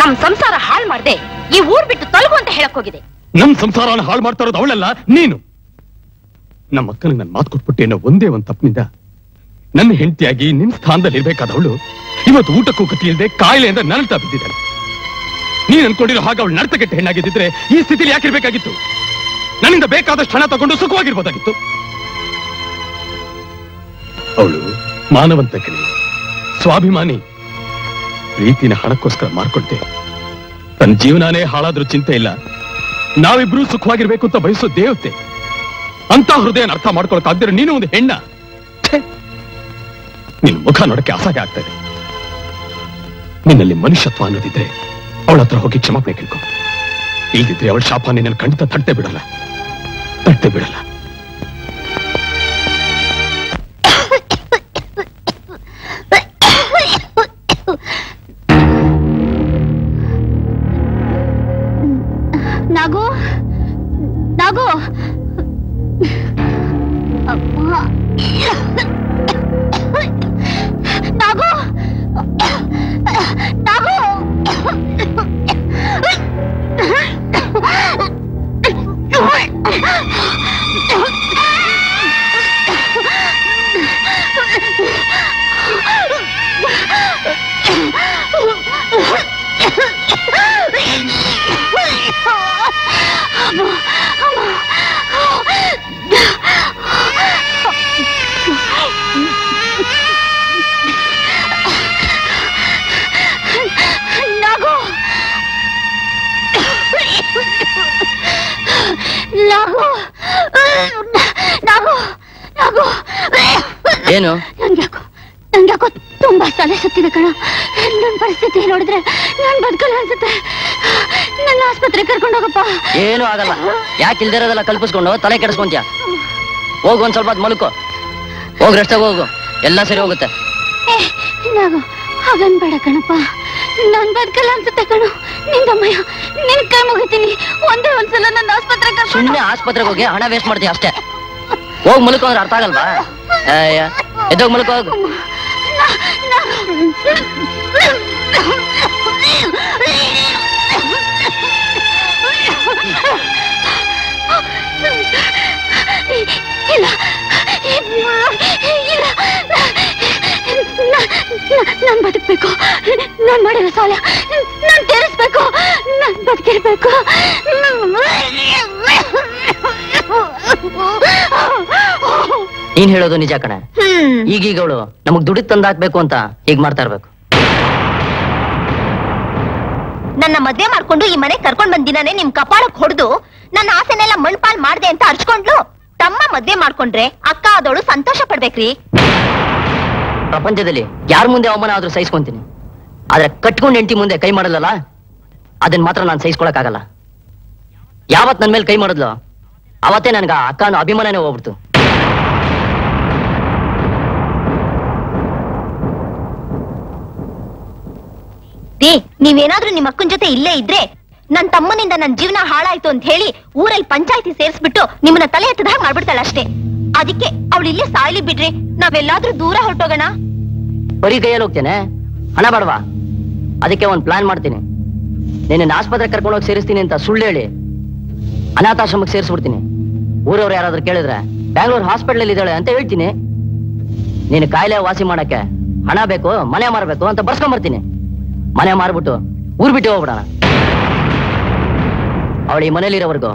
Speaker 2: ನಮ್ ಸಂಸಾರ ಹಾಳ್ ಮಾಡ್ದೆ. ಈ ಊರ್ ಬಿಟ್ಟು ತೊಲಗು ಅಂತ ಹೇಳಕ್ ಹೋಗಿದೆ
Speaker 16: ನಮ್ ಸಂಸಾರನ ಹಾಳು ಮಾಡ್ತಾ ಇರೋದು ಅವಳಲ್ಲ ನೀನು. ನಮ್ಮ ಅಕ್ಕನಿಗೆ ನನ್ನ ಮಾತು ಕೊಟ್ಬಿಟ್ಟೆ ಅನ್ನೋ ಒಂದೇ ಒಂದು ತಪ್ಪಿನಿಂದ ನನ್ನ ಹೆಂಡತಿಯಾಗಿ ನಿನ್ ಸ್ಥಾನದಲ್ಲಿ ಇರ್ಬೇಕಾದವಳು ಇವತ್ತು ಊಟಕ್ಕೂ ಕತಿಯಿಲ್ಲದೆ ಇಲ್ಲದೆ ಕಾಯಿಲೆಯಿಂದ ನರಳ್ತಾ ಬಿದ್ದಿದ್ದಾಳೆ. ನೀನ್ ಅನ್ಕೊಂಡಿರೋ ಹಾಗೆ ಅವಳು ನಡ್ತಗೆಟ್ಟ ಹೆಣ್ಣಾಗಿದ್ದಿದ್ರೆ ಈ ಸ್ಥಿತಿಲಿ ಯಾಕಿರ್ಬೇಕಾಗಿತ್ತು? ನನ್ನಿಂದ ಬೇಕಾದಷ್ಟು ಹಣ ತಗೊಂಡು ಸುಖವಾಗಿರ್ಬೋದಾಗಿತ್ತು. ಅವಳು ಮಾನವಂತ ಕಣಿ ಸ್ವಾಭಿಮಾನಿ, ಪ್ರೀತಿನ ಹಣಕ್ಕೋಸ್ಕರ ಮಾರ್ಕೊಳ್ತೆ. ತನ್ನ ಜೀವನಾನೇ ಹಾಳಾದ್ರೂ ಚಿಂತೆ ಇಲ್ಲ. ನಾವಿಬ್ರು ಸುಖವಾಗಿರ್ಬೇಕು ಅಂತ ಬಯಸೋ ದೇವತೆ. ಅಂತ ಹೃದಯನ ಅರ್ಥ ಮಾಡ್ಕೊಳಕ್ ಆಗ್ದಿರ ನೀನು ಒಂದು ಹೆಣ್ಣ. ನಿನ್ನ ನಿನ್ ಮುಖ ನೋಡಕ್ಕೆ ಅಸಹ್ಯ ಆಗ್ತಾ ಇದೆ ನಿನ್ನಲ್ಲಿ ಮನುಷ್ಯತ್ವ ಅನ್ನೋದಿದ್ರೆ ಅವಳ ಹತ್ರ ಹೋಗಿ ಕ್ಷಮಾಪಣೆ ಕೇಳ್ಕೊ. ಇಲ್ದಿದ್ರೆ ಅವಳ ಶಾಪ ನಿನ್ನ ಖಂಡಿತ ತಟ್ಟೆ ಬಿಡಲ್ಲ. ತಟ್ಟೆ ಬಿಡಲ್ಲ.
Speaker 9: ಯಾಕೆ ಇಲ್ದಿರೋದೆಲ್ಲ ಕಲ್ಪಿಸ್ಕೊಂಡು ತಲೆ ಕೆಡಿಸ್ಕೊಂತ್ಯ? ಹೋಗು ಒಂದ್ ಸ್ವಲ್ಪ ಮಲ್ಕೋ. ಹೋಗ್ ರೆಸ್ಟ್ ಹೋಗು. ಎಲ್ಲ ಸರಿ ಹೋಗುತ್ತೆ.
Speaker 7: ಏ, ನಾಗು ಹಾಗನ್ಬೇಡ ಕಣಪ್ಪ. ನಾನ್ ಬದುಕಲ್ಲ ಅನ್ಸುತ್ತೆ ಕಣು ನಿಂಗಮ್ಮಯ್ಯ ನಿನ್ ಕೈ ಮುಗಿತೀನಿ. ಒಂದೇ ಒಂದ್ಸಲ ನನ್ನ ಆಸ್ಪತ್ರೆಗೆ
Speaker 9: ಸುಮ್ಮನೆ ಆಸ್ಪತ್ರೆಗೆ ಹೋಗಿ ಹಣ ವೇಸ್ಟ್ ಮಾಡ್ತೀಯ ಅಷ್ಟೇ? ಹೋಗ್ ಮಲ್ಕೋ ಅಂದ್ರೆ ಅರ್ಥ ಆಗಲ್ವಾ? ಎದ್ದೋಗ್ ಮಲ್ಕೋ ಹೋಗು.
Speaker 7: ನಾನ್ ಬದುಕ್ಬೇಕು. ನಾನ್ ಮಾಡಿರೋ ಸಾಲ. ನಾನ್ ತೀರಿಸ್ಬೇಕು. ನಾನ್ ಬದುಕಿರ್ಬೇಕು.
Speaker 9: ನೀನ್ ಹೇಳೋದು ನಿಜ ಕಣೆ. ಈಗೀಗ ಅವಳು ನಮಗ್ ದುಡಿದ್ ತಂದ್ ಹಾಕ್ಬೇಕು ಅಂತ ಹೀಗ್ ಮಾಡ್ತಾ ಇರ್ಬೇಕು.
Speaker 2: ನನ್ನ ಮದ್ವೆ ಮಾಡ್ಕೊಂಡು ಈ ಮನೆ ಕರ್ಕೊಂಡ್ ಬಂದಿನಾನೆ ನಿಮ್ ಕಪಾಳಕ್ ಹೊಡೆದು ನನ್ನ ಆಸೆನೆಲ್ಲ ಮಣ್ಪಾಲ್ ಮಾಡ್ದೆ ಅಂತ ಅರ್ಚ್ಕೊಂಡ್ಲು? ತಮ್ಮ ಮದ್ವೆ ಮಾಡ್ಕೊಂಡ್ರೆ ಅಕ್ಕ ಆದವಳು ಸಂತೋಷ ಪಡ್ಬೇಕ್ರಿ.
Speaker 9: ಪ್ರಪಂಚದಲ್ಲಿ ಯಾರ ಮುಂದೆ ಅವಮಾನ ಆದ್ರೂ ಸಹಿಸ್ಕೊಂತೀನಿ. ಆದ್ರೆ ಕಟ್ಕೊಂಡು ಹೆಂಡತಿ ಮುಂದೆ ಕೈ ಮಾಡಲ್ಲಲ್ಲ? ಅದನ್ನ ಮಾತ್ರ ನಾನು ಸಹಿಸ್ಕೊಳಕ್ಕಾಗಲ್ಲ. ಯಾವತ್ ನನ್ ಮೇಲೆ ಕೈ ಮಾಡಿದ್ಲು, ಅವತ್ತೇ ನನ್ಗ ಆ ಅಕ್ಕ ಅನ್ನೋ ಅಭಿಮಾನನೇ ಹೋಗ್ಬಿಡ್ತು.
Speaker 2: ನೀವೇನಾದ್ರೂ ನಿಮ್ಮ ಅಕ್ಕನ ಜೊತೆ ಇಲ್ಲೇ ಇದ್ರೆ ನನ್ ತಮ್ಮನಿಂದ ನನ್ನ ಜೀವನ ಹಾಳಾಯ್ತು ಅಂತ ಹೇಳಿ ಊರಲ್ಲಿ ಪಂಚಾಯತಿ ಸೇರಿಸ್ಬಿಟ್ಟು ನಿಮ್ಮನ್ನ ತಲೆ ಎತ್ತದ ಮಾಡ್ಬಿಡ್ತಾಳ ಅಷ್ಟೇ. ಅದಕ್ಕೆ ಅವಳು ಇಲ್ಲೇ ಸಾಯ್ಲಿ ಬಿಡ್ರಿ ನಾವೆಲ್ಲಾದ್ರೂ ದೂರ ಹೊರಟೋಗೋಣ?
Speaker 9: ಬರೀ ಕೈಯಲ್ಲಿ ಹೋಗ್ತೇನೆ. ಹಣ ಬೇಡವಾ? ಅದಕ್ಕೆ ಒಂದ್ ಪ್ಲಾನ್ ಮಾಡ್ತೀನಿ. ನಿನ್ನ ಆಸ್ಪತ್ರೆ ಕರ್ಕೊಂಡೋಗಿ ಸೇರಿಸ್ತೀನಿ ಅಂತ ಸುಳ್ಳು ಹೇಳಿ ಅನಾಥಾಶ್ರಮಕ್ಕೆ ಸೇರಿಸ್ಬಿಡ್ತೀನಿ. ಊರವ್ರು ಯಾರಾದ್ರೂ ಕೇಳಿದ್ರೆ ಬ್ಯಾಂಗ್ಳೂರ್ ಹಾಸ್ಪಿಟಲ್ ಇದ್ದಾಳೆ ಅಂತ ಹೇಳ್ತೀನಿ. ನೀನು ಕಾಯಿಲೆ ವಾಸಿ ಮಾಡಕ್ಕೆ ಹಣ ಬೇಕು, ಮನೆ ಮಾರಬೇಕು ಅಂತ ಬರ್ಸ್ಕೊಂಬರ್ತೀನಿ ಮನೆ ಮಾರ್ಬಿಟ್ಟು ಊರ್ ಬಿಟ್ಟು ಹೋಗ್ಬಿಡೋಣ. ಅವಳು ಈ ಮನೇಲಿರೋವರೆಗೂ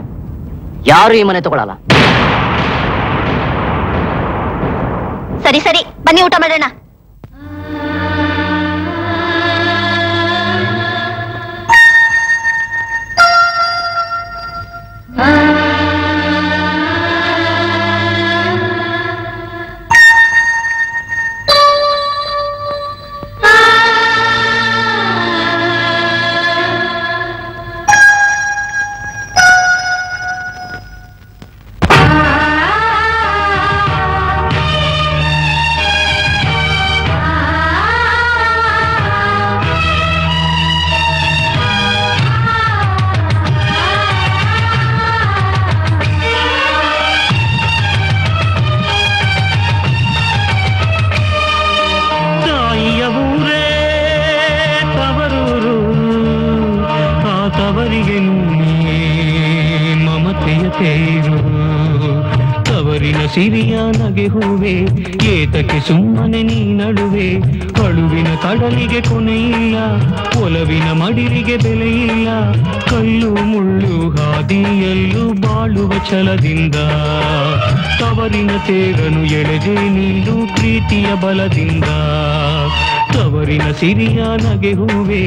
Speaker 9: ಯಾರು ಈ ಮನೆ ತಗೊಳಲ್ಲ.
Speaker 7: ಸರಿ ಸರಿ. ಬನ್ನಿ ಊಟ ಮಾಡೋಣ.
Speaker 10: ತೇರು ತವರಿನ ಸಿರಿಯ ನಗೆ ಹೂವೆ, ಏತಕ್ಕೆ ಸುಮ್ಮನೆ ನೀ ನಡುವೆ ಅಳುವಿನ ಕಡಲಿಗೆ ಕೊನೆಯಿಲ್ಲ, ಒಲವಿನ ಮಡಿಲಿಗೆ ಬೆಲೆಯಿಲ್ಲ, ಕಲ್ಲು ಮುಳ್ಳು ಹಾದಿಯಲ್ಲೂ ಬಾಳುವ ಛಲದಿಂದ. ತವರಿನ ತೇರನು ಎಳೆದೆ ನೀನು ಪ್ರೀತಿಯ ಬಲದಿಂದ. ತವರಿನ ಸಿರಿಯ ನಗೆ ಹೂವೆ,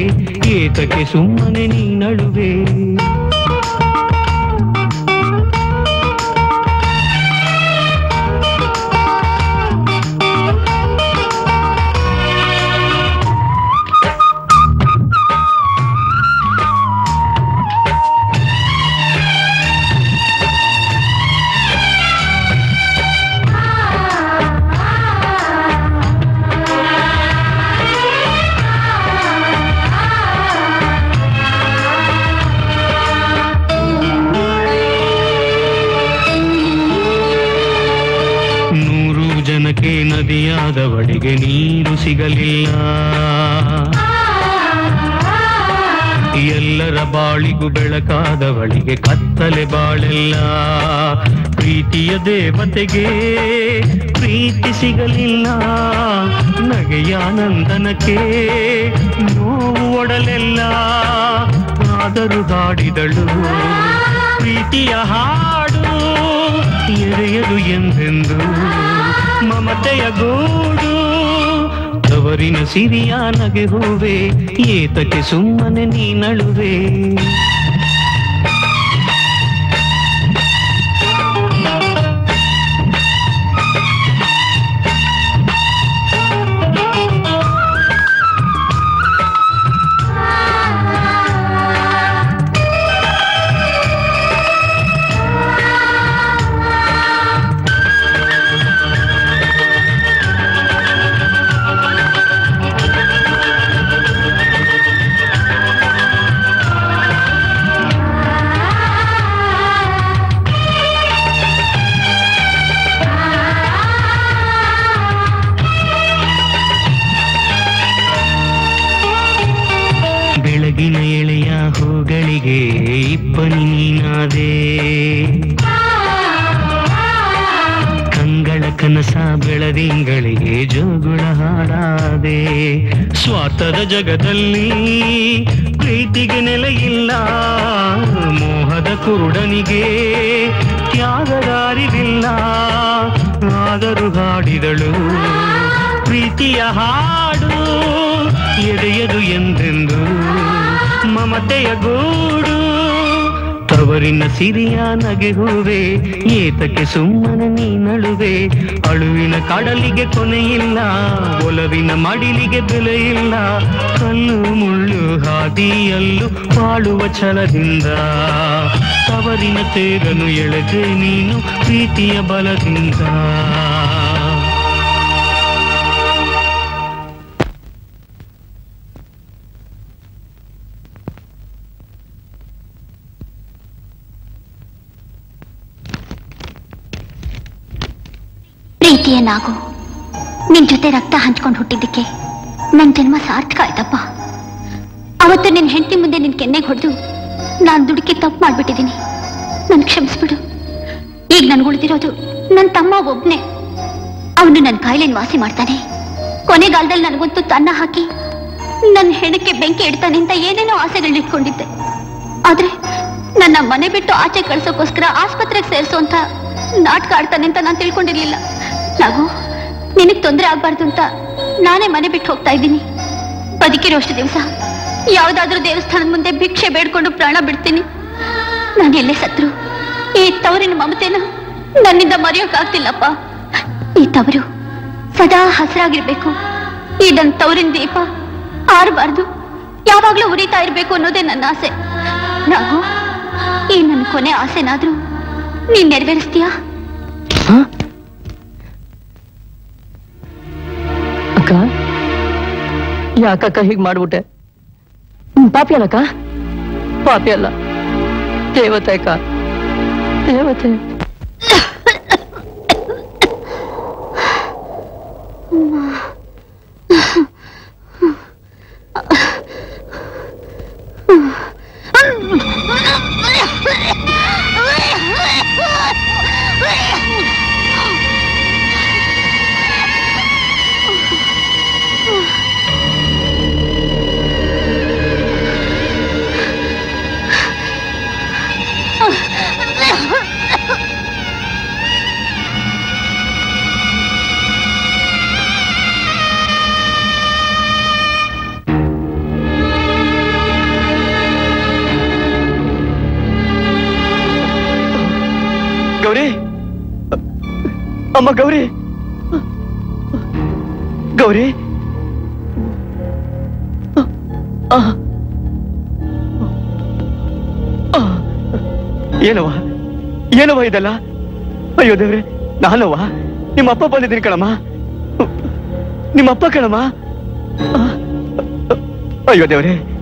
Speaker 10: ಏತಕ್ಕೆ ಸುಮ್ಮನೆ ನೀ ನಡುವೆ. ನದಿಯಾದವಳಿಗೆ ನೀರು ಸಿಗಲಿಲ್ಲ. ಎಲ್ಲರ ಬಾಳಿಗೂ ಬೆಳಕಾದವಳಿಗೆ ಕತ್ತಲೆ ಬಾಳೆಲ್ಲ. ಪ್ರೀತಿಯ ದೇವತೆಗೆ ಪ್ರೀತಿ ಸಿಗಲಿಲ್ಲ. ನಗೆಯ ನಂದನಕ್ಕೆ ನೋವು ಒಡಲೆಲ್ಲ. ಆದರೂ ಹಾಡಿದಳು, ಪ್ರೀತಿಯ ಹಾಡು ಎರೆಯದು ಎಂದೆಂದು. ಮಮತೆಯ ಗೂಡು ತವರಿನ ಸಿರಿಯ ನಗೆ ಹೂವೆ ಏತಕ್ಕೆ ಸುಮ್ಮನೆ ನೀ ನಳುವೆ? ಸಿರಿಯ ನಗೆ ಹೂವೆ ಏತಕ್ಕೆ ಸುಮ್ಮನೆ ನೀ ಅಳುವಿನ ಕಡಲಿಗೆ ಕೊನೆಯಿಲ್ಲ ಒಲವಿನ ಮಡಿಲಿಗೆ ಬೆಲೆಯಿಲ್ಲ ಕಲ್ಲು ಮುಳ್ಳು ಹಾದಿಯಲ್ಲೂ ಬಾಳುವ ಛಲದಿಂದ. ತವರಿನ ತೇರನು ಎಳೆದೆ ನೀನು ಪ್ರೀತಿಯ ಬಲದಿಂದ.
Speaker 7: ನಾಗು. ನಿನ್ ಜೊತೆ ರಕ್ತ ಹಂಚ್ಕೊಂಡು ಹುಟ್ಟಿದ್ದಕ್ಕೆ ನನ್ ಜನ್ಮ ಸಾರ್ಥಕ ಆಯ್ತಪ್ಪ. ಅವತ್ತು ನಿನ್ ಹೆಂಡತಿ ಮುಂದೆ ನಿನ್ ಕೆನ್ನೆಗೆ ಹೊಡೆದು ನಾನ್ ದುಡುಕಿ ತಪ್ಪು ಮಾಡ್ಬಿಟ್ಟಿದ್ದೀನಿ ನನ್ ಕ್ಷಮಿಸ್ಬಿಡು. ಈಗ ನನ್ ಉಳಿದಿರೋದು ನನ್ ತಮ್ಮ ಒಬ್ನೆ. ಅವನು ನನ್ನ ಕಾಯಿಲೆನ ವಾಸಿ ಮಾಡ್ತಾನೆ. ಕೊನೆಗಾಲದಲ್ಲಿ ನನಗಂತೂ ತನ್ನ ಹಾಕಿ ನನ್ನ ಹೆಣಕ್ಕೆ ಬೆಂಕಿ ಇಡ್ತಾನೆ ಅಂತ ಏನೇನೋ ಆಸೆಗಳನ್ನ ಇಟ್ಕೊಂಡಿದ್ದೆ. ಆದ್ರೆ ನನ್ನ ಮನೆ ಬಿಟ್ಟು ಆಚೆ ಕಳ್ಸೋಕೋಸ್ಕರ ಆಸ್ಪತ್ರೆಗೆ ಸೇರಿಸೋ ಅಂತ ನಾಟಕ ಆಡ್ತಾನೆ ಅಂತ ನಾನು ತಿಳ್ಕೊಂಡಿರ್ಲಿಲ್ಲ. ನಾವು ನಿನಗ್ ತೊಂದರೆ ಆಗ್ಬಾರ್ದು ಅಂತ ನಾನೇ ಮನೆ ಬಿಟ್ಟು ಹೋಗ್ತಾ ಇದ್ದೀನಿ. ಬದುಕಿರೋ ಅಷ್ಟು ದಿವಸ ಯಾವ್ದಾದ್ರೂ ದೇವಸ್ಥಾನದ ಮುಂದೆ ಭಿಕ್ಷೆ ಬೇಡ್ಕೊಂಡು ಪ್ರಾಣ ಬಿಡ್ತೀನಿ. ನಾನು ಎಲ್ಲೇ ಸತ್ರು? ಈ ತವರಿನ ಮಮತೆನ ನನ್ನಿಂದ ಮರೆಯೋಕ್ಕಾಗ್ತಿಲ್ಲಪ್ಪ ಈ ತವರು ಸದಾ ಹಸಿರಾಗಿರ್ಬೇಕು. ಈ ನನ್ನ ತವರಿನ ದೀಪ ಆರಬಾರ್ದು. ಯಾವಾಗ್ಲೂ ಉರಿತಾ ಇರ್ಬೇಕು ಅನ್ನೋದೇ ನನ್ನ ಆಸೆ. ಈ ನನ್ನ ಕೊನೆ ಆಸೆನಾದ್ರೂ ನೀನ್ ನೆರವೇರಿಸ್ತೀಯಾ?
Speaker 9: ಯಾಕಕ್ಕ ಹೀಗ್ ಮಾಡ್ಬಿಟ್ಟೆ? ಹ್ಮ್, ಪಾಪಿ ಅಲ್ಲಕ್ಕ ಪಾಪಿ ಅಲ್ಲ ದೇವತೆ. ಅಕ್ಕ ದೇವತೆ
Speaker 20: ಅಮ್ಮ, ಗೌರಿ. ಗೌರಿ. ಏನವ್ವ? ಇದೆಲ್ಲ? ಅಯ್ಯೋ ದೇವ್ರಿ, ನಾನವ್ವ? ನಿಮ್ಮಪ್ಪ ಬಂದಿದ್ದೀನಿ ಕಣಮ್ಮ. ನಿಮ್ಮಪ್ಪ ಕಣಮ್ಮ. ಅಯ್ಯೋ ದೇವ್ರೆ.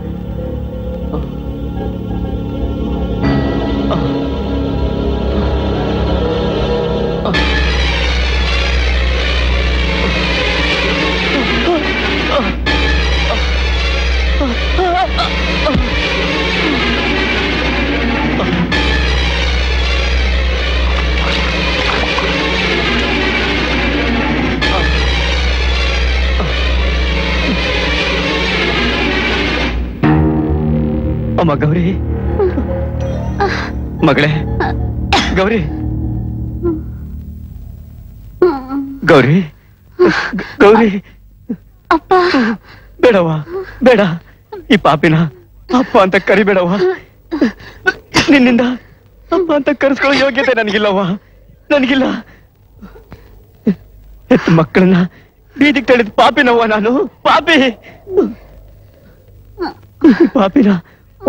Speaker 20: ಅಮ್ಮ ಗೌರಿ. ಮಗಳೇ. ಗೌರಿ. ಗೌರಿ. ಗೌರಿ.
Speaker 7: ಅಪ್ಪ.
Speaker 20: ಬೇಡವ ಬೇಡ. ಈ ಪಾಪಿನ ಅಪ್ಪ ಅಂತ ಕರಿಬೇಡವ ನಿನ್ನಿಂದ ಅಪ್ಪ ಅಂತ ಕರೆಸ್ಕೊಳ್ಳೋ ಯೋಗ್ಯತೆ ನನಗಿಲ್ಲವ ನನಗಿಲ್ಲ. ಮಕ್ಕಳನ್ನ ಬೀದಿಗೆ ತಳಿದ ಪಾಪಿನವ್ವ ನಾನು. ಪಾಪಿ. ಪಾಪಿನ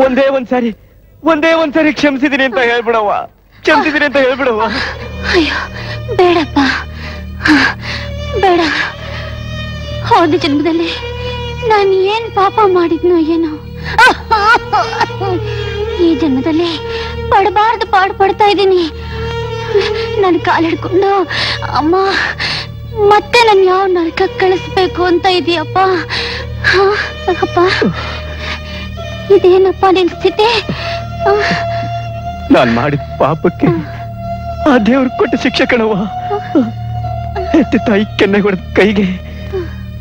Speaker 20: ಒಂದೇ ಒಂದ್ಸಾರಿ ಒಂದೇ ಒಂದ್ಸಾರಿ ಕ್ಷಮಿಸಿದೀನಿ ಅಂತ ಹೇಳ್ಬಿಡವ್ವ. ಕ್ಷಮಿಸಿದೀನಿ ಅಂತ ಹೇಳ್ಬಿಡವ್ವ.
Speaker 7: ಅಯ್ಯೋ, ಬೇಡಪ್ಪ. ಬೇಡ. ಹೋದ ಜನ್ಮದಲ್ಲಿ ನಾನು ಏನ್ ಪಾಪ ಮಾಡಿದ್ನೋ ಏನೋ. ಈ ಜನ್ಮದಲ್ಲಿ ಪಡಬಾರ್ದು, ಪಾಡು ಪಡ್ತಾ ಇದ್ದೀನಿ. ನನ್ನ ಕಾಲ್ ಹಿಡ್ಕೊಂಡು, ಅಮ್ಮ, ಮತ್ತೆ ನನ್ ಯಾವ ನರಕ ಕಳಿಸ್ಬೇಕು ಅಂತ ಇದೆಯಪ್ಪ. ಅಪ್ಪ. ಇದೇನಪ್ಪ ನಿನ್ ಸ್ಥಿತಿ?
Speaker 20: ನಾನ್ ಮಾಡಿದ ಪಾಪಕ್ಕೆ ಆ. ದೇವ್ರ ಕೊಟ್ಟ ಶಿಕ್ಷೆ ಎತ್ತಿ ತಾಯಿ ಕೆನ್ನೆ ಹೊಡೆದ ಕೈಗೆ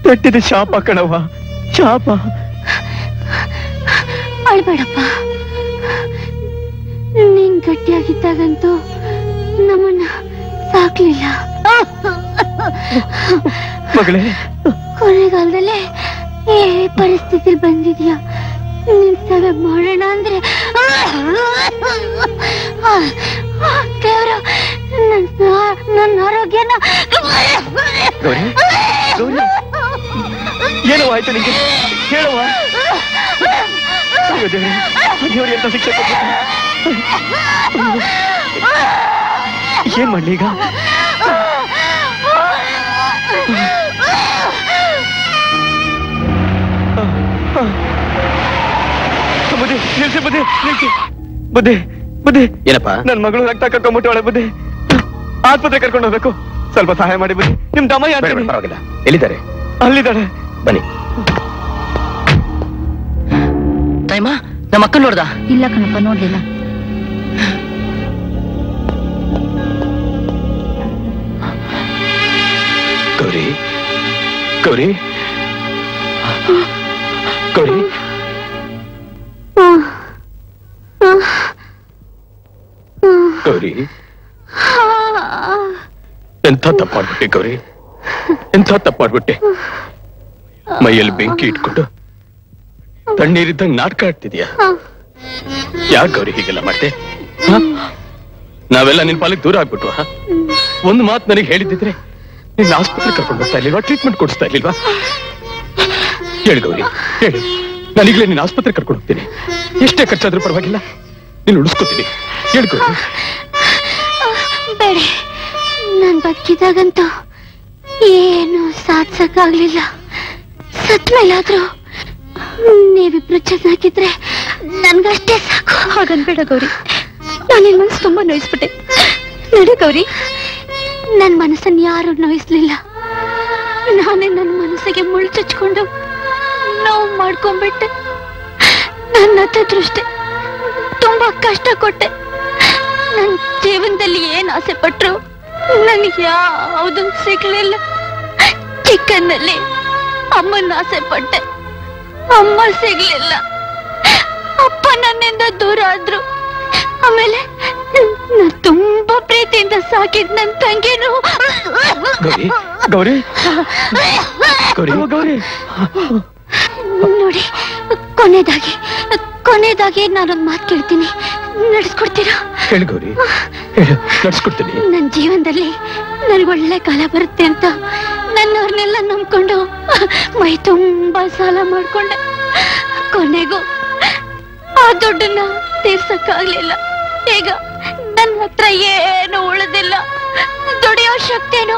Speaker 20: ತಟ್ಟಿದ ಶಾಪ ಕಣವ ಶಾಪ.
Speaker 7: ಅಳ್ಬೇಡಪ್ಪ. ನೀನ್ ಗಟ್ಟಿಯಾಗಿದ್ದಾಗಂತೂ ನಮ್ಮನ್ನ ಸಾಕ್ಲಿಲ್ಲ.
Speaker 20: ಮಗಳೇ.
Speaker 7: ಕೊನೆಗಾಲದಲ್ಲೇ ಏ ಪರಿಸ್ಥಿತಿ ಬಂದಿದ್ಯಾ? ನಿನ್ ಮಾಡೋಣ ಅಂದ್ರೆ. ದೇವರು ನನ್ನ ಆರೋಗ್ಯನ
Speaker 20: ಏನು ಆಯ್ತು ನಿಂಗೆ? ಹೇಳುವ ಎಂತ ಏನ್ ಮಾಡ್ಲಿ ಈಗ? ಬುದ್ಧಿ ನಿಲ್ಸಿ ಬುದ್ಧಿ ನಿಲ್ಸಿ. ಬುದ್ಧಿ ಬುದ್ಧಿ.
Speaker 16: ಏನಪ್ಪ?
Speaker 20: ನನ್ ಮಗಳು ರಕ್ತ ಕಕ್ಕೊಂಬಿಟ್ಟವಳೆ ಬುದ್ಧಿ. ಆಸ್ಪತ್ರೆ ಕರ್ಕೊಂಡು ಹೋಗ್ಬೇಕು. ಸ್ವಲ್ಪ ಸಹಾಯ ಮಾಡಿ ಬುದ್ಧಿ. ನಿಮ್
Speaker 16: ಬೇಡ, ಪರವಾಗಿಲ್ಲ. ಎಲ್ಲಿದ್ದಾರೆ?
Speaker 20: ಅಲ್ಲಿದ್ದಾರೆ
Speaker 16: ಬನ್ನಿ.
Speaker 9: ತಾಯಮ್ಮ ನಮ್ಮ ಅಕ್ಕ ನೋಡ್ದ?
Speaker 7: ಇಲ್ಲ ಕಣಪ್ಪ ನೋಡ್ಲಿಲ್ಲ.
Speaker 16: ಗೌರಿ ಗೌರಿ. ಗೌರಿ ಗೌರಿ. ಎಂಥ ತಪ್ಪಾಡ್ಬಿಟ್ಟೆ ಗೌರಿ? ಎಂಥ ತಪ್ಪಾಡ್ಬಿಟ್ಟೆ ಮೈಯಲ್ಲಿ ಬೆಂಕಿ ಇಟ್ಕೊಂಡು ತಣ್ಣೀರಿದ್ದಂಗೆ ನಾಟಕ ಆಡ್ತಿದ್ಯಾ? ಯಾಕೆ ಗೌರಿ ಹೀಗೆಲ್ಲ ಮಾಡ್ತೆ ನಾವೆಲ್ಲ ನಿನ್ ಪಾಲಿಗೆ ದೂರ ಆಗ್ಬಿಟ್ವಾ? ಒಂದು ಮಾತು ನನಗೆ ಹೇಳಿದ್ದಿದ್ರೆ ನಿನ್ನ ಆಸ್ಪತ್ರೆ ಕರ್ಕೊಂಡು ಬರ್ತಾ ಇರ್ಲಿಲ್ವಾ? ಟ್ರೀಟ್ಮೆಂಟ್ ಕೊಡಿಸ್ತಾ ಇರ್ಲಿಲ್ವಾ? ಹೇಳಿ ಗೌರಿ, ಹೇಳಿ. ನಾನೀಗಲೇ ನಿನ್ನ ಆಸ್ಪತ್ರೆ ಕರ್ಕೊಂಡು ಹೋಗ್ತೀನಿ. ಎಷ್ಟೇ ಖರ್ಚಾದ್ರೂ ಪರವಾಗಿಲ್ಲ. ನೀನು ಉಳಿಸ್ಕೋತೀನಿ. ಹೇಳ್ಕೊ.
Speaker 7: ಬೇಡ. ನಾನು ಬದುಕಿದಾಗಂತೂ ಏನು ಸಾಧಿಸಕ್ಕಾಗ್ಲಿಲ್ಲ. ಸತ್ ಮೇಲಾದ್ರೂ ನೀವಿಬ್ರು ಚೆನ್ನಾಗಿದ್ರೆ ನನ್ಗಷ್ಟೇ ಸಾಕು.
Speaker 2: ಹಾಗನ್ಬೇಡ ಗೌರಿ. ನಾನು ನಿನ್ ಮನ್ಸು ತುಂಬಾ ನೋಯಿಸ್ಬಿಟ್ಟೆ. ನಡಿ ಗೌರಿ.
Speaker 7: ನನ್ನ ಮನಸ್ಸನ್ನು ಯಾರು ನೋಯಿಸ್ಲಿಲ್ಲ. ನಾನೇ ನನ್ನ ಮನಸ್ಸಿಗೆ ಮುಳ್ಳು ಚಚ್ಕೊಂಡು ನೋವು ಮಾಡ್ಕೊಂಡ್ಬಿಟ್ಟೆ. ನನ್ನ ದೃಷ್ಟಿ. ತುಂಬಾ ಕಷ್ಟ ಕೊಟ್ಟೆ. ನನ್ನ ಜೀವನದಲ್ಲಿ ಏನ್ ಆಸೆ ಪಟ್ರು ನನಗೆ ಯಾವುದು ಸಿಗ್ಲಿಲ್ಲ. ಚಿಕ್ಕನ್ನಲ್ಲಿ ಅಮ್ಮನ ಆಸೆ ಪಟ್ಟೆ. ಅಮ್ಮ ಸಿಗ್ಲಿಲ್ಲ. ಅಪ್ಪ ನನ್ನಿಂದ ದೂರ ಆದ್ರು. ಆಮೇಲೆ ನಾನು ತುಂಬಾ ಪ್ರೀತಿಯಿಂದ ಸಾಕಿದ್ ನನ್ ತಂಗಿನೂ.
Speaker 16: ಗೌರಿ ಗೌರಿ ಗೌರಿ. ಗೌರಿ.
Speaker 7: ನೋಡಿ ಕೊನೆದಾಗಿ ಕೊನೆದಾಗಿ ನಾನು ಮಾತು ಕೇಳ್ತೀನಿ. ನಡೆಸ್ಕೊಡ್ತೀರಾ?
Speaker 16: ಹೇಳಿ ಗೌರಿ.
Speaker 7: ನನ್ನ ಜೀವನದಲ್ಲಿ ನನಗೆ ಒಳ್ಳೆ ಕಾಲ ಬರುತ್ತೆ ಅಂತ ನನ್ನವ್ರನ್ನೆಲ್ಲ ನಂಬ್ಕೊಂಡು ಮೈ ತುಂಬಾ ಸಾಲ ಮಾಡ್ಕೊಂಡೆ. ಕೊನೆಗೂ ಆ ದುಡ್ಡನ್ನ ತೀರ್ಸಕ್ಕಾಗ್ಲಿಲ್ಲ. ಈಗ ನನ್ನ ಹತ್ರ ಏನು ಉಳಿದಿಲ್ಲ. ದುಡಿಯೋ ಶಕ್ತಿನೂ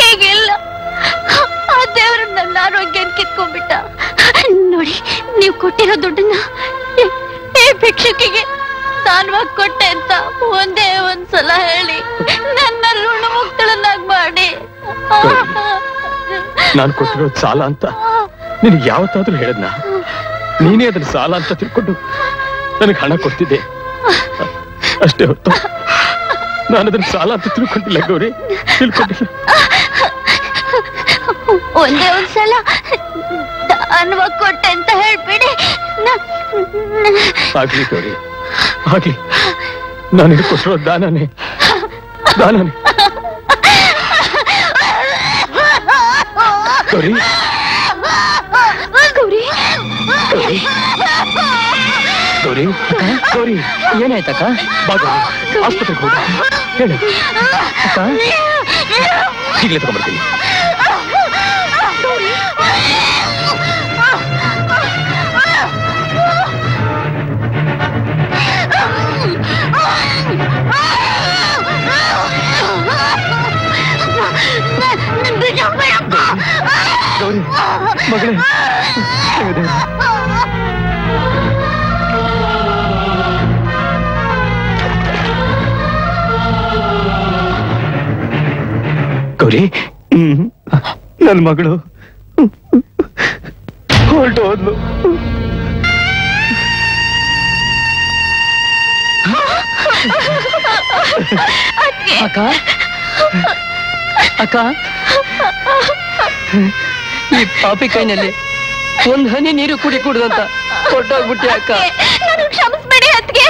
Speaker 7: ಈಗಿಲ್ಲ ಆ ದೇವರು ನನ್ನ ಆರೋಗ್ಯ ಕಿತ್ಕೊಂಡ್ಬಿಟ್ಟ. ನೋಡಿ, ನೀವು ಕೊಟ್ಟಿರೋ ದುಡ್ಡನ್ನ ಈ- ಭಿಕ್ಷುಕಿಗೆ ದಾನವಾಗಿ ಕೊಟ್ಟೆ ಅಂತ ಒಂದೇ ಒಂದ್ಸಲ ಹೇಳಿ. ನನ್ನ ಋಣ ಮುಕ್ತಳನ್ನಾಗಿ ಮಾಡಿ.
Speaker 16: ನಾನು ಕೊಟ್ಟಿರೋ ಸಾಲ ಅಂತ ನಿನಗೆ ಯಾವತ್ತಾದ್ರೂ ಹೇಳದ್ನ? ನೀನೇ ಅದನ್ನ ಸಾಲ ಅಂತ ತಿಳ್ಕೊಂಡು ನನಗೆ ಹಣ ಕೊಡ್ತಿದ್ದೆ. ಅಷ್ಟೇ ಹೊತ್ತು ನಾನು ಅದನ್ನ ಸಾಲ ಅಂತ ತಿಳ್ಕೊಂಡಿಲ್ಲ ಗೌರಿ. ತಿಳ್ಕೊಂಡಿಲ್ಲ.
Speaker 7: ಒಂದೇ ಒಂದ್ಸಲ ದಾನವಾಗಿ ಕೊಟ್ಟೆ ಅಂತ ಹೇಳ್ಬಿಡಿ. ನ-
Speaker 16: ಆಗ್ಲಿ ಗೌರಿ ಆಗ್ಲಿ. ನಾನು ಇದು ಕೊಟ್ಟಿರೋ ದಾನನೇ ದಾನನೇ. ಗೌರಿ.
Speaker 7: ಗೌರಿ.
Speaker 16: ಗೌರಿ. ಗೌರಿ. ಗೌರಿ
Speaker 5: ಏನಾಯ್ತಕ್ಕ?
Speaker 16: ಬಾ ಗೌರಿ ಆಸ್ಪತ್ರೆಗೆ ಹೋಗಿ. ಹೇಳು. ಅಕ್ಕ. ಈಗಲೇ ತಗೊಂಡ್ಬರ್ತೀನಿ. ಮಗಳೇ. ಗೌರಿ. ಹ್ಮ್. ನನ್ನ ಮಗಳು. ಹೊರಟು ಹೋದ್ಲು.
Speaker 5: ಅಕ್ಕ. ಅಕ್ಕ. ಈ ಪಾಪಿ ಕೈನಲ್ಲಿ ಒಂದ್ ಹನಿ ನೀರು ಕುಡಿ ಕುಡ್ದಂತ ಕೊಟ್ಟೋಗ್ಬಿಟ್ಟೆ ಅಕ್ಕ.
Speaker 7: ಕ್ಷಮಿಸ್ಬೇಡಿ ಅದ್ಗೆ